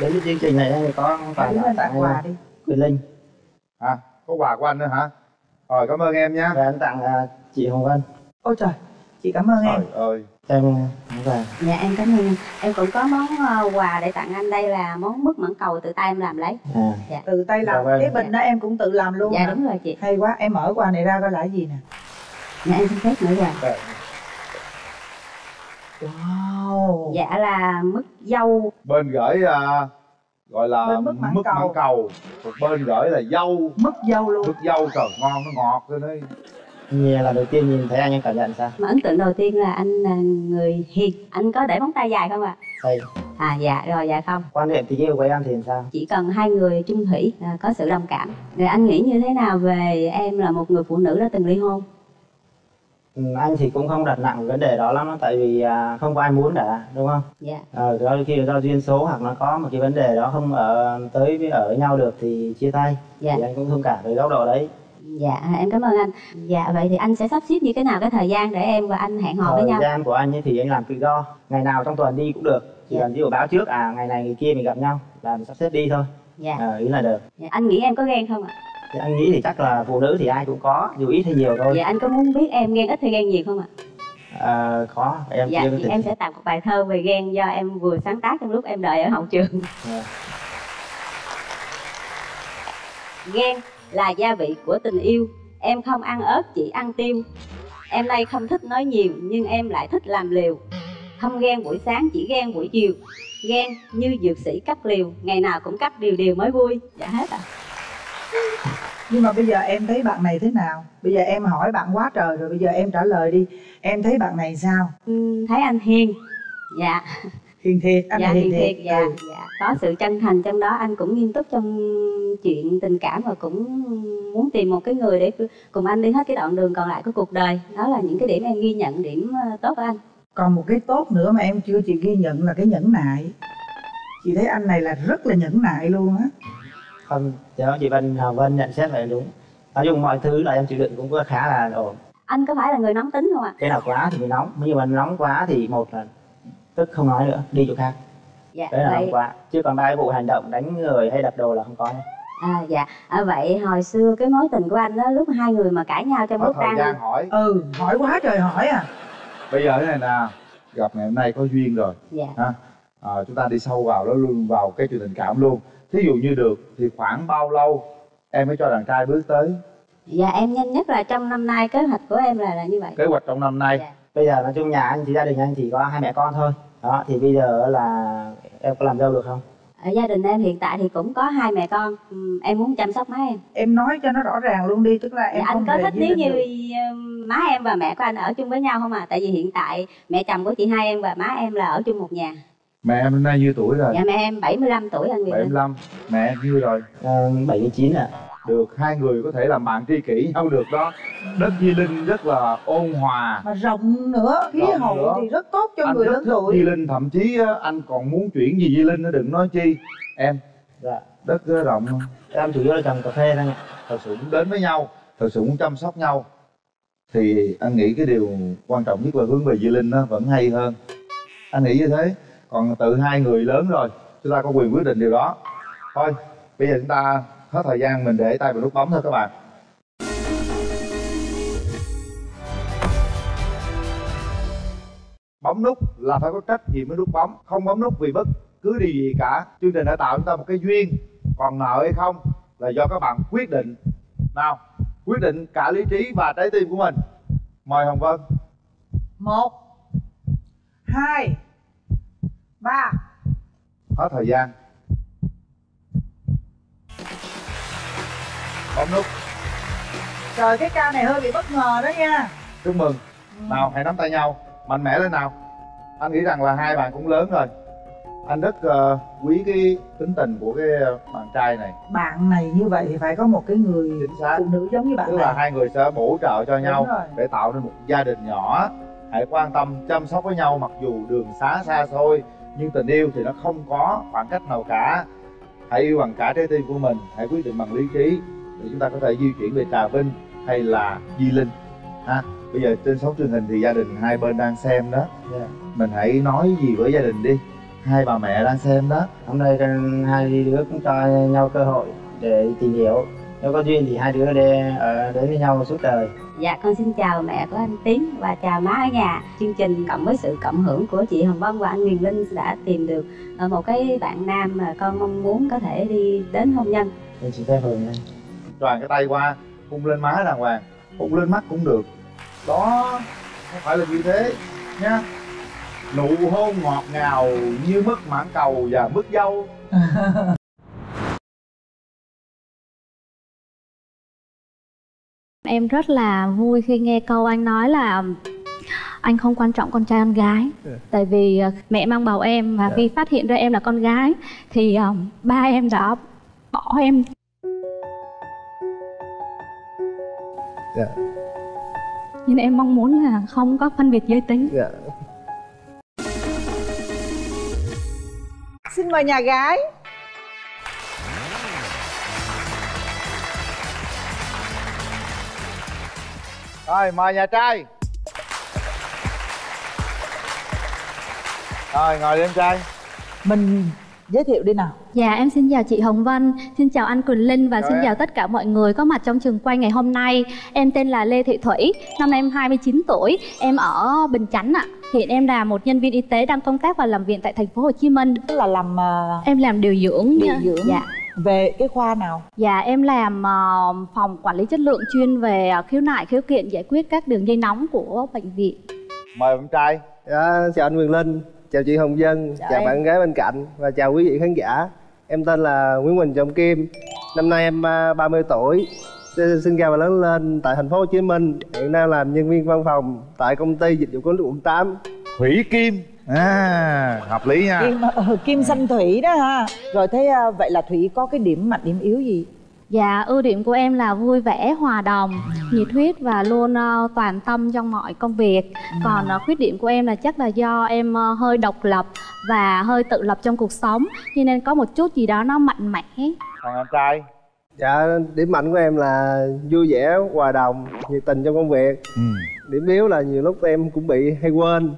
đến cái chương trình này em có quà đứng tặng tặng quà đi. Quyền Linh. À có quà của anh nữa hả? Rồi cảm ơn em nha. Và em tặng à, chị Hồng Vân. Ôi trời chị cảm ơn em. Trời ơi em quà dạ em cảm ơn. Em cũng có món ờ, quà để tặng anh. Đây là món mứt mãng cầu tự tay em làm lấy. À. Dạ. Tự tay làm. Dạ vâng. cái bình đó em cũng tự làm luôn dạ hả? đúng rồi chị. Hay quá. Em mở quà này ra coi là gì nè. Dạ em xin phép mở quà. Wow. Dạ là mứt dâu. Bên gửi à, gọi là Bên mứt mãng cầu. cầu. Bên gửi là dâu. Mứt dâu luôn. Mứt dâu trời ngon nó ngọt. Rồi đấy Nhìn là đầu tiên nhìn thấy anh em cảm nhận sao? mà ấn tượng đầu tiên là anh là người hiền. Anh có để móng tay dài không ạ? Đây, à dạ rồi dạ không. Quan điểm tình yêu của em thì sao? chỉ cần hai người chung thủy à, có sự đồng cảm. Rồi anh nghĩ như thế nào về em là một người phụ nữ đã từng ly hôn? Ừ, anh thì cũng không đặt nặng vấn đề đó lắm tại vì à, không có ai muốn cả đúng không? dạ. Ờ, khi do duyên số hoặc nó có một cái vấn đề đó không ở tới với ở nhau được thì chia tay. Dạ. thì anh cũng thông cảm với góc độ đấy dạ em cảm ơn anh. Dạ vậy thì anh sẽ sắp xếp như thế nào cái thời gian để em và anh hẹn hò với thời nhau gian của anh ấy thì anh làm tự do. Ngày nào trong tuần đi cũng được. Chỉ Dạ. cần ví dụ báo trước à ngày này ngày kia mình gặp nhau là mình sắp xếp đi thôi. Dạ. Ờ, ý là được. Dạ, anh nghĩ em có ghen không ạ? Thì anh nghĩ thì chắc là phụ nữ thì ai cũng có dù ít hay nhiều thôi. Dạ anh có muốn biết em ghen ít hay ghen nhiều không ạ? À, có em dạ thì em sẽ tặng một bài thơ về ghen do em vừa sáng tác trong lúc em đợi ở hậu trường. Dạ. ghen là gia vị của tình yêu. Em không ăn ớt chỉ ăn tiêu em đây không thích nói nhiều nhưng em lại thích làm liều. Không ghen buổi sáng chỉ ghen buổi chiều. Ghen như dược sĩ cắt liều ngày nào cũng cắt điều điều mới vui. Dạ hết rồi nhưng mà bây giờ em thấy bạn này thế nào? Bây giờ em hỏi bạn quá trời rồi bây giờ em trả lời đi. Em thấy bạn này sao? Ừ, thấy anh hiền. Dạ hiền thiệt anh dạ hiền thiệt. dạ Ừ. dạ. Có sự chân thành trong đó anh cũng nghiêm túc trong chuyện tình cảm và cũng muốn tìm một cái người để cùng anh đi hết cái đoạn đường còn lại của cuộc đời. Đó là những cái điểm em ghi nhận điểm ờ, tốt của anh. Còn một cái tốt nữa mà em chưa chị ghi nhận là cái nhẫn nại. Chị thấy anh này là rất là nhẫn nại luôn á. Không dạ chị Vân Vân nhận xét vậy đúng. Nói chung mọi thứ là em chịu đựng cũng khá là ổn. Anh có phải là người nóng tính không ạ? Cái nào quá thì mới nóng nhưng mà nóng quá thì một là tức không nói nữa đi chỗ khác. Dạ đấy là vậy nóng quá chứ còn ba cái vụ hành động đánh người hay đập đồ là không có nha. À dạ. À, vậy hồi xưa cái mối tình của anh đó lúc hai người mà cãi nhau trong lúc đang gian hỏi. Ừ hỏi quá trời hỏi à. Bây giờ thế này nè gặp ngày hôm nay có duyên rồi. Dạ. Ha? À, chúng ta đi sâu vào đó luôn vào cái chuyện tình cảm luôn. Thí dụ như được thì khoảng bao lâu em mới cho đàn trai bước tới? Dạ em nhanh nhất là trong năm nay kế hoạch của em là là như vậy. Kế hoạch trong năm nay bây giờ nói chung nhà anh thì gia đình anh chỉ có hai mẹ con thôi. Đó thì bây giờ là em có làm dâu được không? Ở gia đình em hiện tại thì cũng có hai mẹ con. Ừm, em muốn chăm sóc má em. Em nói cho nó rõ ràng luôn đi tức là em Dạ, anh không có thích nếu như má em và mẹ của anh ở chung với nhau không à? Tại vì hiện tại mẹ chồng của chị hai em và má em là ở chung một nhà. mẹ em năm nay nhiêu tuổi rồi? Dạ mẹ em 75 tuổi anh Việt Linh. 75 mẹ em nhiêu rồi? Ờ, 79 ạ được hai người có thể làm bạn tri kỷ nhau được đó. Đất Di Linh rất là ôn hòa. Mà rộng nữa khí Rộng hậu nữa. thì rất tốt cho anh người lớn tuổi. Di Linh thậm chí anh còn muốn chuyển về Di Linh nữa đừng nói chi. Em dạ. đất rộng. Em chủ yếu là trồng cà phê thôi thật sự muốn đến với nhau thật sự muốn chăm sóc nhau. Thì anh nghĩ cái điều quan trọng nhất là hướng về Di Linh nó vẫn hay hơn. Anh nghĩ như thế. Còn tự hai người lớn rồi chúng ta có quyền quyết định điều đó. Thôi bây giờ chúng ta hết thời gian mình để tay vào nút bấm thôi các bạn. Bấm nút là phải có trách nhiệm với nút bấm không bấm nút vì bất cứ điều gì cả. Chương trình đã tạo chúng ta một cái duyên. Còn nợ hay không là do các bạn quyết định. Nào quyết định cả lý trí và trái tim của mình. Mời hồng vân. Một hai ba. Hết thời gian bấm nút trời cái ca này hơi bị bất ngờ đó nha. Chúc mừng. Nào hãy nắm tay nhau. Mạnh mẽ lên nào. Anh nghĩ rằng là hai bạn cũng lớn rồi. Anh rất ờ, quý cái tính tình của cái ờ, bạn trai này. Bạn này như vậy thì phải có một cái người phụ nữ giống như bạn tức này. là hai người sẽ bổ trợ cho nhau rồi. để tạo nên một gia đình nhỏ. Hãy quan tâm chăm sóc với nhau mặc dù đường xá xa xôi nhưng tình yêu thì nó không có khoảng cách nào cả. Hãy yêu bằng cả trái tim của mình hãy quyết định bằng lý trí để chúng ta có thể di chuyển về trà vinh hay là di linh. Ha bây giờ trên sóng truyền hình thì gia đình hai bên đang xem đó. Mình hãy nói gì với gia đình đi. Hai bà mẹ đang xem đó. Hôm nay hai đứa cũng cho nhau cơ hội để tìm hiểu. Nếu có duyên thì hai đứa để ở đến với nhau suốt đời. Dạ con xin chào mẹ của anh Tiến và chào má ở nhà. Chương trình cộng với sự cộng hưởng của chị Hồng Vân và anh Quyền Linh đã tìm được ờ, một cái bạn nam mà con mong muốn có thể đi đến hôn nhân. mình xin phép hưởng nha toàn cái tay qua hôn lên má đàng hoàng. Hôn lên mắt cũng được. Đó không phải là như thế nha nụ hôn ngọt ngào như mứt mãn cầu và mứt dâu. Em rất là vui khi nghe câu anh nói là anh không quan trọng con trai con gái. Tại vì ờ, mẹ mang bầu em và khi phát hiện ra em là con gái thì ờ, ba em đã bỏ em dạ. Nên em mong muốn là không có phân biệt giới tính. Dạ. Xin mời nhà gái. Rồi mời nhà trai. Rồi ngồi đi em trai. Mình giới thiệu đi nào Dạ em xin chào chị Hồng Vân, xin chào anh Quỳnh Linh và Chào xin em. chào tất cả mọi người có mặt trong trường quay ngày hôm nay. Em tên là Lê Thị Thủy, năm nay em 29 tuổi, em ở Bình Chánh ạ. Hiện em là một nhân viên y tế đang công tác và làm việc tại thành phố Hồ Chí Minh. Tức là làm uh, em làm điều dưỡng. điều nha. dưỡng Dạ. về cái khoa nào Dạ em làm ờ, phòng quản lý chất lượng chuyên về ờ, khiếu nại khiếu kiện giải quyết các đường dây nóng của bệnh viện. mời bạn trai Dạ, chào anh Quyền Linh, chào chị Hồng Dân, Chào chào, bạn gái bên cạnh và chào quý vị khán giả. Em tên là Nguyễn Quỳnh Trọng Kim, năm nay em à, 30 tuổi, Xin- sinh ra và lớn lên tại thành phố Hồ Chí Minh, hiện đang làm nhân viên văn phòng tại công ty dịch vụ có nước quận 8. Thủy Kim, à hợp lý nha. kim ờ, kim xanh thủy đó ha rồi thế ờ, vậy là thủy có cái điểm mạnh điểm yếu gì Dạ, ưu điểm của em là vui vẻ, hòa đồng, nhiệt huyết và luôn ờ, toàn tâm trong mọi công việc. Còn ờ, khuyết điểm của em là chắc là do em ờ, hơi độc lập và hơi tự lập trong cuộc sống, cho nên có một chút gì đó nó mạnh mẽ. còn anh trai Dạ, điểm mạnh của em là vui vẻ, hòa đồng, nhiệt tình trong công việc. Ừ. Điểm yếu là nhiều lúc em cũng bị hay quên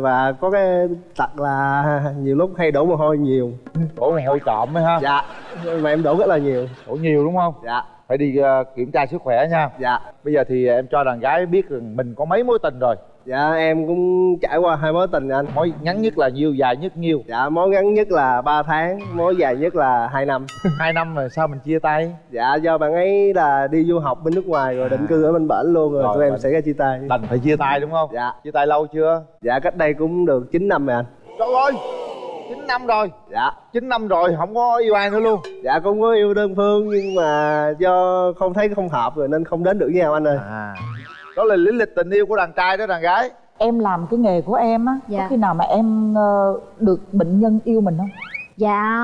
và có cái tật là nhiều lúc hay đổ mồ hôi nhiều. đổ mồ hôi trộm ấy ha Dạ, mà em đổ rất là nhiều. đổ nhiều đúng không Dạ. phải đi ờ, kiểm tra sức khỏe nha dạ bây giờ thì em cho đàn gái biết rằng mình có mấy mối tình rồi dạ em cũng trải qua hai mối tình anh. Mối ngắn nhất là nhiêu dài nhất nhiêu? Dạ mối ngắn nhất là 3 tháng mối dài nhất là 2 năm. Hai năm rồi sao mình chia tay? Dạ do bạn ấy là đi du học bên nước ngoài rồi định cư ở bên bển luôn rồi, Rồi, tụi em xảy ra chia tay. đành phải chia tay đúng không? Dạ. Chia tay lâu chưa? Dạ cách đây cũng được 9 năm rồi anh. Trời ơi 9 năm rồi. Dạ. 9 năm rồi không có yêu ai nữa luôn. Dạ cũng có yêu đơn phương nhưng mà do không thấy không hợp rồi nên không đến được với nhau anh ơi. À đó là lý lịch tình yêu của đàn trai đó đàn gái em làm cái nghề của em á Dạ. có khi nào mà em ờ, được bệnh nhân yêu mình không Dạ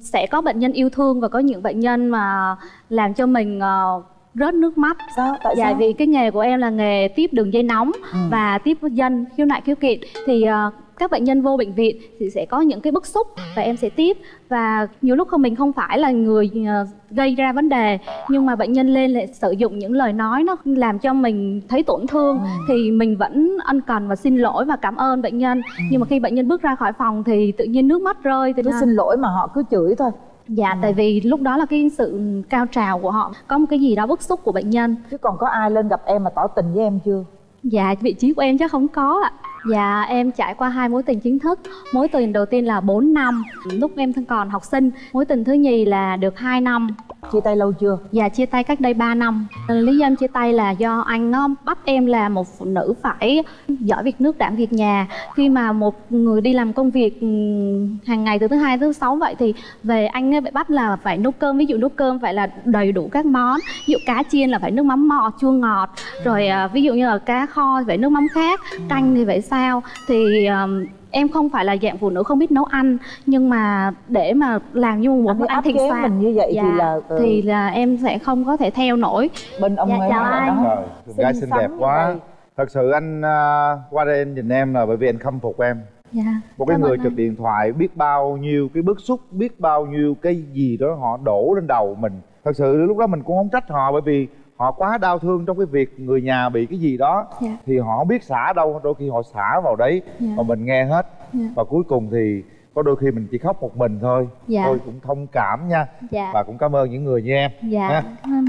sẽ có bệnh nhân yêu thương và có những bệnh nhân mà làm cho mình ờ, rớt nước mắt. Sao? Tại dạ sao? vì cái nghề của em là nghề tiếp đường dây nóng Ừ. và tiếp dân khiếu nại khiếu kiện thì ờ, các bệnh nhân vô bệnh viện thì sẽ có những cái bức xúc và em sẽ tiếp và nhiều lúc không mình không phải là người ờ, gây ra vấn đề nhưng mà bệnh nhân lên lại sử dụng những lời nói nó làm cho mình thấy tổn thương Ừ. thì mình vẫn ân cần và xin lỗi và cảm ơn bệnh nhân. Nhưng mà khi bệnh nhân bước ra khỏi phòng thì tự nhiên nước mắt rơi thì cứ xin lỗi mà họ cứ chửi thôi. Dạ, tại vì lúc đó là cái sự cao trào của họ. Có một cái gì đó bức xúc của bệnh nhân. Chứ còn có ai lên gặp em mà tỏ tình với em chưa? Dạ, vị trí của em chắc không có ạ Dạ, em trải qua hai mối tình chính thức. Mối tình đầu tiên là 4 năm Lúc em còn học sinh. Mối tình thứ nhì là được 2 năm. Chia tay lâu chưa? Dạ, chia tay cách đây 3 năm. Lý do em chia tay là do anh nó bắt em là một phụ nữ phải giỏi việc nước đảm việc nhà. Khi mà một người đi làm công việc ừm, hàng ngày từ thứ hai thứ sáu vậy thì về anh ấy bị bắt là phải nấu cơm ví dụ nấu cơm phải là đầy đủ các món. Ví dụ cá chiên là phải nước mắm mò chua ngọt. Rồi à, ví dụ như là cá kho phải nước mắm khác. Canh thì phải sao. Thì ờm, em không phải là dạng phụ nữ không biết nấu ăn nhưng mà để mà làm như một ấy ăn chế xoa mình như vậy thì là, ờ, thì là em sẽ không có thể theo nổi. Bên ông dạ, ấy chào anh. con gái xinh đẹp quá. thật sự anh à, qua đây anh nhìn em là bởi vì anh khâm phục em. Dạ một cái Cảm người trực điện thoại biết bao nhiêu cái bức xúc biết bao nhiêu cái gì đó họ đổ lên đầu mình. Thật sự lúc đó mình cũng không trách họ bởi vì họ quá đau thương trong cái việc người nhà bị cái gì đó Dạ. thì họ không biết xả đâu đôi khi họ xả vào đấy Dạ. mà mình nghe hết Dạ. và cuối cùng thì có đôi khi mình chỉ khóc một mình thôi Dạ. tôi cũng thông cảm nha Dạ. và cũng cảm ơn những người như em dạ ha. anh.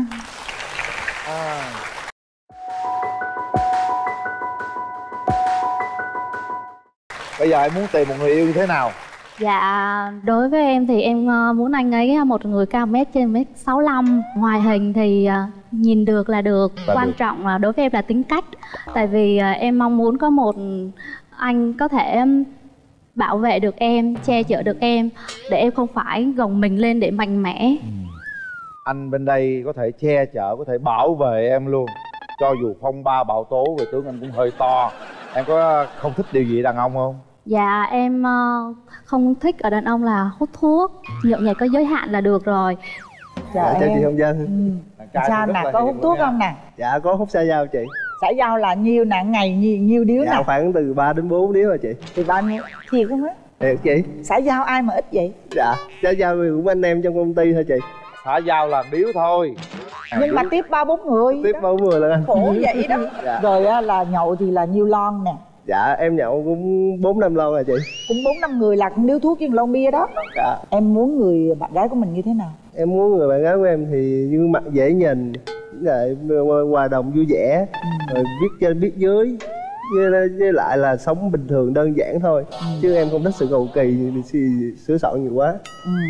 bây giờ em muốn tìm một người yêu như thế nào Dạ, đối với em thì em ờ, muốn anh ấy một người cao mét trên mét 65 Ngoài hình thì ờ, nhìn được là được Là Quan được. trọng là đối với em là tính cách. Tại vì ờ, em mong muốn có một anh có thể bảo vệ được em, che chở được em Để em không phải gồng mình lên để mạnh mẽ. Anh bên đây có thể che chở có thể bảo vệ em luôn. Cho dù phong ba bão tố về tướng anh cũng hơi to. Em có không thích điều gì đàn ông không Dạ em ờ, không thích ở đàn ông là hút thuốc. Nhậu nhẹt có giới hạn là được rồi. Dạ, chào em. chị Hồng Dân sao nè có hút thuốc không nè? Dạ có hút xa dao chị. Xã giao là nhiêu nè ngày nhiêu, nhiêu điếu dạ nè? khoảng từ 3 đến 4 điếu rồi chị. Thì bao nhiêu thiệt không á? Thiệt chị. Xã giao ai mà ít vậy? Dạ xa dao thì cũng anh em trong công ty thôi chị. Xã giao là điếu thôi. Nhưng mà tiếp ba bốn người tiếp ba bốn người là anh. Khổ vậy đó. Dạ. rồi á, là nhậu thì là nhiêu lon nè dạ em nhậu cũng 4 năm lâu rồi chị. Cũng bốn năm người là cũng điếu thuốc với lon bia đó. Dạ. Em muốn người bạn gái của mình như thế nào? Em muốn người bạn gái của em thì gương mặt dễ nhìn lại hòa đồng vui vẻ rồi biết trên biết dưới với, với lại là sống bình thường đơn giản thôi. Chứ em không thích sự cầu kỳ sự- sửa soạn nhiều quá.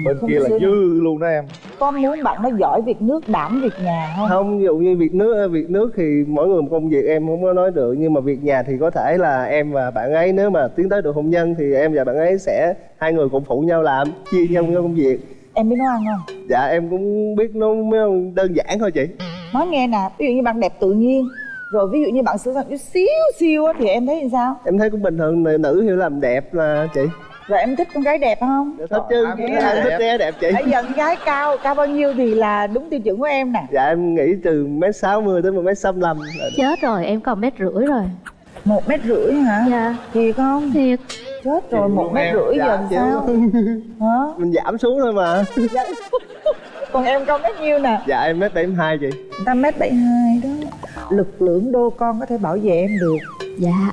Bên Không kia là dư luôn đó em. Có muốn bạn nó giỏi việc nước đảm việc nhà không? Không ví dụ như việc nước việc nước thì mỗi người một công việc em không có nói được. Nhưng mà việc nhà thì có thể là em và bạn ấy nếu mà tiến tới được hôn nhân thì em và bạn ấy sẽ hai người cùng phụ nhau làm chia nhau công việc. Em biết nấu ăn không? Dạ em cũng biết nấu đơn giản thôi chị. Nói nghe nè ví dụ như bạn đẹp tự nhiên rồi ví dụ như bạn sửa soạn chút xíu xíu á thì em thấy như sao? Em thấy cũng bình thường nữ, nữ hiểu làm đẹp mà chị. Rồi em thích con gái đẹp không? Thích chứ. Nè. thích trẻ đẹp chị. Bây giờ con gái cao cao bao nhiêu thì là đúng tiêu chuẩn của em nè. Dạ em nghĩ từ mét sáu mươi tới một mét sáu là chết rồi em còn mét rưỡi rồi. Một mét rưỡi hả? Dạ. Thiệt không? Thiệt. Chết rồi một mét em, rưỡi dạ, giờ làm chị sao? Hả? mình giảm xuống thôi mà. Dạ. còn em cao mét nhiêu nè. Dạ em mét bảy hai chị. Người ta mét bảy hai đó. Lực lượng đô con có thể bảo vệ em được. Dạ.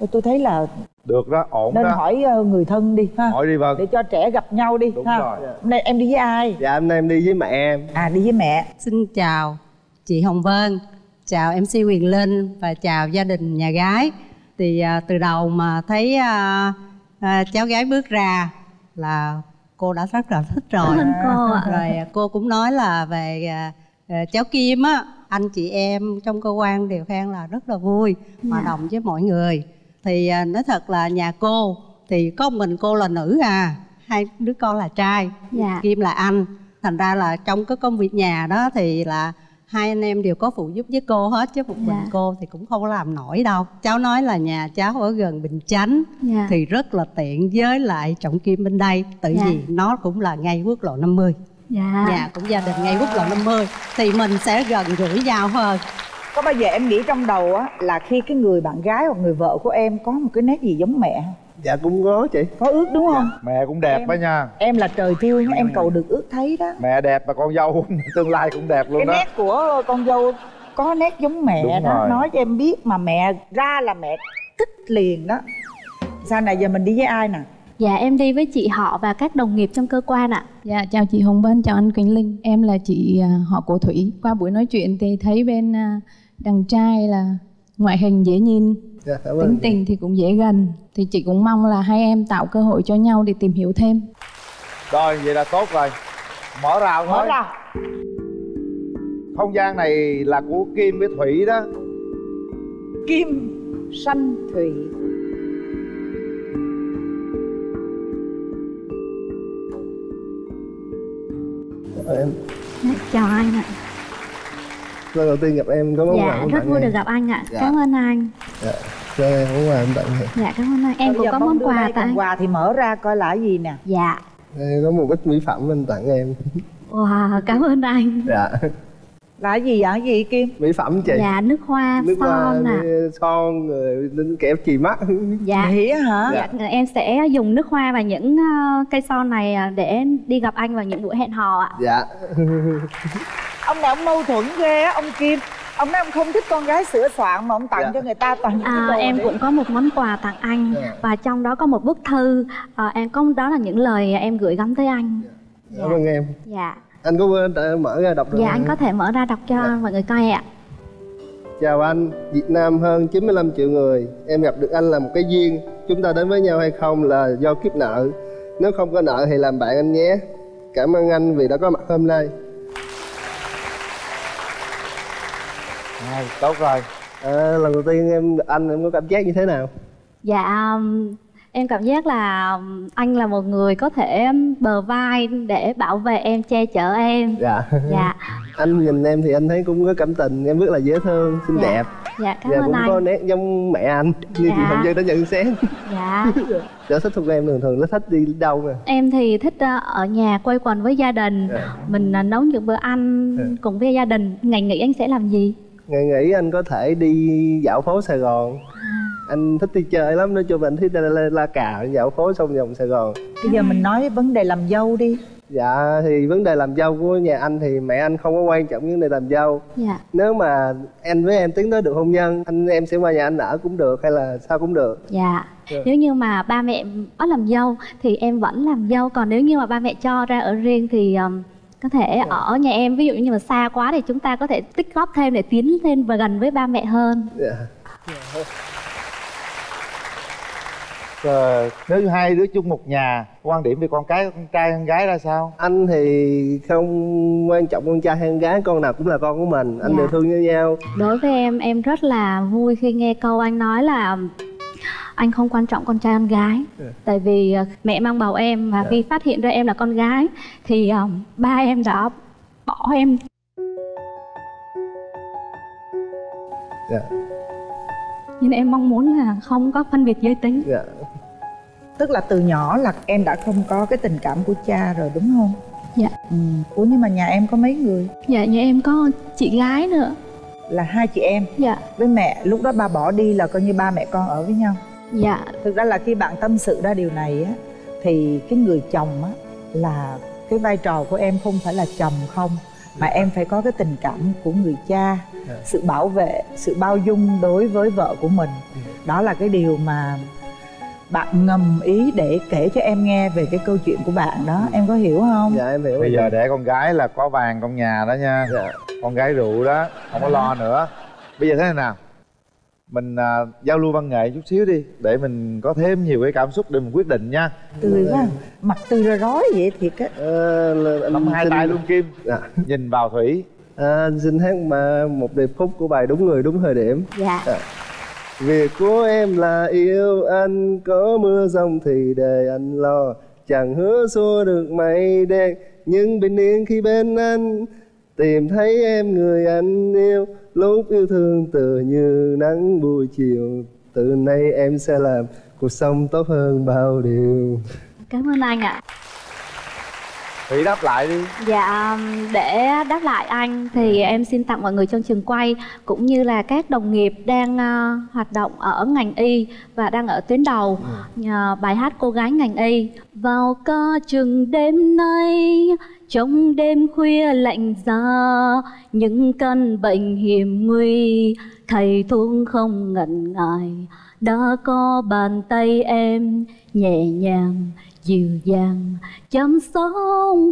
Ừ. tôi thấy là được đó ổn nên đó. hỏi ờ, người thân đi ha. Hỏi đi vâng để cho trẻ gặp nhau đi Đúng ha. rồi. hôm nay em đi với ai? Dạ hôm nay em đi với mẹ em. À đi với mẹ. Xin chào chị Hồng Vân, chào MC Quyền Linh và chào gia đình nhà gái. Thì à, từ đầu mà thấy à, à, cháu gái bước ra là cô đã rất là thích rồi. Ơn cô ạ. Rồi à, cô cũng nói là về à, à, cháu Kim á, anh chị em trong cơ quan đều khen là rất là vui, hòa Dạ. đồng với mọi người. Thì à, nói thật là nhà cô thì có mình cô là nữ à, hai đứa con là trai. Dạ. Kim là anh thành ra là trong cái công việc nhà đó thì là hai anh em đều có phụ giúp với cô hết chứ một mình Dạ. cô thì cũng không có làm nổi đâu cháu nói là nhà cháu ở gần bình chánh Dạ. thì rất là tiện với lại trọng kim bên đây tự Dạ. vì nó cũng là ngay quốc lộ 50 dạ nhà cũng gia đình ngay quốc lộ 50 thì mình sẽ gần gũi nhau hơn có bao giờ em nghĩ trong đầu á là khi cái người bạn gái hoặc người vợ của em có một cái nét gì giống mẹ không? Dạ cũng có chị. Có ước đúng không? Mẹ cũng đẹp đó nha. em là trời thương em cầu được ước thấy đó. Mẹ đẹp và con dâu tương lai cũng đẹp luôn cái đó. nét của con dâu có nét giống mẹ Đúng đó. rồi. nói cho em biết mà mẹ ra là mẹ thích liền đó. Sau này giờ mình đi với ai nè? Dạ em đi với chị họ và các đồng nghiệp trong cơ quan ạ. Dạ chào chị Hồng Vân, chào anh Quỳnh Linh. Em là chị à, họ của Thủy. Qua buổi nói chuyện thì thấy bên à, đàn trai là ngoại hình dễ nhìn. Dạ cảm Tính tình thì cũng dễ gần. Thì chị cũng mong là hai em tạo cơ hội cho nhau để tìm hiểu thêm. Rồi vậy là tốt rồi. Mở rào thôi. Mở ra không gian này là của kim với thủy đó. Kim sanh thủy. Em. Dạ, chào anh ạ. Lần đầu tiên gặp em có món quà Dạ rất vui được gặp anh ạ. Dạ. Cảm ơn anh. dạ cho em món quà em tặng Dạ cảm ơn anh. Em cũng có món quà tặng quà thì mở ra coi là gì nè Dạ. Đây có một ít mỹ phẩm anh tặng em Wow, cảm ơn anh. dạ là gì vậy cái gì kim mỹ phẩm chị Dạ nước hoa nước hoa son ạ. son rồi đến kẹp chì mắt Dạ. Vậy á hả? Dạ, em sẽ dùng nước hoa và những ờ, cây son này à, để đi gặp anh vào những buổi hẹn hò ạ. dạ ông này ông mâu thuẫn ghê á ông kim. Ông nói ông không thích con gái sửa soạn mà ông tặng Dạ. cho người ta toàn À, đồ em để- cũng có một món quà tặng anh. Và trong đó có một bức thư. À, em có đó là những lời em gửi gắm tới anh. Cảm ơn em. Dạ. Anh có đã mở ra đọc được dạ không? anh có thể mở ra đọc cho mọi người coi ạ. Chào anh, Việt Nam hơn 95 triệu người. Em gặp được anh là một cái duyên. Chúng ta đến với nhau hay không là do kiếp nợ. Nếu không có nợ thì làm bạn anh nhé. Cảm ơn anh vì đã có mặt hôm nay à, tốt rồi. À, Lần đầu tiên em gặp anh em có cảm giác như thế nào? dạ um, em cảm giác là um, anh là một người có thể um, bờ vai để bảo vệ em che chở em. Dạ. Dạ. Anh nhìn em thì anh thấy cũng có cảm tình Em rất là dễ thương, xinh Dạ. đẹp. Dạ cảm Và ơn cũng anh. có nét giống mẹ anh Như chị Dạ. Hồng Dân đã nhận xét. Dạ. Sở thích thuộc em thường thường nó thích đi đâu nè? Em thì thích ờ, ở nhà quây quần với gia đình. Dạ. mình ờ, nấu những bữa ăn cùng với gia đình. Ngày nghỉ anh sẽ làm gì Ngày nghỉ anh có thể đi dạo phố Sài Gòn. Anh thích đi chơi lắm, nói chung là anh thích la, la, la cà dạo phố xong vòng Sài Gòn. Bây giờ mình nói vấn đề làm dâu đi. Dạ thì vấn đề làm dâu của nhà anh thì mẹ anh không có quan trọng vấn đề làm dâu. Dạ. Nếu mà anh với em tiến tới được hôn nhân anh em sẽ qua nhà anh ở cũng được hay là sao cũng được? Dạ. Dạ. nếu như mà ba mẹ bắt làm dâu thì em vẫn làm dâu còn nếu như mà ba mẹ cho ra ở riêng thì um, có thể ở nhà em ví dụ như mà xa quá thì chúng ta có thể tích góp thêm để tiến lên và gần với ba mẹ hơn. Dạ. Ờ, nếu như hai đứa chung một nhà quan điểm về con cái con trai con gái ra sao? Anh thì không quan trọng con trai hay con gái con nào cũng là con của mình. Anh Dạ. đều thương như nhau. Đối với em em rất là vui khi nghe câu anh nói là anh không quan trọng con trai con gái. Tại vì ờ, mẹ mang bầu em và khi phát hiện ra em là con gái thì ờ, ba em đã bỏ em. Dạ. Nên em mong muốn là không có phân biệt giới tính. Dạ. Tức là từ nhỏ là em đã không có cái tình cảm của cha rồi đúng không? Dạ. Ừ. ủa nhưng mà nhà em có mấy người? Dạ nhà em có chị gái nữa. Là hai chị em? Dạ. Với mẹ lúc đó ba bỏ đi là coi như ba mẹ con ở với nhau dạ. Thực ra là khi bạn tâm sự ra điều này á thì cái người chồng á là cái vai trò của em không phải là chồng không mà em phải có cái tình cảm của người cha sự bảo vệ sự bao dung đối với vợ của mình. Đó là cái điều mà bạn ngầm ý để kể cho em nghe về cái câu chuyện của bạn đó. Em có hiểu không? Dạ em hiểu. Bây giờ để con gái là có vàng con nhà đó nha. Dạ. con gái rượu đó không có lo nữa. Bây giờ thế này nào mình à, giao lưu văn nghệ chút xíu đi để mình có thêm nhiều cái cảm xúc để mình quyết định nha. Tươi quá mặt tươi ra rói vậy thiệt á. Ờ, nắm hai tay luôn kim. Dạ. nhìn vào thủy. À, anh xin hát mà một điệp khúc của bài đúng người đúng thời điểm. Dạ. Việc của em là yêu anh Có mưa rông thì để anh lo. Chẳng hứa xua được mây đen Nhưng bình yên khi bên anh Tìm thấy em người anh yêu, Lúc yêu thương tựa như nắng buổi chiều. Từ nay em sẽ làm cuộc sống tốt hơn bao điều. Cảm ơn anh ạ thủy đáp lại đi. Dạ, để đáp lại anh thì em xin tặng mọi người trong trường quay cũng như là các đồng nghiệp đang ờ, hoạt động ở ngành y và đang ở tuyến đầu. Nhờ bài hát cô gái ngành y. Vào ca chừng đêm nay trong đêm khuya lạnh giá những căn bệnh hiểm nguy thầy thuốc không ngần ngại. Đã có bàn tay em nhẹ nhàng dịu dàng, chăm sóc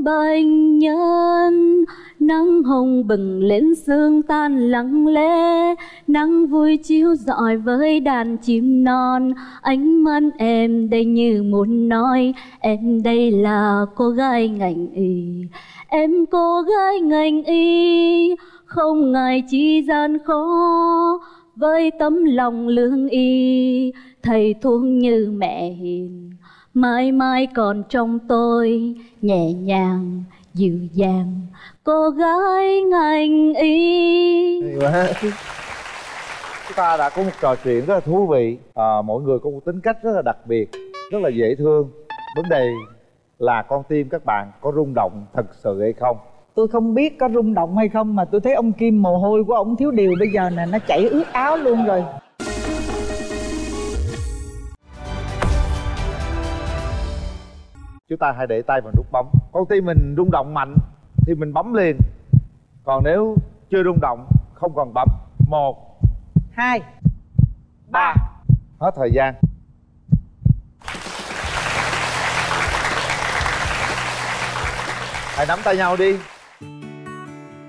bệnh nhân. Nắng hồng bừng lên, sương tan lặng lẽ. Nắng vui chiếu rọi với đàn chim non. Ánh mắt em đây như muốn nói, em đây là cô gái ngành y. Em cô gái ngành y. Không ngại chi gian khó. Với tấm lòng lương y, thầy thuốc như mẹ hiền mãi mãi còn trong tôi nhẹ nhàng dịu dàng. Cô gái ngành y. Chúng ta đã có một trò chuyện rất là thú vị. À, mỗi người có một tính cách rất là đặc biệt rất là dễ thương. Vấn đề là con tim các bạn có rung động thật sự hay không? Tôi không biết có rung động hay không mà tôi thấy ông kim mồ hôi của ông thiếu điều. Bây giờ nè nó chảy ướt áo luôn rồi chúng ta hãy để tay vào nút bấm. Con tim mình rung động mạnh thì mình bấm liền. Còn nếu chưa rung động không còn bấm. Một hai ba. hết thời gian. Hãy nắm tay nhau đi.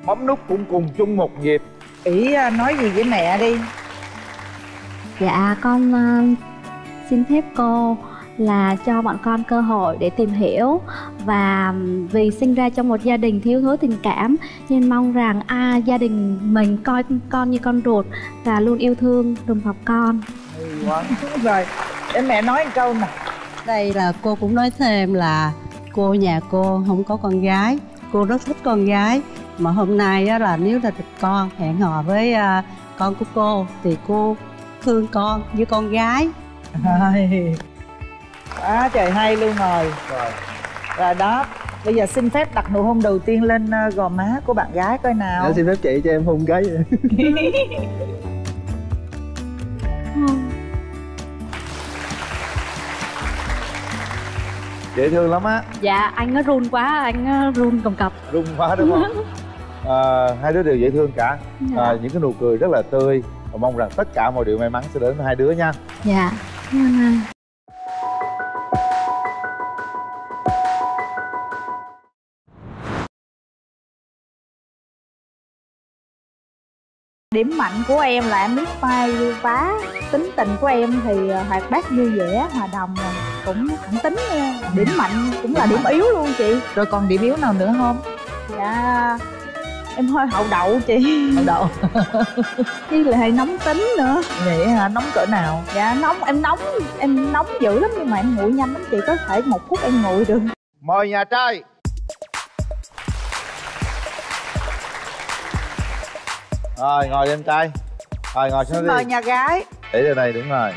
Bấm nút cũng cùng chung một nhịp. Ý à, nói gì với mẹ đi. Dạ con ờ, xin phép cô là cho bọn con cơ hội để tìm hiểu. Và vì sinh ra trong một gia đình thiếu thốn tình cảm nên mong rằng a gia đình mình coi con như con ruột và luôn yêu thương đùm bọc con. rồi để mẹ nói một câu nè. Đây là cô cũng nói thêm là cô nhà cô không có con gái. Cô rất thích con gái. Mà hôm nay á, là nếu là được con hẹn hò với à, con của cô thì cô thương con như con gái Quá trời hay luôn rồi. Rồi. Rồi đó bây giờ xin phép đặt nụ hôn đầu tiên lên ờ, gò má của bạn gái coi nào. Dạ, xin phép chị cho em hôn cái dễ thương lắm á. Dạ anh nó run quá anh ờ, run cầm cập. Run quá đúng không? À, hai đứa đều dễ thương cả. Dạ. à, những cái nụ cười rất là tươi. Và mong rằng tất cả mọi điều may mắn sẽ đến với hai đứa nha. Dạ. Cảm ơn anh Điểm mạnh của em là em biết vai lưu vá Tính tình của em thì ờ, hoạt bát vui vẻ, hòa đồng rồi Cũng thẳng tính ờ, Điểm mạnh cũng là điểm yếu luôn chị. Rồi còn điểm yếu nào nữa không? Dạ Em hơi hậu đậu chị. Hậu đậu. Chứ là hay nóng tính nữa. Vậy hả? Nóng cỡ nào? Dạ nóng, em nóng Em nóng dữ lắm nhưng mà em nguội nhanh lắm chị Có thể một phút em nguội được. Mời nhà trai. Rồi ngồi đi em trai. Rồi ngồi xuống đi mời nhà gái. Để đây đây đúng rồi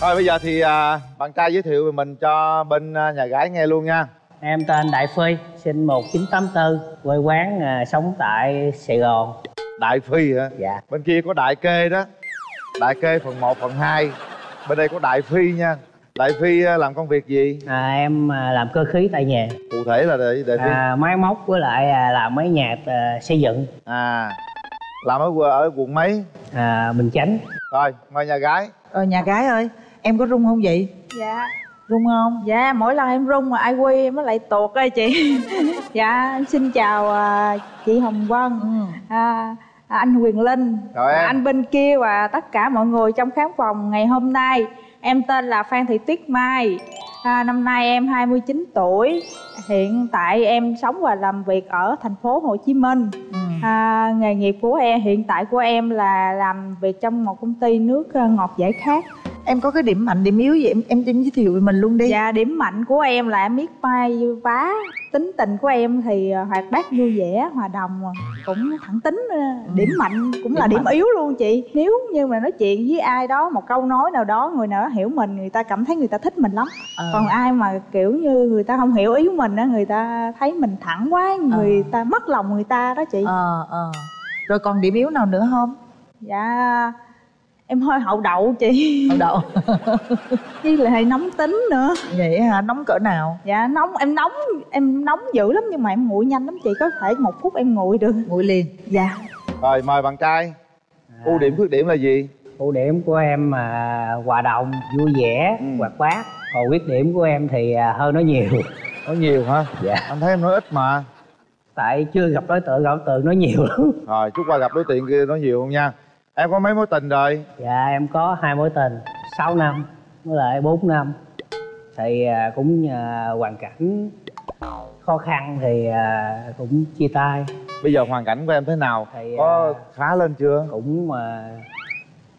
Thôi bây giờ thì à, bạn trai giới thiệu về mình cho bên à, nhà gái nghe luôn nha Em tên Đại Phi, sinh 1984, quê quán à, sống tại Sài Gòn. Đại Phi hả? Dạ. Bên kia có Đại Kê đó Đại Kê phần 1, phần 2 Bên đây có Đại Phi nha Đại Phi à, làm công việc gì? À, em à, làm cơ khí tại nhà. Cụ thể là Đại, Đại Phi À, máy móc với lại à, làm mấy nhà à, xây dựng. À Làm ở, ở quận mấy? À, Bình Chánh. Rồi, mời nhà gái Rồi nhà gái ơi Em có rung không vậy? Dạ. Rung không? Dạ mỗi lần em rung mà ai quy em mới lại tuột ơi chị. Dạ em xin chào à, chị Hồng Vân. À, à, anh Quyền Linh. Chào em. anh bên kia và tất cả mọi người trong khán phòng ngày hôm nay. Em tên là Phan Thị Tuyết Mai. À, năm nay em 29 tuổi. Hiện tại em sống và làm việc ở thành phố Hồ Chí Minh. À, nghề nghiệp của em hiện tại của em là làm việc trong một công ty nước à, ngọt giải khát Em có cái điểm mạnh, điểm yếu gì? Em em em giới thiệu về mình luôn đi. Dạ điểm mạnh của em là em biết vai vá. Tính tình của em thì à, hoạt bát vui vẻ, hòa đồng Cũng thẳng tính à, Điểm mạnh cũng là Điểm điểm mạnh. yếu luôn chị. Nếu như mà nói chuyện với ai đó Một câu nói nào đó Người nào đó hiểu mình Người ta cảm thấy người ta thích mình lắm. Ờ. Còn ai mà kiểu như người ta không hiểu ý của mình á Người ta thấy mình thẳng quá Người ta mất lòng người ta đó chị. Ờ ờ. Rồi còn điểm yếu nào nữa không? Dạ Em hơi hậu đậu chị Hậu đậu Chứ là hay nóng tính nữa Vậy hả? Nóng cỡ nào? Dạ nóng em nóng em nóng dữ lắm nhưng mà em nguội nhanh lắm chị có thể một phút em nguội được nguội liền dạ Rồi mời bạn trai Ưu điểm khuyết điểm là gì? Ưu điểm của em mà hòa đồng, vui vẻ, Ừ. hoạt bát. Còn khuyết điểm của em thì à, hơi nói nhiều. Nói nhiều hả? Dạ. Anh thấy em nói ít mà Tại chưa gặp đối tượng, gặp đối tượng nói nhiều lắm. Rồi chút qua gặp đối tượng kia nói nhiều không nha Em có mấy mối tình rồi? Dạ em có hai mối tình 6 năm với lại 4 năm Thì à, cũng nhờ hoàn cảnh khó khăn thì à, cũng chia tay Bây giờ hoàn cảnh của em thế nào? Thì, Có khá lên chưa? Cũng mà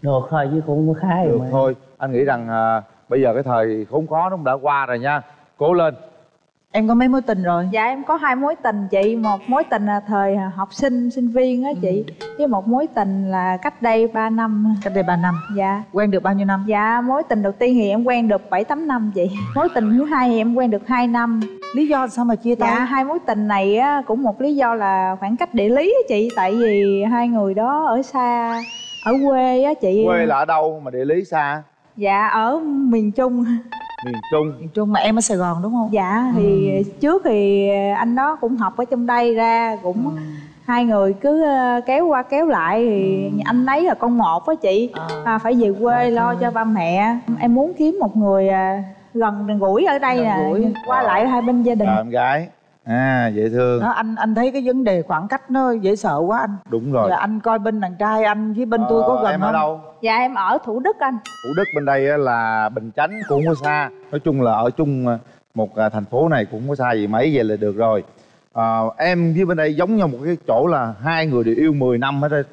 được thôi chứ cũng khá Được mà. thôi Anh nghĩ rằng à, bây giờ cái thời khốn khó nó cũng đã qua rồi nha Cố lên Em có mấy mối tình rồi? dạ em có hai mối tình chị. Một mối tình là thời học sinh sinh viên á chị. Với một mối tình là cách đây 3 năm. Cách đây 3 năm? Dạ. Quen được bao nhiêu năm? dạ mối tình đầu tiên thì em quen được 7 8 năm chị. Mối tình thứ hai thì em quen được 2 năm. Lý do sao mà chia tay? dạ hai mối tình này á cũng một lý do là khoảng cách địa lý á chị. Tại vì hai người đó ở xa ở quê á chị. Quê là ở đâu mà địa lý xa? dạ ở miền trung Miền Trung. Miền Trung mà em ở Sài Gòn đúng không? dạ thì trước thì anh đó cũng học ở trong đây ra cũng hai người cứ ờ, kéo qua kéo lại thì anh ấy là con một á chị. À, phải về quê lo cho ba mẹ. Em muốn kiếm một người à, gần gần gũi ở đây nè qua lại hai bên gia đình. Rồi em gái À dễ thương. Đó, anh anh thấy cái vấn đề khoảng cách nó dễ sợ quá anh. Đúng rồi. Giờ anh coi bên đàn trai anh với bên tôi có Ờ, gần Em không? ở đâu? dạ em ở thủ đức anh. Thủ Đức bên đây á là Bình Chánh cũng không có xa. Nói chung là ở chung à, một à, thành phố này cũng không có xa gì mấy vậy là được rồi. À, Em với bên đây giống nhau một cái chỗ là hai người đều yêu 10 năm hết đây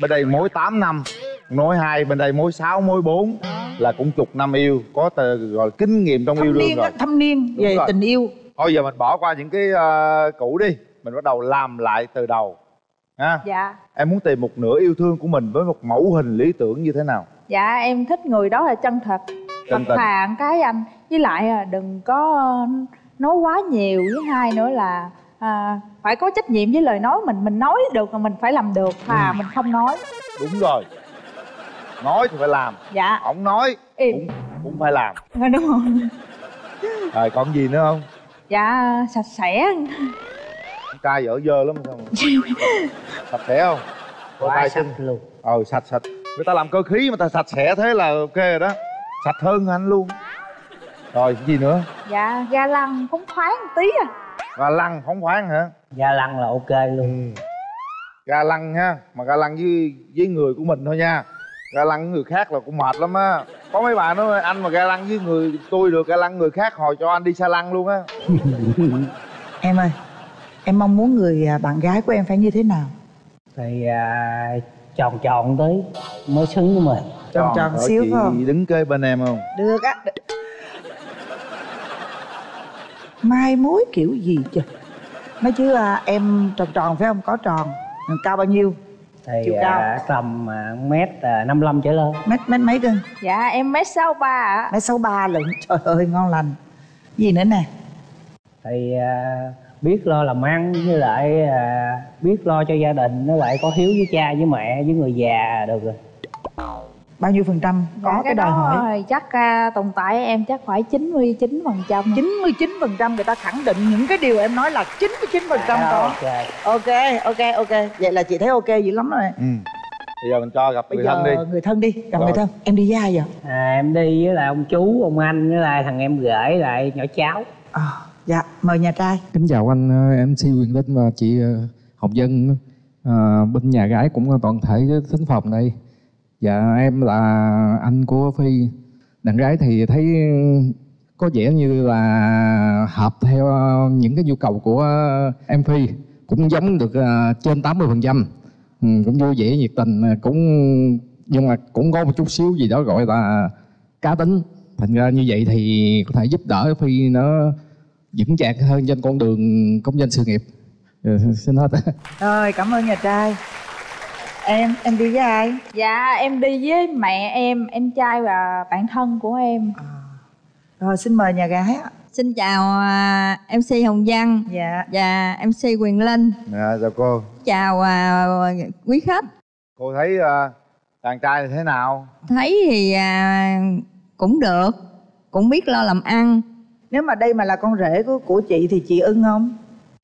Bên đây mối 8 năm Mối hai bên đây mối 6, mối 4 Là cũng chục năm yêu. Có tờ, gọi là kinh nghiệm trong yêu Thâm đương niên rồi. thâm niên Đúng về rồi. tình yêu Thôi giờ mình bỏ qua những cái ờ, cũ đi. Mình bắt đầu làm lại từ đầu ha? Dạ. Em muốn tìm một nửa yêu thương của mình với một mẫu hình lý tưởng như thế nào? Dạ em thích người đó là chân thật. Chân thật thà cái anh. Với lại à, đừng có nói quá nhiều. Với hai nữa là à, phải có trách nhiệm với lời nói mình. Mình nói được mà mình phải làm được. Thà mình không nói. Đúng rồi. Nói thì phải làm. Dạ. Ổng nói Im. cũng cũng phải làm. Đúng rồi. Rồi còn gì nữa không dạ sạch sẽ. Con trai dở dơ lắm sao mà. sạch sẽ không? Quá trai sạch xinh. luôn. Ờ sạch sạch. Người ta làm cơ khí mà ta sạch sẽ thế là ok rồi đó. Sạch hơn anh luôn. Rồi cái gì nữa? Dạ ga lăng phóng khoáng một tí à. Ga lăng phóng khoáng hả? Ga lăng là ok luôn. Ga lăng ha mà ga lăng với với người của mình thôi nha. Ga lăng với người khác là cũng mệt lắm á có mấy bà nói anh mà ga lăng với người tôi được ga lăng người khác hồi cho anh đi xa lăng luôn á. Em ơi em mong muốn người à, bạn gái của em phải như thế nào? Thì à, tròn tròn tí mới xứng với mình. Tròn tròn Ở xíu chị không? đứng kế bên em không? Được á. Mai mối kiểu gì chứ nói chứ à, em tròn tròn phải không? Có tròn. Cao bao nhiêu thì Chiều cao. à, tầm à, mét à, 55 trở lên. Mét mét mấy cân dạ em mét sáu ba ạ. Mét sáu ba lận trời ơi ngon lành. Gì nữa nè? Thì à, biết lo làm ăn với lại à, biết lo cho gia đình với lại có hiếu với cha với mẹ với người già được rồi bao nhiêu phần trăm? Có Dạ, cái đòi đó hỏi. chắc uh, tồn tại em chắc phải 99 phần trăm. 99 phần trăm người ta khẳng định những cái điều em nói là 99 phần trăm Dạ, có ok. ok ok ok. Vậy là chị thấy ok dữ lắm rồi. Ừ. Bây giờ mình cho gặp bây người giờ thân đi. người thân đi gặp Rồi. người thân. Em đi với ai vậy? À, em đi với lại ông chú ông anh với lại thằng em gửi lại nhỏ cháu. Dạ mời nhà trai. Kính chào anh ờ, MC Quyền Linh và chị ờ, Hồng Dân. Ờ, bên nhà gái cũng toàn thể thính phòng đây Dạ em là anh của Phi. Đàn gái thì thấy có vẻ như là hợp theo những cái nhu cầu của em Phi Cũng giống được à, trên 80% ừ, Cũng vui vẻ nhiệt tình cũng nhưng mà cũng có một chút xíu gì đó gọi là cá tính. Thành ra như vậy thì có thể giúp đỡ Phi nó vững chạc hơn trên con đường công danh sự nghiệp. Ừ, xin hết. Rồi cảm ơn nhà trai em em đi với ai dạ em đi với mẹ em em trai và bạn thân của em rồi xin mời nhà gái ạ Xin chào à, MC Hồng Văn dạ. và MC Quyền Linh. dạ chào cô Chào à, quý khách. cô thấy ờ, đàn trai này thế nào Thấy thì à, cũng được, cũng biết lo làm ăn. nếu mà đây mà là con rể của của chị thì chị ưng không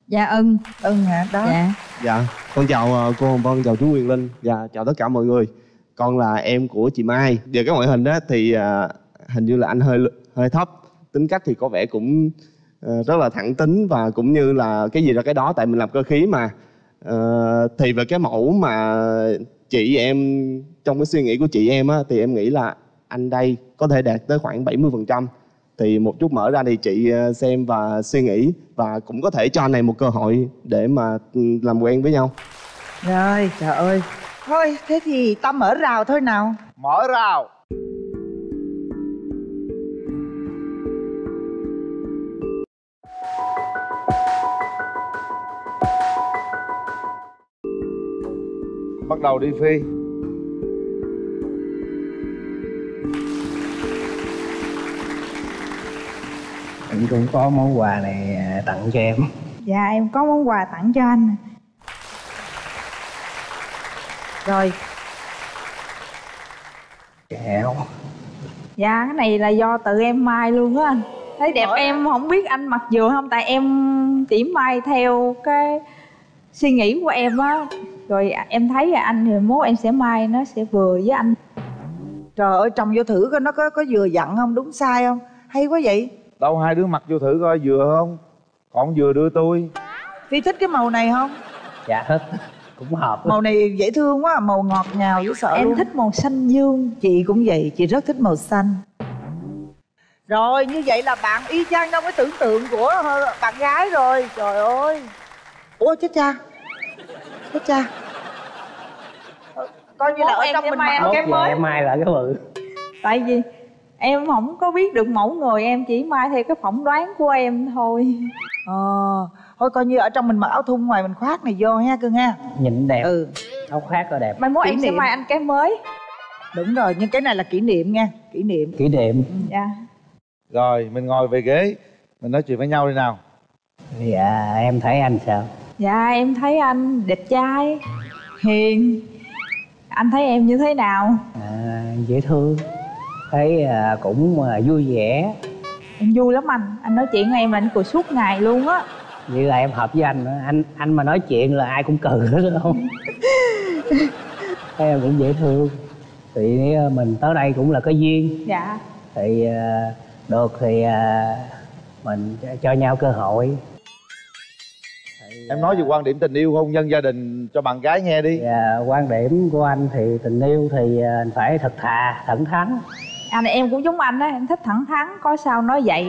Dạ ưng. ưng hả đó Dạ. Dạ, con chào ờ, cô Hồng Vân, chào chú Quyền Linh và chào tất cả mọi người. Con là em của chị Mai. Về cái ngoại hình á thì ờ, hình như là anh hơi hơi thấp. Tính cách thì có vẻ cũng ờ, rất là thẳng tính và cũng như là cái gì ra cái đó tại mình làm cơ khí mà. Thì về cái mẫu mà chị em trong cái suy nghĩ của chị em á thì em nghĩ là anh đây có thể đạt tới khoảng 70% thì một chút mở ra thì chị ờ, xem và suy nghĩ và cũng có thể cho anh này một cơ hội để mà ừ, làm quen với nhau. Rồi trời ơi. Thôi thế thì ta mở rào thôi nào. Mở rào. Bắt đầu đi phi em cũng có món quà này à, tặng cho em. Dạ em có món quà tặng cho anh. Rồi. Kẹo dạ cái này là do tự em mai luôn á anh. Thấy đẹp em không biết anh mặc vừa không tại em chỉ mai theo cái suy nghĩ của em á. Rồi em thấy là anh thì mốt em sẽ mai nó sẽ vừa với anh. Trời ơi trồng vô thử coi nó có có vừa dặn không đúng sai không? Hay quá vậy đâu hai đứa mặc vô thử coi vừa không? Còn vừa đưa tôi. Phi thích cái màu này không? Dạ thích cũng hợp. Màu này dễ thương quá màu ngọt ngào dễ sợ Em luôn. thích màu xanh dương. Chị cũng vậy chị rất thích màu xanh. Rồi như vậy là bạn y chang trong cái tưởng tượng của bạn gái rồi. Trời ơi. Ủa chết cha. Chết cha. Coi như là ở em trong mình mặc cái mới. em mai lại cái bự. Tại vì em không có biết được mẫu người em chỉ mai theo cái phỏng đoán của em thôi. Ờ thôi coi như ở trong mình mặc áo thun ngoài mình khoác này vô ha cưng ha. Nhìn đẹp. Ừ. Áo khác là đẹp. Mai mốt em sẽ niệm. mai anh cái mới. Đúng rồi nhưng cái này là kỷ niệm nha kỷ niệm. Kỷ niệm. Dạ. Rồi mình ngồi về ghế. Mình nói chuyện với nhau đi nào. Dạ em thấy anh sao? Dạ em thấy anh đẹp trai hiền. Anh thấy em như thế nào? À, dễ thương thấy à, cũng à, vui vẻ. Em vui lắm anh. Anh nói chuyện với em là anh cười suốt ngày luôn á. Như là em hợp với anh nữa. anh anh mà nói chuyện là ai cũng cười hết đúng không thấy em cũng dễ thương. Thì à, mình tới đây cũng là có duyên. Dạ. Thì được thì mình cho- nhau cơ hội. Em nói về quan điểm tình yêu hôn nhân gia đình cho bạn gái nghe đi. Dạ, quan điểm của anh thì tình yêu thì phải thật thà thẳng thắn anh em cũng giống anh á em thích thẳng thắn có sao nói vậy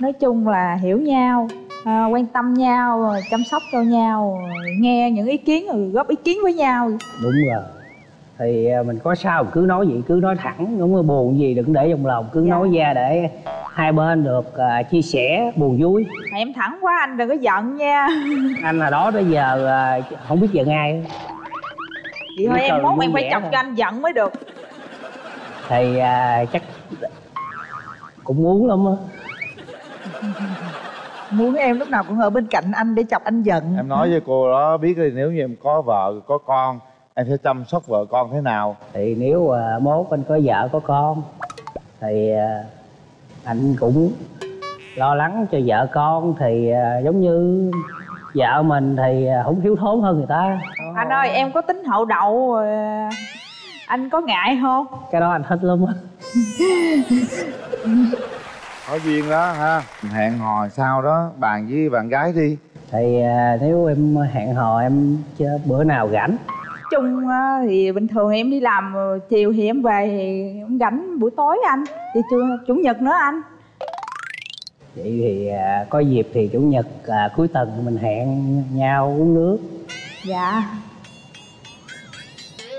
nói chung là hiểu nhau à, quan tâm nhau rồi chăm sóc cho nhau rồi nghe những ý kiến rồi góp ý kiến với nhau. Đúng rồi. Thì à, mình có sao cứ nói gì cứ nói thẳng không có buồn gì đừng để trong lòng cứ nói ra để hai bên được à, chia sẻ buồn vui. Mà em thẳng quá anh đừng có giận nha. Anh là đó tới giờ à, không biết giận ai vậy thôi em mốt em phải chọc thôi. cho anh giận mới được thì à, chắc cũng muốn lắm á. Muốn em lúc nào cũng ở bên cạnh anh để chọc anh giận. Em nói với cô đó biết đi nếu như em có vợ có con em sẽ chăm sóc vợ con thế nào? Thì nếu à, mốt anh có vợ có con thì à, anh cũng lo lắng cho vợ con thì à, giống như vợ mình thì à, không thiếu thốn hơn người ta. Anh ơi em có tính hậu đậu rồi anh có ngại không? Cái đó anh thích lắm á. Có duyên đó ha. Hẹn hò sau đó? Bàn với bạn gái đi. Thì à, nếu em hẹn hò em chứ bữa nào rảnh. Chung á, thì bình thường em đi làm rồi chiều thì em về thì em rảnh buổi tối anh. Thì chủ, chủ nhật nữa anh. Vậy thì à, có dịp thì chủ nhật à, cuối tuần mình hẹn nhau uống nước. Dạ.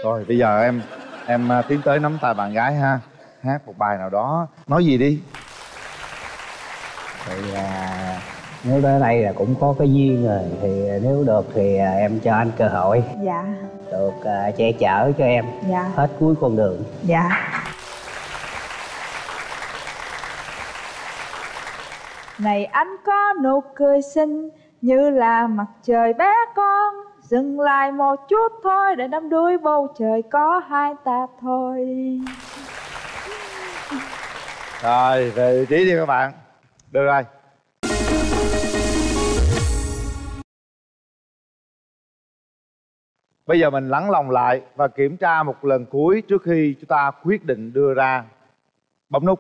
Rồi bây giờ em em à, tiến tới nắm tay bạn gái ha. Hát một bài nào đó. Nói gì đi. Thì à, nếu tới đây là cũng có cái duyên rồi. Thì nếu được thì à, em cho anh cơ hội. Dạ. Được à, che chở cho em. Dạ. Hết cuối con đường. Dạ. Này anh có nụ cười xinh như là mặt trời bé con dừng lại một chút thôi để đắm đuối bầu trời có hai ta thôi. Rồi, về vị trí đi các bạn. Được rồi bây giờ mình lắng lòng lại và kiểm tra một lần cuối trước khi chúng ta quyết định đưa ra bấm nút.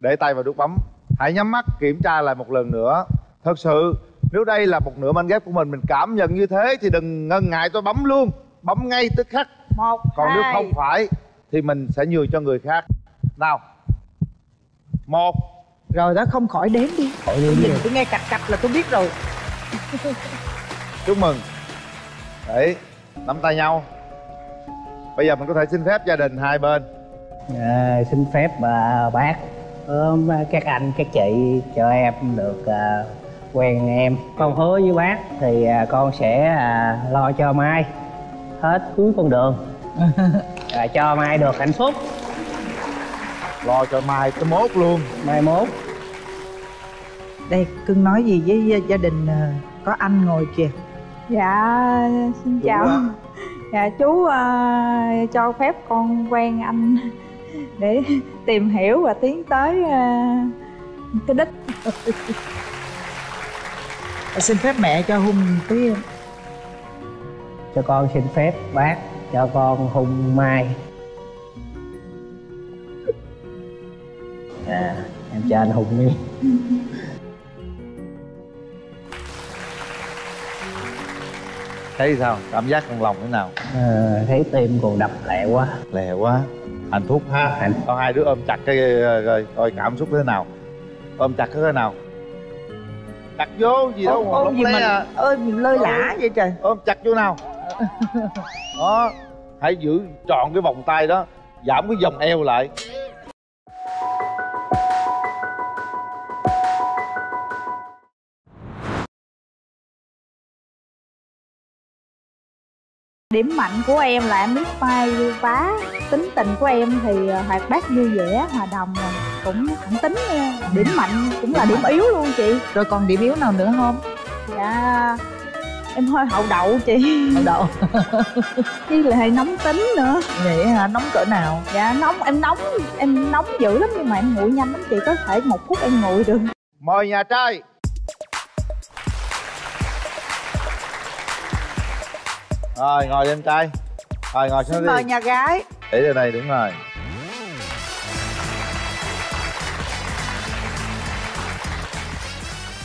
Để tay vào nút bấm. Hãy nhắm mắt kiểm tra lại một lần nữa. Thật sự nếu đây là một nửa mảnh ghép của mình mình cảm nhận như thế thì đừng ngần ngại tôi bấm luôn. Bấm ngay tức khắc. Một còn nếu hai. không phải thì mình sẽ nhường cho người khác. Nào. Một. Rồi đó không khỏi đếm đi. Khỏi đếm nhìn đi. tôi nghe cạch cạch là tôi biết rồi. Chúc mừng. Đấy nắm tay nhau. Bây giờ mình có thể xin phép gia đình hai bên. À, xin phép à, bác. Ôm các anh các chị cho em được à, quen em. Con hứa với bác thì à, con sẽ à, lo cho mai hết cuối con đường. À, cho mai được hạnh phúc. Lo cho mai tới mốt luôn. Mai mốt. Đây cưng nói gì với gia- gia đình có anh ngồi kìa? Dạ xin chào. dạ chú ờ, cho phép con quen anh để tìm hiểu và tiến tới ờ, cái đích xin phép mẹ cho hung tí cho con xin phép bác cho con hung mai. À em cho anh hùng đi. Thấy sao? Cảm giác trong lòng thế nào? Ờ, thấy tim còn đập lẹ quá. Lẹ quá. Hạnh phúc ha. Hạnh. Con hai đứa ôm chặt cái rồi coi cảm xúc thế nào? Ôm chặt cái thế nào chặt vô gì đâu ôm lóng gì mà à. ơi mình lơi lả vậy trời? Ôm chặt vô nào. Đó hãy giữ trọn cái vòng tay đó giảm cái vòng eo lại điểm mạnh của em là em biết vai vá tính tình của em thì ờ, hoạt bát vui vẻ hòa đồng rồi cũng thẳng tính nha. điểm mạnh cũng là điểm yếu luôn chị. Rồi còn điểm yếu nào nữa không? Dạ em hơi hậu đậu chị. Hậu đậu. Chứ là hay nóng tính nữa. Vậy hả? Nóng cỡ nào? Dạ nóng em nóng em nóng dữ lắm nhưng mà em nguội nhanh lắm chị. Có thể một phút em nguội được. Mời nhà trai rồi ngồi đi em trai rồi ngồi xuống xin đi. mời nhà gái. Để đây này đúng rồi.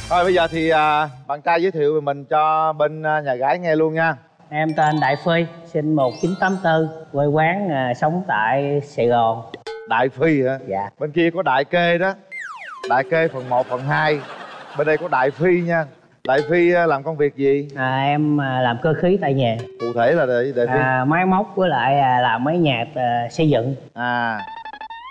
Thôi bây giờ thì à, bạn trai giới thiệu về mình cho bên à, nhà gái nghe luôn nha. Em tên Đại Phi, sinh 1984, quê quán à, sống tại Sài Gòn. Đại Phi hả? Dạ. Bên kia có Đại Kê đó. Đại Kê phần 1, phần 2 Bên đây có Đại Phi nha Đại Phi à, làm công việc gì? À, em à, làm cơ khí tại nhà. Cụ thể là Đại, Đại Phi. À, máy móc với lại à, làm mấy nhà xây dựng. À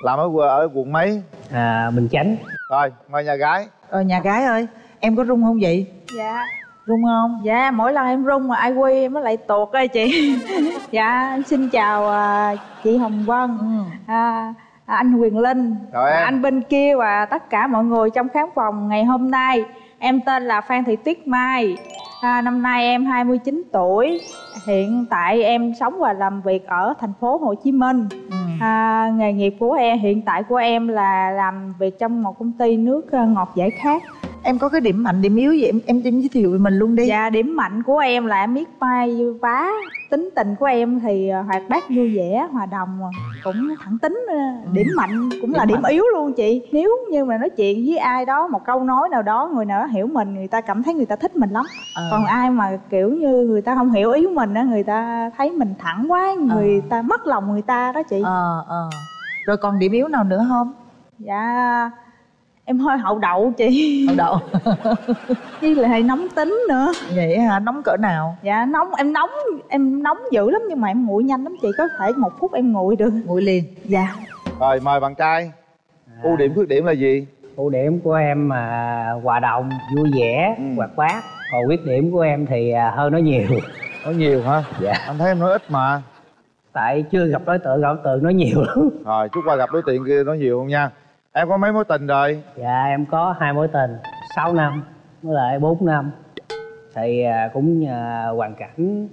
Làm ở, ở quận mấy? À, Bình Chánh. Rồi, mời nhà gái. Ờ nhà gái ơi em có rung không vậy? Dạ. Rung không? Dạ mỗi lần em rung mà ai quy em mới lại tuột ơi chị. Dạ em xin chào à, chị hồng vân. À, à, anh quyền linh. Anh bên kia và tất cả mọi người trong khán phòng ngày hôm nay em tên là phan thị tuyết mai. À, năm nay em 29 tuổi. Hiện tại em sống và làm việc ở thành phố hồ chí minh. À, nghề nghiệp của em hiện tại của em là làm việc trong một công ty nước à, ngọt giải khát em có cái điểm mạnh điểm yếu gì? Em em em giới thiệu về mình luôn đi. Dạ điểm mạnh của em là em biết mai vá. Tính tình của em thì à, hoạt bát vui vẻ hòa đồng à, cũng thẳng tính à, điểm mạnh cũng là Điểm điểm mạnh. yếu luôn chị. Nếu như mà nói chuyện với ai đó một câu nói nào đó người nào đó hiểu mình người ta cảm thấy người ta thích mình lắm. Ờ. còn ai mà kiểu như người ta không hiểu ý của mình á người ta thấy mình thẳng quá người ta mất lòng người ta đó chị. Ờ ờ. Rồi còn điểm yếu nào nữa không? Dạ em hơi hậu đậu chị hậu đậu chứ là hay nóng tính nữa vậy hả nóng cỡ nào dạ nóng em nóng em nóng dữ lắm nhưng mà em nguội nhanh lắm chị có thể một phút em nguội được nguội liền dạ Rồi mời bạn trai Ưu điểm khuyết điểm là gì? Ưu điểm của em mà hòa đồng, vui vẻ, Ừ. hoạt bát. Còn khuyết điểm của em thì à, hơi nói nhiều. Nói nhiều hả? Dạ. Anh thấy em nói ít mà Tại chưa gặp đối tượng, gặp đối tượng nói nhiều lắm. Rồi chút qua gặp đối tượng kia nói nhiều không nha Em có mấy mối tình rồi? Dạ em có hai mối tình 6 năm với lại 4 năm Thì à, cũng à, hoàn cảnh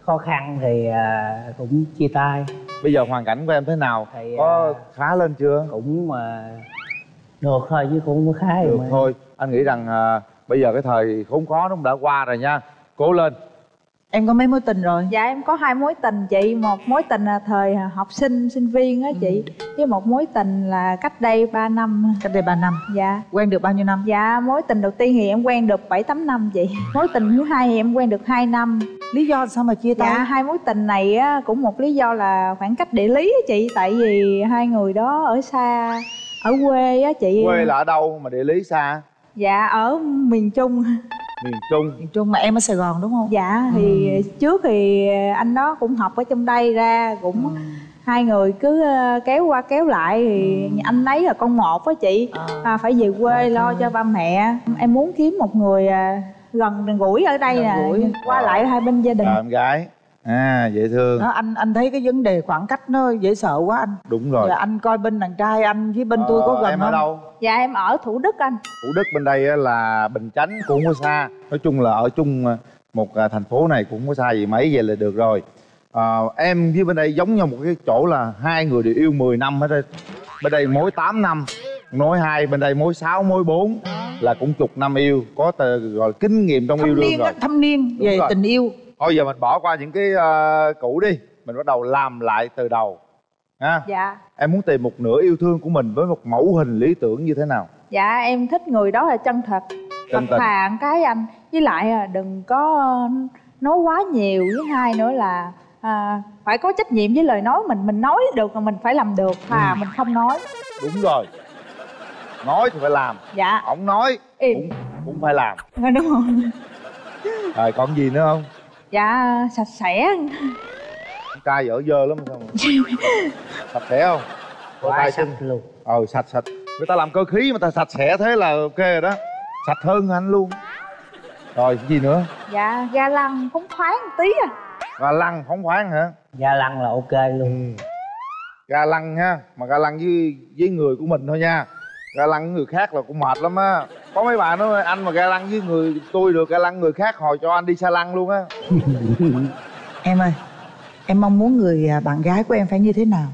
khó khăn thì à, cũng chia tay Bây giờ hoàn cảnh của em thế nào? Thì, Có khá lên chưa? Cũng mà được thôi chứ cũng khá Được mà. thôi Anh nghĩ rằng à, bây giờ cái thời khốn khó nó cũng đã qua rồi nha Cố lên em có mấy mối tình rồi? Dạ em có hai mối tình chị. Một mối tình là thời học sinh sinh viên á chị. Với một mối tình là cách đây 3 năm. Cách đây 3 năm? Dạ. Quen được bao nhiêu năm? Dạ mối tình đầu tiên thì em quen được 7 8 năm chị. Mối tình thứ hai thì em quen được 2 năm. Lý do sao mà chia tay? Dạ hai mối tình này á cũng một lý do là khoảng cách địa lý á chị. Tại vì hai người đó ở xa ở quê á chị. Quê là ở đâu mà địa lý xa? dạ ở miền trung Miền Trung. Miền Trung mà em ở Sài Gòn đúng không? Dạ thì trước thì anh đó cũng học ở trong đây ra cũng hai người cứ ờ, kéo qua kéo lại thì anh ấy là con một á chị. À, phải về quê lo cho ba mẹ. Em muốn kiếm một người à, gần gần gũi ở đây nè qua lại hai bên gia đình. Rồi em gái À dễ thương. Đó, anh anh thấy cái vấn đề khoảng cách nó dễ sợ quá anh. Đúng rồi. Giờ anh coi bên đàn trai anh với bên tôi có Ờ, gần Em không? ở đâu? dạ em ở thủ đức anh. Thủ Đức bên đây á là Bình Chánh cũng không có xa. Nói chung là ở chung à, một à, thành phố này cũng không có xa gì mấy vậy là được rồi. À, Em với bên đây giống nhau một cái chỗ là hai người đều yêu 10 năm hết đây Bên đây mối 8 năm Mối hai bên đây mối 6, mối 4 Là cũng chục năm yêu. Có tờ, gọi là kinh nghiệm trong yêu thâm đương niên rồi. thâm niên Đúng về rồi. tình yêu Thôi giờ mình bỏ qua những cái à, cũ đi. Mình bắt đầu làm lại từ đầu ha? Dạ. Em muốn tìm một nửa yêu thương của mình với một mẫu hình lý tưởng như thế nào? dạ em thích người đó là chân thật. Chân thật thà cái anh. Với lại à, đừng có nói quá nhiều. Với hai nữa là à, phải có trách nhiệm với lời nói mình. Mình nói được mà mình phải làm được. Thà Ừ. mình không nói. Đúng rồi. Nói thì phải làm. Dạ. Ông nói Im. cũng, cũng phải làm. Đúng không Rồi còn gì nữa không? Dạ sạch sẽ Con trai dở dơ lắm sao mà. Sạch sẽ không? Quá trai sạch xinh. luôn Ờ sạch sạch Người ta làm cơ khí mà ta sạch sẽ thế là ok rồi đó Sạch hơn anh luôn Rồi cái gì nữa? dạ ga lăng phóng khoáng một tí à Ga lăng phóng khoáng hả? Ga lăng là ok luôn Ga lăng ha Mà ga lăng với với người của mình thôi nha Ga lăng với người khác là cũng mệt lắm á có mấy bạn nói anh mà ga lăng với người tôi được ga lăng người khác hồi cho anh đi xa lăng luôn á. Em ơi em mong muốn người à, bạn gái của em phải như thế nào?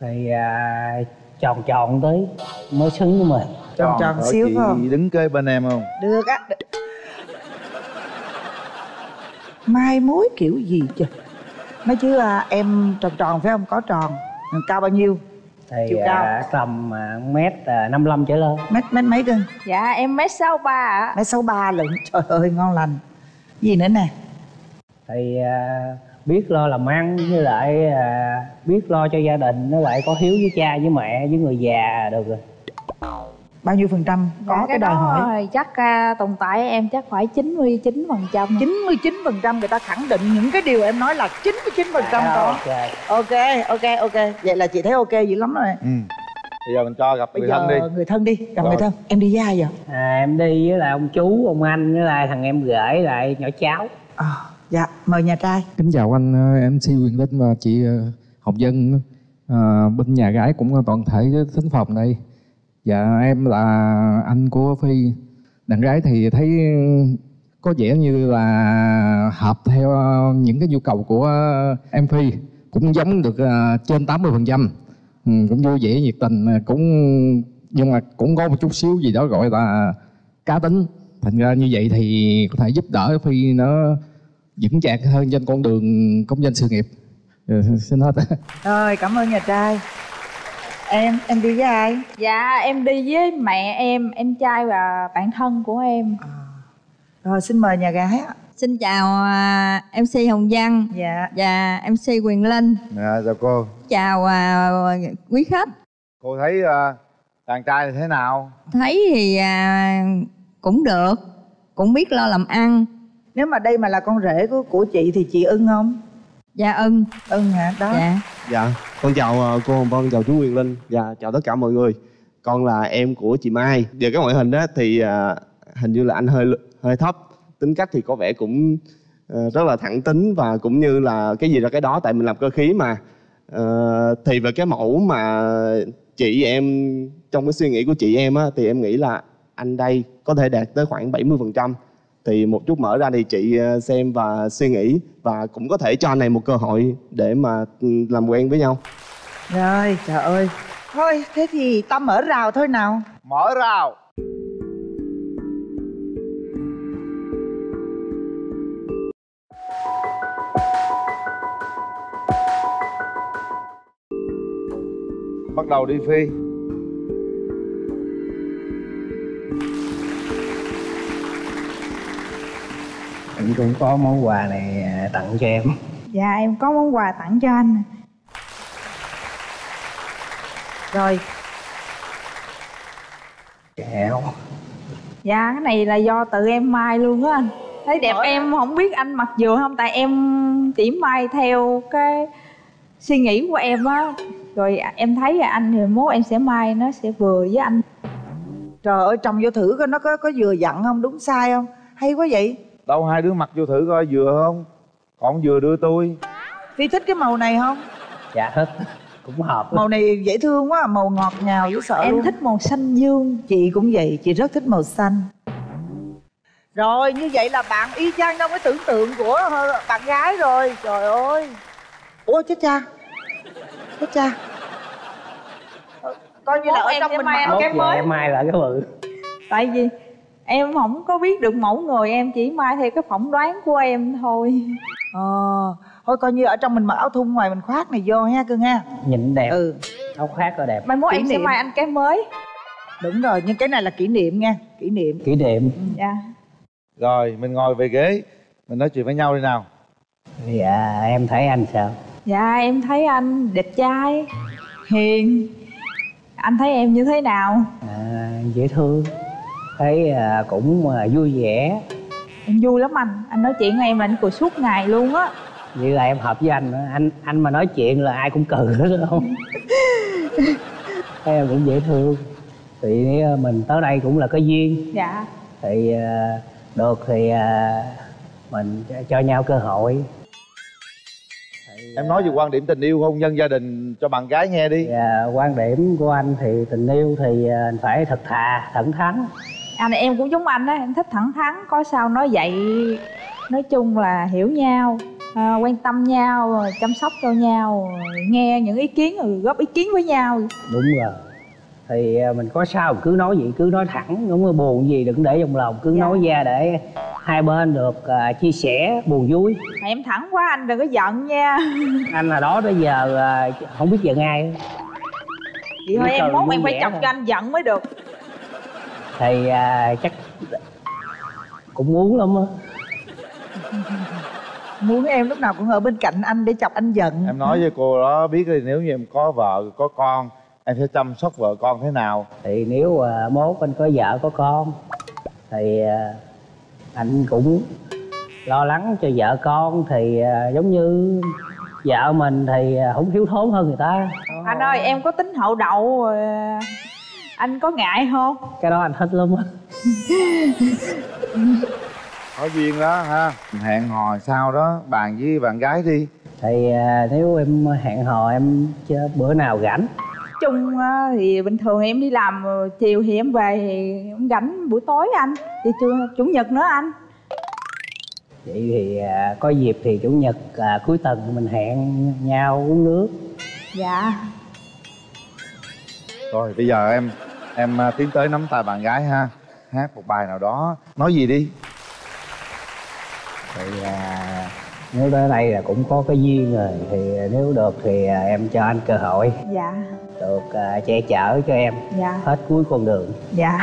Thì à, tròn tròn tới mới xứng với mình. Tròn tròn Ở xíu chị không? đứng kế bên em không? Được á. Mai mối kiểu gì chứ? Nói chứ à, em tròn tròn phải không? Có tròn. Cao bao nhiêu thì Chiều cao. à, tầm à, mét à, 55 trở lên. Mét mét mấy cân dạ em mét sáu ba ạ. Mét sáu ba lận trời ơi ngon lành. Gì nữa nè? Thì à, biết lo làm ăn với lại à, biết lo cho gia đình với lại có hiếu với cha với mẹ với người già được rồi bao nhiêu phần trăm? Có Dạ, cái đòi đó hỏi. chắc uh, tồn tại em chắc phải 99 phần trăm. 99 phần trăm người ta khẳng định những cái điều em nói là 99 phần trăm À, có ok. ok ok ok. Vậy là chị thấy ok dữ lắm rồi. Ừ. Bây giờ mình cho gặp bây người giờ thân đi. người thân đi gặp Rồi. người thân. Em đi với ai vậy? À, em đi với lại ông chú ông anh với lại thằng em gửi lại nhỏ cháu. Dạ mời nhà trai. Kính chào anh ờ, MC Quyền Linh và chị ờ, Hồng Dân. Ờ, bên nhà gái cũng toàn thể thính phòng đây Dạ em là anh của Phi. Đàn gái thì thấy có vẻ như là hợp theo những cái nhu cầu của em Phi Cũng giống được à, trên 80% ừ, Cũng vui vẻ nhiệt tình cũng Nhưng mà cũng có một chút xíu gì đó gọi là cá tính. Thành ra như vậy thì có thể giúp đỡ Phi nó vững chạc hơn trên con đường công danh sự nghiệp. Ừ, xin hết. Rồi cảm ơn nhà trai em em đi với ai dạ em đi với mẹ em em trai và bạn thân của em rồi xin mời nhà gái ạ Xin chào à, MC Hồng Văn dạ. và MC Quyền Linh. dạ chào cô Chào à, quý khách. cô thấy ờ, đàn trai thì thế nào Thấy thì à, cũng được, cũng biết lo làm ăn. nếu mà đây mà là con rể của của chị thì chị ưng không Dạ ưng. ưng hả đó Dạ. Dạ, con chào ờ, cô Hồng Vân, chào chú Quyền Linh. Và chào tất cả mọi người. Con là em của chị Mai. Về cái ngoại hình á thì ờ, hình như là anh hơi hơi thấp. Tính cách thì có vẻ cũng ờ, rất là thẳng tính Và cũng như là cái gì ra cái đó tại mình làm cơ khí mà. Thì về cái mẫu mà chị em Trong cái suy nghĩ của chị em á Thì em nghĩ là anh đây có thể đạt tới khoảng 70% thì một chút mở ra thì chị ờ, xem và suy nghĩ và cũng có thể cho anh này một cơ hội để mà ừ, làm quen với nhau. Rồi trời ơi. Thôi thế thì ta mở rào thôi nào. Mở rào. Bắt đầu đi phi em cũng có món quà này à, tặng cho em. Dạ em có món quà tặng cho anh. Rồi. Kẹo dạ cái này là do tự em mai luôn á anh. Thấy đẹp em không biết anh mặc vừa không? Tại em chỉ mai theo cái suy nghĩ của em á. Rồi em thấy là anh thì mốt em sẽ mai nó sẽ vừa với anh. Trời ơi trồng vô thử coi nó có có vừa dặn không? Đúng sai không? Hay quá vậy đâu hai đứa mặc vô thử coi vừa không? Còn vừa đưa tôi. Phi thích cái màu này không? Dạ thích cũng hợp. Màu này dễ thương quá màu ngọt ngào dễ sợ em luôn. thích màu xanh dương. Chị cũng vậy chị rất thích màu xanh. Rồi như vậy là bạn y chang trong cái tưởng tượng của bạn gái rồi. Trời ơi. Ủa chết cha. Chết cha. Coi như là ở em trong mình mặc cái mới. mai lại cái bự. Tại vì em không có biết được mẫu người em chỉ mai theo cái phỏng đoán của em thôi. Ờ thôi coi như ở trong mình mặc áo thun ngoài mình khoác này vô ha cưng ha. Nhìn đẹp. Ừ. Áo khác là đẹp. Mai mốt em sẽ niệm. mai anh cái mới. Đúng rồi nhưng cái này là kỷ niệm nha kỷ niệm. Kỷ niệm. Dạ. Rồi mình ngồi về ghế. Mình nói chuyện với nhau đi nào. Dạ em thấy anh sao? Dạ em thấy anh đẹp trai hiền. Anh thấy em như thế nào? À, dễ thương thấy à, cũng à, vui vẻ. Em vui lắm anh. Anh nói chuyện với em là anh cười suốt ngày luôn á. Như là em hợp với anh nữa. anh anh mà nói chuyện là ai cũng cười hết đúng không thấy em cũng dễ thương. Thì à, mình tới đây cũng là có duyên. Dạ. Thì được thì mình cho- nhau cơ hội. Em nói về quan điểm tình yêu hôn nhân gia đình cho bạn gái nghe đi. Dạ, quan điểm của anh thì tình yêu thì phải thật thà thẳng thắn anh em cũng giống anh á em thích thẳng thắn có sao nói vậy nói chung là hiểu nhau à, quan tâm nhau rồi chăm sóc cho nhau rồi nghe những ý kiến rồi góp ý kiến với nhau. Đúng rồi. Thì à, mình có sao cứ nói gì cứ nói thẳng không có buồn gì đừng để trong lòng cứ Dạ. nói ra để hai bên được à, chia sẻ buồn vui. Mà em thẳng quá anh đừng có giận nha. Anh là đó tới giờ à, không biết giận ai vậy thôi em mốt vui em phải chọc cho anh giận mới được thì à, chắc cũng muốn lắm á. Muốn em lúc nào cũng ở bên cạnh anh để chọc anh giận. Em nói với cô đó biết đi nếu như em có vợ có con em sẽ chăm sóc vợ con thế nào? Thì nếu à, mốt anh có vợ có con thì à, anh cũng lo lắng cho vợ con thì à, giống như vợ mình thì à, không thiếu thốn hơn người ta. Anh ơi em có tính hậu đậu rồi anh có ngại không? Cái đó anh thích lắm á. Có duyên đó ha. Hẹn hò sau đó? Bàn với bạn gái đi. Thì à, nếu em hẹn hò em chứ bữa nào rảnh. Chung á, thì bình thường em đi làm rồi chiều thì em về thì em rảnh buổi tối anh. Thì chủ, chủ nhật nữa anh. Vậy thì à, có dịp thì chủ nhật à, cuối tuần mình hẹn nhau uống nước. Dạ. Rồi bây giờ em em à, tiến tới nắm tay bạn gái ha. Hát một bài nào đó. Nói gì đi. Thì à, nếu tới đây là cũng có cái duyên rồi. Thì nếu được thì à, em cho anh cơ hội. Dạ. Được à, che chở cho em. Dạ. hết cuối con đường. Dạ.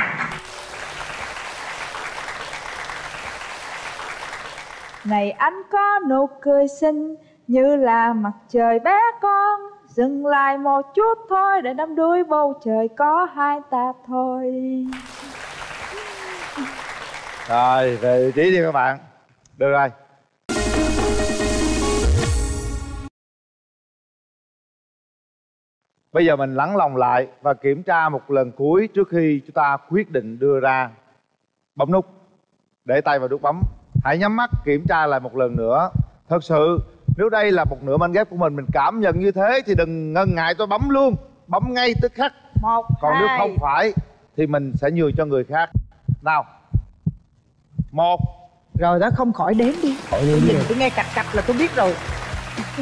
Này anh có nụ cười xinh như là mặt trời bé con dừng lại một chút thôi để đắm đuôi bầu trời có hai ta thôi. Rồi, về vị trí đi các bạn. Được rồi bây giờ mình lắng lòng lại và kiểm tra một lần cuối trước khi chúng ta quyết định đưa ra bấm nút. Để tay vào nút bấm. Hãy nhắm mắt kiểm tra lại một lần nữa. Thật sự nếu đây là một nửa mảnh ghép của mình mình cảm nhận như thế thì đừng ngần ngại tôi bấm luôn. Bấm ngay tức khắc. Một còn nếu hai. không phải thì mình sẽ nhường cho người khác. Nào. Một. Rồi đó không khỏi đếm đi. Khỏi đếm nhìn đi. tôi nghe cạch cạch là tôi biết rồi.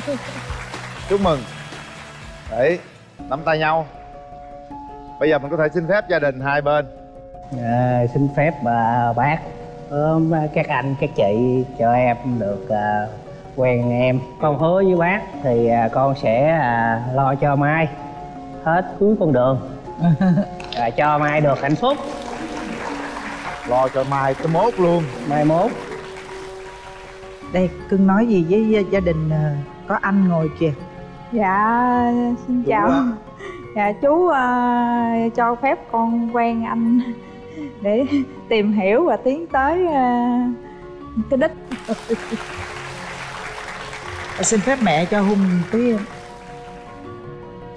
Chúc mừng. Đấy nắm tay nhau. Bây giờ mình có thể xin phép gia đình hai bên. À, xin phép à, bác. Ôm các anh các chị cho em được à, quen em. Con hứa với bác thì à, con sẽ à, lo cho mai hết cuối con đường. À, cho mai được hạnh phúc. Lo cho mai tới mốt luôn. Mai mốt. Đây cưng nói gì với gia- gia đình có anh ngồi kìa? Dạ xin Đúng chào. quá. dạ chú ờ, cho phép con quen anh để tìm hiểu và tiến tới ờ, cái đích xin phép mẹ cho hùng tí.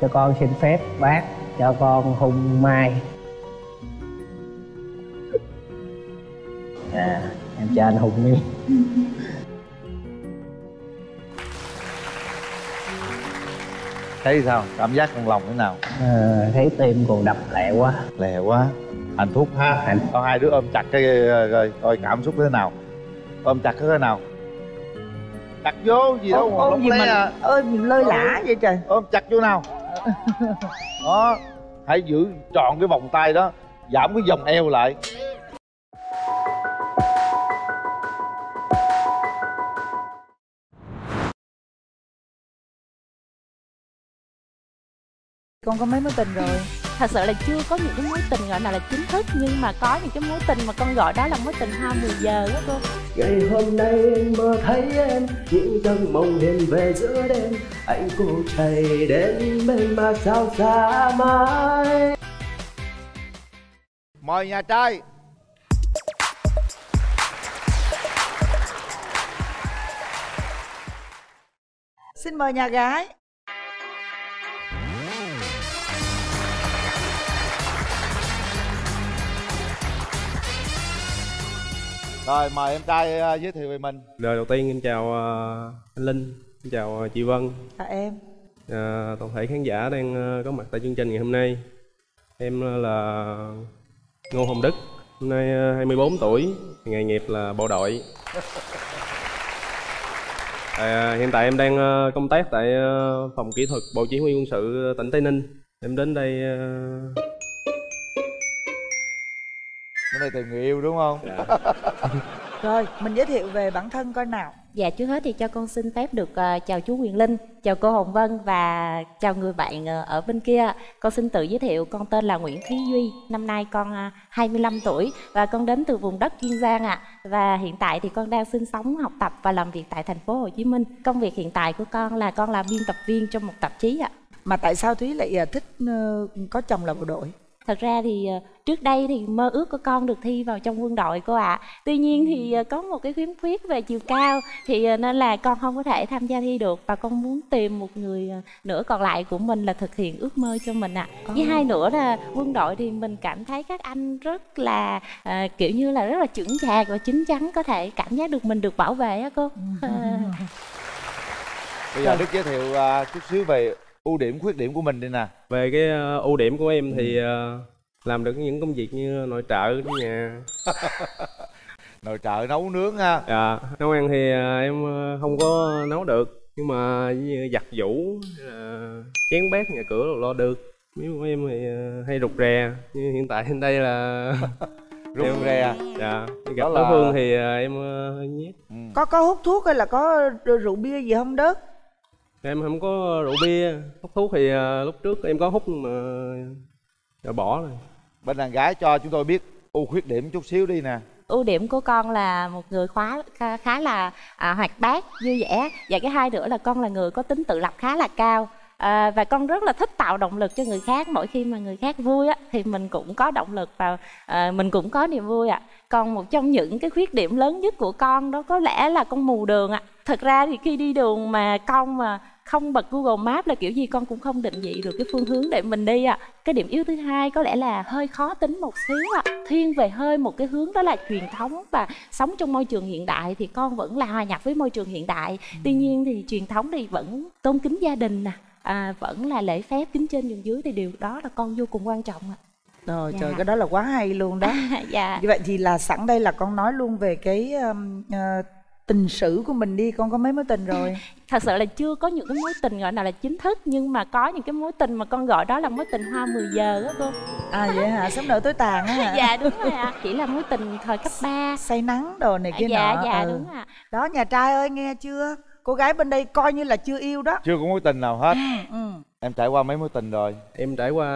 Cho con xin phép bác. Cho con hung mai. À em cho anh hùng đi. Thấy sao? Cảm giác trong lòng thế nào? Ờ, thấy tim còn đập lẹ quá. Lẹ quá. Hạnh phúc ha. Hạnh. Con hai đứa ôm chặt cái rồi coi cảm xúc thế nào? Ôm chặt cái thế nào chặt vô gì đâu ôm, ôm gì mà à. ơi mình lơi lả vậy trời. Ôm chặt vô nào. Đó hãy giữ trọn cái vòng tay đó giảm cái vòng eo lại con có mấy mối tình rồi? Thật sự là chưa có những cái mối tình gọi là, là chính thức nhưng mà có những cái mối tình mà con gọi đó là mối tình 20 giờ đó cô. Ngày hôm nay anh mơ thấy em những giấc mộng hiện về giữa đêm. Anh cố chạy đến bên mà sao xa mãi. Mời nhà trai. Xin mời nhà gái rồi mời em trai ờ, giới thiệu về mình Lời đầu tiên em chào ờ, anh Linh, em chào ờ, chị Vân, chào em Ờ, toàn thể khán giả đang có mặt tại chương trình ngày hôm nay. Em là Ngô Hồng Đức, Năm nay ờ, 24 tuổi, nghề nghiệp là bộ đội. À, hiện tại em đang công tác tại phòng kỹ thuật Bộ Chỉ huy quân sự tỉnh Tây Ninh. Em đến đây đây tìm người yêu đúng không? Rồi, mình giới thiệu về bản thân coi nào. Dạ trước hết thì cho con xin phép được ờ, chào chú Quyền Linh, chào cô Hồng Vân và chào người bạn ờ, ở bên kia. Con xin tự giới thiệu con tên là Nguyễn Thúy Duy, năm nay con ờ, 25 tuổi và con đến từ vùng đất Kiên Giang ạ. Và hiện tại thì con đang sinh sống, học tập và làm việc tại thành phố Hồ Chí Minh. Công việc hiện tại của con là con là biên tập viên trong một tạp chí ạ. Mà tại sao Thúy lại thích ờ, có chồng là bộ đội? Thật ra thì ờ, trước đây thì mơ ước của con được thi vào trong quân đội cô ạ. Tuy nhiên thì ờ, có một cái khiếm khuyết về chiều cao thì ờ, nên là con không có thể tham gia thi được và con muốn tìm một người nữa còn lại của mình là thực hiện ước mơ cho mình ạ. Với hai nữa là quân đội thì mình cảm thấy các anh rất là ờ, kiểu như là rất là chững chạc và chín chắn có thể cảm giác được mình được bảo vệ á cô. Bây giờ Đức giới thiệu à, chút xíu về ưu điểm khuyết điểm của mình đi nè. về cái ờ, ưu điểm của em thì ờ, làm được những công việc như nội trợ ở nhà. Nội trợ nấu nướng ha. Dạ, nấu ăn thì ờ, em không có nấu được nhưng mà giặt giũ là chén bát nhà cửa lo được. Nếu của em thì hay rụt rè như hiện tại trên đây là Rụt em- rè. Dạ, Đó đi gặp là- đối phương thì em hơi nhát. Có có hút thuốc hay là có rượu bia gì không Đức? Em không có rượu bia, hút thuốc thì ờ, lúc trước em có hút mà giờ bỏ rồi. Bên đàn gái cho chúng tôi biết ưu khuyết điểm chút xíu đi nè. ưu điểm của con là một người khá khá, là à, hoạt bát vui vẻ. Và cái hai nữa là con là người có tính tự lập khá là cao. À, và con rất là thích tạo động lực cho người khác. Mỗi khi mà người khác vui á thì mình cũng có động lực và à, mình cũng có niềm vui ạ. Còn một trong những cái khuyết điểm lớn nhất của con đó có lẽ là con mù đường ạ. Thật ra thì khi đi đường mà con mà không bật Google Maps là kiểu gì con cũng không định vị được cái phương hướng để mình đi ạ. Cái điểm yếu thứ hai có lẽ là hơi khó tính một xíu ạ. Thiên về hơi một cái hướng đó là truyền thống và sống trong môi trường hiện đại thì con vẫn là hòa nhập với môi trường hiện đại. Tuy nhiên thì truyền thống thì vẫn tôn kính gia đình nè, à, vẫn là lễ phép kính trên nhường dưới thì điều đó là con vô cùng quan trọng ạ. Rồi Dạ. trời cái đó là quá hay luôn đó. dạ. Như vậy thì là sẵn đây là con nói luôn về cái ờ, tình sử của mình đi, con có mấy mối tình rồi? thật sự là chưa có những cái mối tình gọi là, là chính thức nhưng mà có những cái mối tình mà con gọi đó là mối tình hoa 10 giờ đó cô À vậy hả? Sớm nở tối tàn á hả? dạ đúng rồi ạ chỉ là mối tình thời cấp 3 say nắng đồ này kia dạ nọ. dạ ừ. đúng ạ Đó nhà trai ơi nghe chưa? Cô gái bên đây coi như là chưa yêu đó. Chưa có mối tình nào hết. Ừ. Em trải qua mấy mối tình rồi? Em trải qua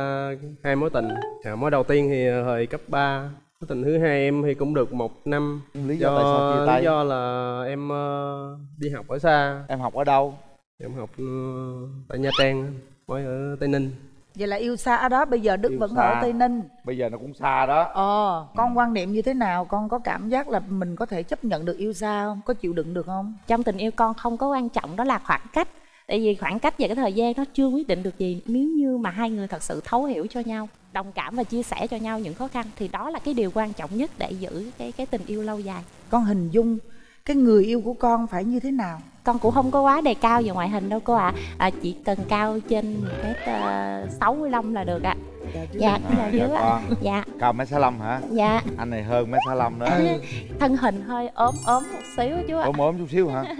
hai mối tình. À, mối đầu tiên thì thời cấp 3 Mối tình thứ hai em thì cũng được một năm. Lý do tại sao chia tay? Lý do là em ờ, đi học ở xa. Em học ở đâu? Em học ờ, tại Nha Trang, mới ở Tây Ninh. Vậy là yêu xa đó, bây giờ Đức Yêu vẫn xa. ở Tây Ninh. Bây giờ nó cũng xa đó. Ờ, con quan niệm như thế nào? Con có cảm giác là mình có thể chấp nhận được yêu xa không? Có chịu đựng được không? trong tình yêu con không có quan trọng đó là khoảng cách tại vì khoảng cách và cái thời gian nó chưa quyết định được gì nếu như mà hai người thật sự thấu hiểu cho nhau đồng cảm và chia sẻ cho nhau những khó khăn thì đó là cái điều quan trọng nhất để giữ cái cái tình yêu lâu dài Con hình dung cái người yêu của con phải như thế nào? con cũng không có quá đề cao về ngoại hình đâu cô ạ à. chỉ cần cao trên một mét ờ, sáu mươi lăm là được ạ dạ À, là dạ dưới ạ con. dạ Cao mét sáu hả? dạ Anh này hơn mét sáu nữa. thân hình hơi ốm ốm một xíu chú ạ Ốm ốm chút xíu hả?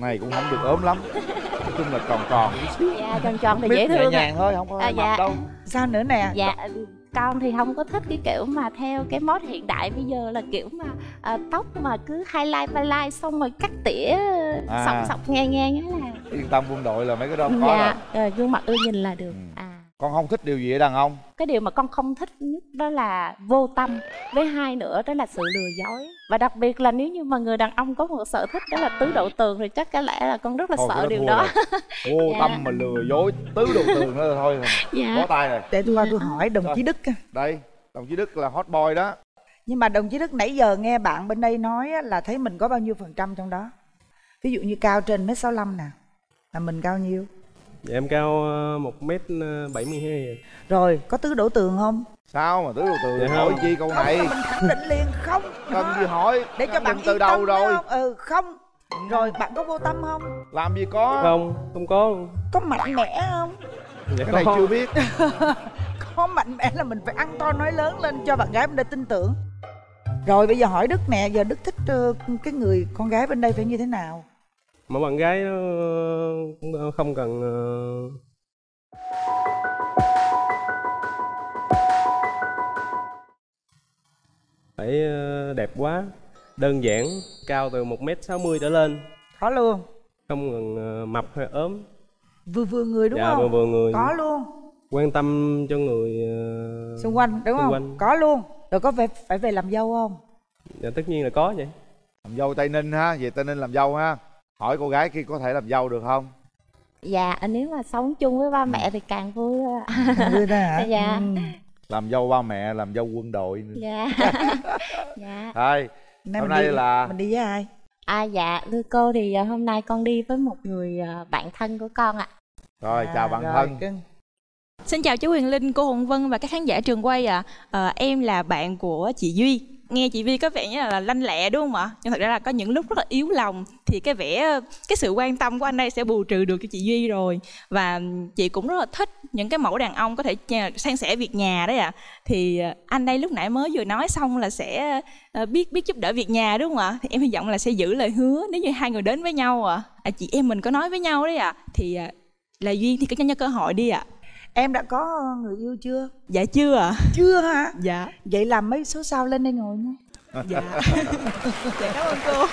Này cũng không được ốm lắm. Nói chung là chút xíu. dạ tròn tròn thì dễ nhẹ thương ạ. nhàng thôi, không có à, dạ. đâu. Sao nữa nè? dạ con thì không có thích cái kiểu mà theo cái mốt hiện đại bây giờ là kiểu mà à, tóc mà cứ highlight highlight xong rồi cắt tỉa À. sọc sọc ngang ngang á là Yên tâm quân đội là mấy cái đó không có dạ rồi gương mặt ưa nhìn là được à Con không thích điều gì ở đàn ông? cái điều mà con không thích nhất đó là vô tâm với hai nữa đó là sự lừa dối và đặc biệt là nếu như mà người đàn ông có một sở thích đó là tứ độ tường thì chắc có lẽ là con rất là Thôi, sợ điều đó rồi. Vô Dạ. tâm mà lừa dối tứ đồ tường nữa thôi Dạ. Bó tay rồi Để tôi qua tôi hỏi đồng chí Đức á. Đây, đồng chí Đức là hot boy đó Nhưng mà đồng chí Đức nãy giờ nghe bạn bên đây nói á, là thấy mình có bao nhiêu phần trăm trong đó? Ví dụ như cao trên mét sáu nè Là mình cao nhiêu? Dạ, em cao ờ, một mét ờ, bảy mươi hai. Rồi, có tứ đổ tường không? Sao mà tứ đồ tường Dạ hỏi không. chi câu này Không là mình khẳng định liền không Cần gì hỏi Để cho bạn từ yên đầu tâm rồi. không? Ừ, không Rồi, bạn có vô tâm không? Làm gì có Không, không có. Có mạnh mẽ không? Dạ Cái này có. chưa biết đó mạnh mẽ là mình phải ăn to nói lớn lên cho bạn gái bên đây tin tưởng rồi bây giờ hỏi đức nè giờ đức thích ờ, cái người con gái bên đây phải như thế nào mà bạn gái nó cũng không cần ờ, phải ờ, đẹp quá. Đơn giản cao từ một m sáu mươi trở lên. Có luôn. Không cần ờ, mập hay ốm. Vừa vừa người đúng dạ không? vừa vừa người. Có luôn. Quan tâm cho người xung quanh đúng xung không? quanh. có luôn. Rồi có phải phải về làm dâu không? Dạ tất nhiên là có vậy. Làm dâu tây ninh ha về tây ninh làm dâu ha hỏi cô gái kia có thể làm dâu được không dạ nếu mà sống chung với ba mẹ thì càng vui. Vui đó hả? dạ Ừ. làm dâu ba mẹ làm dâu quân đội nữa dạ dạ thôi hôm nay đi- là mình đi với ai à dạ thưa cô thì à, hôm nay con đi với một người à, bạn thân của con ạ rồi À, chào bạn thân Xin chào chú Huyền Linh, cô Hồng Vân và các khán giả trường quay ạ. Ờ, em là bạn của chị Duy. Nghe chị Vi có vẻ như là lanh lẹ đúng không ạ? Nhưng thật ra là có những lúc rất là yếu lòng thì cái vẻ cái sự quan tâm của anh đây sẽ bù trừ được cho chị Duy rồi. Và chị cũng rất là thích những cái mẫu đàn ông có thể san sẻ việc nhà đấy ạ. Thì anh đây lúc nãy mới vừa nói xong là sẽ ờ, biết biết giúp đỡ việc nhà đúng không ạ? Thì em hy vọng là sẽ giữ lời hứa nếu như hai người đến với nhau ạ. À, chị em mình có nói với nhau đấy ạ. Thì ờ, là duyên thì cứ cho nhau cơ hội đi ạ em đã có người yêu chưa? Dạ chưa ạ. chưa hả? Dạ. Vậy làm mấy số sau lên đây ngồi nha. Dạ. Dạ cảm ơn cô.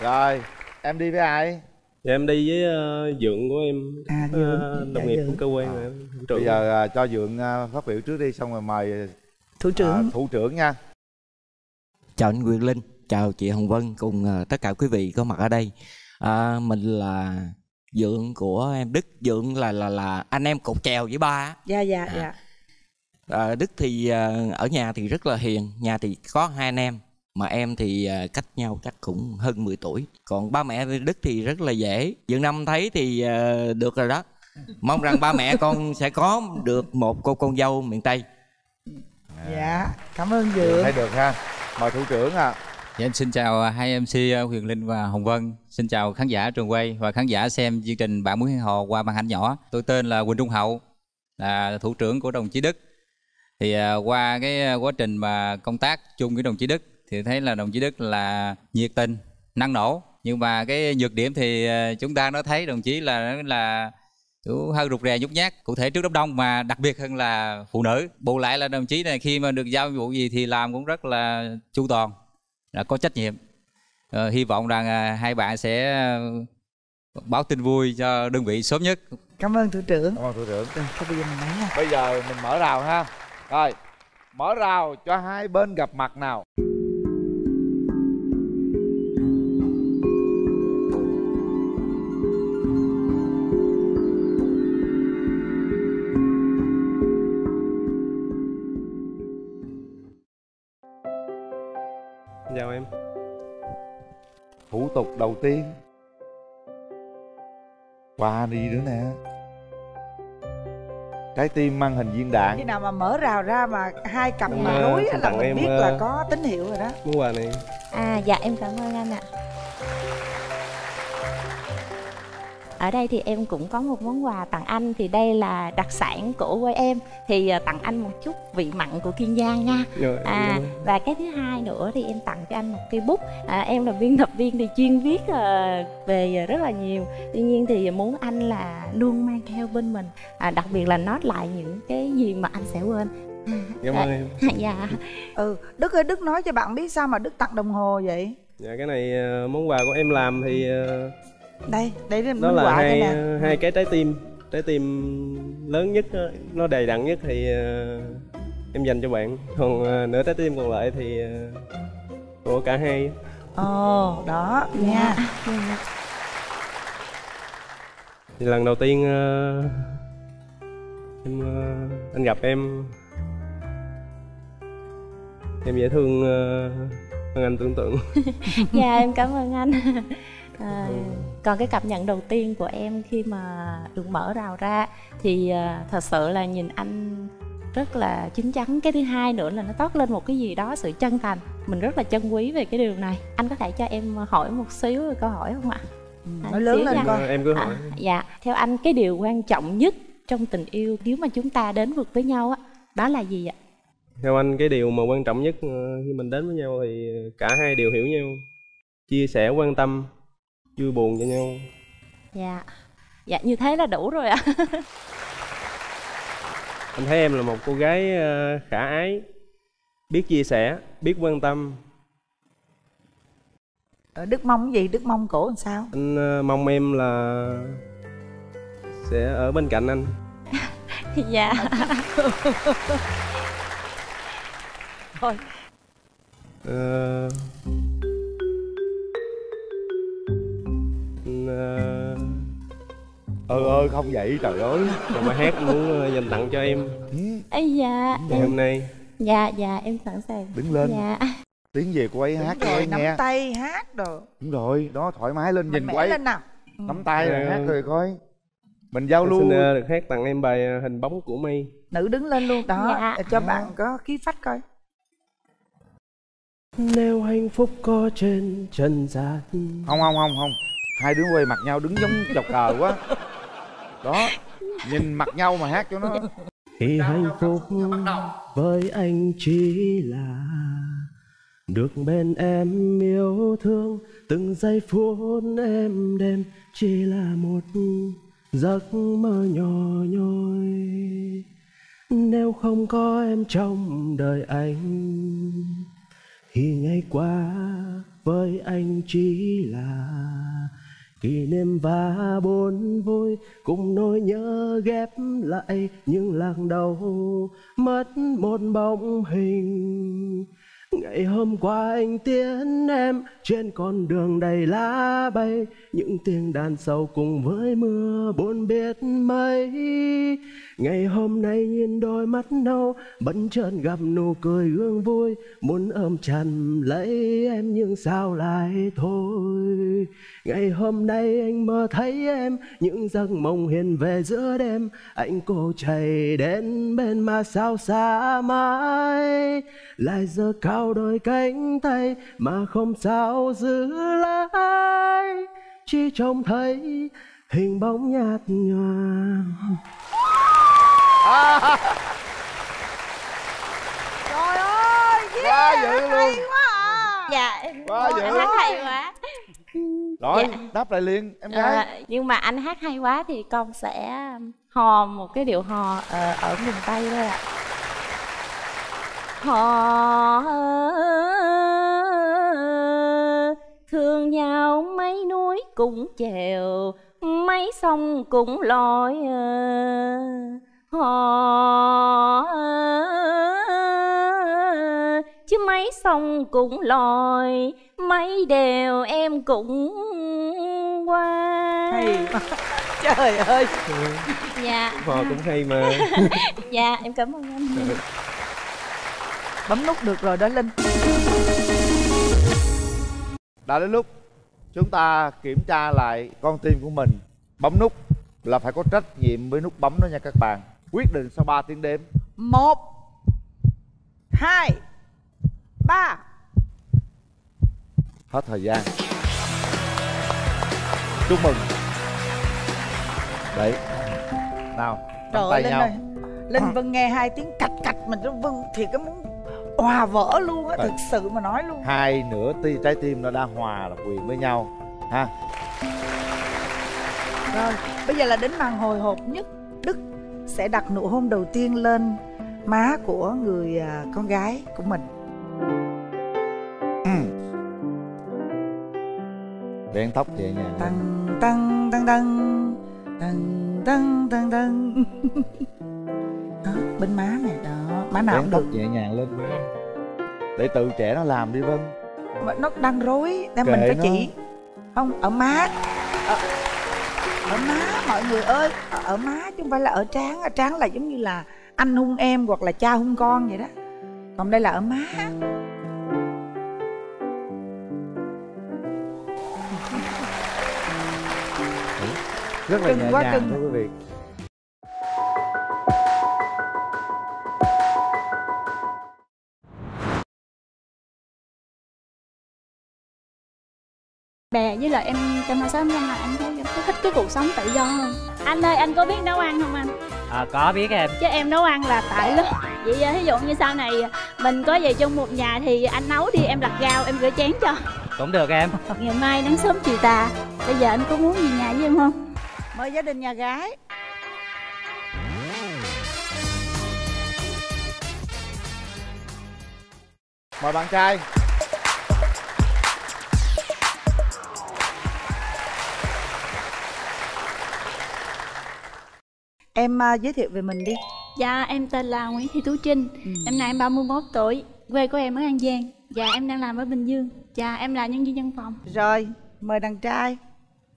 Rồi em đi với ai? Dạ em đi với ờ, dượng của em. À, ờ, đồng nghiệp của cơ quan thủ trưởng. Bây giờ à, cho dượng à, phát biểu trước đi xong rồi mời thủ trưởng. thủ trưởng nha. Chào anh Quyền Linh, chào chị Hồng Vân cùng ờ, tất cả quý vị có mặt ở đây. À, mình là dượng của em Đức, dượng là là là anh em cột chèo với ba. á. dạ dạ dạ À, Đức thì ờ, ở nhà thì rất là hiền, nhà thì có hai anh em, mà em thì ờ, cách nhau chắc cũng hơn 10 tuổi. Còn ba mẹ Đức thì rất là dễ. Dượng năm thấy thì được rồi đó. Mong rằng ba mẹ con sẽ có được một cô con dâu miền Tây. dạ cảm ơn dượng thấy được ha mời thủ trưởng à Dạ, em xin chào hai MC Huyền Linh và Hồng Vân. Xin chào khán giả trường quay và khán giả xem chương trình Bạn muốn hẹn hò qua màn ảnh nhỏ. Tôi tên là Quỳnh Trung Hậu, là thủ trưởng của đồng chí Đức. Thì à, qua cái quá trình mà công tác chung với đồng chí Đức thì thấy là đồng chí Đức là nhiệt tình, năng nổ. Nhưng mà cái nhược điểm thì à, chúng ta nó thấy đồng chí là là kiểu hơi rụt rè nhút nhát cụ thể trước đám đông mà đặc biệt hơn là phụ nữ bù lại là đồng chí này khi mà được giao nhiệm vụ gì thì làm cũng rất là chu toàn là có trách nhiệm Ờ, hy vọng rằng à, hai bạn sẽ à, báo tin vui cho đơn vị sớm nhất. Cảm ơn thủ trưởng. Cảm ơn thủ trưởng. Thôi bây giờ mình nói nha. Bây giờ mình mở rào ha. Rồi mở rào cho hai bên gặp mặt nào thủ tục đầu tiên. Qua đi nữa nè. Trái tim mang hình viên đạn. Khi nào mà mở rào ra mà hai cặp Dạ, mà xin là mình biết ờ, là có tín hiệu rồi đó. món quà này. À dạ em cảm ơn anh ạ. Ở đây thì em cũng có một món quà tặng anh thì đây là đặc sản của quê em thì à, tặng anh một chút vị mặn của Kiên Giang nha. Rồi, À cảm ơn. và cái thứ hai nữa thì em tặng cho anh một cây bút. À, em là biên tập viên thì chuyên viết à, về rất là nhiều. Tuy nhiên thì muốn anh là luôn mang theo bên mình. À, đặc biệt là nốt lại những cái gì mà anh sẽ quên. cảm ơn em dạ. ừ đức ơi đức nói cho bạn biết sao mà đức tặng đồng hồ vậy dạ cái này món quà của em làm thì đây đây là đó là quà hai nè ờ, hai cái trái tim. Trái tim lớn nhất á, nó đầy đặn nhất thì ờ, em dành cho bạn. Còn ờ, nửa trái tim còn lại thì ờ, của cả hai. Ồ đó nha. Thì lần đầu tiên ờ, em ờ, anh gặp em. Em dễ thương ờ, hơn anh tưởng tượng. Dạ em cảm ơn anh. À, còn cái cảm nhận đầu tiên của em khi mà được mở rào ra thì à, thật sự là nhìn anh rất là chín chắn. Cái thứ hai nữa là nó toát lên một cái gì đó sự chân thành. Mình rất là trân quý về cái điều này. Anh có thể cho em hỏi một xíu câu hỏi không ạ? À, nói lớn lên con em cứ hỏi. À, dạ. Theo anh cái điều quan trọng nhất trong tình yêu nếu mà chúng ta đến vượt với nhau á đó là gì ạ? Theo anh cái điều mà quan trọng nhất ờ, khi mình đến với nhau thì cả hai đều hiểu nhau chia sẻ quan tâm vui buồn cho nhau. Dạ. Dạ như thế là đủ rồi ạ. Anh thấy em là một cô gái ờ, khả ái biết chia sẻ biết quan tâm. Ờ, đức mong gì? Đức mong cổ làm sao? Anh ờ, mong em là sẽ ở bên cạnh anh. Dạ. Thôi Ờ, ừ ơi không vậy trời ơi. Một bài hát muốn ờ, dành tặng cho em. Ấy dạ. ngày hôm nay. Dạ dạ em sẵn sàng. Đứng lên. Dạ. Tiếng về cô ấy hát cho rồi nắm nghe tay hát đồ đúng rồi đó thoải mái lên mạnh nhìn cô ấy. lên nào. Nắm tay rồi Ừ. hát rồi coi. Mình giao lưu. xin ờ, được hát tặng em bài ờ, hình bóng của mây. Nữ đứng lên luôn đó. Dạ. để cho bạn có khí phách coi. Nếu hạnh phúc có trên trần gian. Không không không không hai đứa quay mặt nhau đứng giống chọc cờ quá. Đó, nhìn mặt nhau mà hát cho nó. Thì hạnh phúc với anh chỉ là được bên em yêu thương, từng giây phút em đêm chỉ là một giấc mơ nhỏ nhoi. Nếu không có em trong đời anh, thì ngày qua với anh chỉ là kỷ niệm và buồn vui cùng nỗi nhớ ghép lại những làng đầu mất một bóng hình. Ngày hôm qua anh tiễn em trên con đường đầy lá bay những tiếng đàn sau cùng với mưa buồn biết mấy ngày hôm nay nhìn đôi mắt nâu bỗng chợt gặp nụ cười gương vui. Muốn ôm chặt lấy em nhưng sao lại thôi? Ngày hôm nay anh mơ thấy em, những giấc mộng hiện về giữa đêm. Anh cô chạy đến bên mà sao xa mãi. Lại giờ cao đôi cánh tay mà không sao giữ lại chỉ trông thấy hình bóng nhạt nhòa trời ơi quá dữ luôn. quá à. Dạ. Quá dữ. anh hát hay quá. Rồi Dạ. đáp lại liền em gái. Ờ, nhưng mà anh hát hay quá thì con sẽ hò một cái điệu hò ờ, ở miền tây thôi ạ. Hò thương nhau mấy núi cũng chèo mấy sông cũng lội hò chứ mấy sông cũng lội mấy đèo em cũng qua. Hay. Quá trời ơi. Dạ. Hò cũng hay mà. Dạ em cảm ơn anh. Bấm nút được rồi đó linh đã đến lúc chúng ta kiểm tra lại con tim của mình bấm nút là phải có trách nhiệm với nút bấm đó nha các bạn. Quyết định sau 3 tiếng đếm. Một hai ba. Hết thời gian. Chúc mừng. Đấy. Nào trời ơi tay linh nhau. ơi. Linh vân nghe hai tiếng cạch cạch mình vân thiệt cái muốn hòa vỡ luôn á Rồi. thực sự mà nói luôn. Hai nửa ti trái tim nó đã hòa là quyền với nhau ha. Rồi bây giờ là đến màn hồi hộp nhất đức sẽ đặt nụ hôn đầu tiên lên má của người à, con gái của mình. Vén tóc nhẹ nhàng tăng tăng tăng tăng tăng tăng tăng tăng bên má này đó má nào cũng được. nhẹ nhàng lên. Để tự trẻ nó làm đi vân. Nó đang rối Kệ mình phải nó. chỉ. Không ở má. Ở, ở má mọi người ơi. Ở, ở má chứ không phải là ở trán. Ở trán là giống như là anh hung em hoặc là cha hung con vậy đó. Còn đây là ở má. Rất là Cưng nhẹ nhàng thưa quý vị bè với lại em trong hai sáu năm là anh thấy em thích cái cuộc sống tự do hơn. Anh ơi anh có biết nấu ăn không anh? À, có biết em. Chứ em nấu ăn là tại lắm Vậy à, ví dụ như sau này mình có về chung một nhà thì anh nấu đi em lặt rau em rửa chén cho. Cũng được em. Ngày mai nắng sớm chiều tà. Bây giờ anh có muốn về nhà với em không? mời gia đình nhà gái. Mời bạn trai em à, giới thiệu về mình đi. Dạ em tên là Nguyễn Thị Tú Trinh. Năm nay em 31 tuổi Quê của em ở An Giang. Dạ em đang làm ở Bình Dương. Dạ em là nhân viên văn phòng. Rồi mời đàn trai.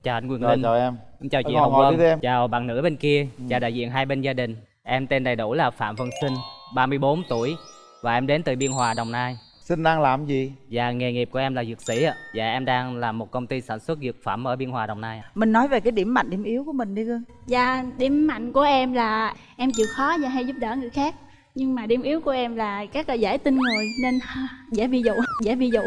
Chào anh Quyền Linh. chào em. Chào chị Hồng Vân. em. Chào bạn nữ bên kia. Chào đại diện hai bên gia đình. Em tên đầy đủ là Phạm Văn Sinh 34 tuổi. Và em đến từ Biên Hòa, Đồng Nai Sinh đang làm gì? Dạ nghề nghiệp của em là dược sĩ ạ Dạ em đang làm một công ty sản xuất dược phẩm ở Biên Hòa, Đồng Nai ạ. mình nói về cái điểm mạnh điểm yếu của mình đi gương Dạ điểm mạnh của em là em chịu khó và hay giúp đỡ người khác Nhưng mà điểm yếu của em là rất là dễ tin người Nên dễ bị dụ, dễ bị dụ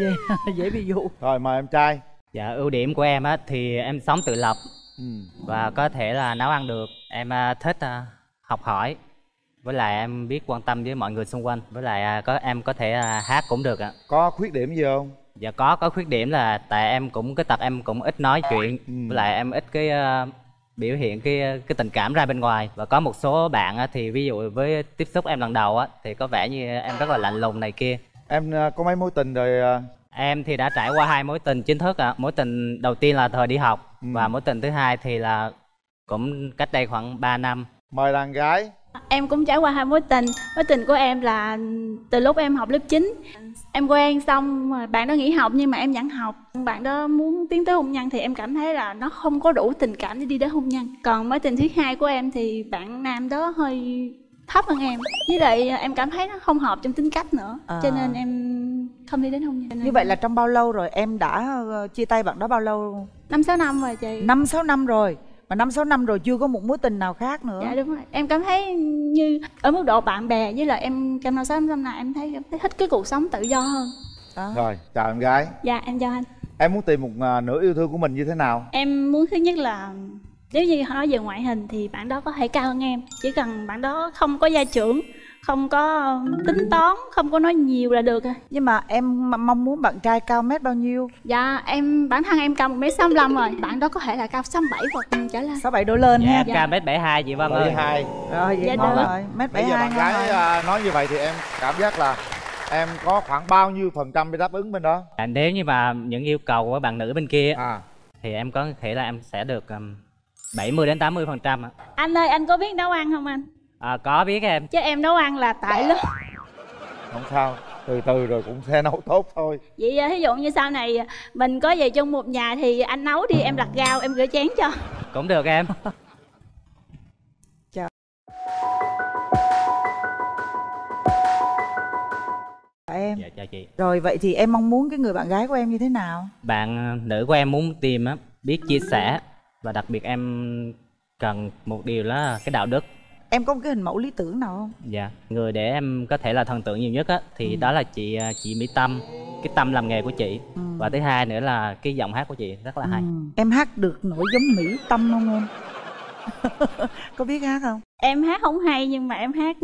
dễ, dễ bị dụ Rồi mời em trai Dạ ưu điểm của em á thì em sống tự lập Ừ. và có thể là nấu ăn được. Em à, thích à, học hỏi. Với lại em biết quan tâm với mọi người xung quanh. Với lại à, có em có thể à, hát cũng được ạ. Có khuyết điểm gì không? Dạ có có khuyết điểm là tại em cũng cái tật em cũng ít nói chuyện. Với lại em ít cái à, biểu hiện cái cái tình cảm ra bên ngoài và có một số bạn á, thì ví dụ với tiếp xúc em lần đầu á thì có vẻ như em rất là lạnh lùng này kia Em à, có mấy mối tình rồi à? Em thì đã trải qua hai mối tình chính thức ạ. Mối tình đầu tiên là thời đi học Ừ. và mối tình thứ hai thì là cũng cách đây khoảng 3 năm. Mời đàn gái. Em cũng trải qua hai mối tình. Mối tình của em là từ lúc em học lớp 9 Em quen xong bạn đó nghỉ học nhưng mà em vẫn học. Bạn đó muốn tiến tới hôn nhân thì em cảm thấy là nó không có đủ tình cảm để đi đến hôn nhân. Còn mối tình thứ hai của em thì bạn nam đó hơi thấp hơn em. Với lại em cảm thấy nó không hợp trong tính cách nữa. À. Cho nên em không đi đến hôn nhân. Như vậy là trong bao lâu rồi? Em đã ờ, chia tay bạn đó bao lâu? Năm sáu năm rồi chị. Năm sáu năm rồi mà năm sáu năm rồi chưa có một mối tình nào khác nữa. Dạ đúng rồi. Em cảm thấy như ở mức độ bạn bè với lại em trong năm sáu năm này em thấy, em thấy thích cái cuộc sống tự do hơn. Rồi, chào em gái. Dạ em chào anh. Em muốn tìm một à, nửa yêu thương của mình như thế nào? Em muốn thứ nhất là nếu như nói về ngoại hình thì bạn đó có thể cao hơn em. Chỉ cần bạn đó không có gia trưởng Không có tính toán, không có nói nhiều là được à Nhưng mà em mong muốn bạn trai cao mét bao nhiêu? Dạ em bản thân em cao 1m65 rồi Bạn đó có thể là cao 67 hoặc trở lên 67 đổ lên Dạ, ha em cao mét 72 chị Vân ơi. 72. Rồi vậy Dạ ngon rồi Mét giờ 72 bạn gái rồi à, nói như vậy thì em cảm giác là em có khoảng bao nhiêu phần trăm để đáp ứng bên đó? À, nếu như mà những yêu cầu của bạn nữ bên kia à. thì em có thể là em sẽ được um, 70 đến 80 phần trăm ạ. Anh ơi anh có biết nấu ăn không anh? À, có biết em. Chứ em nấu ăn là tại lắm Không sao, từ từ rồi cũng sẽ nấu tốt thôi. Vậy ví dụ như sau này mình có về chung một nhà thì anh nấu đi em lặt rau em rửa chén cho Cũng được em. Chào. em Dạ chào chị. Rồi vậy thì em mong muốn cái người bạn gái của em như thế nào? Bạn ờ, nữ của em muốn tìm á, biết chia sẻ và đặc biệt em cần một điều là cái đạo đức. Em có một cái hình mẫu lý tưởng nào không? Dạ, người để em có thể là thần tượng nhiều nhất á thì đó là chị ờ, chị Mỹ Tâm, cái tâm làm nghề của chị. Và thứ hai nữa là cái giọng hát của chị rất là hay. Ừ. Em hát được nổi giống Mỹ Tâm không em? có biết hát không? Em hát không hay nhưng mà em hát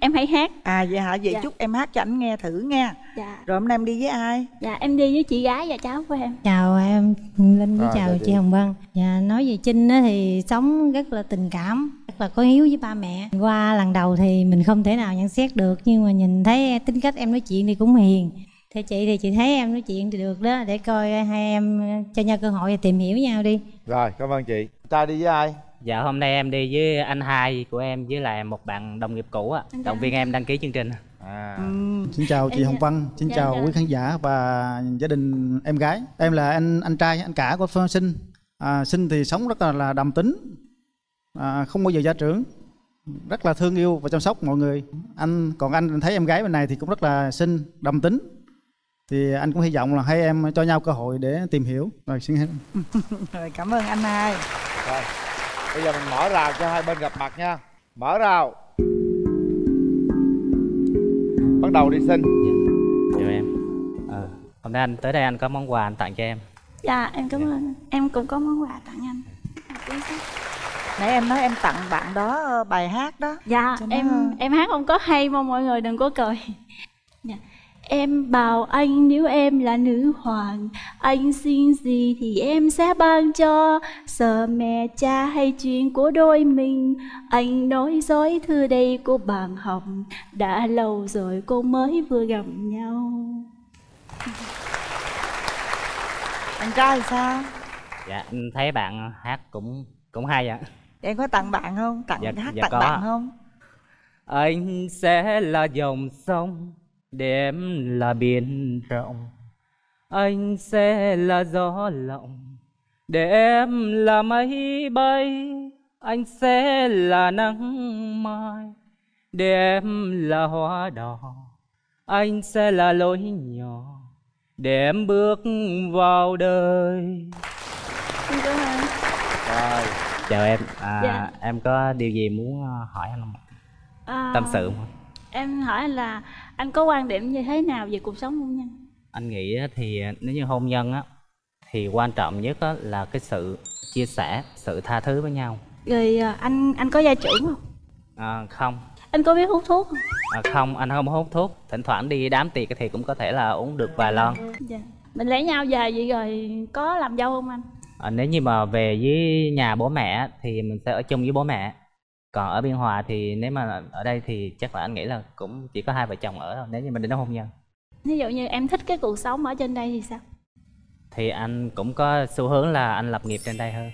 em hay hát À vậy hả? Vậy Dạ. chút em hát cho anh nghe thử nha Dạ Rồi hôm nay em đi với ai? Dạ em đi với chị gái và cháu của em Chào em Linh với À, chào chào chị. Hồng Vân Dạ, Nói về Trinh á thì sống rất là tình cảm Rất là có hiếu với ba mẹ Qua lần đầu thì mình không thể nào nhận xét được Nhưng mà nhìn thấy tính cách em nói chuyện thì cũng hiền Theo chị thì chị thấy em nói chuyện thì được đó Để coi hai em cho nhau cơ hội và tìm hiểu nhau đi Rồi, cảm ơn chị. Trai đi với ai? Dạ hôm nay em đi với anh hai của em với lại một bạn đồng nghiệp cũ ạ. Động viên em đăng ký chương trình. À. Xin chào chị Em Hồng dạ. Vân, xin Dạ, chào dạ. quý khán giả và gia đình em gái. Em là anh anh trai, anh cả của Phương Sinh. À, Sinh thì sống rất là, là đầm tính, à, không bao giờ gia trưởng, rất là thương yêu và chăm sóc mọi người. Anh còn anh thấy em gái bên này thì cũng rất là xinh, đầm tính. Thì anh cũng hy vọng là hai em cho nhau cơ hội để tìm hiểu. Rồi xin cảm ơn anh hai Rồi, bây giờ mình mở rào cho hai bên gặp mặt nha. Mở rào. Bắt đầu đi xin. Chào em. Ờ, hôm nay anh tới đây anh có món quà anh tặng cho em. Dạ em cảm ơn. Em cũng có món quà tặng anh nãy em nói em tặng bạn đó ờ, bài hát đó dạ Cho nó- em em hát không có hay mong mọi người đừng có cười dạ. Em bảo anh nếu em là nữ hoàng anh xin gì thì em sẽ ban cho. Sợ mẹ cha hay chuyện của đôi mình anh nói dối thư đây của bạn học đã lâu rồi cô mới vừa gặp nhau. Bạn trai thì sao? Dạ em thấy bạn hát cũng cũng hay ạ. Em có tặng bạn không? Tặng Dạ- hát dạ tặng có bạn không? Anh sẽ là dòng sông để em là biển rộng anh sẽ là gió lộng. Để em là mây bay anh sẽ là nắng mai. Để em là hoa đỏ anh sẽ là lối nhỏ. Để em bước vào đời. Rồi chào em. À, Dạ. em có điều gì muốn ờ, hỏi anh không? À, tâm sự không? em hỏi anh là anh có quan điểm như thế nào về cuộc sống hôn nhân? Anh nghĩ á, thì nếu như hôn nhân á thì quan trọng nhất á, là cái sự chia sẻ sự tha thứ với nhau. Rồi à, anh anh có gia trưởng không? À, không. Anh có biết hút thuốc không? À, không anh không hút thuốc. Thỉnh thoảng đi đám tiệc thì cũng có thể là uống được vài lon. Dạ. Mình lấy nhau về vậy rồi có làm dâu không anh? À, nếu như mà về với nhà bố mẹ thì mình sẽ ở chung với bố mẹ còn ở biên hòa thì nếu mà ở đây thì chắc là anh nghĩ là cũng chỉ có hai vợ chồng ở thôi nếu như mình đến hôn nhân. Ví dụ như em thích cái cuộc sống ở trên đây thì sao? Thì anh cũng có xu hướng là anh lập nghiệp trên đây hơn.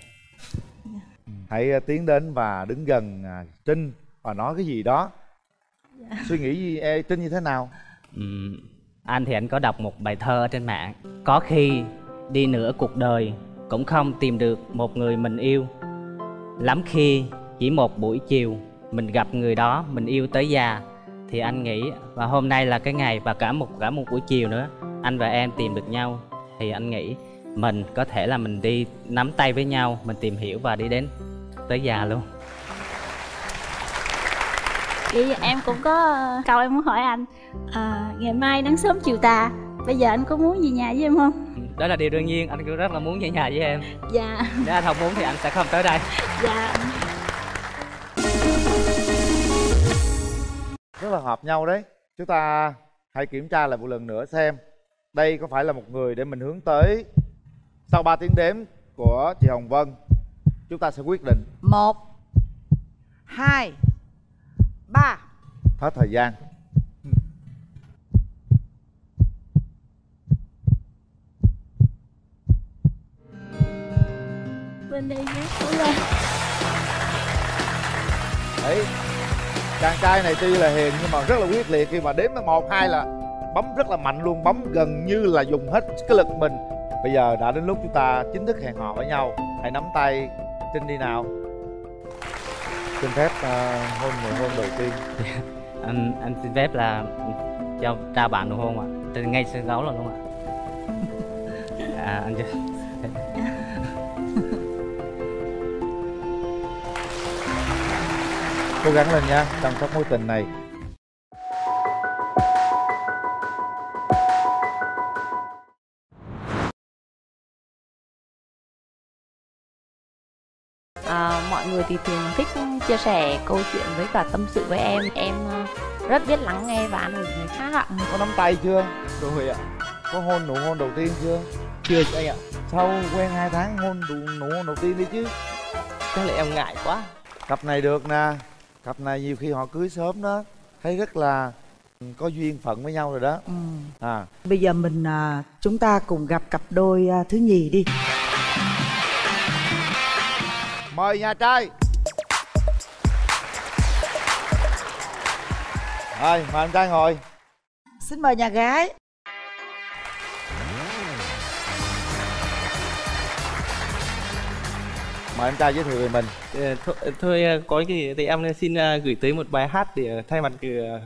Hãy ờ, tiến đến và đứng gần à, trinh và nói cái gì đó. Suy nghĩ gì ê, trinh như thế nào? Ừm, anh thì anh có đọc một bài thơ ở trên mạng. Có khi đi nửa cuộc đời cũng không tìm được một người mình yêu. Lắm khi chỉ một buổi chiều mình gặp người đó mình yêu tới già. Thì anh nghĩ và hôm nay là cái ngày và cả một cả một buổi chiều nữa anh và em tìm được nhau. Thì anh nghĩ mình có thể là mình đi nắm tay với nhau mình tìm hiểu và đi đến tới già luôn. Vậy em cũng có ờ, câu em muốn hỏi anh. À, ngày mai nắng sớm chiều tà bây giờ anh có muốn về nhà với em không? Đó là điều đương nhiên anh cũng rất là muốn về nhà với em. Dạ. Nếu anh không muốn thì anh sẽ không tới đây. Dạ rất là hợp nhau đấy. Chúng ta hãy kiểm tra lại một lần nữa xem đây có phải là một người để mình hướng tới sau 3 tiếng đếm của chị Hồng Vân. Chúng ta sẽ quyết định. Một hai ba. Hết thời gian. Bên đây nhé Cố lên. đấy chàng trai này tuy là hiền nhưng mà rất là quyết liệt khi mà đếm tới một hai là bấm rất là mạnh luôn bấm gần như là dùng hết cái lực mình. Bây giờ đã đến lúc chúng ta chính thức hẹn hò với nhau. Hãy nắm tay trinh đi nào. Xin phép uh, hôn nụ hôn đầu tiên. Anh anh xin phép là cho trao bạn nụ hôn ạ. Trên ngay sân khấu luôn đúng không ạ? À, anh chưa cố gắng lên nha chăm sóc mối tình này. À, mọi người thì thường thích chia sẻ câu chuyện với cả tâm sự với em. Em ờ, rất biết lắng nghe và an ủi người khác ạ. Có nắm tay chưa? Rồi ạ. Có hôn nụ hôn đầu tiên chưa? Chưa chị anh ạ. Sau quen hai tháng hôn nụ hôn đầu tiên đi chứ? Chắc là em ngại quá. Cặp này được nè cặp này nhiều khi họ cưới sớm đó thấy rất là có duyên phận với nhau rồi đó. Ừ. à. Bây giờ mình à, chúng ta cùng gặp cặp đôi à, thứ nhì đi. Mời nhà trai. Rồi mời anh trai ngồi. Xin mời nhà gái mời anh trai giới thiệu về mình Ờ, thôi, thôi ờ, có cái gì thì em xin ờ, gửi tới một bài hát để thay mặt cái, ờ,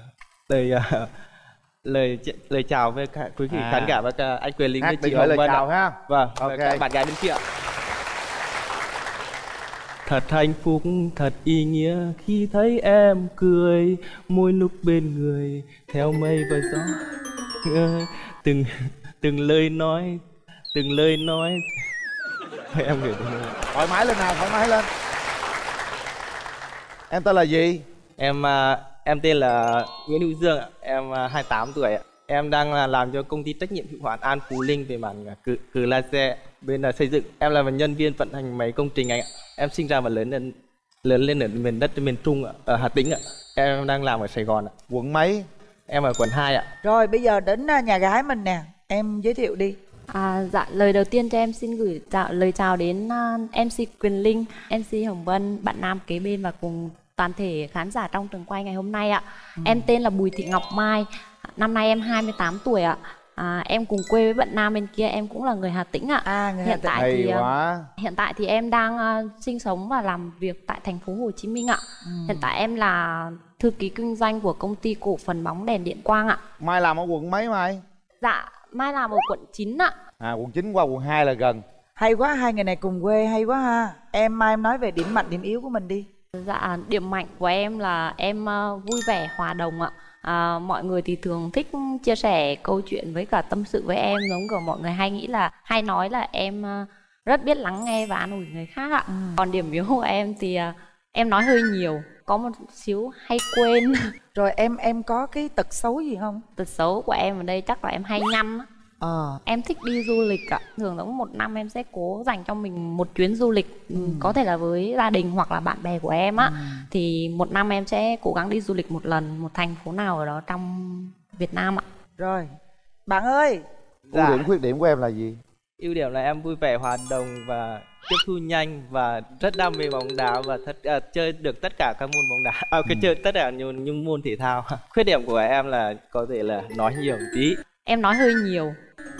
lời ờ, lời lời chào với cả quý vị À. khán giả và cả anh Quyền Linh Hát với chị Hồng Vân chào ha. Vâng, Ok. và bạn gái bên kia. Thật hạnh phúc, thật ý nghĩa khi thấy em cười Mỗi lúc bên người theo mây và gió Ờ, Từng từng lời nói, từng lời nói em gửi thoải mái lên nào thoải mái lên em tên là gì Em à, em tên là Nguyễn Hữu Dương ạ. Em à, 28 tuổi ạ. Em đang là làm cho công ty trách nhiệm hữu hạn An Phú Linh về mảng à, cử, cử la xe bên là xây dựng. Em là một nhân viên vận hành máy công trình anh ạ. Em sinh ra và lớn lên lớn lên ở miền đất miền Trung ạ, ở Hà Tĩnh ạ. Em đang làm ở Sài Gòn ạ. Quận mấy? Em ở quận 2 ạ. Rồi bây giờ đến à, nhà gái mình nè Em giới thiệu đi À, dạ lời đầu tiên cho em xin gửi chào, lời chào đến uh, MC Quyền Linh, MC Hồng Vân, bạn nam kế bên và cùng toàn thể khán giả trong trường quay ngày hôm nay ạ. Em tên là Bùi Thị Ngọc Mai, năm nay em 28 tuổi ạ. À, em cùng quê với bạn nam bên kia em cũng là người Hà Tĩnh ạ. À, người Hà hiện Tĩnh. tại thì ờ, quá. hiện tại thì em đang ờ, sinh sống và làm việc tại thành phố Hồ Chí Minh ạ. Hiện tại em là thư ký kinh doanh của công ty cổ phần bóng đèn điện quang ạ. mai làm ở quận mấy mai Dạ, Mai làm ở quận 9 ạ. à quận 9 qua quận 2 là gần Hay quá hai người này cùng quê hay quá ha Em mai em nói về điểm mạnh điểm yếu của mình đi Dạ, điểm mạnh của em là em ờ, vui vẻ, hòa đồng ạ. À, mọi người thì thường thích chia sẻ câu chuyện với cả tâm sự với em giống kiểu mọi người hay nghĩ là hay nói là em ờ, rất biết lắng nghe và an ủi người khác ạ. Còn điểm yếu của em thì ờ, em nói hơi nhiều, có một xíu hay quên. Rồi em em có cái tật xấu gì không? Tật xấu của em ở đây chắc là em hay nhăn á. Ờ. Em thích đi du lịch ạ. Thường là một năm em sẽ cố dành cho mình một chuyến du lịch ừ. Có thể là với gia đình hoặc là bạn bè của em á Thì một năm em sẽ cố gắng đi du lịch một lần Một thành phố nào ở đó trong Việt Nam ạ Rồi Bạn ơi ưu điểm khuyết điểm của em là gì Ưu điểm là em vui vẻ, hòa đồng và tiếp thu nhanh và rất đam mê bóng đá và thật, à, chơi được tất cả các môn bóng đá, à, cái chơi tất cả những, những môn thể thao. Khuyết điểm của em là có thể là nói nhiều một tí. Em nói hơi nhiều.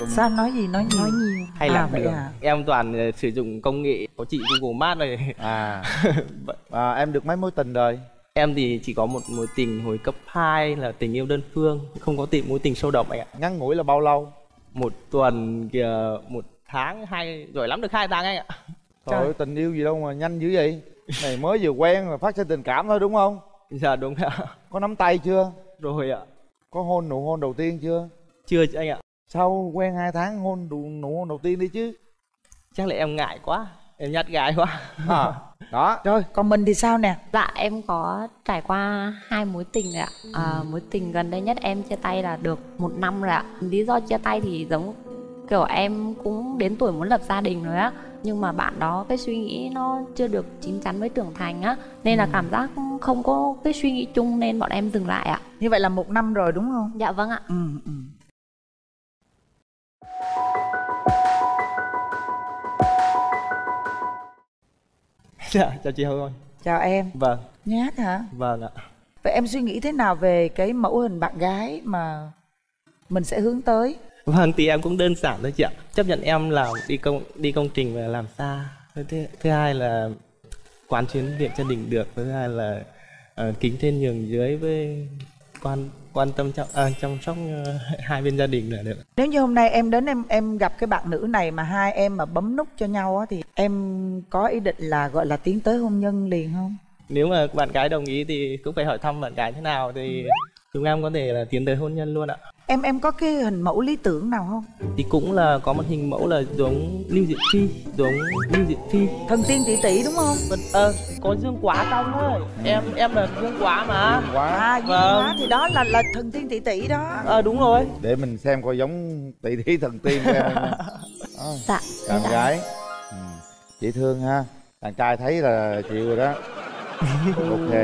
Sao em nói gì nói nhiều? Nói nhiều. Hay À, là vậy à? em toàn ờ, sử dụng công nghệ có chị Google Maps này à, à em được mấy mối tình rồi? Em thì chỉ có một mối tình hồi cấp 2 là tình yêu đơn phương không có tình mối tình sâu đậm anh ạ. Ngắn ngủi là bao lâu? Một tuần kìa một tháng hai rồi lắm được hai tháng anh ạ. Trời ơi, tình yêu gì đâu mà nhanh dữ vậy? Này mới vừa quen mà phát sinh tình cảm thôi đúng không? Dạ đúng ạ. Có nắm tay chưa? Rồi ạ. Có hôn nụ hôn đầu tiên chưa? Chưa anh ạ. Sau quen hai tháng hôn nụ, nụ hôn đầu tiên đi chứ? Chắc là em ngại quá. Em nhát gái quá. À, đó. Rồi còn mình thì sao nè? Dạ em có trải qua hai mối tình rồi ạ. À, Mối tình gần đây nhất em chia tay là được một năm rồi ạ. Lý do chia tay thì giống kiểu em cũng đến tuổi muốn lập gia đình rồi á Nhưng mà bạn đó cái suy nghĩ nó chưa được chín chắn với trưởng thành á Nên là cảm giác không có cái suy nghĩ chung nên bọn em dừng lại ạ Như vậy là một năm rồi đúng không? Dạ vâng ạ Ừ, ừ. dạ chào chị Hương ơi Chào em vâng Nhát hả? vâng ạ Vậy em suy nghĩ thế nào về cái mẫu hình bạn gái mà mình sẽ hướng tới? Vâng thì em cũng đơn giản thôi chị ạ. Chấp nhận em làm đi công đi công trình và làm xa. Thứ, thứ, hai là quán chuyến việc gia đình được. Thứ hai là ờ, kính trên nhường dưới với quan quan tâm chăm, à, chăm sóc ờ, hai bên gia đình là được. Nếu như hôm nay em đến em em gặp cái bạn nữ này mà hai em mà bấm nút cho nhau á thì em có ý định là gọi là tiến tới hôn nhân liền không? Nếu mà bạn gái đồng ý thì cũng phải hỏi thăm bạn gái thế nào Thì chúng em có thể là tiến tới hôn nhân luôn ạ Em em có cái hình mẫu lý tưởng nào không? Thì cũng là có một hình mẫu là giống Lưu Diệu Phi Giống Lưu Diệu Phi Thần tiên tỷ tỷ đúng không? Ờ, có dương quá trong thôi Em em là dương quá mà quá À, dương quá thì đó là là thần tiên tỷ tỷ đó. Ờ đúng rồi để mình xem coi giống tỷ thí thần tiên của em không. Đó, Dạ bạn gái ừ. dễ thương ha đàn trai thấy là chịu rồi đó ok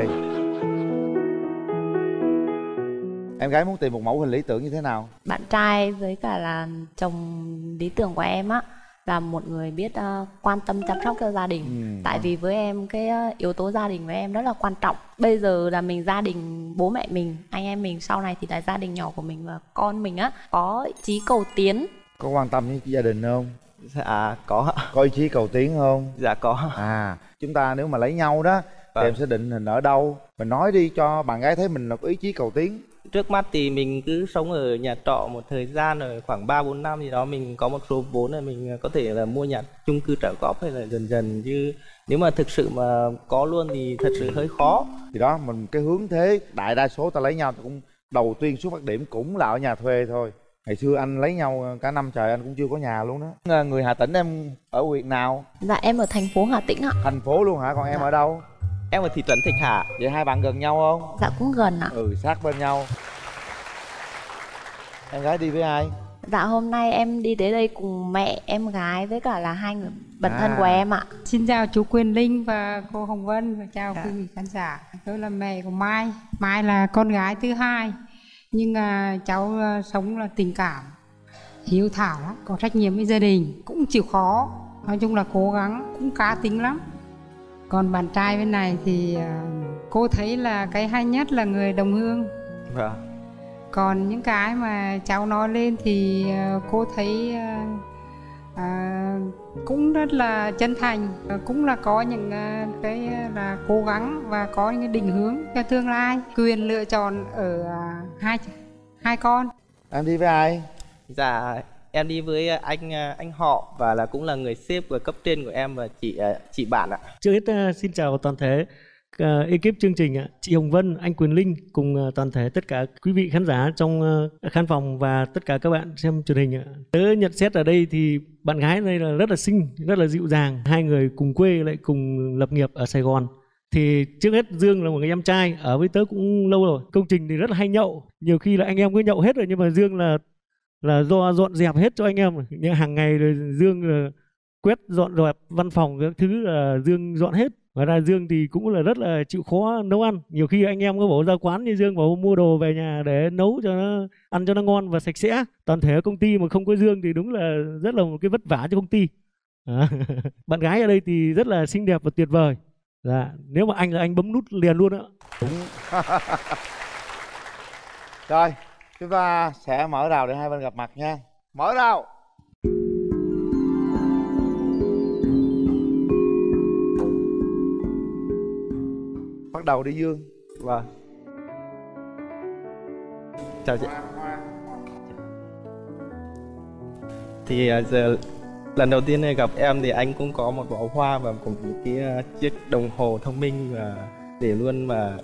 em gái muốn tìm một mẫu hình lý tưởng như thế nào? Bạn trai với cả là chồng lý tưởng của em á là một người biết ờ, quan tâm chăm sóc cho gia đình. Ừ. tại vì với em cái ờ, yếu tố gia đình với em rất là quan trọng. Bây giờ là mình gia đình bố mẹ mình anh em mình sau này thì là gia đình nhỏ của mình và con mình á có ý chí cầu tiến. Có quan tâm với gia đình không? Dạ có. Có ý chí cầu tiến không? Dạ có. À chúng ta nếu mà lấy nhau đó thì Vâng. em sẽ định hình ở đâu? Mình nói đi cho bạn gái thấy mình là có ý chí cầu tiến Trước mắt thì mình cứ sống ở nhà trọ một thời gian rồi khoảng 3 4 năm gì đó mình có một số vốn là mình có thể là mua nhà chung cư trả góp hay là dần dần. Chứ nếu mà thực sự mà có luôn thì thật sự hơi khó. thì đó mình cái hướng thế đại đa số ta lấy nhau cũng đầu tiên xuất phát điểm cũng là ở nhà thuê thôi. Ngày xưa anh lấy nhau cả năm trời anh cũng chưa có nhà luôn đó người hà tĩnh em ở huyện nào? Dạ em ở thành phố hà tĩnh ạ. Thành phố luôn hả? Còn em ở đâu em ở thị trấn Thạch Hà vậy hai bạn gần nhau không dạ cũng gần ạ ừ sát bên nhau em gái đi với ai dạ hôm nay em đi tới đây cùng mẹ em gái với cả là hai người bạn thân À. của em ạ Xin chào chú Quyền Linh và cô Hồng Vân và chào Dạ. quý vị khán giả. Tôi là mẹ của Mai. Mai là con gái thứ hai. Nhưng à, cháu à, sống là tình cảm, hiếu thảo lắm, có trách nhiệm với gia đình, cũng chịu khó. Nói chung là cố gắng, cũng cá tính lắm. Còn bạn trai bên này thì à, cô thấy là cái hay nhất là người đồng hương. vâng. Còn những cái mà cháu nói lên thì à, cô thấy à, cũng rất là chân thành. À, cũng là có những à, cái là cố gắng và có những cái định hướng cho tương lai. Quyền lựa chọn ở à, hai hai con. Em đi với ai? Dạ em đi với à, anh à, anh họ và là cũng là người sếp và cấp trên của em và chị à, chị bạn ạ Trước hết xin chào toàn thể ekip chương trình ạ. chị Hồng Vân, anh Quyền Linh cùng toàn thể tất cả quý vị khán giả trong khán phòng và tất cả các bạn xem truyền hình ạ. Tớ nhận xét ở đây thì bạn gái đây là rất là xinh, rất là dịu dàng. Hai người cùng quê lại cùng lập nghiệp ở Sài Gòn. Thì trước hết Dương là một người em trai ở với tớ cũng lâu rồi. Công trình thì rất là hay nhậu. Nhiều khi là anh em cứ nhậu hết rồi nhưng mà Dương là là do dọn dẹp hết cho anh em. Nhưng hàng ngày rồi Dương ờ, quét dọn dẹp văn phòng các thứ là Dương dọn hết. Ngoài ra Dương thì cũng là rất là chịu khó nấu ăn. Nhiều khi anh em có bảo ra quán như Dương bảo mua đồ về nhà để nấu cho nó, ăn cho nó ngon và sạch sẽ. Toàn thể công ty mà không có Dương thì đúng là rất là một cái vất vả cho công ty. Bạn gái ở đây thì rất là xinh đẹp và tuyệt vời. Dạ nếu mà anh là anh bấm nút liền luôn ạ đúng. Rồi chúng ta sẽ mở rào để hai bên gặp mặt nha. Mở rào. Bắt đầu đi dương. Vâng. Chào chị. Thì à, giờ lần đầu tiên gặp em thì anh cũng có một bó hoa và cùng một cái à, chiếc đồng hồ thông minh và để luôn mà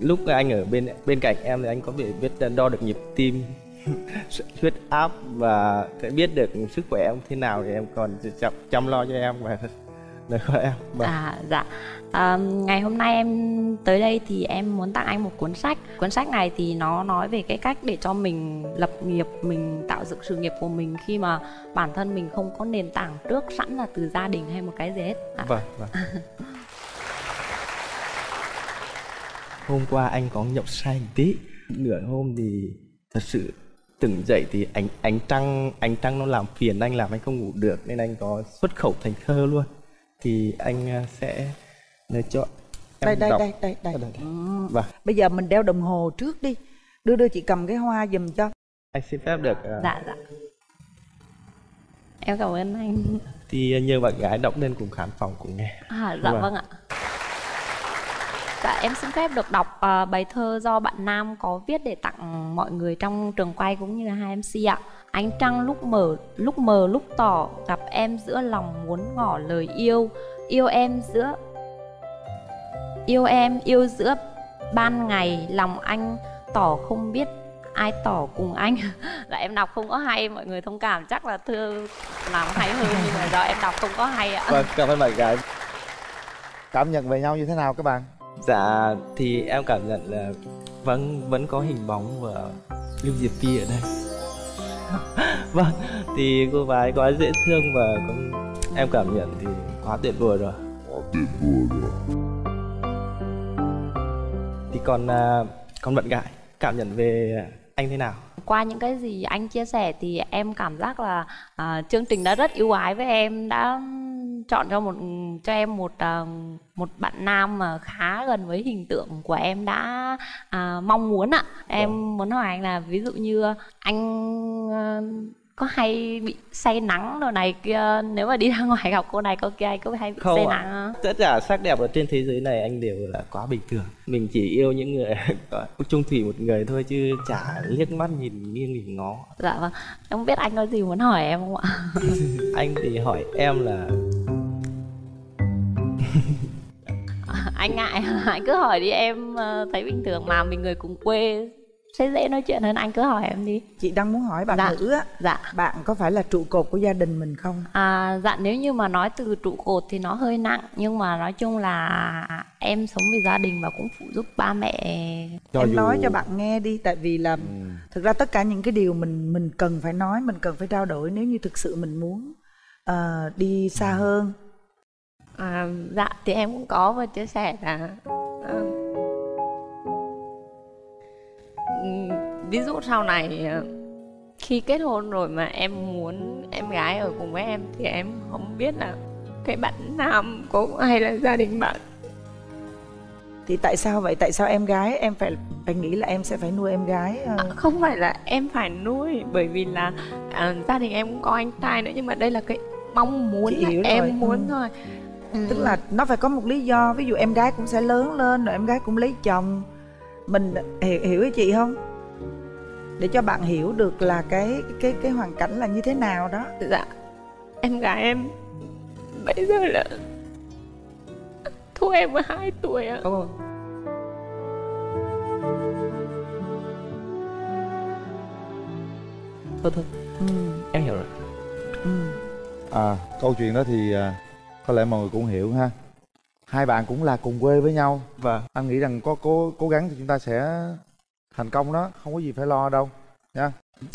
lúc anh ở bên bên cạnh em thì anh có thể biết đo được nhịp tim huyết áp và sẽ biết được sức khỏe em thế nào thì em còn chăm, chăm lo cho em và lời của em Vâng. À dạ. À, ngày hôm nay em tới đây thì em muốn tặng anh một cuốn sách. Cuốn sách này thì nó nói về cái cách để cho mình lập nghiệp, mình tạo dựng sự nghiệp của mình khi mà bản thân mình không có nền tảng trước sẵn là từ gia đình hay một cái gì hết. À. vâng vâng hôm qua anh có nhậu say một tí nửa hôm thì thật sự tỉnh dậy thì ánh ánh trăng ánh trăng nó làm phiền anh làm anh không ngủ được nên anh có xuất khẩu thành thơ luôn thì anh à, sẽ lựa chọn đây em đây đọc. đây đây đây Ừ. vâng bây giờ mình đeo đồng hồ trước đi đưa đưa chị cầm cái hoa giùm cho anh xin phép được à, Dạ dạ. Em cảm ơn anh. thì nhờ bạn gái đọc lên cùng khán phòng cùng nghe À, dạ vâng ạ. Dạ em xin phép được đọc uh, bài thơ do bạn Nam có viết để tặng mọi người trong trường quay cũng như là hai MC ạ. Ánh trăng lúc mở, lúc mờ lúc tỏ, gặp em giữa lòng muốn ngỏ lời yêu, yêu em giữa yêu em yêu giữa ban ngày lòng anh tỏ không biết ai tỏ cùng anh. Là dạ, em đọc không có hay mọi người thông cảm chắc là thơ làm hay hơn nhưng mà do em đọc không có hay ạ. Vâng cảm ơn bạn gái. Cảm nhận về nhau như thế nào các bạn? Dạ thì em cảm nhận là vẫn vẫn có hình bóng và lưu diệp phi ở đây. Vâng thì cô gái quá dễ thương và cũng em cảm nhận thì quá tuyệt vời rồi. Tuyệt vời rồi. Thì còn à, còn bạn gái cảm nhận về anh thế nào? Qua những cái gì anh chia sẻ thì em cảm giác là à, chương trình đã rất ưu ái với em đã chọn cho một cho em một à, một bạn nam mà khá gần với hình tượng của em đã à, mong muốn ạ. Em muốn hỏi anh là ví dụ như anh à, có hay bị say nắng đồ này kia? Nếu mà đi ra ngoài gặp cô này cô kia anh có hay bị say không nắng không? tất cả sắc đẹp ở trên thế giới này anh đều là quá bình thường. Mình chỉ yêu những người có chung thủy một người thôi chứ chả liếc mắt nhìn nghiêng nhìn ngó. Dạ vâng. Em không biết anh có gì muốn hỏi em không ạ? Anh thì hỏi em là anh ngại anh cứ hỏi đi em ờ, thấy bình thường mà mình người cùng quê sẽ dễ nói chuyện hơn anh cứ hỏi em đi. Chị đang muốn hỏi bạn Dạ. nữ á dạ. bạn có phải là trụ cột của gia đình mình không? À, dạ nếu như mà nói từ trụ cột thì nó hơi nặng nhưng mà nói chung là em sống vì gia đình và cũng phụ giúp ba mẹ. Em nói cho bạn nghe đi tại vì là thực ra tất cả những cái điều mình mình cần phải nói mình cần phải trao đổi nếu như thực sự mình muốn ờ, đi xa hơn. À, dạ thì em cũng có và chia sẻ là à, ví dụ sau này à, khi kết hôn rồi mà em muốn em gái ở cùng với em thì em không biết là cái bạn nam có hay là gia đình bạn. Thì tại sao vậy? Tại sao em gái? Em phải phải nghĩ là em sẽ phải nuôi em gái ờ, À, không phải là em phải nuôi bởi vì là à, gia đình em cũng có anh trai nữa nhưng mà đây là cái mong muốn là hiểu em rồi, muốn ừ. thôi. Tức là nó phải có một lý do ví dụ em gái cũng sẽ lớn lên rồi em gái cũng lấy chồng mình hiểu, hiểu ý chị không? Để cho bạn hiểu được là cái cái cái hoàn cảnh là như thế nào đó. Dạ. Em gái em bây giờ là thua em 2 tuổi ạ. Thôi thôi. Em hiểu rồi. À câu chuyện đó thì à, có lẽ mọi người cũng hiểu ha hai bạn cũng là cùng quê với nhau. Và anh nghĩ rằng có cố cố gắng thì chúng ta sẽ thành công đó. Không có gì phải lo đâu. Nha.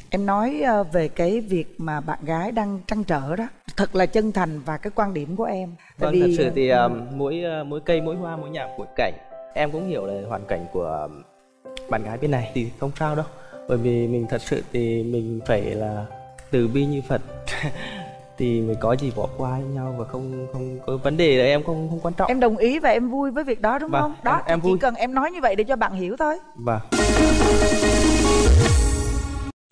Em nói ờ, về cái việc mà bạn gái đang trăn trở đó thật là chân thành và cái quan điểm của em. Tại Vâng, thật sự thì um, mỗi uh, mỗi cây, mỗi hoa, mỗi nhà mỗi cảnh Em cũng hiểu là hoàn cảnh của bạn gái bên này thì không sao đâu. Bởi vì mình thật sự thì mình phải là từ bi như Phật Thì mình có gì bỏ qua với nhau và không không có vấn đề là em không không quan trọng. Em đồng ý và em vui với việc đó đúng Vâng, không? đó em- em thì vui. chỉ cần em nói như vậy để cho bạn hiểu thôi. Và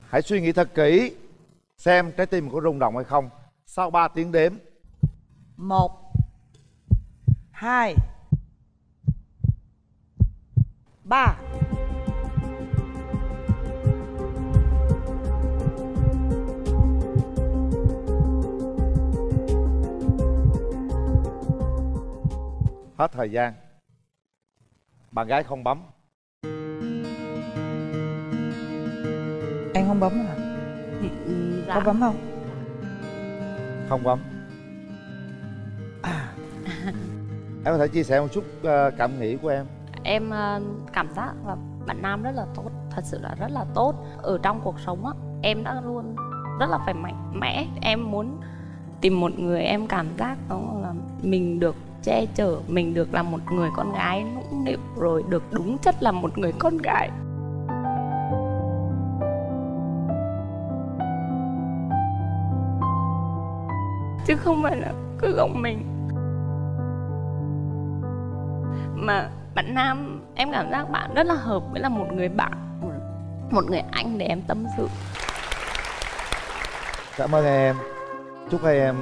hãy suy nghĩ thật kỹ xem trái tim mình có rung động hay không. Sau 3 tiếng đếm. Một hai ba hết thời gian. Bạn gái không bấm. Em không bấm hả? Dạ. có bấm không? Không bấm. Em có thể chia sẻ một chút ờ, cảm nghĩ của em. Em ờ, cảm giác là bạn nam rất là tốt thật sự là rất là tốt. Ở trong cuộc sống á em đã luôn rất là phải mạnh mẽ. Em muốn tìm một người em cảm giác đó là mình được che chở mình được là một người con gái nũng nịu, rồi được đúng chất là một người con gái. Chứ không phải là cứ gồng mình. Mà bạn nam, em cảm giác bạn rất là hợp với là một người bạn, một người anh để em tâm sự. Cảm ơn em. Chúc hai em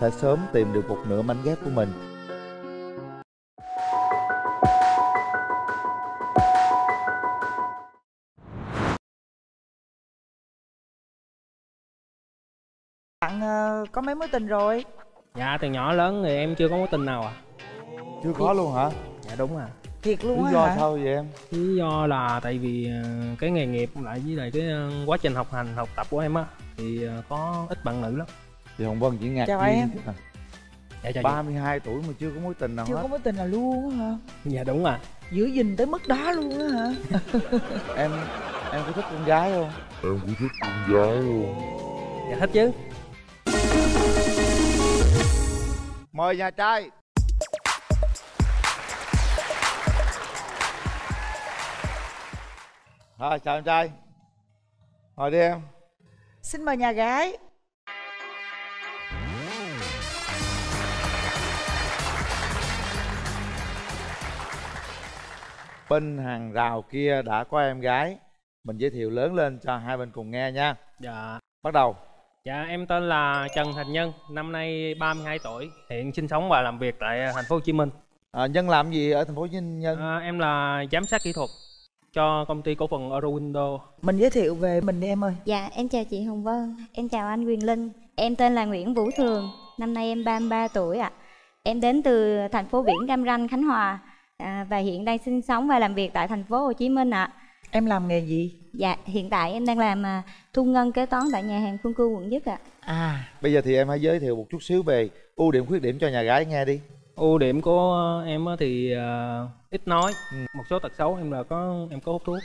sẽ sớm tìm được một nửa mảnh ghép của mình. Bạn ờ, có mấy mối tình rồi? Dạ từ nhỏ lớn thì em chưa có mối tình nào à. Chưa có luôn hả? Dạ đúng à thiệt luôn lý do hả? sao vậy em? Lý do là tại vì ờ, cái nghề nghiệp lại với lại cái ờ, quá trình học hành học tập của em á thì có ít bạn nữ lắm. Thì hồng vân chỉ ngạc Chào nhiên em. Dạ chào chị. 32 tuổi mà chưa có mối tình nào chưa hết. có mối tình nào luôn á hả? Dạ đúng à giữ gìn tới mức đó luôn á hả? Em em có thích con gái không? Em cũng thích con gái luôn. Dạ thích chứ mời nhà trai. Rồi chào em trai. Ngồi đi em. Xin mời nhà gái. Bên hàng rào kia đã có em gái. Mình giới thiệu lớn lên cho hai bên cùng nghe nha. Dạ. Bắt đầu Dạ em tên là Trần Thành Nhân, năm nay 32 tuổi, hiện sinh sống và làm việc tại thành phố Hồ Chí Minh. à, nhân làm gì ở thành phố hồ chí minh nhân À, em là giám sát kỹ thuật cho công ty cổ phần Eurowindow. mình giới thiệu về mình đi em ơi Dạ, em chào chị Hồng Vân, em chào anh Quyền Linh. Em tên là Nguyễn Vũ Thường, năm nay em 33 tuổi ạ. Em đến từ thành phố biển Cam Ranh, Khánh Hòa à, và hiện đang sinh sống và làm việc tại thành phố Hồ Chí Minh ạ. em làm nghề gì Dạ, hiện tại em đang làm à, thu ngân kế toán tại nhà hàng Phương Cư quận Nhất ạ. À. Bây giờ thì em hãy giới thiệu một chút xíu về ưu điểm khuyết điểm cho nhà gái nghe đi. ưu điểm của em á thì ờ, ít nói một số tật xấu em là có em có hút thuốc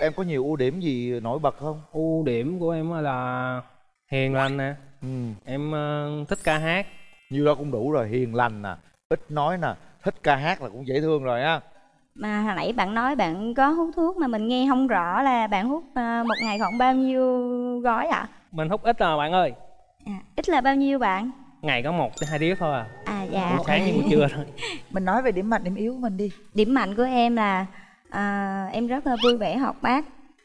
Em có nhiều ưu điểm gì nổi bật không? ưu điểm của em á là hiền lành nè em ờ, thích ca hát Nhiêu đó cũng đủ rồi, hiền lành nè, ít nói nè, thích ca hát là cũng dễ thương rồi á. Mà hồi nãy bạn nói bạn có hút thuốc mà mình nghe không rõ là bạn hút à, một ngày khoảng bao nhiêu gói ạ? mình hút ít à bạn ơi Ít là bao nhiêu bạn? ngày có một hai điếu thôi à À dạ. buổi sáng với buổi trưa thôi mình nói về điểm mạnh điểm yếu của mình đi Điểm mạnh của em là à, em rất là vui vẻ hoạt bát.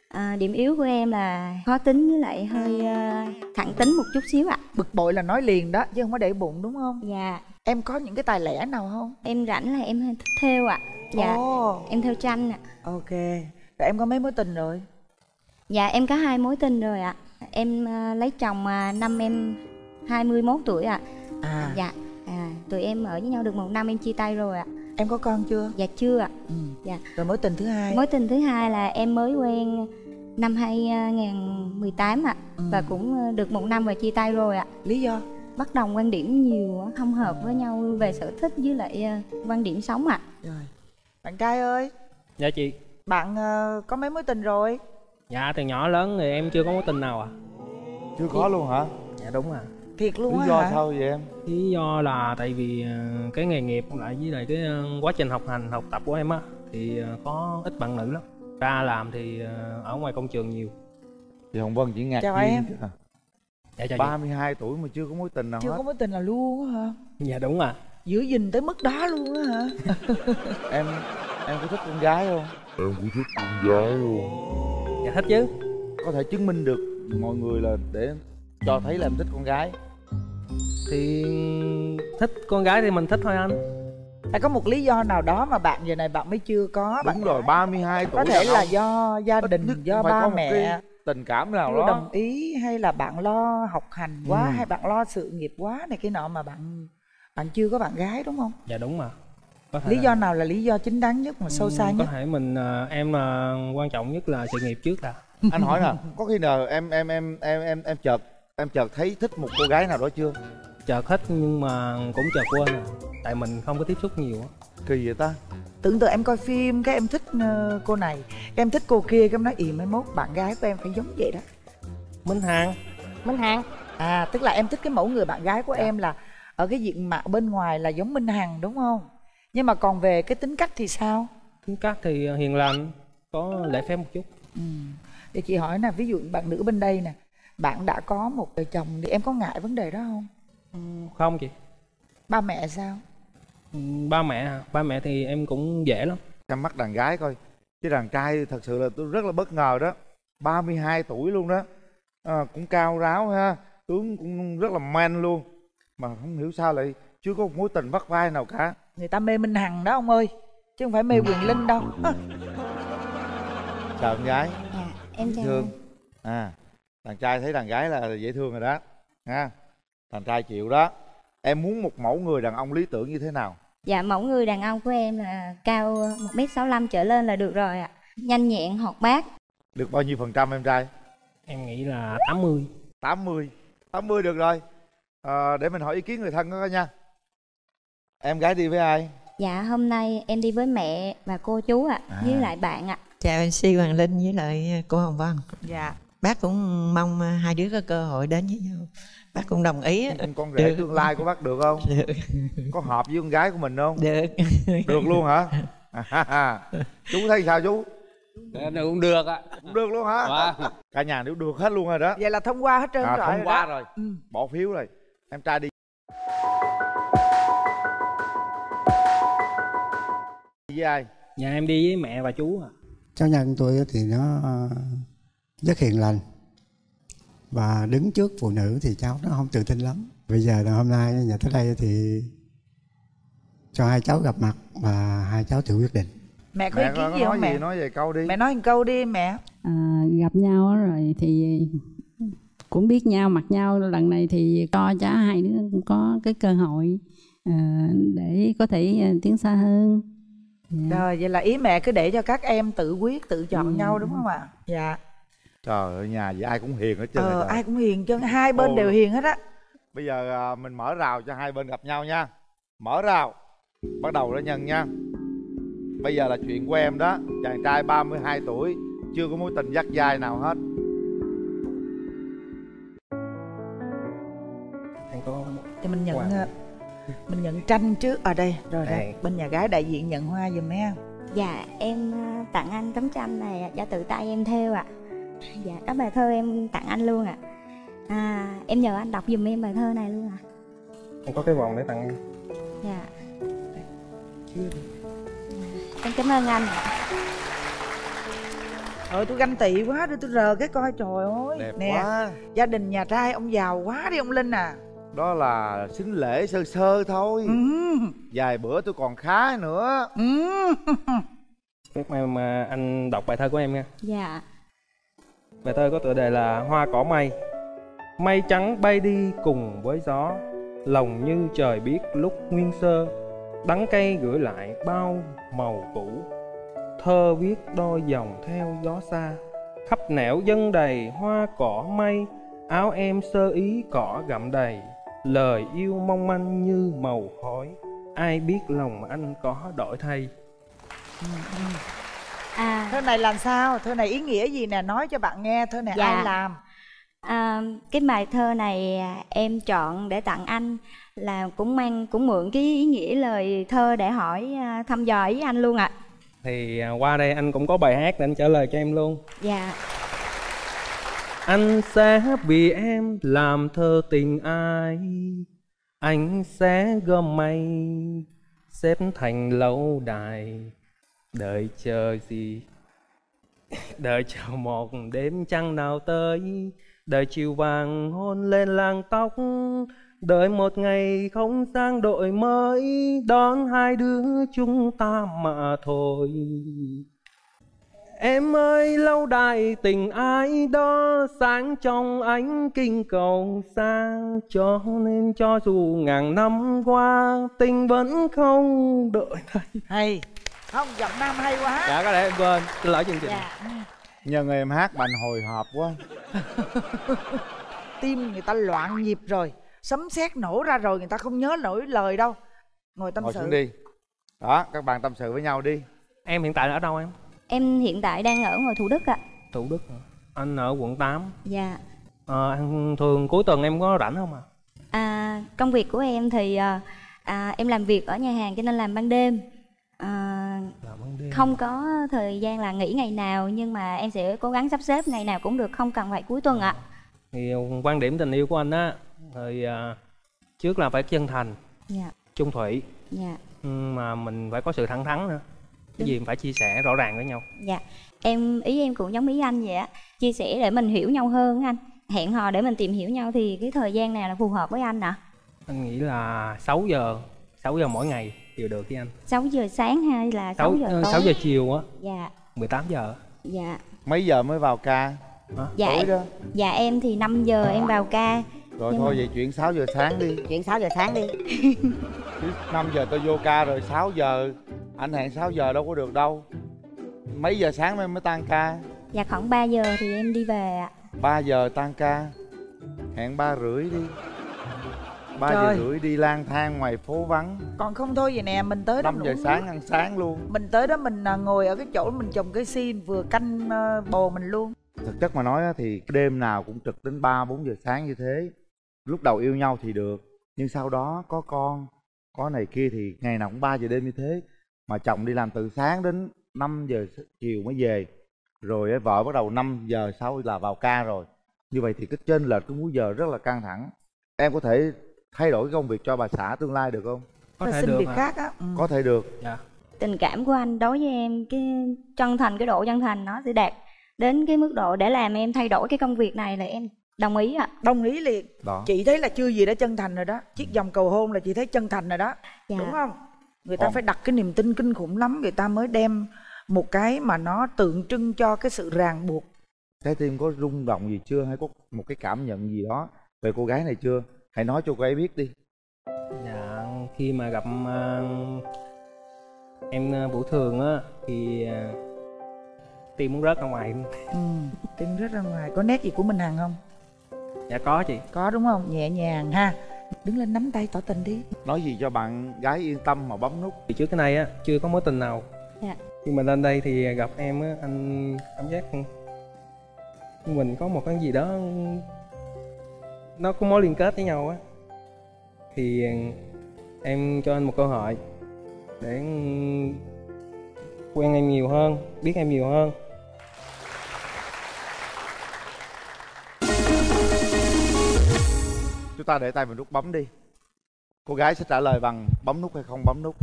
À, điểm yếu của em là khó tính với lại hơi à, thẳng tính một chút xíu ạ. bực bội là nói liền đó chứ không có để bụng đúng không Dạ. Em có những cái tài lẻ nào không Em rảnh là em hay thích thêu ạ. Dạ. Ồ. Em theo tranh ạ. ok rồi em có mấy mối tình rồi Dạ em có hai mối tình rồi ạ. Em à, lấy chồng à, năm em 21 tuổi ạ. À. Dạ. À, tụi em ở với nhau được một năm em chia tay rồi ạ. Em có con chưa? Dạ chưa ạ. Ừ. Dạ. rồi mối tình thứ hai Mối tình thứ hai là em mới quen năm 2018 ạ. Ừ. Và cũng à, được một năm và chia tay rồi ạ. Lý do? Bất đồng quan điểm nhiều á, không hợp với nhau về sở thích với lại à, quan điểm sống ạ. rồi. Bạn trai ơi. Dạ chị. Bạn ờ, có mấy mối tình rồi? Dạ từ nhỏ lớn thì em chưa có mối tình nào à Chưa có luôn hả? dạ đúng à thiệt luôn Lý do hả? sao vậy em? lý do là tại vì ờ, cái nghề nghiệp lại với lại cái ờ, quá trình học hành học tập của em á thì ờ, có ít bạn nữ lắm. Ra làm thì ờ, ở ngoài công trường nhiều. Thì Hồng Vân chỉ ngạc Chào nhiên em. Dạ, chào chị. 32 tuổi mà chưa có mối tình nào chưa hết. có mối tình nào luôn á hả dạ đúng à giữ gìn tới mức đó luôn á hả em em có thích con gái không? Em cũng thích con gái luôn dạ thích chứ Có thể chứng minh được mọi người là để cho thấy là em thích con gái. thì thích con gái thì mình thích thôi anh phải có một lý do nào đó mà bạn giờ này bạn mới chưa có bạn Đúng rồi, 32 tuổi có thể là ông. do gia đình do ba mẹ cái tình cảm nào đó. đồng ý hay là bạn lo học hành quá Ừ. hay bạn lo sự nghiệp quá này cái nọ mà bạn bạn chưa có bạn gái đúng không dạ đúng mà có thể lý là- do nào là lý do chính đáng nhất mà sâu xa có nhất thể mình ờ, em ờ, quan trọng nhất là sự nghiệp trước đã Anh hỏi nè, có khi nào em em em em em em chợt em chợt thấy thích một cô gái nào đó chưa? chợt thích nhưng mà cũng chợt quên à tại mình không có tiếp xúc nhiều á Kỳ vậy ta? tưởng tượng em coi phim cái em thích ờ, cô này cái em thích cô kia cái em nói ì mai mốt bạn gái của em phải giống vậy đó. Minh Hằng. Minh Hằng. À tức là em thích cái mẫu người bạn gái của em là ở cái diện mạo bên ngoài là giống Minh Hằng đúng không? Nhưng mà còn về cái tính cách thì sao? Tính cách thì hiền lành có lễ phép một chút. Ừ. để chị hỏi nè ví dụ bạn nữ bên đây nè bạn đã có một đời chồng thì em có ngại vấn đề đó không? Không chị. Ba mẹ sao? Ừ, ba mẹ hả? ba mẹ thì em cũng dễ lắm. Em mắt đàn gái coi. Chứ đàn trai thật sự là tôi rất là bất ngờ đó. 32 tuổi luôn đó. À, Cũng cao ráo ha. Tướng cũng rất là man luôn. Mà không hiểu sao lại chưa có một mối tình vắt vai nào cả. Người ta mê Minh Hằng đó ông ơi. Chứ không phải mê Quyền Linh đâu. Chào em gái. Em Dễ chào thương. à Đàn trai thấy đàn gái là dễ thương rồi đó. Ha. Đàn trai chịu đó. Em muốn một mẫu người đàn ông lý tưởng như thế nào Dạ mẫu người đàn ông của em là cao 1m65 trở lên là được rồi ạ. Nhanh nhẹn, hoạt bát. Được bao nhiêu phần trăm em trai em nghĩ là 80 80 80 được rồi à, Để mình hỏi ý kiến người thân đó nha Em gái đi với ai Dạ hôm nay em đi với mẹ và cô chú ạ, À. với lại bạn ạ. Chào MC Hoàng Linh với lại cô Hồng Vân. Dạ. Bác cũng mong hai đứa có cơ hội đến với nhau. Bác cũng đồng ý. á. Con rể Được. tương lai của bác được không Được. Có hợp với con gái của mình không Được. Được luôn hả à, Chú thấy sao chú cũng được ạ Cũng được luôn hả Vâng. Cả nhà đều được hết luôn rồi đó vậy là thông qua hết trơn à, rồi thông qua đó. rồi Ừ. bỏ phiếu rồi em trai đi với ai nhà em đi với mẹ và chú à cháu nhân tôi thì nó ờ, rất hiền lành và đứng trước phụ nữ thì cháu nó không tự tin lắm. Bây giờ là hôm nay nhà tới đây thì cho hai cháu gặp mặt và hai cháu tự quyết định. Mẹ có mẹ ý kiến có gì nói không mẹ nói về câu đi. Mẹ nói một câu đi mẹ. À, gặp nhau á rồi thì cũng biết nhau mặt nhau. Lần này thì cho cho hai đứa cũng có cái cơ hội à, để có thể à, tiến xa hơn. Rồi vậy là ý mẹ cứ để cho các em tự quyết tự chọn Ừ. nhau đúng không ạ? Dạ trời ơi nhà vậy ai cũng hiền hết trơn ờ, ai cũng hiền chứ hai bên Ồ. đều hiền hết á. Bây giờ à, mình mở rào cho hai bên gặp nhau nha. Mở rào bắt đầu đó nhân nha. Bây giờ là chuyện của em đó chàng trai 32 tuổi chưa có mối tình dắt dai nào hết. Anh có thì mình nhận Wow. ờ, mình nhận tranh trước. Ở đây rồi đây Đây. bên nhà gái đại diện nhận hoa giùm em. Dạ em ờ, tặng anh tấm tranh này do tự tay em thêu ạ Dạ đó bài thơ em tặng anh luôn ạ. À, Em nhờ anh đọc giùm em bài thơ này luôn ạ. Anh có cái vòng để tặng em. Dạ. Em cảm ơn anh. Ạ ờ tôi ganh tị quá đưa tôi rờ cái coi trời ơi. Đẹp nè quá. gia đình nhà trai ông giàu quá đi ông linh à. Đó là xính lễ sơ sơ thôi. Ừ. vài bữa tôi còn khá nữa. Phép em à, anh đọc bài thơ của em nha. Dạ Bài thơ có tựa đề là Hoa cỏ mây. Mây trắng bay đi cùng với gió, Lòng như trời biết lúc nguyên sơ. Đắng cây gửi lại bao màu cũ. Thơ viết đôi dòng theo gió xa. Khắp nẻo dân đầy hoa cỏ mây, Áo em sơ ý cỏ gặm đầy. Lời yêu mong manh như màu khói, Ai biết lòng anh có đổi thay. Ừ, ừ à, thơ này làm sao? Thơ này ý nghĩa gì nè? Nói cho bạn nghe thơ này Dạ. ai làm? À, Cái bài thơ này à, em chọn để tặng anh Là cũng mang cũng mượn cái ý nghĩa lời thơ để hỏi à, thăm dò ý anh luôn ạ. Thì à, qua đây anh cũng có bài hát để anh trả lời cho em luôn. Dạ. Anh sẽ vì em làm thơ tình ai? Anh sẽ gom mây Xếp thành lâu đài Đợi chờ gì? Đợi chờ một đêm trăng nào tới. Đợi chiều vàng hôn lên làng tóc. Đợi một ngày không sang đội mới. Đón hai đứa chúng ta mà thôi. Em ơi, lâu đài tình ai đó sáng trong ánh kinh cầu xa Cho nên cho dù ngàn năm qua, tình vẫn không đợi thay. Hay không giọng nam hay quá. Dạ có lẽ em quên, xin lỗi chương trình. Nhân em hát bạn hồi hộp quá. Tim người ta loạn nhịp rồi. Sấm sét nổ ra rồi người ta không nhớ nổi lời đâu. Ngồi tâm ngồi sự. xuống đi. Đó các bạn tâm sự với nhau đi. Em hiện tại ở đâu em? Em hiện tại đang ở ngoài Thủ Đức ạ. Thủ Đức hả? Anh ở quận 8 Dạ. Ờ, anh thường cuối tuần em có rảnh không à? À, công việc của em thì à, à, em làm việc ở nhà hàng cho nên làm ban đêm. À, không có thời gian là nghỉ ngày nào nhưng mà em sẽ cố gắng sắp xếp ngày nào cũng được không cần phải cuối tuần ạ. Thì quan điểm tình yêu của anh á Thì à, trước là phải chân thành, Dạ, trung thủy dạ, mà mình phải có sự thẳng thắn nữa Cái Đúng. gì phải chia sẻ rõ ràng với nhau dạ. Em ý em cũng giống ý anh vậy á, chia sẻ để mình hiểu nhau hơn anh. Hẹn hò để mình tìm hiểu nhau thì cái thời gian nào là phù hợp với anh ạ? Anh nghĩ là 6 giờ 6 giờ mỗi ngày đều được với anh? 6 giờ sáng hay là 6, 6, giờ tối? 6 giờ chiều á. Dạ, 18 giờ. Dạ. mấy giờ mới vào ca? Dạ, tối đó. dạ em thì 5 giờ em vào ca. rồi Nhưng thôi mà- vậy chuyển 6 giờ sáng đi. Chuyện 6 giờ sáng đi. 5 giờ tôi vô ca rồi 6 giờ. Anh hẹn 6 giờ đâu có được đâu. Mấy giờ sáng mới mới tan ca? Dạ khoảng 3 giờ thì em đi về ạ. 3 giờ tan ca. Hẹn ba rưỡi đi ba giờ rưỡi đi lang thang ngoài phố vắng. Còn không thôi vậy nè mình tới đó 5 mình giờ sáng ăn sáng luôn. Mình tới đó mình à, ngồi ở cái chỗ mình trồng cây sim vừa canh à, bồ mình luôn. Thực chất mà nói thì đêm nào cũng trực đến 3 4 giờ sáng như thế. Lúc đầu yêu nhau thì được nhưng sau đó có con có này kia thì ngày nào cũng 3 giờ đêm như thế. Mà chồng đi làm từ sáng đến 5 giờ chiều mới về. Rồi vợ bắt đầu 5 giờ sau là vào ca rồi. Như vậy thì cái trên lệch cái múi giờ rất là căng thẳng. Em có thể thay đổi cái công việc cho bà xã tương lai được không? Có thể xin được việc hả? khác á. Ừ. có thể được. Dạ. Tình cảm của anh đối với em cái chân thành cái độ chân thành nó sẽ đạt đến cái mức độ để làm em thay đổi cái công việc này là em đồng ý ạ. đồng ý liền. Đó. Chị thấy là chưa gì đã chân thành rồi đó. Chiếc vòng cầu hôn là chị thấy chân thành rồi đó. Dạ. đúng không? Người ta Còn- phải đặt cái niềm tin kinh khủng lắm. Người ta mới đem một cái mà nó tượng trưng cho cái sự ràng buộc. Trái tim có rung động gì chưa? Hay có một cái cảm nhận gì đó về cô gái này chưa hãy nói cho cô ấy biết đi. Dạ khi mà gặp à, em ờ, Vũ Thường á thì ờ, tim muốn rớt ra ngoài. Ừ tim rất ra ngoài. Có nét gì của minh hằng không? Dạ có chị. có đúng không? Nhẹ nhàng ha. Đứng lên nắm tay tỏ tình đi. Nói gì cho bạn gái yên tâm mà bấm nút. Thì trước cái này á chưa có mối tình nào. Dạ. Nhưng mà lên đây thì gặp em á anh cảm giác mình có một cái gì đó nó có mối liên kết với nhau á. Thì em cho anh một cơ hội để quen em nhiều hơn biết em nhiều hơn. Chúng ta để tay vào nút bấm đi. Cô gái sẽ trả lời bằng bấm nút hay không bấm nút.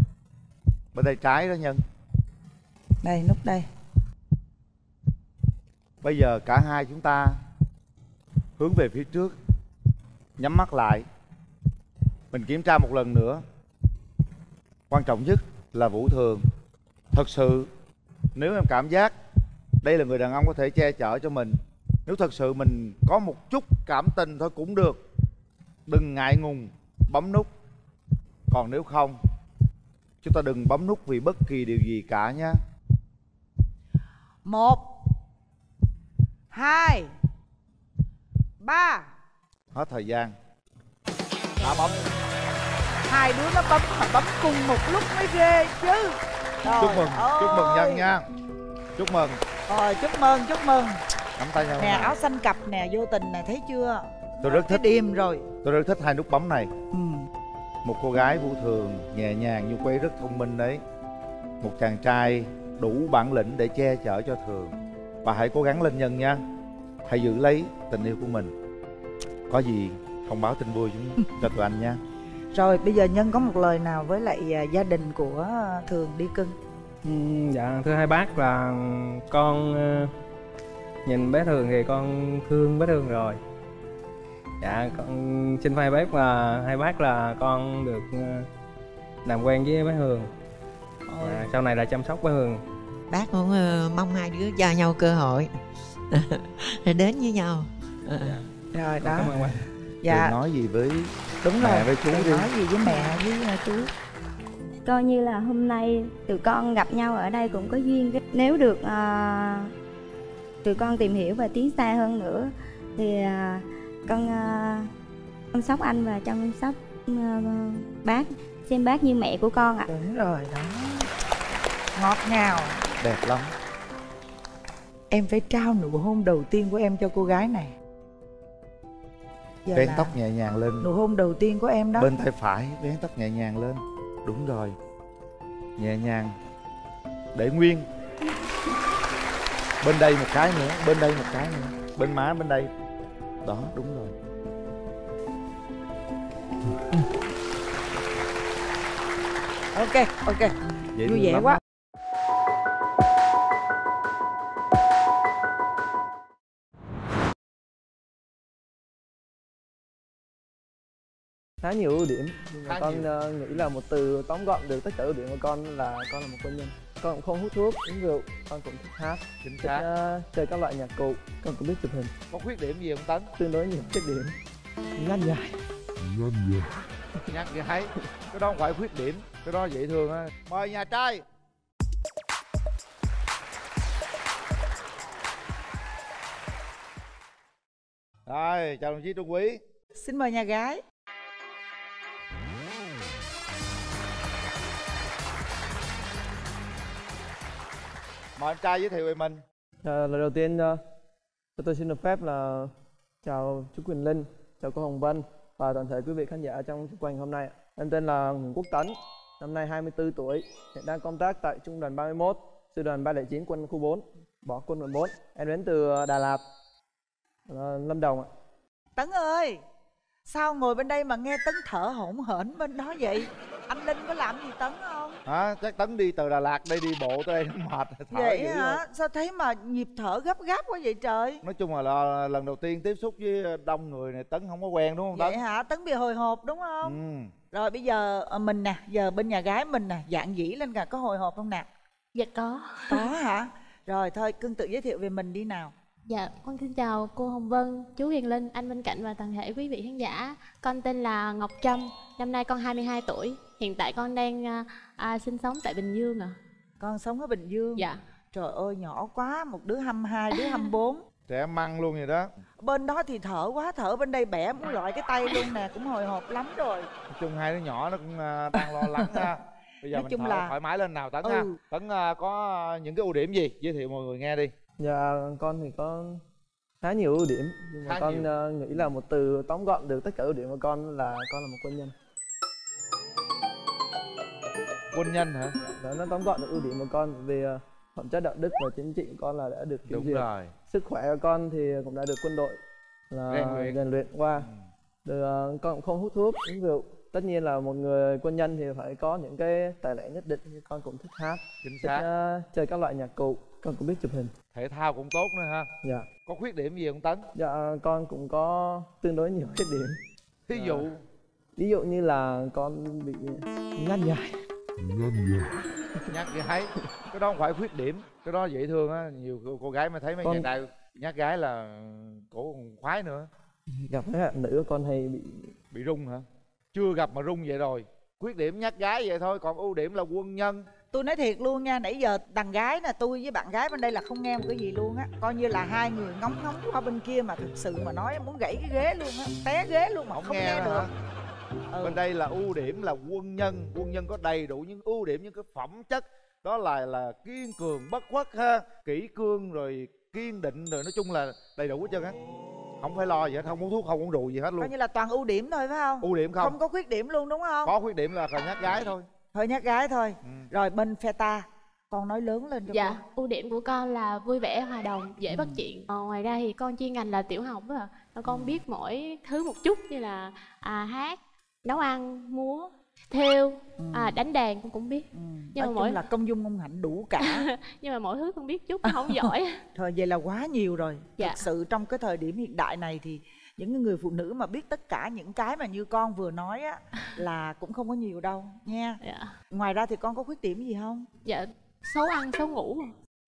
Bên tay trái đó nhân. Đây nút đây. Bây giờ cả hai chúng ta hướng về phía trước nhắm mắt lại. Mình kiểm tra một lần nữa. Quan trọng nhất là vũ thường. Thật sự, nếu em cảm giác đây là người đàn ông có thể che chở cho mình, nếu thật sự mình có một chút cảm tình thôi cũng được. Đừng ngại ngùng, bấm nút. Còn nếu không, chúng ta đừng bấm nút vì bất kỳ điều gì cả nhé. Một, hai, ba hết thời gian. Đã bấm hai đứa nó bấm mà bấm cùng một lúc mới ghê chứ. Trời chúc mừng chúc mừng ơi. nhân nha. Chúc mừng. Rồi chúc mừng chúc mừng. Nắm tay nhau nè nào. áo xanh cặp nè vô tình nè thấy chưa? Tôi rất thích đêm rồi. tôi rất thích hai nút bấm này. Ừ. một cô gái vũ thường nhẹ nhàng như quấy rất thông minh đấy. Một chàng trai đủ bản lĩnh để che chở cho thường. Và hãy cố gắng lên nhân nha. Hãy giữ lấy tình yêu của mình có gì thông báo tin vui chúng cho tụi anh nha. Rồi bây giờ nhân có một lời nào với lại à, gia đình của thường đi cưng? Ừm, dạ thưa hai bác là con ờ, nhìn bé thường thì con thương bé thường rồi. Dạ con xin hai bác là hai bác là con được ờ, làm quen với bé hường dạ, sau này là chăm sóc bé hường bác cũng ờ, mong hai đứa cho nhau cơ hội để đến với nhau. Ờ. rồi đó cảm ơn bác dạ. Đừng nói gì với đúng mẹ rồi. với chú đi. nói gì với mẹ với à, chú. Coi như là hôm nay tụi con gặp nhau ở đây cũng có duyên nếu được à, tụi con tìm hiểu và tiến xa hơn nữa thì à, con à, chăm sóc anh và chăm sóc à, bác xem bác như mẹ của con ạ. Đúng rồi đó. Ngọt ngào. Đẹp lắm. Em phải trao nụ hôn đầu tiên của em cho cô gái này Giờ vén tóc nhẹ nhàng lên. nụ hôn đầu tiên của em đó. Bên tay phải vén tóc nhẹ nhàng lên. Đúng rồi. Nhẹ nhàng. Để nguyên. Bên đây một cái nữa bên đây một cái nữa. Bên má bên đây. Đó đúng rồi. Ok ok. Vui vẻ quá khá nhiều ưu điểm nhưng mà Khá con nhiều. ờ, nghĩ là một từ tóm gọn được tất cả ưu điểm của con là con là một quân nhân. Con cũng không hút thuốc uống rượu con cũng thích hát Chính thích xác. ờ, chơi các loại nhạc cụ. Con cũng biết chụp hình. Có khuyết điểm gì không tấn? Tương đối nhiều khuyết điểm. Nhanh dài Nhanh vậy nhắc gái cái đó không phải khuyết điểm cái đó dễ thương á. Mời nhà trai. Rồi chào đồng chí trung quý. Xin mời nhà gái mời anh trai giới thiệu về mình. Ờ, lời đầu tiên ờ, cho tôi xin được phép là chào chú Quyền Linh chào cô Hồng Vân và toàn thể quý vị khán giả trong chương trình hôm nay em tên là Nguyễn Quốc Tấn năm nay 24 tuổi hiện đang công tác tại trung đoàn 31 sư đoàn 309 quân khu 4 bỏ quân 14 em đến từ Đà Lạt. Ờ, Lâm Đồng ạ. Tấn ơi sao ngồi bên đây mà nghe tấn thở hổn hển bên đó vậy anh linh có làm gì tấn không? Hả? Chắc tấn đi từ đà lạt đây đi bộ tới đây nó mệt thở vậy dữ hả? rồi. sao thấy mà nhịp thở gấp gáp quá vậy trời? Nói chung là, là lần đầu tiên tiếp xúc với đông người này tấn không có quen đúng không vậy tấn hả? Tấn bị hồi hộp đúng không? Ừ. rồi bây giờ ờ, mình nè giờ bên nhà gái mình nè dạng dĩ lên cả có hồi hộp không nè? Dạ có. Có hả? Rồi thôi cưng tự giới thiệu về mình đi nào Dạ, con xin chào cô Hồng Vân, chú Hiền Linh, anh bên cạnh và toàn thể quý vị khán giả. Con tên là Ngọc Trâm, năm nay con 22 tuổi. Hiện tại con đang à, à, sinh sống tại Bình Dương ạ. Con sống ở Bình Dương. Dạ. Trời ơi nhỏ quá, một đứa 22, đứa 24. trẻ măng luôn vậy đó Bên đó thì thở quá, thở bên đây bẻ muốn loại cái tay luôn nè, cũng hồi hộp lắm rồi. nói chung hai đứa nhỏ nó cũng à, đang lo lắng ha bây giờ Nói mình chung thở là- thoải mái lên nào tấn Ừ. ha tấn à, có những cái ưu điểm gì giới thiệu mọi người nghe đi Dạ con thì có khá nhiều ưu điểm nhưng mà Khá con nhiều. ờ, nghĩ là một từ tóm gọn được tất cả ưu điểm của con là con là một quân nhân. quân nhân hả Đó nó tóm gọn được ưu điểm của con vì ờ, phẩm chất đạo đức và chính trị của con là đã được kiểm duyệt. Sức khỏe của con thì cũng đã được quân đội là Rèn luyện. qua. Rồi ờ, con cũng không hút thuốc, uống rượu. Tất nhiên là một người quân nhân thì phải có những cái tài lẻ nhất định như con cũng thích hát, chính thích xác ờ, chơi các loại nhạc cụ, con cũng biết chụp hình. thể thao cũng tốt nữa ha. Dạ. có khuyết điểm gì không tấn? Dạ con cũng có tương đối nhiều khuyết điểm. ví dụ? Ờ, ví dụ như là con bị nhát dài. nhát gái. Cái đó không phải khuyết điểm. Cái đó dễ thương á. Nhiều cô, gái mà thấy mấy Con- chàng trai nhát gái là cổ còn khoái nữa. Gặp mấy bạn nữ con hay bị bị rung hả? Chưa gặp mà rung vậy rồi. Khuyết điểm nhát gái vậy thôi còn ưu điểm là quân nhân Tôi nói thiệt luôn nha, nãy giờ đàn gái nè, tôi với bạn gái bên đây là không nghe một cái gì luôn á Coi như là hai người ngóng ngóng qua bên kia mà thực sự mà nói muốn gãy cái ghế luôn á Té ghế luôn mà không, không nghe, nghe, hả? được Ừ. bên đây là ưu điểm là quân nhân quân nhân có đầy đủ những ưu điểm những cái phẩm chất đó là là kiên cường bất khuất ha kỷ cương rồi kiên định rồi nói chung là đầy đủ hết trơn á không phải lo gì hết không uống thuốc không uống rượu gì hết luôn Coi như là toàn ưu điểm thôi phải không? ưu điểm không Không có khuyết điểm luôn đúng không? có khuyết điểm là là nhát gái thôi Hơi nhát gái thôi Ừ. Rồi bên phe ta Con nói lớn lên cho Dạ, ưu điểm của con là vui vẻ, hòa đồng, dễ bắt chuyện. Ờ, ngoài ra thì con chuyên ngành là tiểu học á, à. con biết mỗi thứ một chút như là à, hát, nấu ăn, múa, thêu, à, đánh đàn con cũng biết. Nói Nhưng mà chung mỗi là công dung ngôn hạnh đủ cả nhưng mà mỗi thứ con biết chút, không giỏi. Thôi vậy là quá nhiều rồi Dạ. Thực sự trong cái thời điểm hiện đại này thì những người phụ nữ mà biết tất cả những cái mà như con vừa nói á là cũng không có nhiều đâu nha. Ngoài ra thì con có khuyết điểm gì không? Dạ, xấu ăn, xấu ngủ.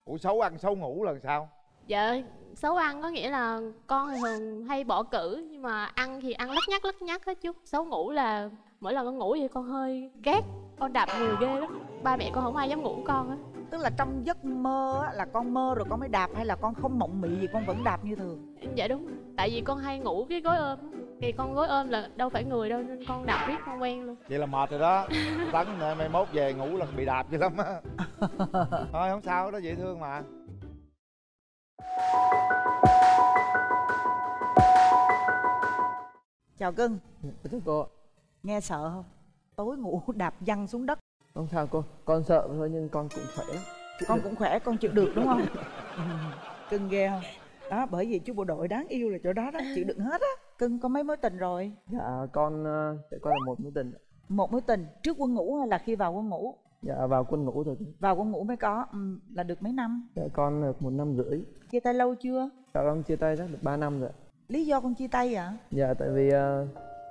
ủa xấu ăn xấu ngủ là sao Dạ, xấu ăn có nghĩa là con thì thường hay bỏ cử nhưng mà ăn thì ăn lắt nhắt lắt nhắt hết chút. Xấu ngủ là mỗi lần con ngủ thì con hơi ghét, con đạp người ghê lắm. Ba mẹ con không ai dám ngủ con á. Tức là trong giấc mơ á, là con mơ rồi con mới đạp hay là con không mộng mị gì con vẫn đạp như thường? Dạ đúng, tại vì con hay ngủ cái gối ôm. Thì con gối ôm là đâu phải người đâu nên con đạp riết con quen luôn. vậy là mệt rồi đó tấn này mai mốt về ngủ là bị đạp dữ lắm á thôi không sao đó dễ thương mà Chào cưng, Thưa cô nghe sợ không? Tối ngủ đạp văng xuống đất Không sao cô, con sợ thôi nhưng con cũng khỏe lắm. Con cũng khỏe, con chịu được đúng không? Cưng ghê không? Đó, bởi vì chú bộ đội đáng yêu là chỗ đó đó, chịu đựng hết á Cưng có mấy mối tình rồi? Dạ con ờ, trải qua là một mối tình. Một mối tình trước quân ngũ hay là khi vào quân ngũ? Dạ vào quân ngũ rồi. Vào quân ngũ mới có, ừ, là được mấy năm? Dạ con được một năm rưỡi. Chia tay lâu chưa? Dạ con chia tay chắc được 3 năm rồi. ạ. Lý do con chia tay à? Dạ tại vì ờ,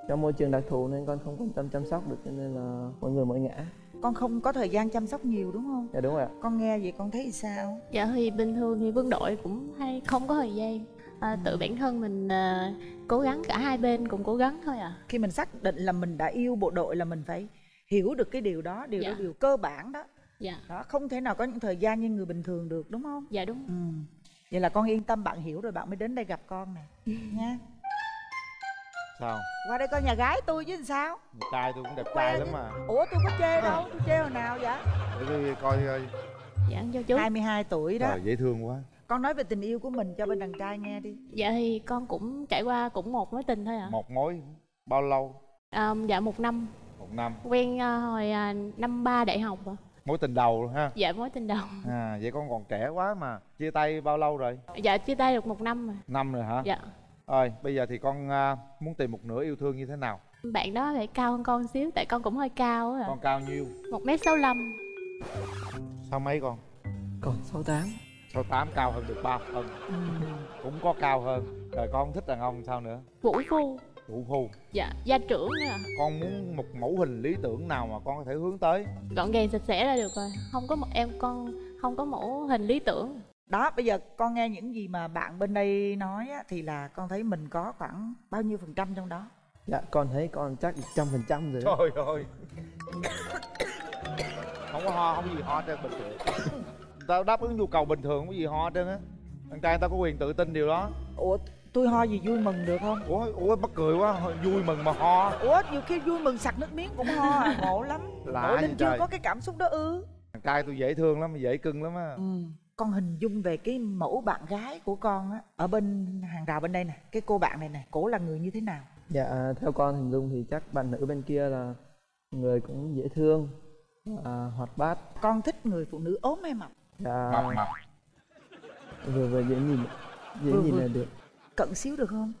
trong môi trường đặc thù nên con không quan tâm chăm sóc được cho nên là mỗi người mỗi ngã. Con không có thời gian chăm sóc nhiều đúng không? Dạ đúng rồi ạ. Con nghe vậy con thấy sao? Dạ thì bình thường thì quân đội cũng hay không có thời gian. À, tự bản thân mình à, cố gắng cả hai bên cùng cố gắng thôi à. Khi mình xác định là mình đã yêu bộ đội là mình phải hiểu được cái điều đó, điều đó Dạ. điều cơ bản đó. Dạ. Đó, không thể nào có những thời gian như người bình thường được đúng không? Dạ đúng. Ừ. Vậy là con yên tâm bạn hiểu rồi bạn mới đến đây gặp con nè nha. Sao Qua đây coi nhà gái tôi chứ sao? Đẹp trai tôi cũng đẹp trai lắm mà Ủa tôi có chê đâu, tôi chê hồi nào vậy? để tôi coi coi Dạ cho chú. 22 tuổi đó. trời dễ thương quá Con nói về tình yêu của mình cho bên đàn trai nghe đi. Dạ thì con cũng trải qua cũng một mối tình thôi à. một mối bao lâu À, dạ một năm một năm quen à, hồi à, năm ba đại học à. mối tình đầu luôn ha Dạ mối tình đầu. à vậy con còn trẻ quá mà chia tay bao lâu rồi Dạ chia tay được một năm rồi. năm rồi hả Dạ. Rồi bây giờ thì con à, muốn tìm một nửa yêu thương như thế nào? Bạn đó phải cao hơn con xíu tại con cũng hơi cao á. con cao nhiêu? Một mét sáu lăm. sao mấy con? Còn 68 sáu tám cao hơn được ba phân cũng có cao hơn. Rồi con không thích đàn ông sao nữa? Vũ phu. vũ phu. Dạ gia trưởng nữa con muốn một mẫu hình lý tưởng nào mà con có thể hướng tới? Gọn gàng sạch sẽ là được rồi. Không có một em con không có mẫu hình lý tưởng. Đó bây giờ con nghe những gì mà bạn bên đây nói á, thì là con thấy mình có khoảng bao nhiêu phần trăm trong đó? Dạ con thấy con chắc trăm phần trăm rồi đó. trời ơi. Không có ho không có gì ho trên bình thường. Tao đáp ứng nhu cầu bình thường không có gì ho trên á. Thằng trai tao có quyền tự tin điều đó. Ủa tôi ho gì vui mừng được không? Ủa ủa mắc cười quá vui mừng mà ho. Ủa nhiều khi vui mừng sặc nước miếng cũng ho à ngộ lắm. Lạ linh chưa có cái cảm xúc đó ư? Thằng trai tôi dễ thương lắm dễ cưng lắm á. Ừ. con hình dung về cái mẫu bạn gái của con á ở bên hàng rào bên đây nè cái cô bạn này nè cổ là người như thế nào? Dạ theo con hình dung thì chắc bạn nữ bên kia là người cũng dễ thương à, hoạt bát. Con thích người phụ nữ ốm hay mập dạ. Mập mập. Vừa vừa dễ nhìn dễ Vừa nhìn vừa. là được. cận xíu được không?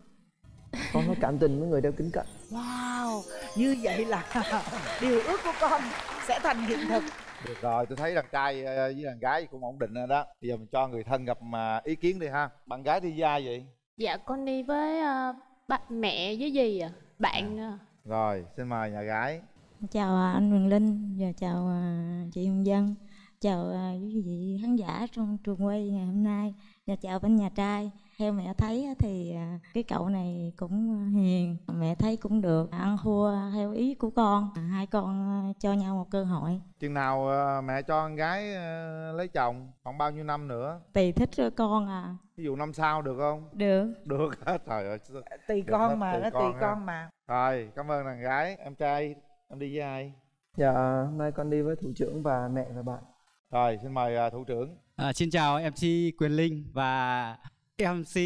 Con có cảm tình với người đeo kính cận. Wow như vậy là điều ước của con sẽ thành hiện thực được rồi tôi thấy thằng trai ờ, với thằng gái cũng ổn định rồi đó. Bây giờ mình cho người thân gặp mà ý kiến đi ha. Bạn gái đi với ai vậy? Dạ con đi với uh, ba mẹ với gì à bạn ờ, rồi xin mời nhà gái. Chào à, anh Quyền Linh và chào à, chị Hồng Dân chào à, quý vị khán giả trong trường quay ngày hôm nay. Và chào bên nhà trai theo mẹ thấy á thì à, cái cậu này cũng hiền mẹ thấy cũng được ăn thua theo ý của con À, hai con à, cho nhau một cơ hội. Chừng nào mẹ cho con gái lấy chồng còn bao nhiêu năm nữa? Tùy thích con à. Ví dụ năm sau được không? Được. Được hết trời ơi. Tùy Được con hết, mà tùy ha. con mà. Rồi cảm ơn thằng gái. Em trai em đi với ai? Dạ hôm nay con đi với thủ trưởng và mẹ và bạn. Rồi xin mời thủ trưởng. À, xin chào MC Quyền Linh và MC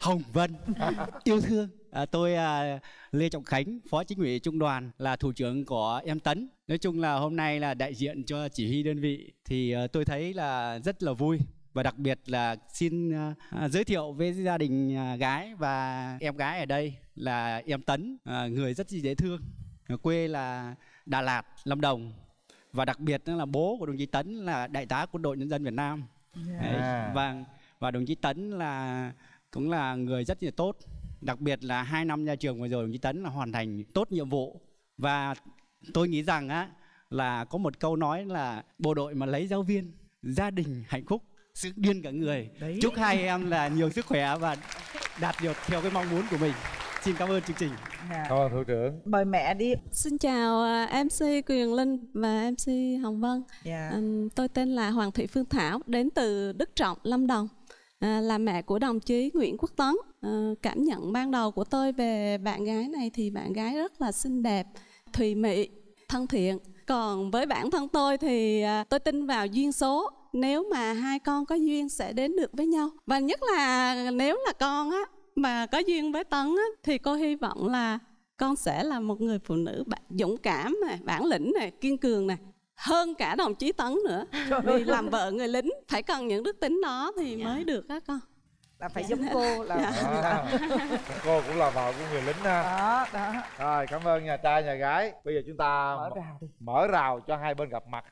Hồng Vân yêu thương. À, tôi à, Lê Trọng Khánh, Phó Chính ủy Trung đoàn là thủ trưởng của em Tấn. Nói chung là hôm nay là đại diện cho chỉ huy đơn vị thì à, tôi thấy là rất là vui và đặc biệt là xin à, giới thiệu với gia đình à, gái và em gái ở đây là em Tấn, à, người rất dễ thương. À, Quê là Đà Lạt, Lâm Đồng và đặc biệt nữa là bố của đồng chí Tấn là đại tá quân đội nhân dân Việt Nam. Đấy, À. và và đồng chí Tấn là cũng là người rất là tốt đặc biệt là hai năm ra trường vừa rồi đồng chí Tấn là hoàn thành tốt nhiệm vụ và tôi nghĩ rằng á là có một câu nói là bộ đội mà lấy giáo viên gia đình hạnh phúc sự điên cả người Đấy. chúc hai em là nhiều sức khỏe và đạt được theo cái mong muốn của mình xin cảm ơn chương trình Dạ. cảm ơn thủ trưởng mời mẹ đi Xin chào à, MC Quyền Linh và MC Hồng Vân. Dạ. Ừm, tôi tên là Hoàng Thị Phương Thảo, đến từ Đức Trọng, Lâm Đồng. À, là mẹ của đồng chí Nguyễn Quốc Tấn. À, cảm nhận ban đầu của tôi về bạn gái này thì bạn gái rất là xinh đẹp, thùy mị, thân thiện. Còn với bản thân tôi thì à, tôi tin vào duyên số. Nếu mà hai con có duyên sẽ đến được với nhau. Và nhất là nếu là con á mà có duyên với Tấn á, thì cô hy vọng là con sẽ là một người phụ nữ dũng cảm này, bản lĩnh này, kiên cường này hơn cả đồng chí Tấn nữa. Vì làm vợ người lính phải cần những đức tính đó thì mới được á con. là phải giống cô là À, cô cũng là vợ của người lính ha. Đó đó. Rồi cảm ơn nhà trai nhà gái. Bây giờ chúng ta Mở rào đi. mở rào cho hai bên gặp mặt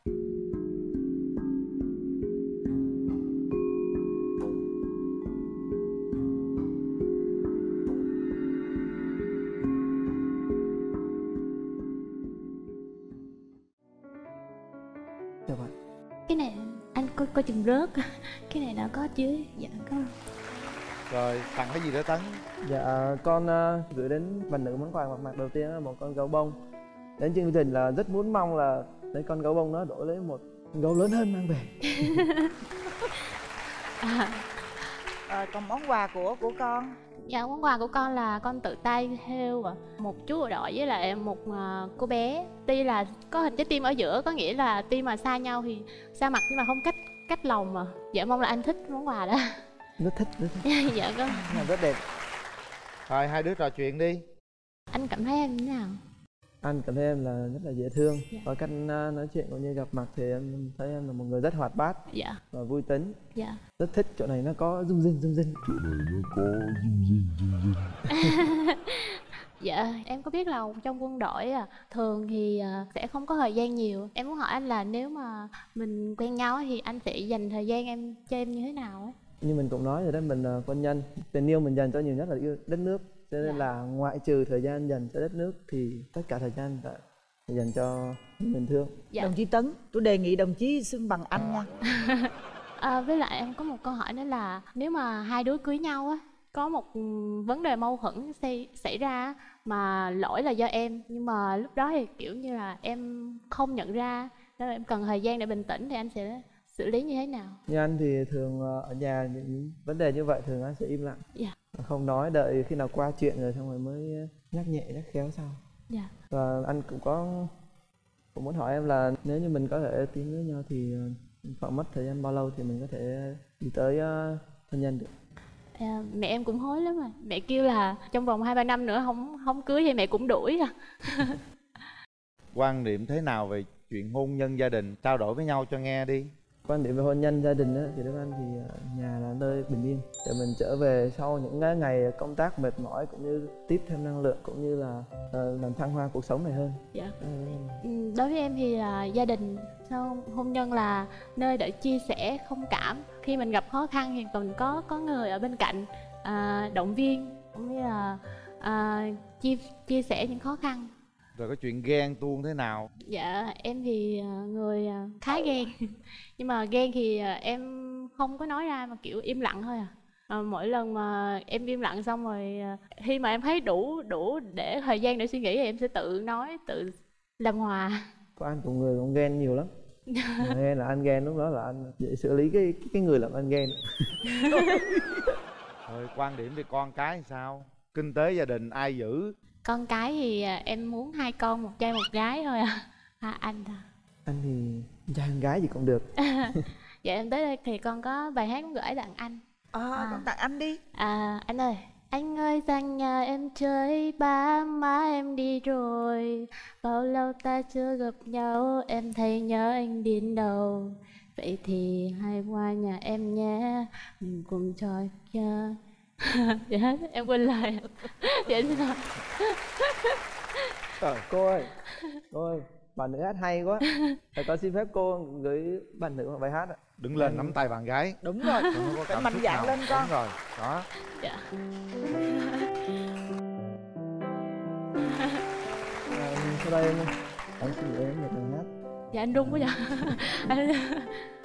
coi chừng rớt. Cái này đã có chứ? Dạ có. Rồi tặng cái gì đó tấn? Dạ con ờ, gửi đến bạn nữ món quà mặt mặt đầu tiên là một con gấu bông. Đến chương trình là rất muốn mong là lấy con gấu bông đó đổi lấy một gấu lớn hơn mang về. Rồi còn món quà của của con? Dạ món quà của con là con tự tay thêu à. một chú bộ đội với lại một à, cô bé. Tuy là có hình trái tim ở giữa có nghĩa là tuy mà xa nhau thì xa mặt nhưng mà không cách cách lòng mà. Dạ mong là anh thích món quà đó. Rất thích, rất thích dạ con. là rất đẹp rồi hai đứa trò chuyện đi Anh cảm thấy em như thế nào? Anh cảm thấy em là rất là dễ thương Và cách ờ, nói chuyện cũng như gặp mặt thì em thấy em là một người rất hoạt bát Dạ. Và vui tính Dạ. Rất thích chỗ này nó có rung rinh rung rinh Chỗ này nó có rung rinh rung rinh Dạ, em có biết là trong quân đội à, thường thì à, sẽ không có thời gian nhiều. Em muốn hỏi anh là nếu mà mình quen nhau thì anh sẽ dành thời gian em cho em như thế nào ấy? Như mình cũng nói rồi đó, mình là quân nhân Tình yêu mình dành cho nhiều nhất là yêu đất nước. Cho nên là ngoại trừ thời gian dành cho đất nước Thì tất cả thời gian phải dành cho những mình thương. Đồng chí tấn tôi đề nghị đồng chí xưng bằng anh nha. À, với lại em có một câu hỏi nữa là nếu mà hai đứa cưới nhau á có một vấn đề mâu thuẫn xảy, xảy ra mà lỗi là do em. Nhưng mà lúc đó thì kiểu như là em không nhận ra nên là em cần thời gian để bình tĩnh thì anh sẽ xử lý như thế nào? Như anh thì thường ờ, ở nhà những vấn đề như vậy thường anh sẽ im lặng. Dạ. Không nói đợi khi nào qua chuyện rồi xong rồi mới nhắc nhẹ nhắc khéo sau. Dạ. Và anh cũng có cũng muốn hỏi em là nếu như mình có thể tiến với nhau thì ờ, khoảng mất thời gian bao lâu thì mình có thể đi tới ờ, thân nhân được à, mẹ em cũng hối lắm rồi. Mẹ kêu là trong vòng hai ba năm nữa không không cưới thì mẹ cũng đuổi à. Quan điểm thế nào về chuyện hôn nhân gia đình? Trao đổi với nhau cho nghe đi. Quan điểm về hôn nhân gia đình á thì đối với anh thì ờ, nhà là nơi bình yên. Để mình trở về sau những cái ngày công tác mệt mỏi cũng như tiếp thêm năng lượng cũng như là uh, làm thăng hoa cuộc sống này hơn. Dạ. Ừ, đối với em thì là gia đình sau hôn nhân là nơi để chia sẻ thông cảm khi mình gặp khó khăn thì cần có có người ở bên cạnh à, động viên cũng như là à, chia chia sẻ những khó khăn. Rồi có chuyện ghen tuông thế nào? Dạ em thì à, người à, khá ghen. Nhưng mà ghen thì à, em không có nói ra mà kiểu im lặng thôi à. À, mỗi lần mà em im lặng xong rồi khi mà em thấy đủ đủ để thời gian để suy nghĩ thì em sẽ tự nói tự làm hòa. Có anh cùng người cũng ghen nhiều lắm Mà ghen là anh ghen lúc đó là anh dễ xử lý cái cái người làm anh ghen. Rồi quan điểm về con cái sao? Kinh tế gia đình ai giữ? Con cái thì à, em muốn hai con một trai một gái thôi à, à anh à. anh thì trai con gái gì cũng được. Dạ em tới đây thì con có bài hát muốn gửi tặng anh. À, con tặng anh đi. À anh ơi anh ơi sang nhà em chơi ba má em đi rồi. Bao lâu ta chưa gặp nhau Em thấy nhớ anh đến đầu Vậy thì hai qua nhà em nhé Mình cùng trò chơi. Dạ em quên lời. Dạ em xin lỗi. Ờ, cô ơi cô ơi bà nữ hát hay quá. Thầy con xin phép cô gửi bạn nữ một bài hát ạ đứng lên nắm tay bạn gái. Đúng rồi. Không có phải cảm mạnh dạn lên con. Đúng rồi. Đó. Dạ. À, sau đây em anh xin gửi em một bài hát Dạ anh run quá dạ Anh-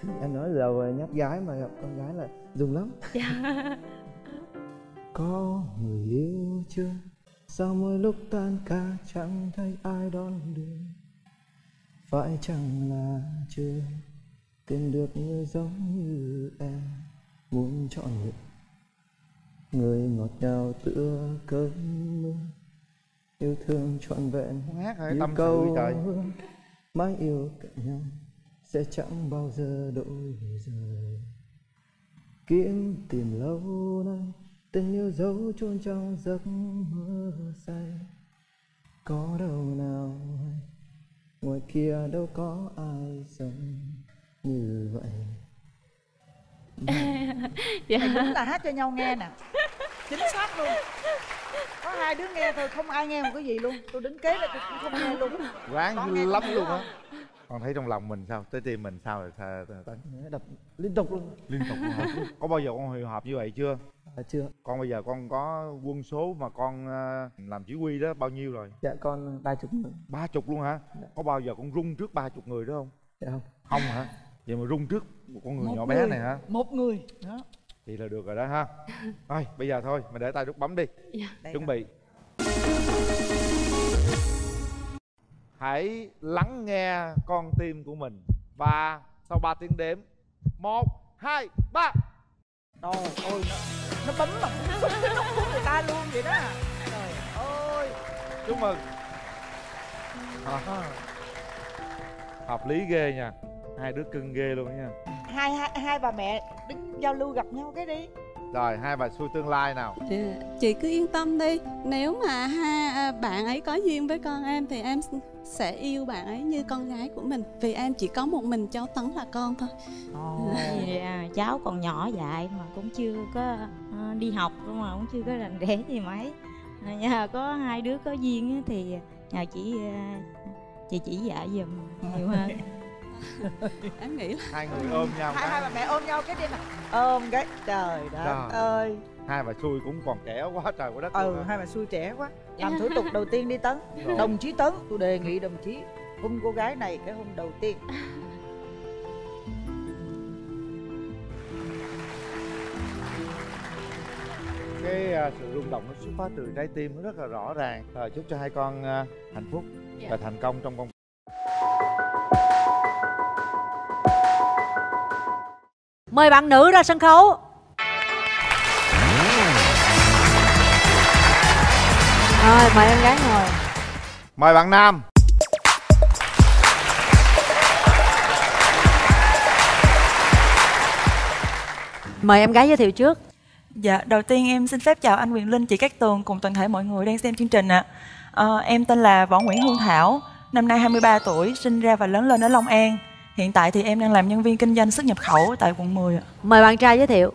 thì em nói rồi nhắc gái mà gặp con gái là dùng lắm. Dạ. Có người yêu chưa? Sao mỗi lúc tan ca chẳng thấy ai đón đưa? Phải chăng là chưa tìm được người giống như em muốn chọn người người ngọt ngào tựa cơn mưa yêu thương trọn vẹn hát như Tâm câu trời. mãi yêu cạnh nhau sẽ chẳng bao giờ đổi rời. Kiếm tìm lâu nay tình yêu giấu chôn trong giấc mơ say. Có đâu nào hay ngoài kia đâu có ai sống như vậy. Dạ. Đúng là hát cho nhau nghe nè. Chính xác luôn. Có hai đứa nghe thôi không ai nghe một cái gì luôn. Tôi đứng kế là tôi cũng không nghe luôn. Nghe lắm luôn á. con thấy trong lòng mình sao? Tới tim mình sao rồi? Sao tấn đập liên tục luôn. Liên tục luôn có bao giờ con hồi hộp như vậy chưa? À, chưa. Con bây giờ con có quân số mà con ờ, làm chỉ huy đó bao nhiêu rồi? Dạ con ba chục người. Ba chục luôn hả? Có bao giờ con rung trước ba chục người đó không? Dạ không. Không hả vậy mà rung trước một con người Một nhỏ người, bé này hả? một người đó. Thì là được rồi đó ha. Thôi bây giờ thôi mình để tay nút bấm đi. Đây chuẩn rồi. bị. Hãy lắng nghe con tim của mình. Và sau 3 tiếng đếm một hai ba. Trời ơi nó, nó bấm mà nó bấm cái nút của người ta luôn vậy đó. Trời ơi. Chúc mừng. À, hợp lý ghê nha hai đứa cưng ghê luôn nha. Hai, hai hai bà mẹ đứng giao lưu gặp nhau cái đi. Rồi hai bà xui tương lai nào? Chị, chị cứ yên tâm đi. Nếu mà ha à, bạn ấy có duyên với con em thì em sẽ yêu bạn ấy như con gái của mình. Vì em chỉ có một mình cháu tấn là con thôi. Vì, à, cháu còn nhỏ dại mà cũng chưa có à, đi học luôn mà cũng chưa có rành rẽ gì mấy. À, nhờ có hai đứa có duyên á thì nhờ chị chị chỉ dạy giùm nhiều hơn em nghĩ là hai người ôm nhau hai, hai bà mẹ ôm nhau cái đêm mà ôm cái trời đất ơi. Hai bà xui cũng còn trẻ quá trời quá đất ừ hai bà xui trẻ quá. Làm thủ tục đầu tiên đi tấn. Rồi. đồng chí tấn tôi đề nghị đồng chí hôn cô gái này cái hôm đầu tiên. Cái à, sự rung động nó xuất phát từ trái tim nó rất là rõ ràng. Ờ, chúc cho hai con à, hạnh phúc dạ. và thành công trong công mời bạn nữ ra sân khấu rồi mời em gái ngồi mời bạn nam mời em gái giới thiệu trước Dạ, đầu tiên em xin phép chào anh Quyền Linh, chị Cát Tường cùng toàn thể mọi người đang xem chương trình ạ. Ờ, em tên là Võ Nguyễn Hương Thảo, năm nay 23 tuổi, sinh ra và lớn lên ở Long An. Hiện tại thì em đang làm nhân viên kinh doanh xuất nhập khẩu tại quận 10 ạ. mời bạn trai giới thiệu.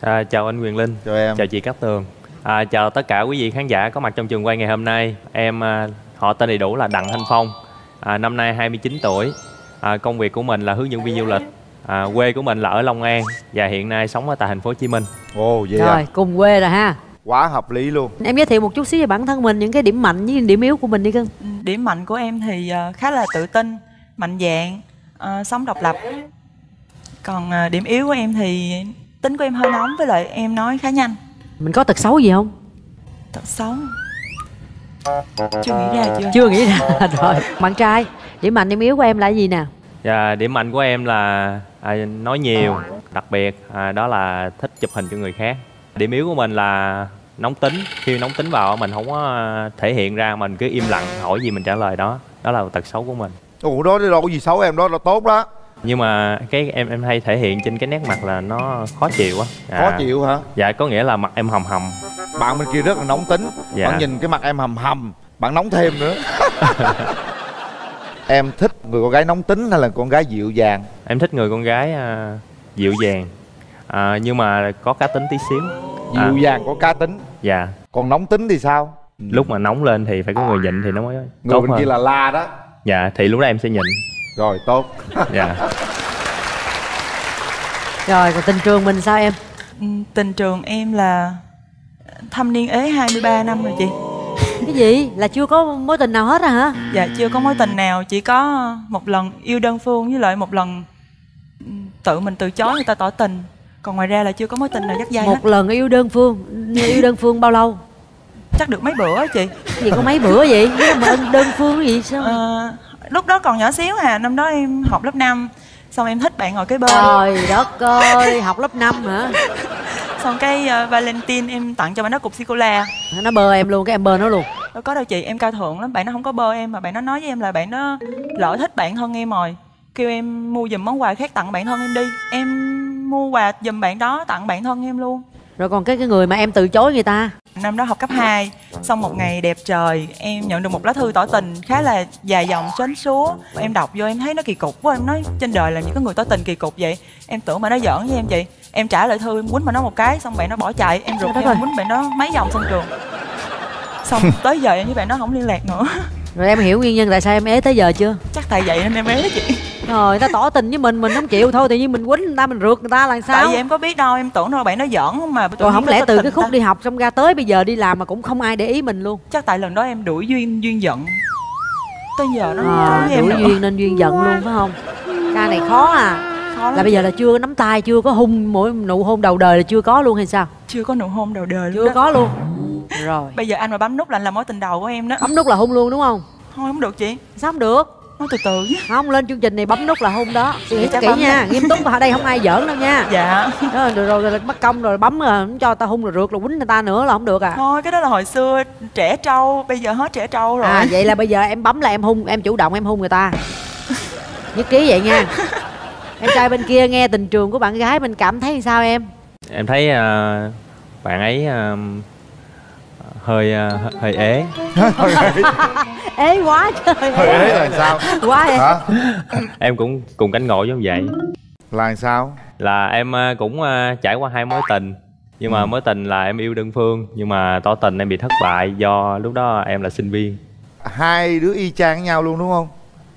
À, chào anh Quyền Linh, chào em, chào chị Cát Tường, à, chào tất cả quý vị khán giả có mặt trong trường quay ngày hôm nay. Em à, họ tên đầy đủ là Đặng Thanh Phong, à, năm nay 29 tuổi, à, công việc của mình là hướng dẫn viên du lịch, à, quê của mình là ở Long An và hiện nay sống ở tại thành phố Hồ Chí Minh. Ồ vậy rồi cùng quê rồi ha. Quá hợp lý luôn. Em giới thiệu một chút xíu về bản thân mình những cái điểm mạnh với điểm yếu của mình đi cưng. Điểm mạnh của em thì ờ, khá là tự tin, mạnh dạn, ờ, sống độc lập. Còn ờ, điểm yếu của em thì tính của em hơi nóng với lại em nói khá nhanh. mình có tật xấu gì không Tật xấu chưa nghĩ ra chưa? chưa nghĩ ra rồi bạn trai điểm mạnh điểm yếu của em là gì nè Và điểm mạnh của em là à, nói nhiều, đặc biệt à, đó là thích chụp hình cho người khác. Điểm yếu của mình là nóng tính, khi nóng tính vào mình không có à, thể hiện ra, mình cứ im lặng, hỏi gì mình trả lời đó. Đó là tật xấu của mình. Ủa đó đâu có gì xấu em đó là tốt đó Nhưng mà cái em em hay thể hiện trên cái nét mặt là nó khó chịu á. khó chịu hả Dạ có nghĩa là mặt em hầm hầm. bạn bên kia rất là nóng tính Dạ. bạn nhìn cái mặt em hầm hầm bạn nóng thêm nữa em thích người con gái nóng tính hay là con gái dịu dàng Em thích người con gái à, dịu dàng, à, nhưng mà có cá tính tí xíu. À, dịu dàng có cá tính Dạ. còn nóng tính thì sao Lúc mà nóng lên thì phải có người nhịn thì nó mới người bên hơn. kia là la đó Dạ thì lúc đó em sẽ nhịn. rồi tốt Dạ. rồi còn tình trường mình sao em Ừ, Tình trường em là thâm niên ế 23 năm rồi chị. cái gì là chưa có mối tình nào hết à hả Dạ chưa có mối tình nào, chỉ có một lần yêu đơn phương với lại một lần ừ, tự mình từ chối người ta tỏ tình. Còn ngoài ra là chưa có mối tình nào dắt dây hết. một lần yêu đơn phương yêu đơn phương bao lâu Chắc được mấy bữa chị. Cái gì có mấy bữa vậy? Cái mà đơn- phương cái gì sao? Ờ, lúc đó còn nhỏ xíu à, năm đó em học lớp 5 Xong em thích bạn ngồi kế bên. Trời đất ơi học lớp 5 hả? Xong cái uh, Valentine em tặng cho bạn đó cục sô-cô-la nó bơ em luôn cái em bơ nó luôn. Đâu có đâu chị, em cao thượng lắm, bạn nó không có bơ em Mà bạn nó nói với em là bạn nó lỡ thích bạn thân em rồi. Kêu em mua giùm món quà khác tặng bạn thân em đi. Em mua quà giùm bạn đó tặng bạn thân em luôn rồi còn cái cái người mà em từ chối người ta? Năm đó học cấp 2 Xong một ngày đẹp trời Em nhận được một lá thư tỏ tình khá là dài dòng xến xúa. Em đọc vô em thấy nó kỳ cục quá Em nói trên đời làm gì có người tỏ tình kỳ cục vậy? Em tưởng mà nó giỡn với em chị Em trả lời thư em quýnh mà nó một cái Xong bạn nó bỏ chạy. Em rụt em quýnh bạn nó mấy vòng sân trường. Xong tới giờ em với bạn nó không liên lạc nữa. Rồi em hiểu nguyên nhân tại sao em ế tới giờ chưa? Chắc tại vậy nên em ế chị rồi ta tỏ tình với mình mình không chịu. Thôi tự nhiên mình quýnh người ta mình rượt người ta là sao? Tại vì em có biết đâu Em tưởng đâu bạn nó giỡn mà rồi không lẽ từ cái khúc ta. đi học xong ra tới bây giờ đi làm mà cũng không ai để ý mình luôn? Chắc tại lần đó em đuổi duyên duyên giận. Tới giờ nó à, em đuổi nữa. Duyên nên duyên giận luôn phải không? Ca này khó à. Khó là bây giờ là chưa nắm tay chưa có hung mỗi nụ hôn đầu đời là chưa có luôn hay sao? Chưa có nụ hôn đầu đời chưa có luôn. Rồi. Bây giờ anh mà bấm nút là anh là mối tình đầu của em đó. Bấm nút là hung luôn đúng không? Thôi không được chị. Sao không được Nói từ từ chứ không lên chương trình này bấm nút là hung đó. Suy nghĩ kỹ nha. nghiêm túc ở đây không ai giỡn đâu nha. Dạ. Đó, rồi, rồi, rồi bắt công rồi bấm rồi không cho ta hung rồi rượt rồi quýnh người ta nữa là không được à. Thôi cái đó là hồi xưa trẻ trâu Bây giờ hết trẻ trâu rồi. À vậy là bây giờ em bấm là em hung em chủ động em hung người ta. Nhất trí vậy nha. Em trai bên kia nghe tình trường của bạn gái mình cảm thấy sao em? Em thấy à, bạn ấy à, hơi à, hơi ế. ế quá trời Hơi ế là sao? quá em hả em cũng cùng cánh ngộ giống vậy. là sao Là em à, cũng à, trải qua hai mối tình. Nhưng mà mối tình là em yêu đơn phương nhưng mà tỏ tình em bị thất bại do lúc đó em là sinh viên. hai đứa y chang với nhau luôn đúng không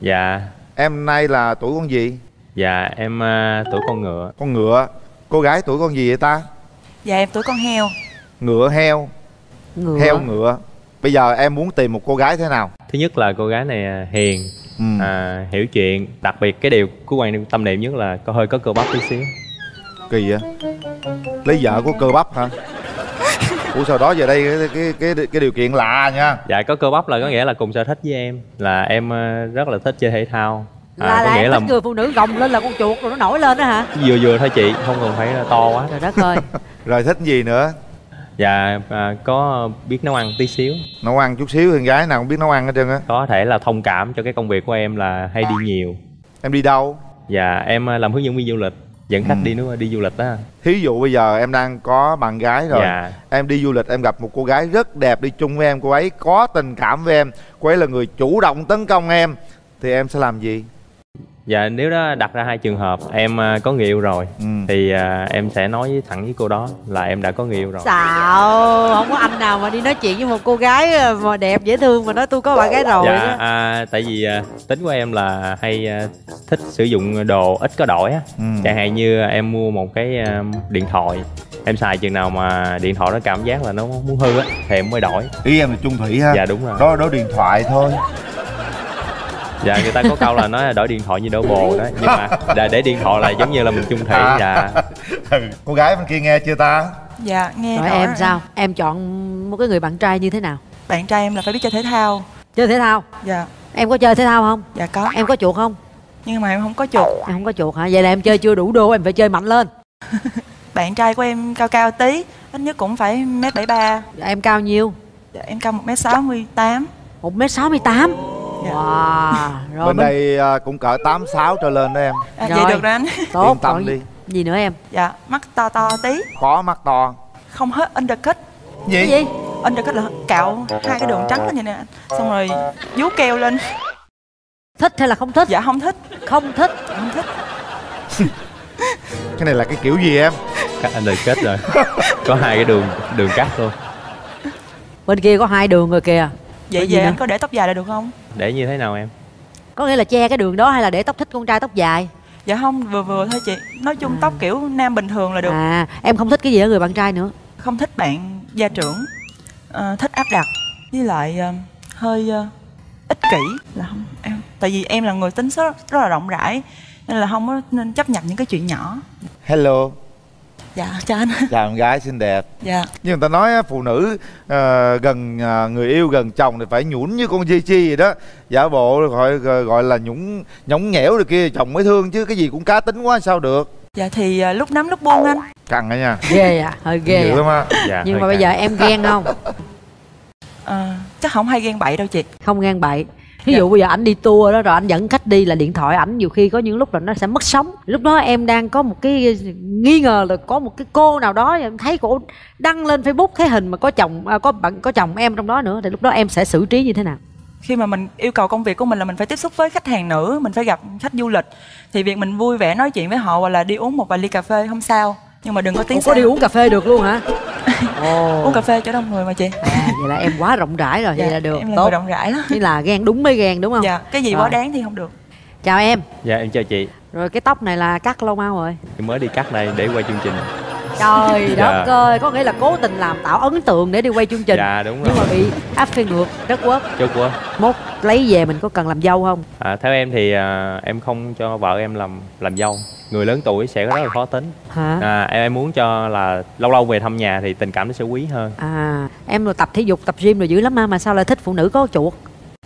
Dạ, em nay là tuổi con gì dạ em tuổi con ngựa. con ngựa cô gái tuổi con gì vậy ta Dạ em tuổi con heo ngựa heo ngựa. Heo ngựa. Bây giờ em muốn tìm một cô gái thế nào? Thứ nhất là cô gái này à, hiền, ừ. à, hiểu chuyện. Đặc biệt cái điều của quan tâm niệm nhất là có hơi có cơ bắp tí xíu. kỳ vậy? Lấy vợ của cơ bắp hả? Ủa sau đó giờ đây cái cái cái, cái điều kiện lạ nha. Dạ có cơ bắp là có nghĩa là cùng sở thích với em là em ờ, rất là thích chơi thể thao. Là, à, là có nghĩa em là người phụ nữ gồng lên là con chuột rồi nó nổi lên đó hả? Vừa vừa thôi chị không cần phải là to quá. Trời đất ơi. Rồi thích gì nữa dạ à, có biết nấu ăn tí xíu. Nấu ăn chút xíu con gái nào cũng biết nấu ăn hết trơn á. Có thể là thông cảm cho cái công việc của em là hay đi nhiều. Em đi đâu? Dạ em à, làm hướng dẫn viên du lịch. Dẫn khách Ừ. đi nước đi du lịch đó thí dụ bây giờ em đang có bạn gái rồi Dạ. em đi du lịch em gặp một cô gái rất đẹp đi chung với em cô ấy có tình cảm với em cô ấy là người chủ động tấn công em thì em sẽ làm gì dạ nếu đó đặt ra hai trường hợp em à, có người yêu rồi Ừ. thì à, em sẽ nói thẳng với cô đó là em đã có người yêu rồi. Xạo không có anh nào mà đi nói chuyện với một cô gái ờ, mà đẹp dễ thương mà nói tôi có bạn gái rồi dạ à, tại vì à, tính của em là hay à, thích sử dụng đồ ít có đổi á. Ừ. chẳng hạn như em mua một cái à, điện thoại em xài chừng nào mà điện thoại nó cảm giác là nó muốn hư á thì em mới đổi. Ý em là chung thủy ha. Dạ đúng rồi. Đó đó điện thoại thôi dạ người ta có câu là nói là đổi điện thoại như đổi bồ đó. Nhưng mà để, để điện thoại là giống như là mình chung thủy À. dạ. Cô gái bên kia nghe chưa ta? Dạ nghe rồi em rồi. sao? Em chọn một cái người bạn trai như thế nào? Bạn trai em là phải biết chơi thể thao. Chơi thể thao? Dạ. Em có chơi thể thao không? Dạ có. Em có chuột không? Nhưng mà em không có chuột. Em không có chuột hả? Vậy là em chơi chưa đủ đô em phải chơi mạnh lên. Bạn trai của em cao cao tí ít nhất cũng phải mét bảy ba. Em cao nhiêu? Dạ, em cao một mét sáu mươi tám. Một mét sáu mươi tám wow rồi bên bên- đây à, cũng cỡ tám sáu trở lên đó em. À, vậy được rồi anh. Tốt Yên tâm đi. gì nữa em? Dạ mắt to to tí. Có mắt to. Không hết undercut. Gì? Cái gì? Undercut là cạo hai cái đường trắng đó như này anh xong rồi vuốt keo lên. Thích hay là không thích? Dạ không thích. Không thích. Không thích. Cái này là cái kiểu gì em? Cắt kết rồi. Có hai cái đường đường cắt luôn bên kia có hai đường rồi kìa. Vậy về anh có để tóc dài là được không để như thế nào em? Có nghĩa là che cái đường đó hay là để tóc thích con trai tóc dài? Dạ không vừa vừa thôi chị. Nói chung tóc kiểu nam bình thường là được. À em không thích cái gì ở người bạn trai nữa. Không thích bạn gia trưởng Ờ, thích áp đặt. Với lại ờ, hơi ờ, ích kỷ là không em tại vì em là người tính rất, rất là rộng rãi nên là không có nên chấp nhận những cái chuyện nhỏ. Hello dạ chào anh. Chào em gái xinh đẹp. Dạ. Nhưng người ta nói á, phụ nữ ờ, gần ờ, người yêu gần chồng thì phải nhũn như con chi chi vậy đó. Giả bộ gọi gọi, là nhũng nhõng nhẽo rồi kia chồng mới thương chứ cái gì cũng cá tính quá sao được? Dạ thì ờ, lúc nắm lúc buông anh. Căng đó nha. Ghê à hơi ghê dữ à. lắm á. Dạ, nhưng mà bây căng. giờ em ghen không? Ờ, chắc không hay ghen bậy đâu chị. Không ghen bậy ví Dạ. dụ bây giờ anh đi tour đó rồi anh dẫn khách đi là điện thoại ảnh nhiều khi có những lúc là nó sẽ mất sóng. Lúc đó em đang có một cái nghi ngờ là có một cái cô nào đó em thấy cô đăng lên facebook thấy hình mà có chồng à, có bạn có chồng em trong đó nữa thì lúc đó em sẽ xử trí như thế nào? Khi mà mình yêu cầu công việc của mình là mình phải tiếp xúc với khách hàng nữ mình phải gặp khách du lịch thì việc mình vui vẻ nói chuyện với họ hoặc là đi uống một vài ly cà phê không sao nhưng mà đừng có tiếng Ủa, có đi uống cà phê được luôn hả? Ồ. Uống cà phê cho đông người mà chị. À, vậy là em quá rộng rãi rồi vậy Dạ, là được. em là tốt. người rộng rãi lắm Thế là ghen đúng mới ghen đúng không? Dạ cái gì Rồi. quá đáng thì không được. Chào em. Dạ em chào chị. Rồi cái tóc này là cắt lâu mau rồi? Em mới đi cắt đây để quay chương trình. Trời Dạ. đất ơi có nghĩa là cố tình làm tạo ấn tượng để đi quay chương trình. Dạ đúng nhưng mà rồi. bị áp phê ngược rất quất. Chốt quá mốt lấy về mình có cần làm dâu không? À, theo em thì à, em không cho vợ em làm làm dâu người lớn tuổi sẽ rất là khó tính. Hả? À, em, em muốn cho là lâu lâu về thăm nhà thì tình cảm nó sẽ quý hơn. À em rồi tập thể dục tập gym rồi dữ lắm mà mà sao lại thích phụ nữ có chuột?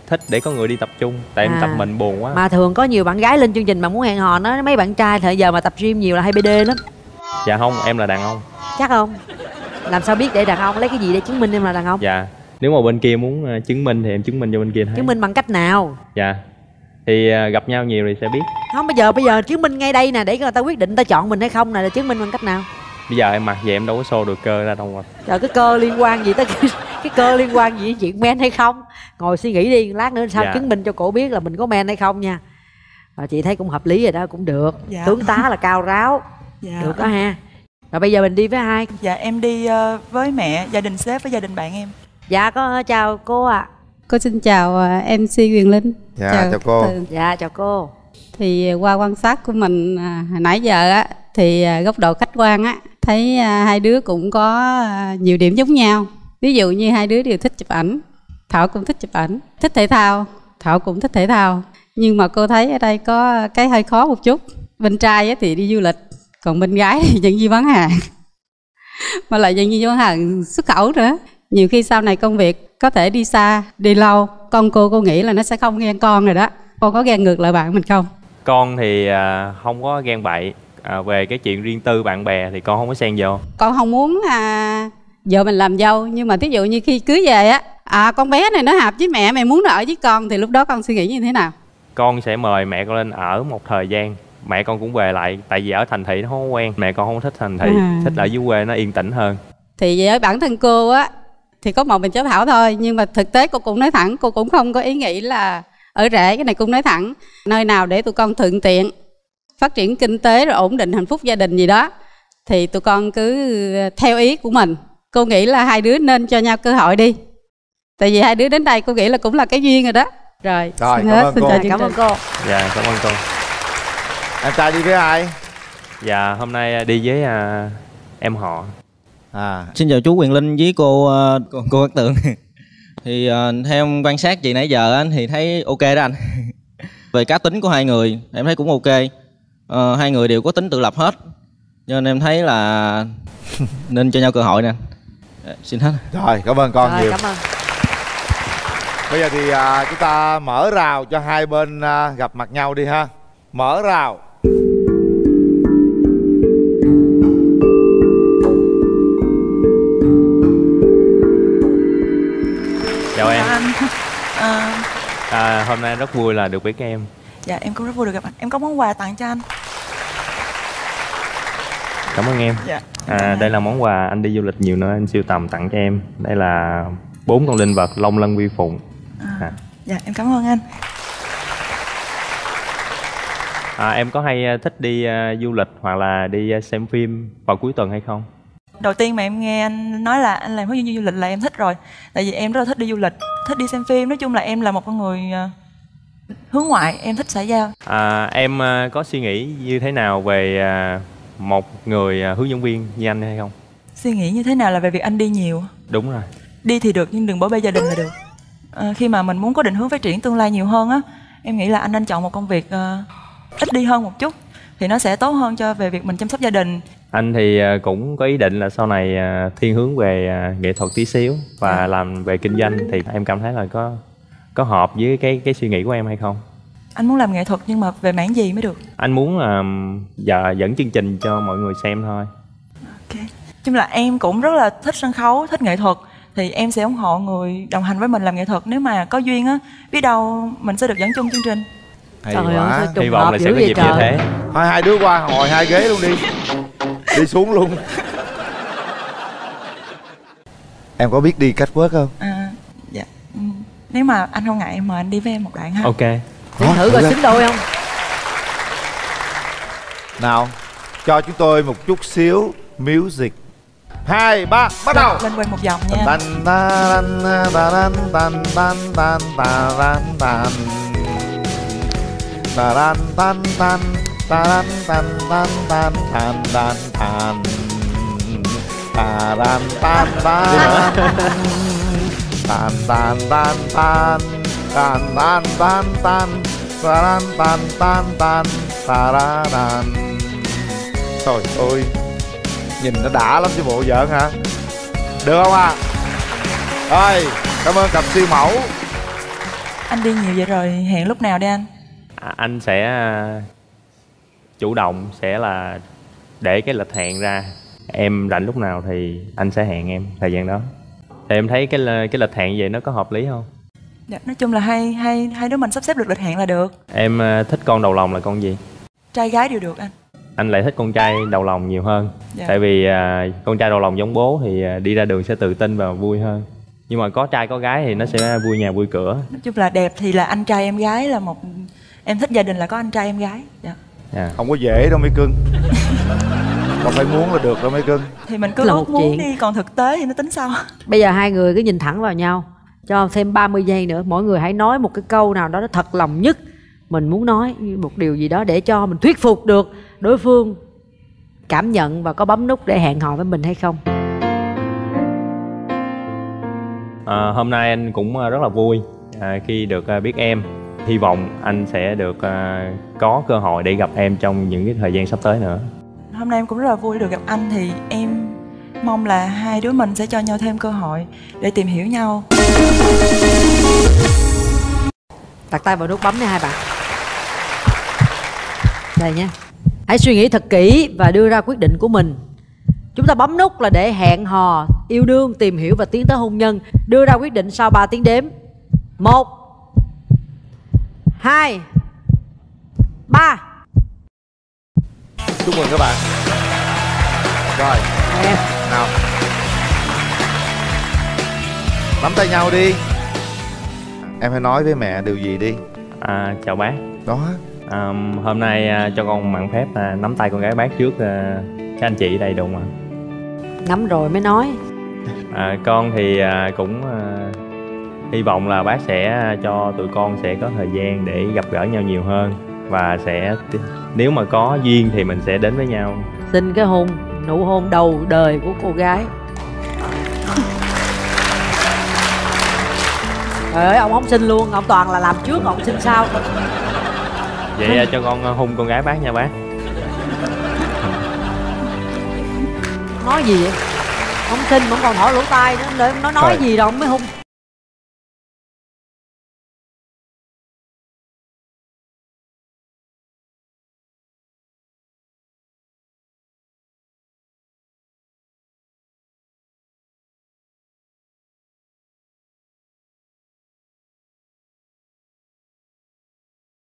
Thích để có người đi tập trung tại em À. tập mình buồn quá. Mà thường có nhiều bạn gái lên chương trình mà muốn hẹn hò nó mấy bạn trai thời giờ mà tập gym nhiều là hay bd lắm. Dạ không em là đàn ông. Chắc không? Làm sao biết để đàn ông lấy cái gì để chứng minh em là đàn ông? Dạ. Nếu mà bên kia muốn ờ, chứng minh thì em chứng minh cho bên kia thấy. Chứng minh bằng cách nào? Dạ thì ờ, gặp nhau nhiều thì sẽ biết. Không bây giờ bây giờ chứng minh ngay đây nè để người ta quyết định người ta chọn mình hay không này là chứng minh bằng cách nào? Bây giờ em mặc vậy em đâu có xô được cơ ra đâu mà. Trời cái cơ liên quan gì tới cái, cái cơ liên quan gì chuyện men hay không? Ngồi suy nghĩ đi lát nữa sao Dạ. chứng minh cho cổ biết là mình có men hay không nha. Rồi chị thấy cũng hợp lý rồi đó cũng được. Dạ. tướng tá là cao ráo. Dạ. Được đó ha. Rồi bây giờ mình đi với ai? Dạ em đi ờ, với mẹ gia đình sếp với gia đình bạn em. Dạ có chào cô ạ Cô xin chào à, MC Quyền Linh. Dạ, chào cô. Từ- dạ chào cô Thì qua quan sát của mình à, hồi nãy giờ á thì à, góc độ khách quan á thấy à, hai đứa cũng có à, nhiều điểm giống nhau. Ví dụ như hai đứa đều thích chụp ảnh, Thảo cũng thích chụp ảnh, thích thể thao, Thảo cũng thích thể thao. Nhưng mà cô thấy ở đây có cái hơi khó một chút. Bên trai á thì đi du lịch, còn bên gái thì nhận đi bán hàng. mà lại nhân viên hàng xuất khẩu nữa nhiều khi sau này công việc có thể đi xa đi lâu con cô cô nghĩ là nó sẽ không ghen con rồi đó. Con có ghen ngược lại bạn mình không? Con thì à, không có ghen bậy. À, về cái chuyện riêng tư bạn bè thì con không có xen vô. Con không muốn à, vợ mình làm dâu nhưng mà thí dụ như khi cưới về á à con bé này nó hợp với mẹ mày muốn nó ở với con thì lúc đó con suy nghĩ như thế nào? Con sẽ mời mẹ con lên ở một thời gian. Mẹ con cũng về lại tại vì ở thành thị nó không quen. Mẹ con không thích thành thị À. thích ở dưới quê nó yên tĩnh hơn. Thì với bản thân cô á thì có một mình cháu thảo thôi. Nhưng mà thực tế cô cũng nói thẳng cô cũng không có ý nghĩ là ở rễ cái này cũng nói thẳng. Nơi nào để tụi con thuận tiện phát triển kinh tế rồi ổn định hạnh phúc gia đình gì đó thì tụi con cứ theo ý của mình. Cô nghĩ là hai đứa nên cho nhau cơ hội đi. Tại vì hai đứa đến đây cô nghĩ là cũng là cái duyên rồi đó. Rồi, Rồi, xin cảm hết, ơn xin cô. chào Cảm ơn cô. dạ cảm ơn con anh trai đi với ai? Dạ hôm nay đi với à, em họ à Xin chào chú Quyền Linh với cô ờ, cô, cô Cát Tường. thì ờ, theo em quan sát chị nãy giờ anh thì thấy ok đó anh. Về cá tính của hai người em thấy cũng ok. Ờ, hai người đều có tính tự lập hết. Cho nên em thấy là nên cho nhau cơ hội nè. Dạ, Xin hết. Rồi, cảm ơn con Rồi, nhiều. cảm ơn. Bây giờ thì à, chúng ta mở rào cho hai bên à, gặp mặt nhau đi ha. Mở rào. À, hôm nay rất vui là được biết em. Dạ em cũng rất vui được gặp anh. Em có món quà tặng cho anh. Cảm ơn em. Dạ, à, đây là món quà anh đi du lịch nhiều nơi anh siêu tầm tặng cho em. Đây là bốn con linh vật long lân vi phụng. À. dạ em cảm ơn anh. À, em có hay à, thích đi à, du lịch hoặc là đi à, xem phim vào cuối tuần hay không đầu tiên mà em nghe anh nói là anh làm hướng dẫn du lịch là em thích rồi. Tại vì em rất là thích đi du lịch thích đi xem phim. Nói chung là em là một con người ờ, hướng ngoại em thích xã giao. À, em à, có suy nghĩ như thế nào về à, một người à, hướng dẫn viên như anh hay không? Suy nghĩ như thế nào là về việc anh đi nhiều? Đúng rồi. Đi thì được nhưng đừng bỏ bê gia đình là được. Ờ, khi mà mình muốn có định hướng phát triển tương lai nhiều hơn á em nghĩ là anh nên chọn một công việc ờ, ít đi hơn một chút. Thì nó sẽ tốt hơn cho về việc mình chăm sóc gia đình anh thì à, cũng có ý định là sau này à, thiên hướng về à, nghệ thuật tí xíu và làm về kinh doanh thì em cảm thấy là có có hợp với cái cái suy nghĩ của em hay không anh muốn làm nghệ thuật nhưng mà về mảng gì mới được anh muốn là giờ dẫn chương trình cho mọi người xem thôi chung là em cũng rất là thích sân khấu thích nghệ thuật thì em sẽ ủng hộ người đồng hành với mình làm nghệ thuật nếu mà có duyên á biết đâu mình sẽ được dẫn chung chương trình Hay Trời ơi, quá. trùng Hy vọng là sẽ có dịp như trời. thế. Thôi hai đứa qua ngồi hai ghế luôn đi. Đi xuống luôn. Em có biết đi cách quốc không? à, dạ Ừ, nếu mà anh không ngại em mời anh đi với em một đoạn ha ok Để thử coi xứng đôi không Nào, cho chúng tôi một chút xíu music. Hai, ba, bắt đầu. lên quanh một vòng nha Tan tan tan tan tan tan tan tan tan tan tan tan tan tan tan tan tan tan Taran tan tan tan tan tan tan tan tan tan tan taran tan tan tan tararan Trời ơi Nhìn nó đã lắm chứ bộ giỡn hả? Được không à Rồi Cảm ơn cặp siêu mẫu. Anh đi nhiều vậy rồi hẹn lúc nào đi anh? À, anh sẽ à, chủ động sẽ là để cái lịch hẹn ra. Em rảnh lúc nào thì anh sẽ hẹn em thời gian đó. Thì em thấy cái cái lịch hẹn vậy nó có hợp lý không? Dạ, nói chung là hai hai hai đứa mình sắp xếp được lịch hẹn là được. Em à, thích con đầu lòng là con gì? Trai gái đều được anh. Anh lại thích con trai đầu lòng nhiều hơn. Dạ. tại vì à, con trai đầu lòng giống bố thì à, đi ra đường sẽ tự tin và vui hơn. Nhưng mà có trai có gái thì nó sẽ vui nhà vui cửa. Nói chung là đẹp thì là anh trai em gái là một em thích gia đình là có anh trai em gái. Dạ. Dạ. Không có dễ đâu mấy cưng Không phải muốn là được đâu mấy cưng thì mình cứ ước muốn chuyện. đi còn thực tế thì nó tính sao? Bây giờ hai người cứ nhìn thẳng vào nhau cho thêm 30 giây nữa mỗi người hãy nói một cái câu nào đó nó thật lòng nhất. Mình muốn nói một điều gì đó để cho mình thuyết phục được đối phương cảm nhận và có bấm nút để hẹn hò với mình hay không. À, hôm nay anh cũng à, rất là vui à, khi được à, biết em hy vọng anh sẽ được à, có cơ hội để gặp em trong những cái thời gian sắp tới nữa. Hôm nay em cũng rất là vui được gặp anh thì em mong là hai đứa mình sẽ cho nhau thêm cơ hội để tìm hiểu nhau. Đặt tay vào nút bấm nha hai bạn. Đây nha. Hãy suy nghĩ thật kỹ và đưa ra quyết định của mình. Chúng ta bấm nút là để hẹn hò yêu đương tìm hiểu và tiến tới hôn nhân. Đưa ra quyết định sau 3 tiếng đếm. Một hai ba. Chúc mừng các bạn. Rồi. Em nào. Nắm tay nhau đi. Em hãy nói với mẹ điều gì đi. À, chào bác. Đó. À, hôm nay à, cho con mặn phép à, nắm tay con gái bác trước à, các anh chị đây đúng không ạ? Nắm rồi mới nói. À, con thì à, cũng à, hy vọng là bác sẽ cho tụi con sẽ có thời gian để gặp gỡ nhau nhiều hơn và sẽ nếu mà có duyên thì mình sẽ đến với nhau. Xin cái hôn nụ hôn đầu đời của cô gái. Trời ơi, ông không xin luôn, ông toàn là làm trước, ông xin sau. Vậy à, cho con hôn con gái bác nha bác. Nói gì vậy? Ông xin, ông còn hỏi lỗ tai nữa, để nó nói Thôi. gì đâu, mới hung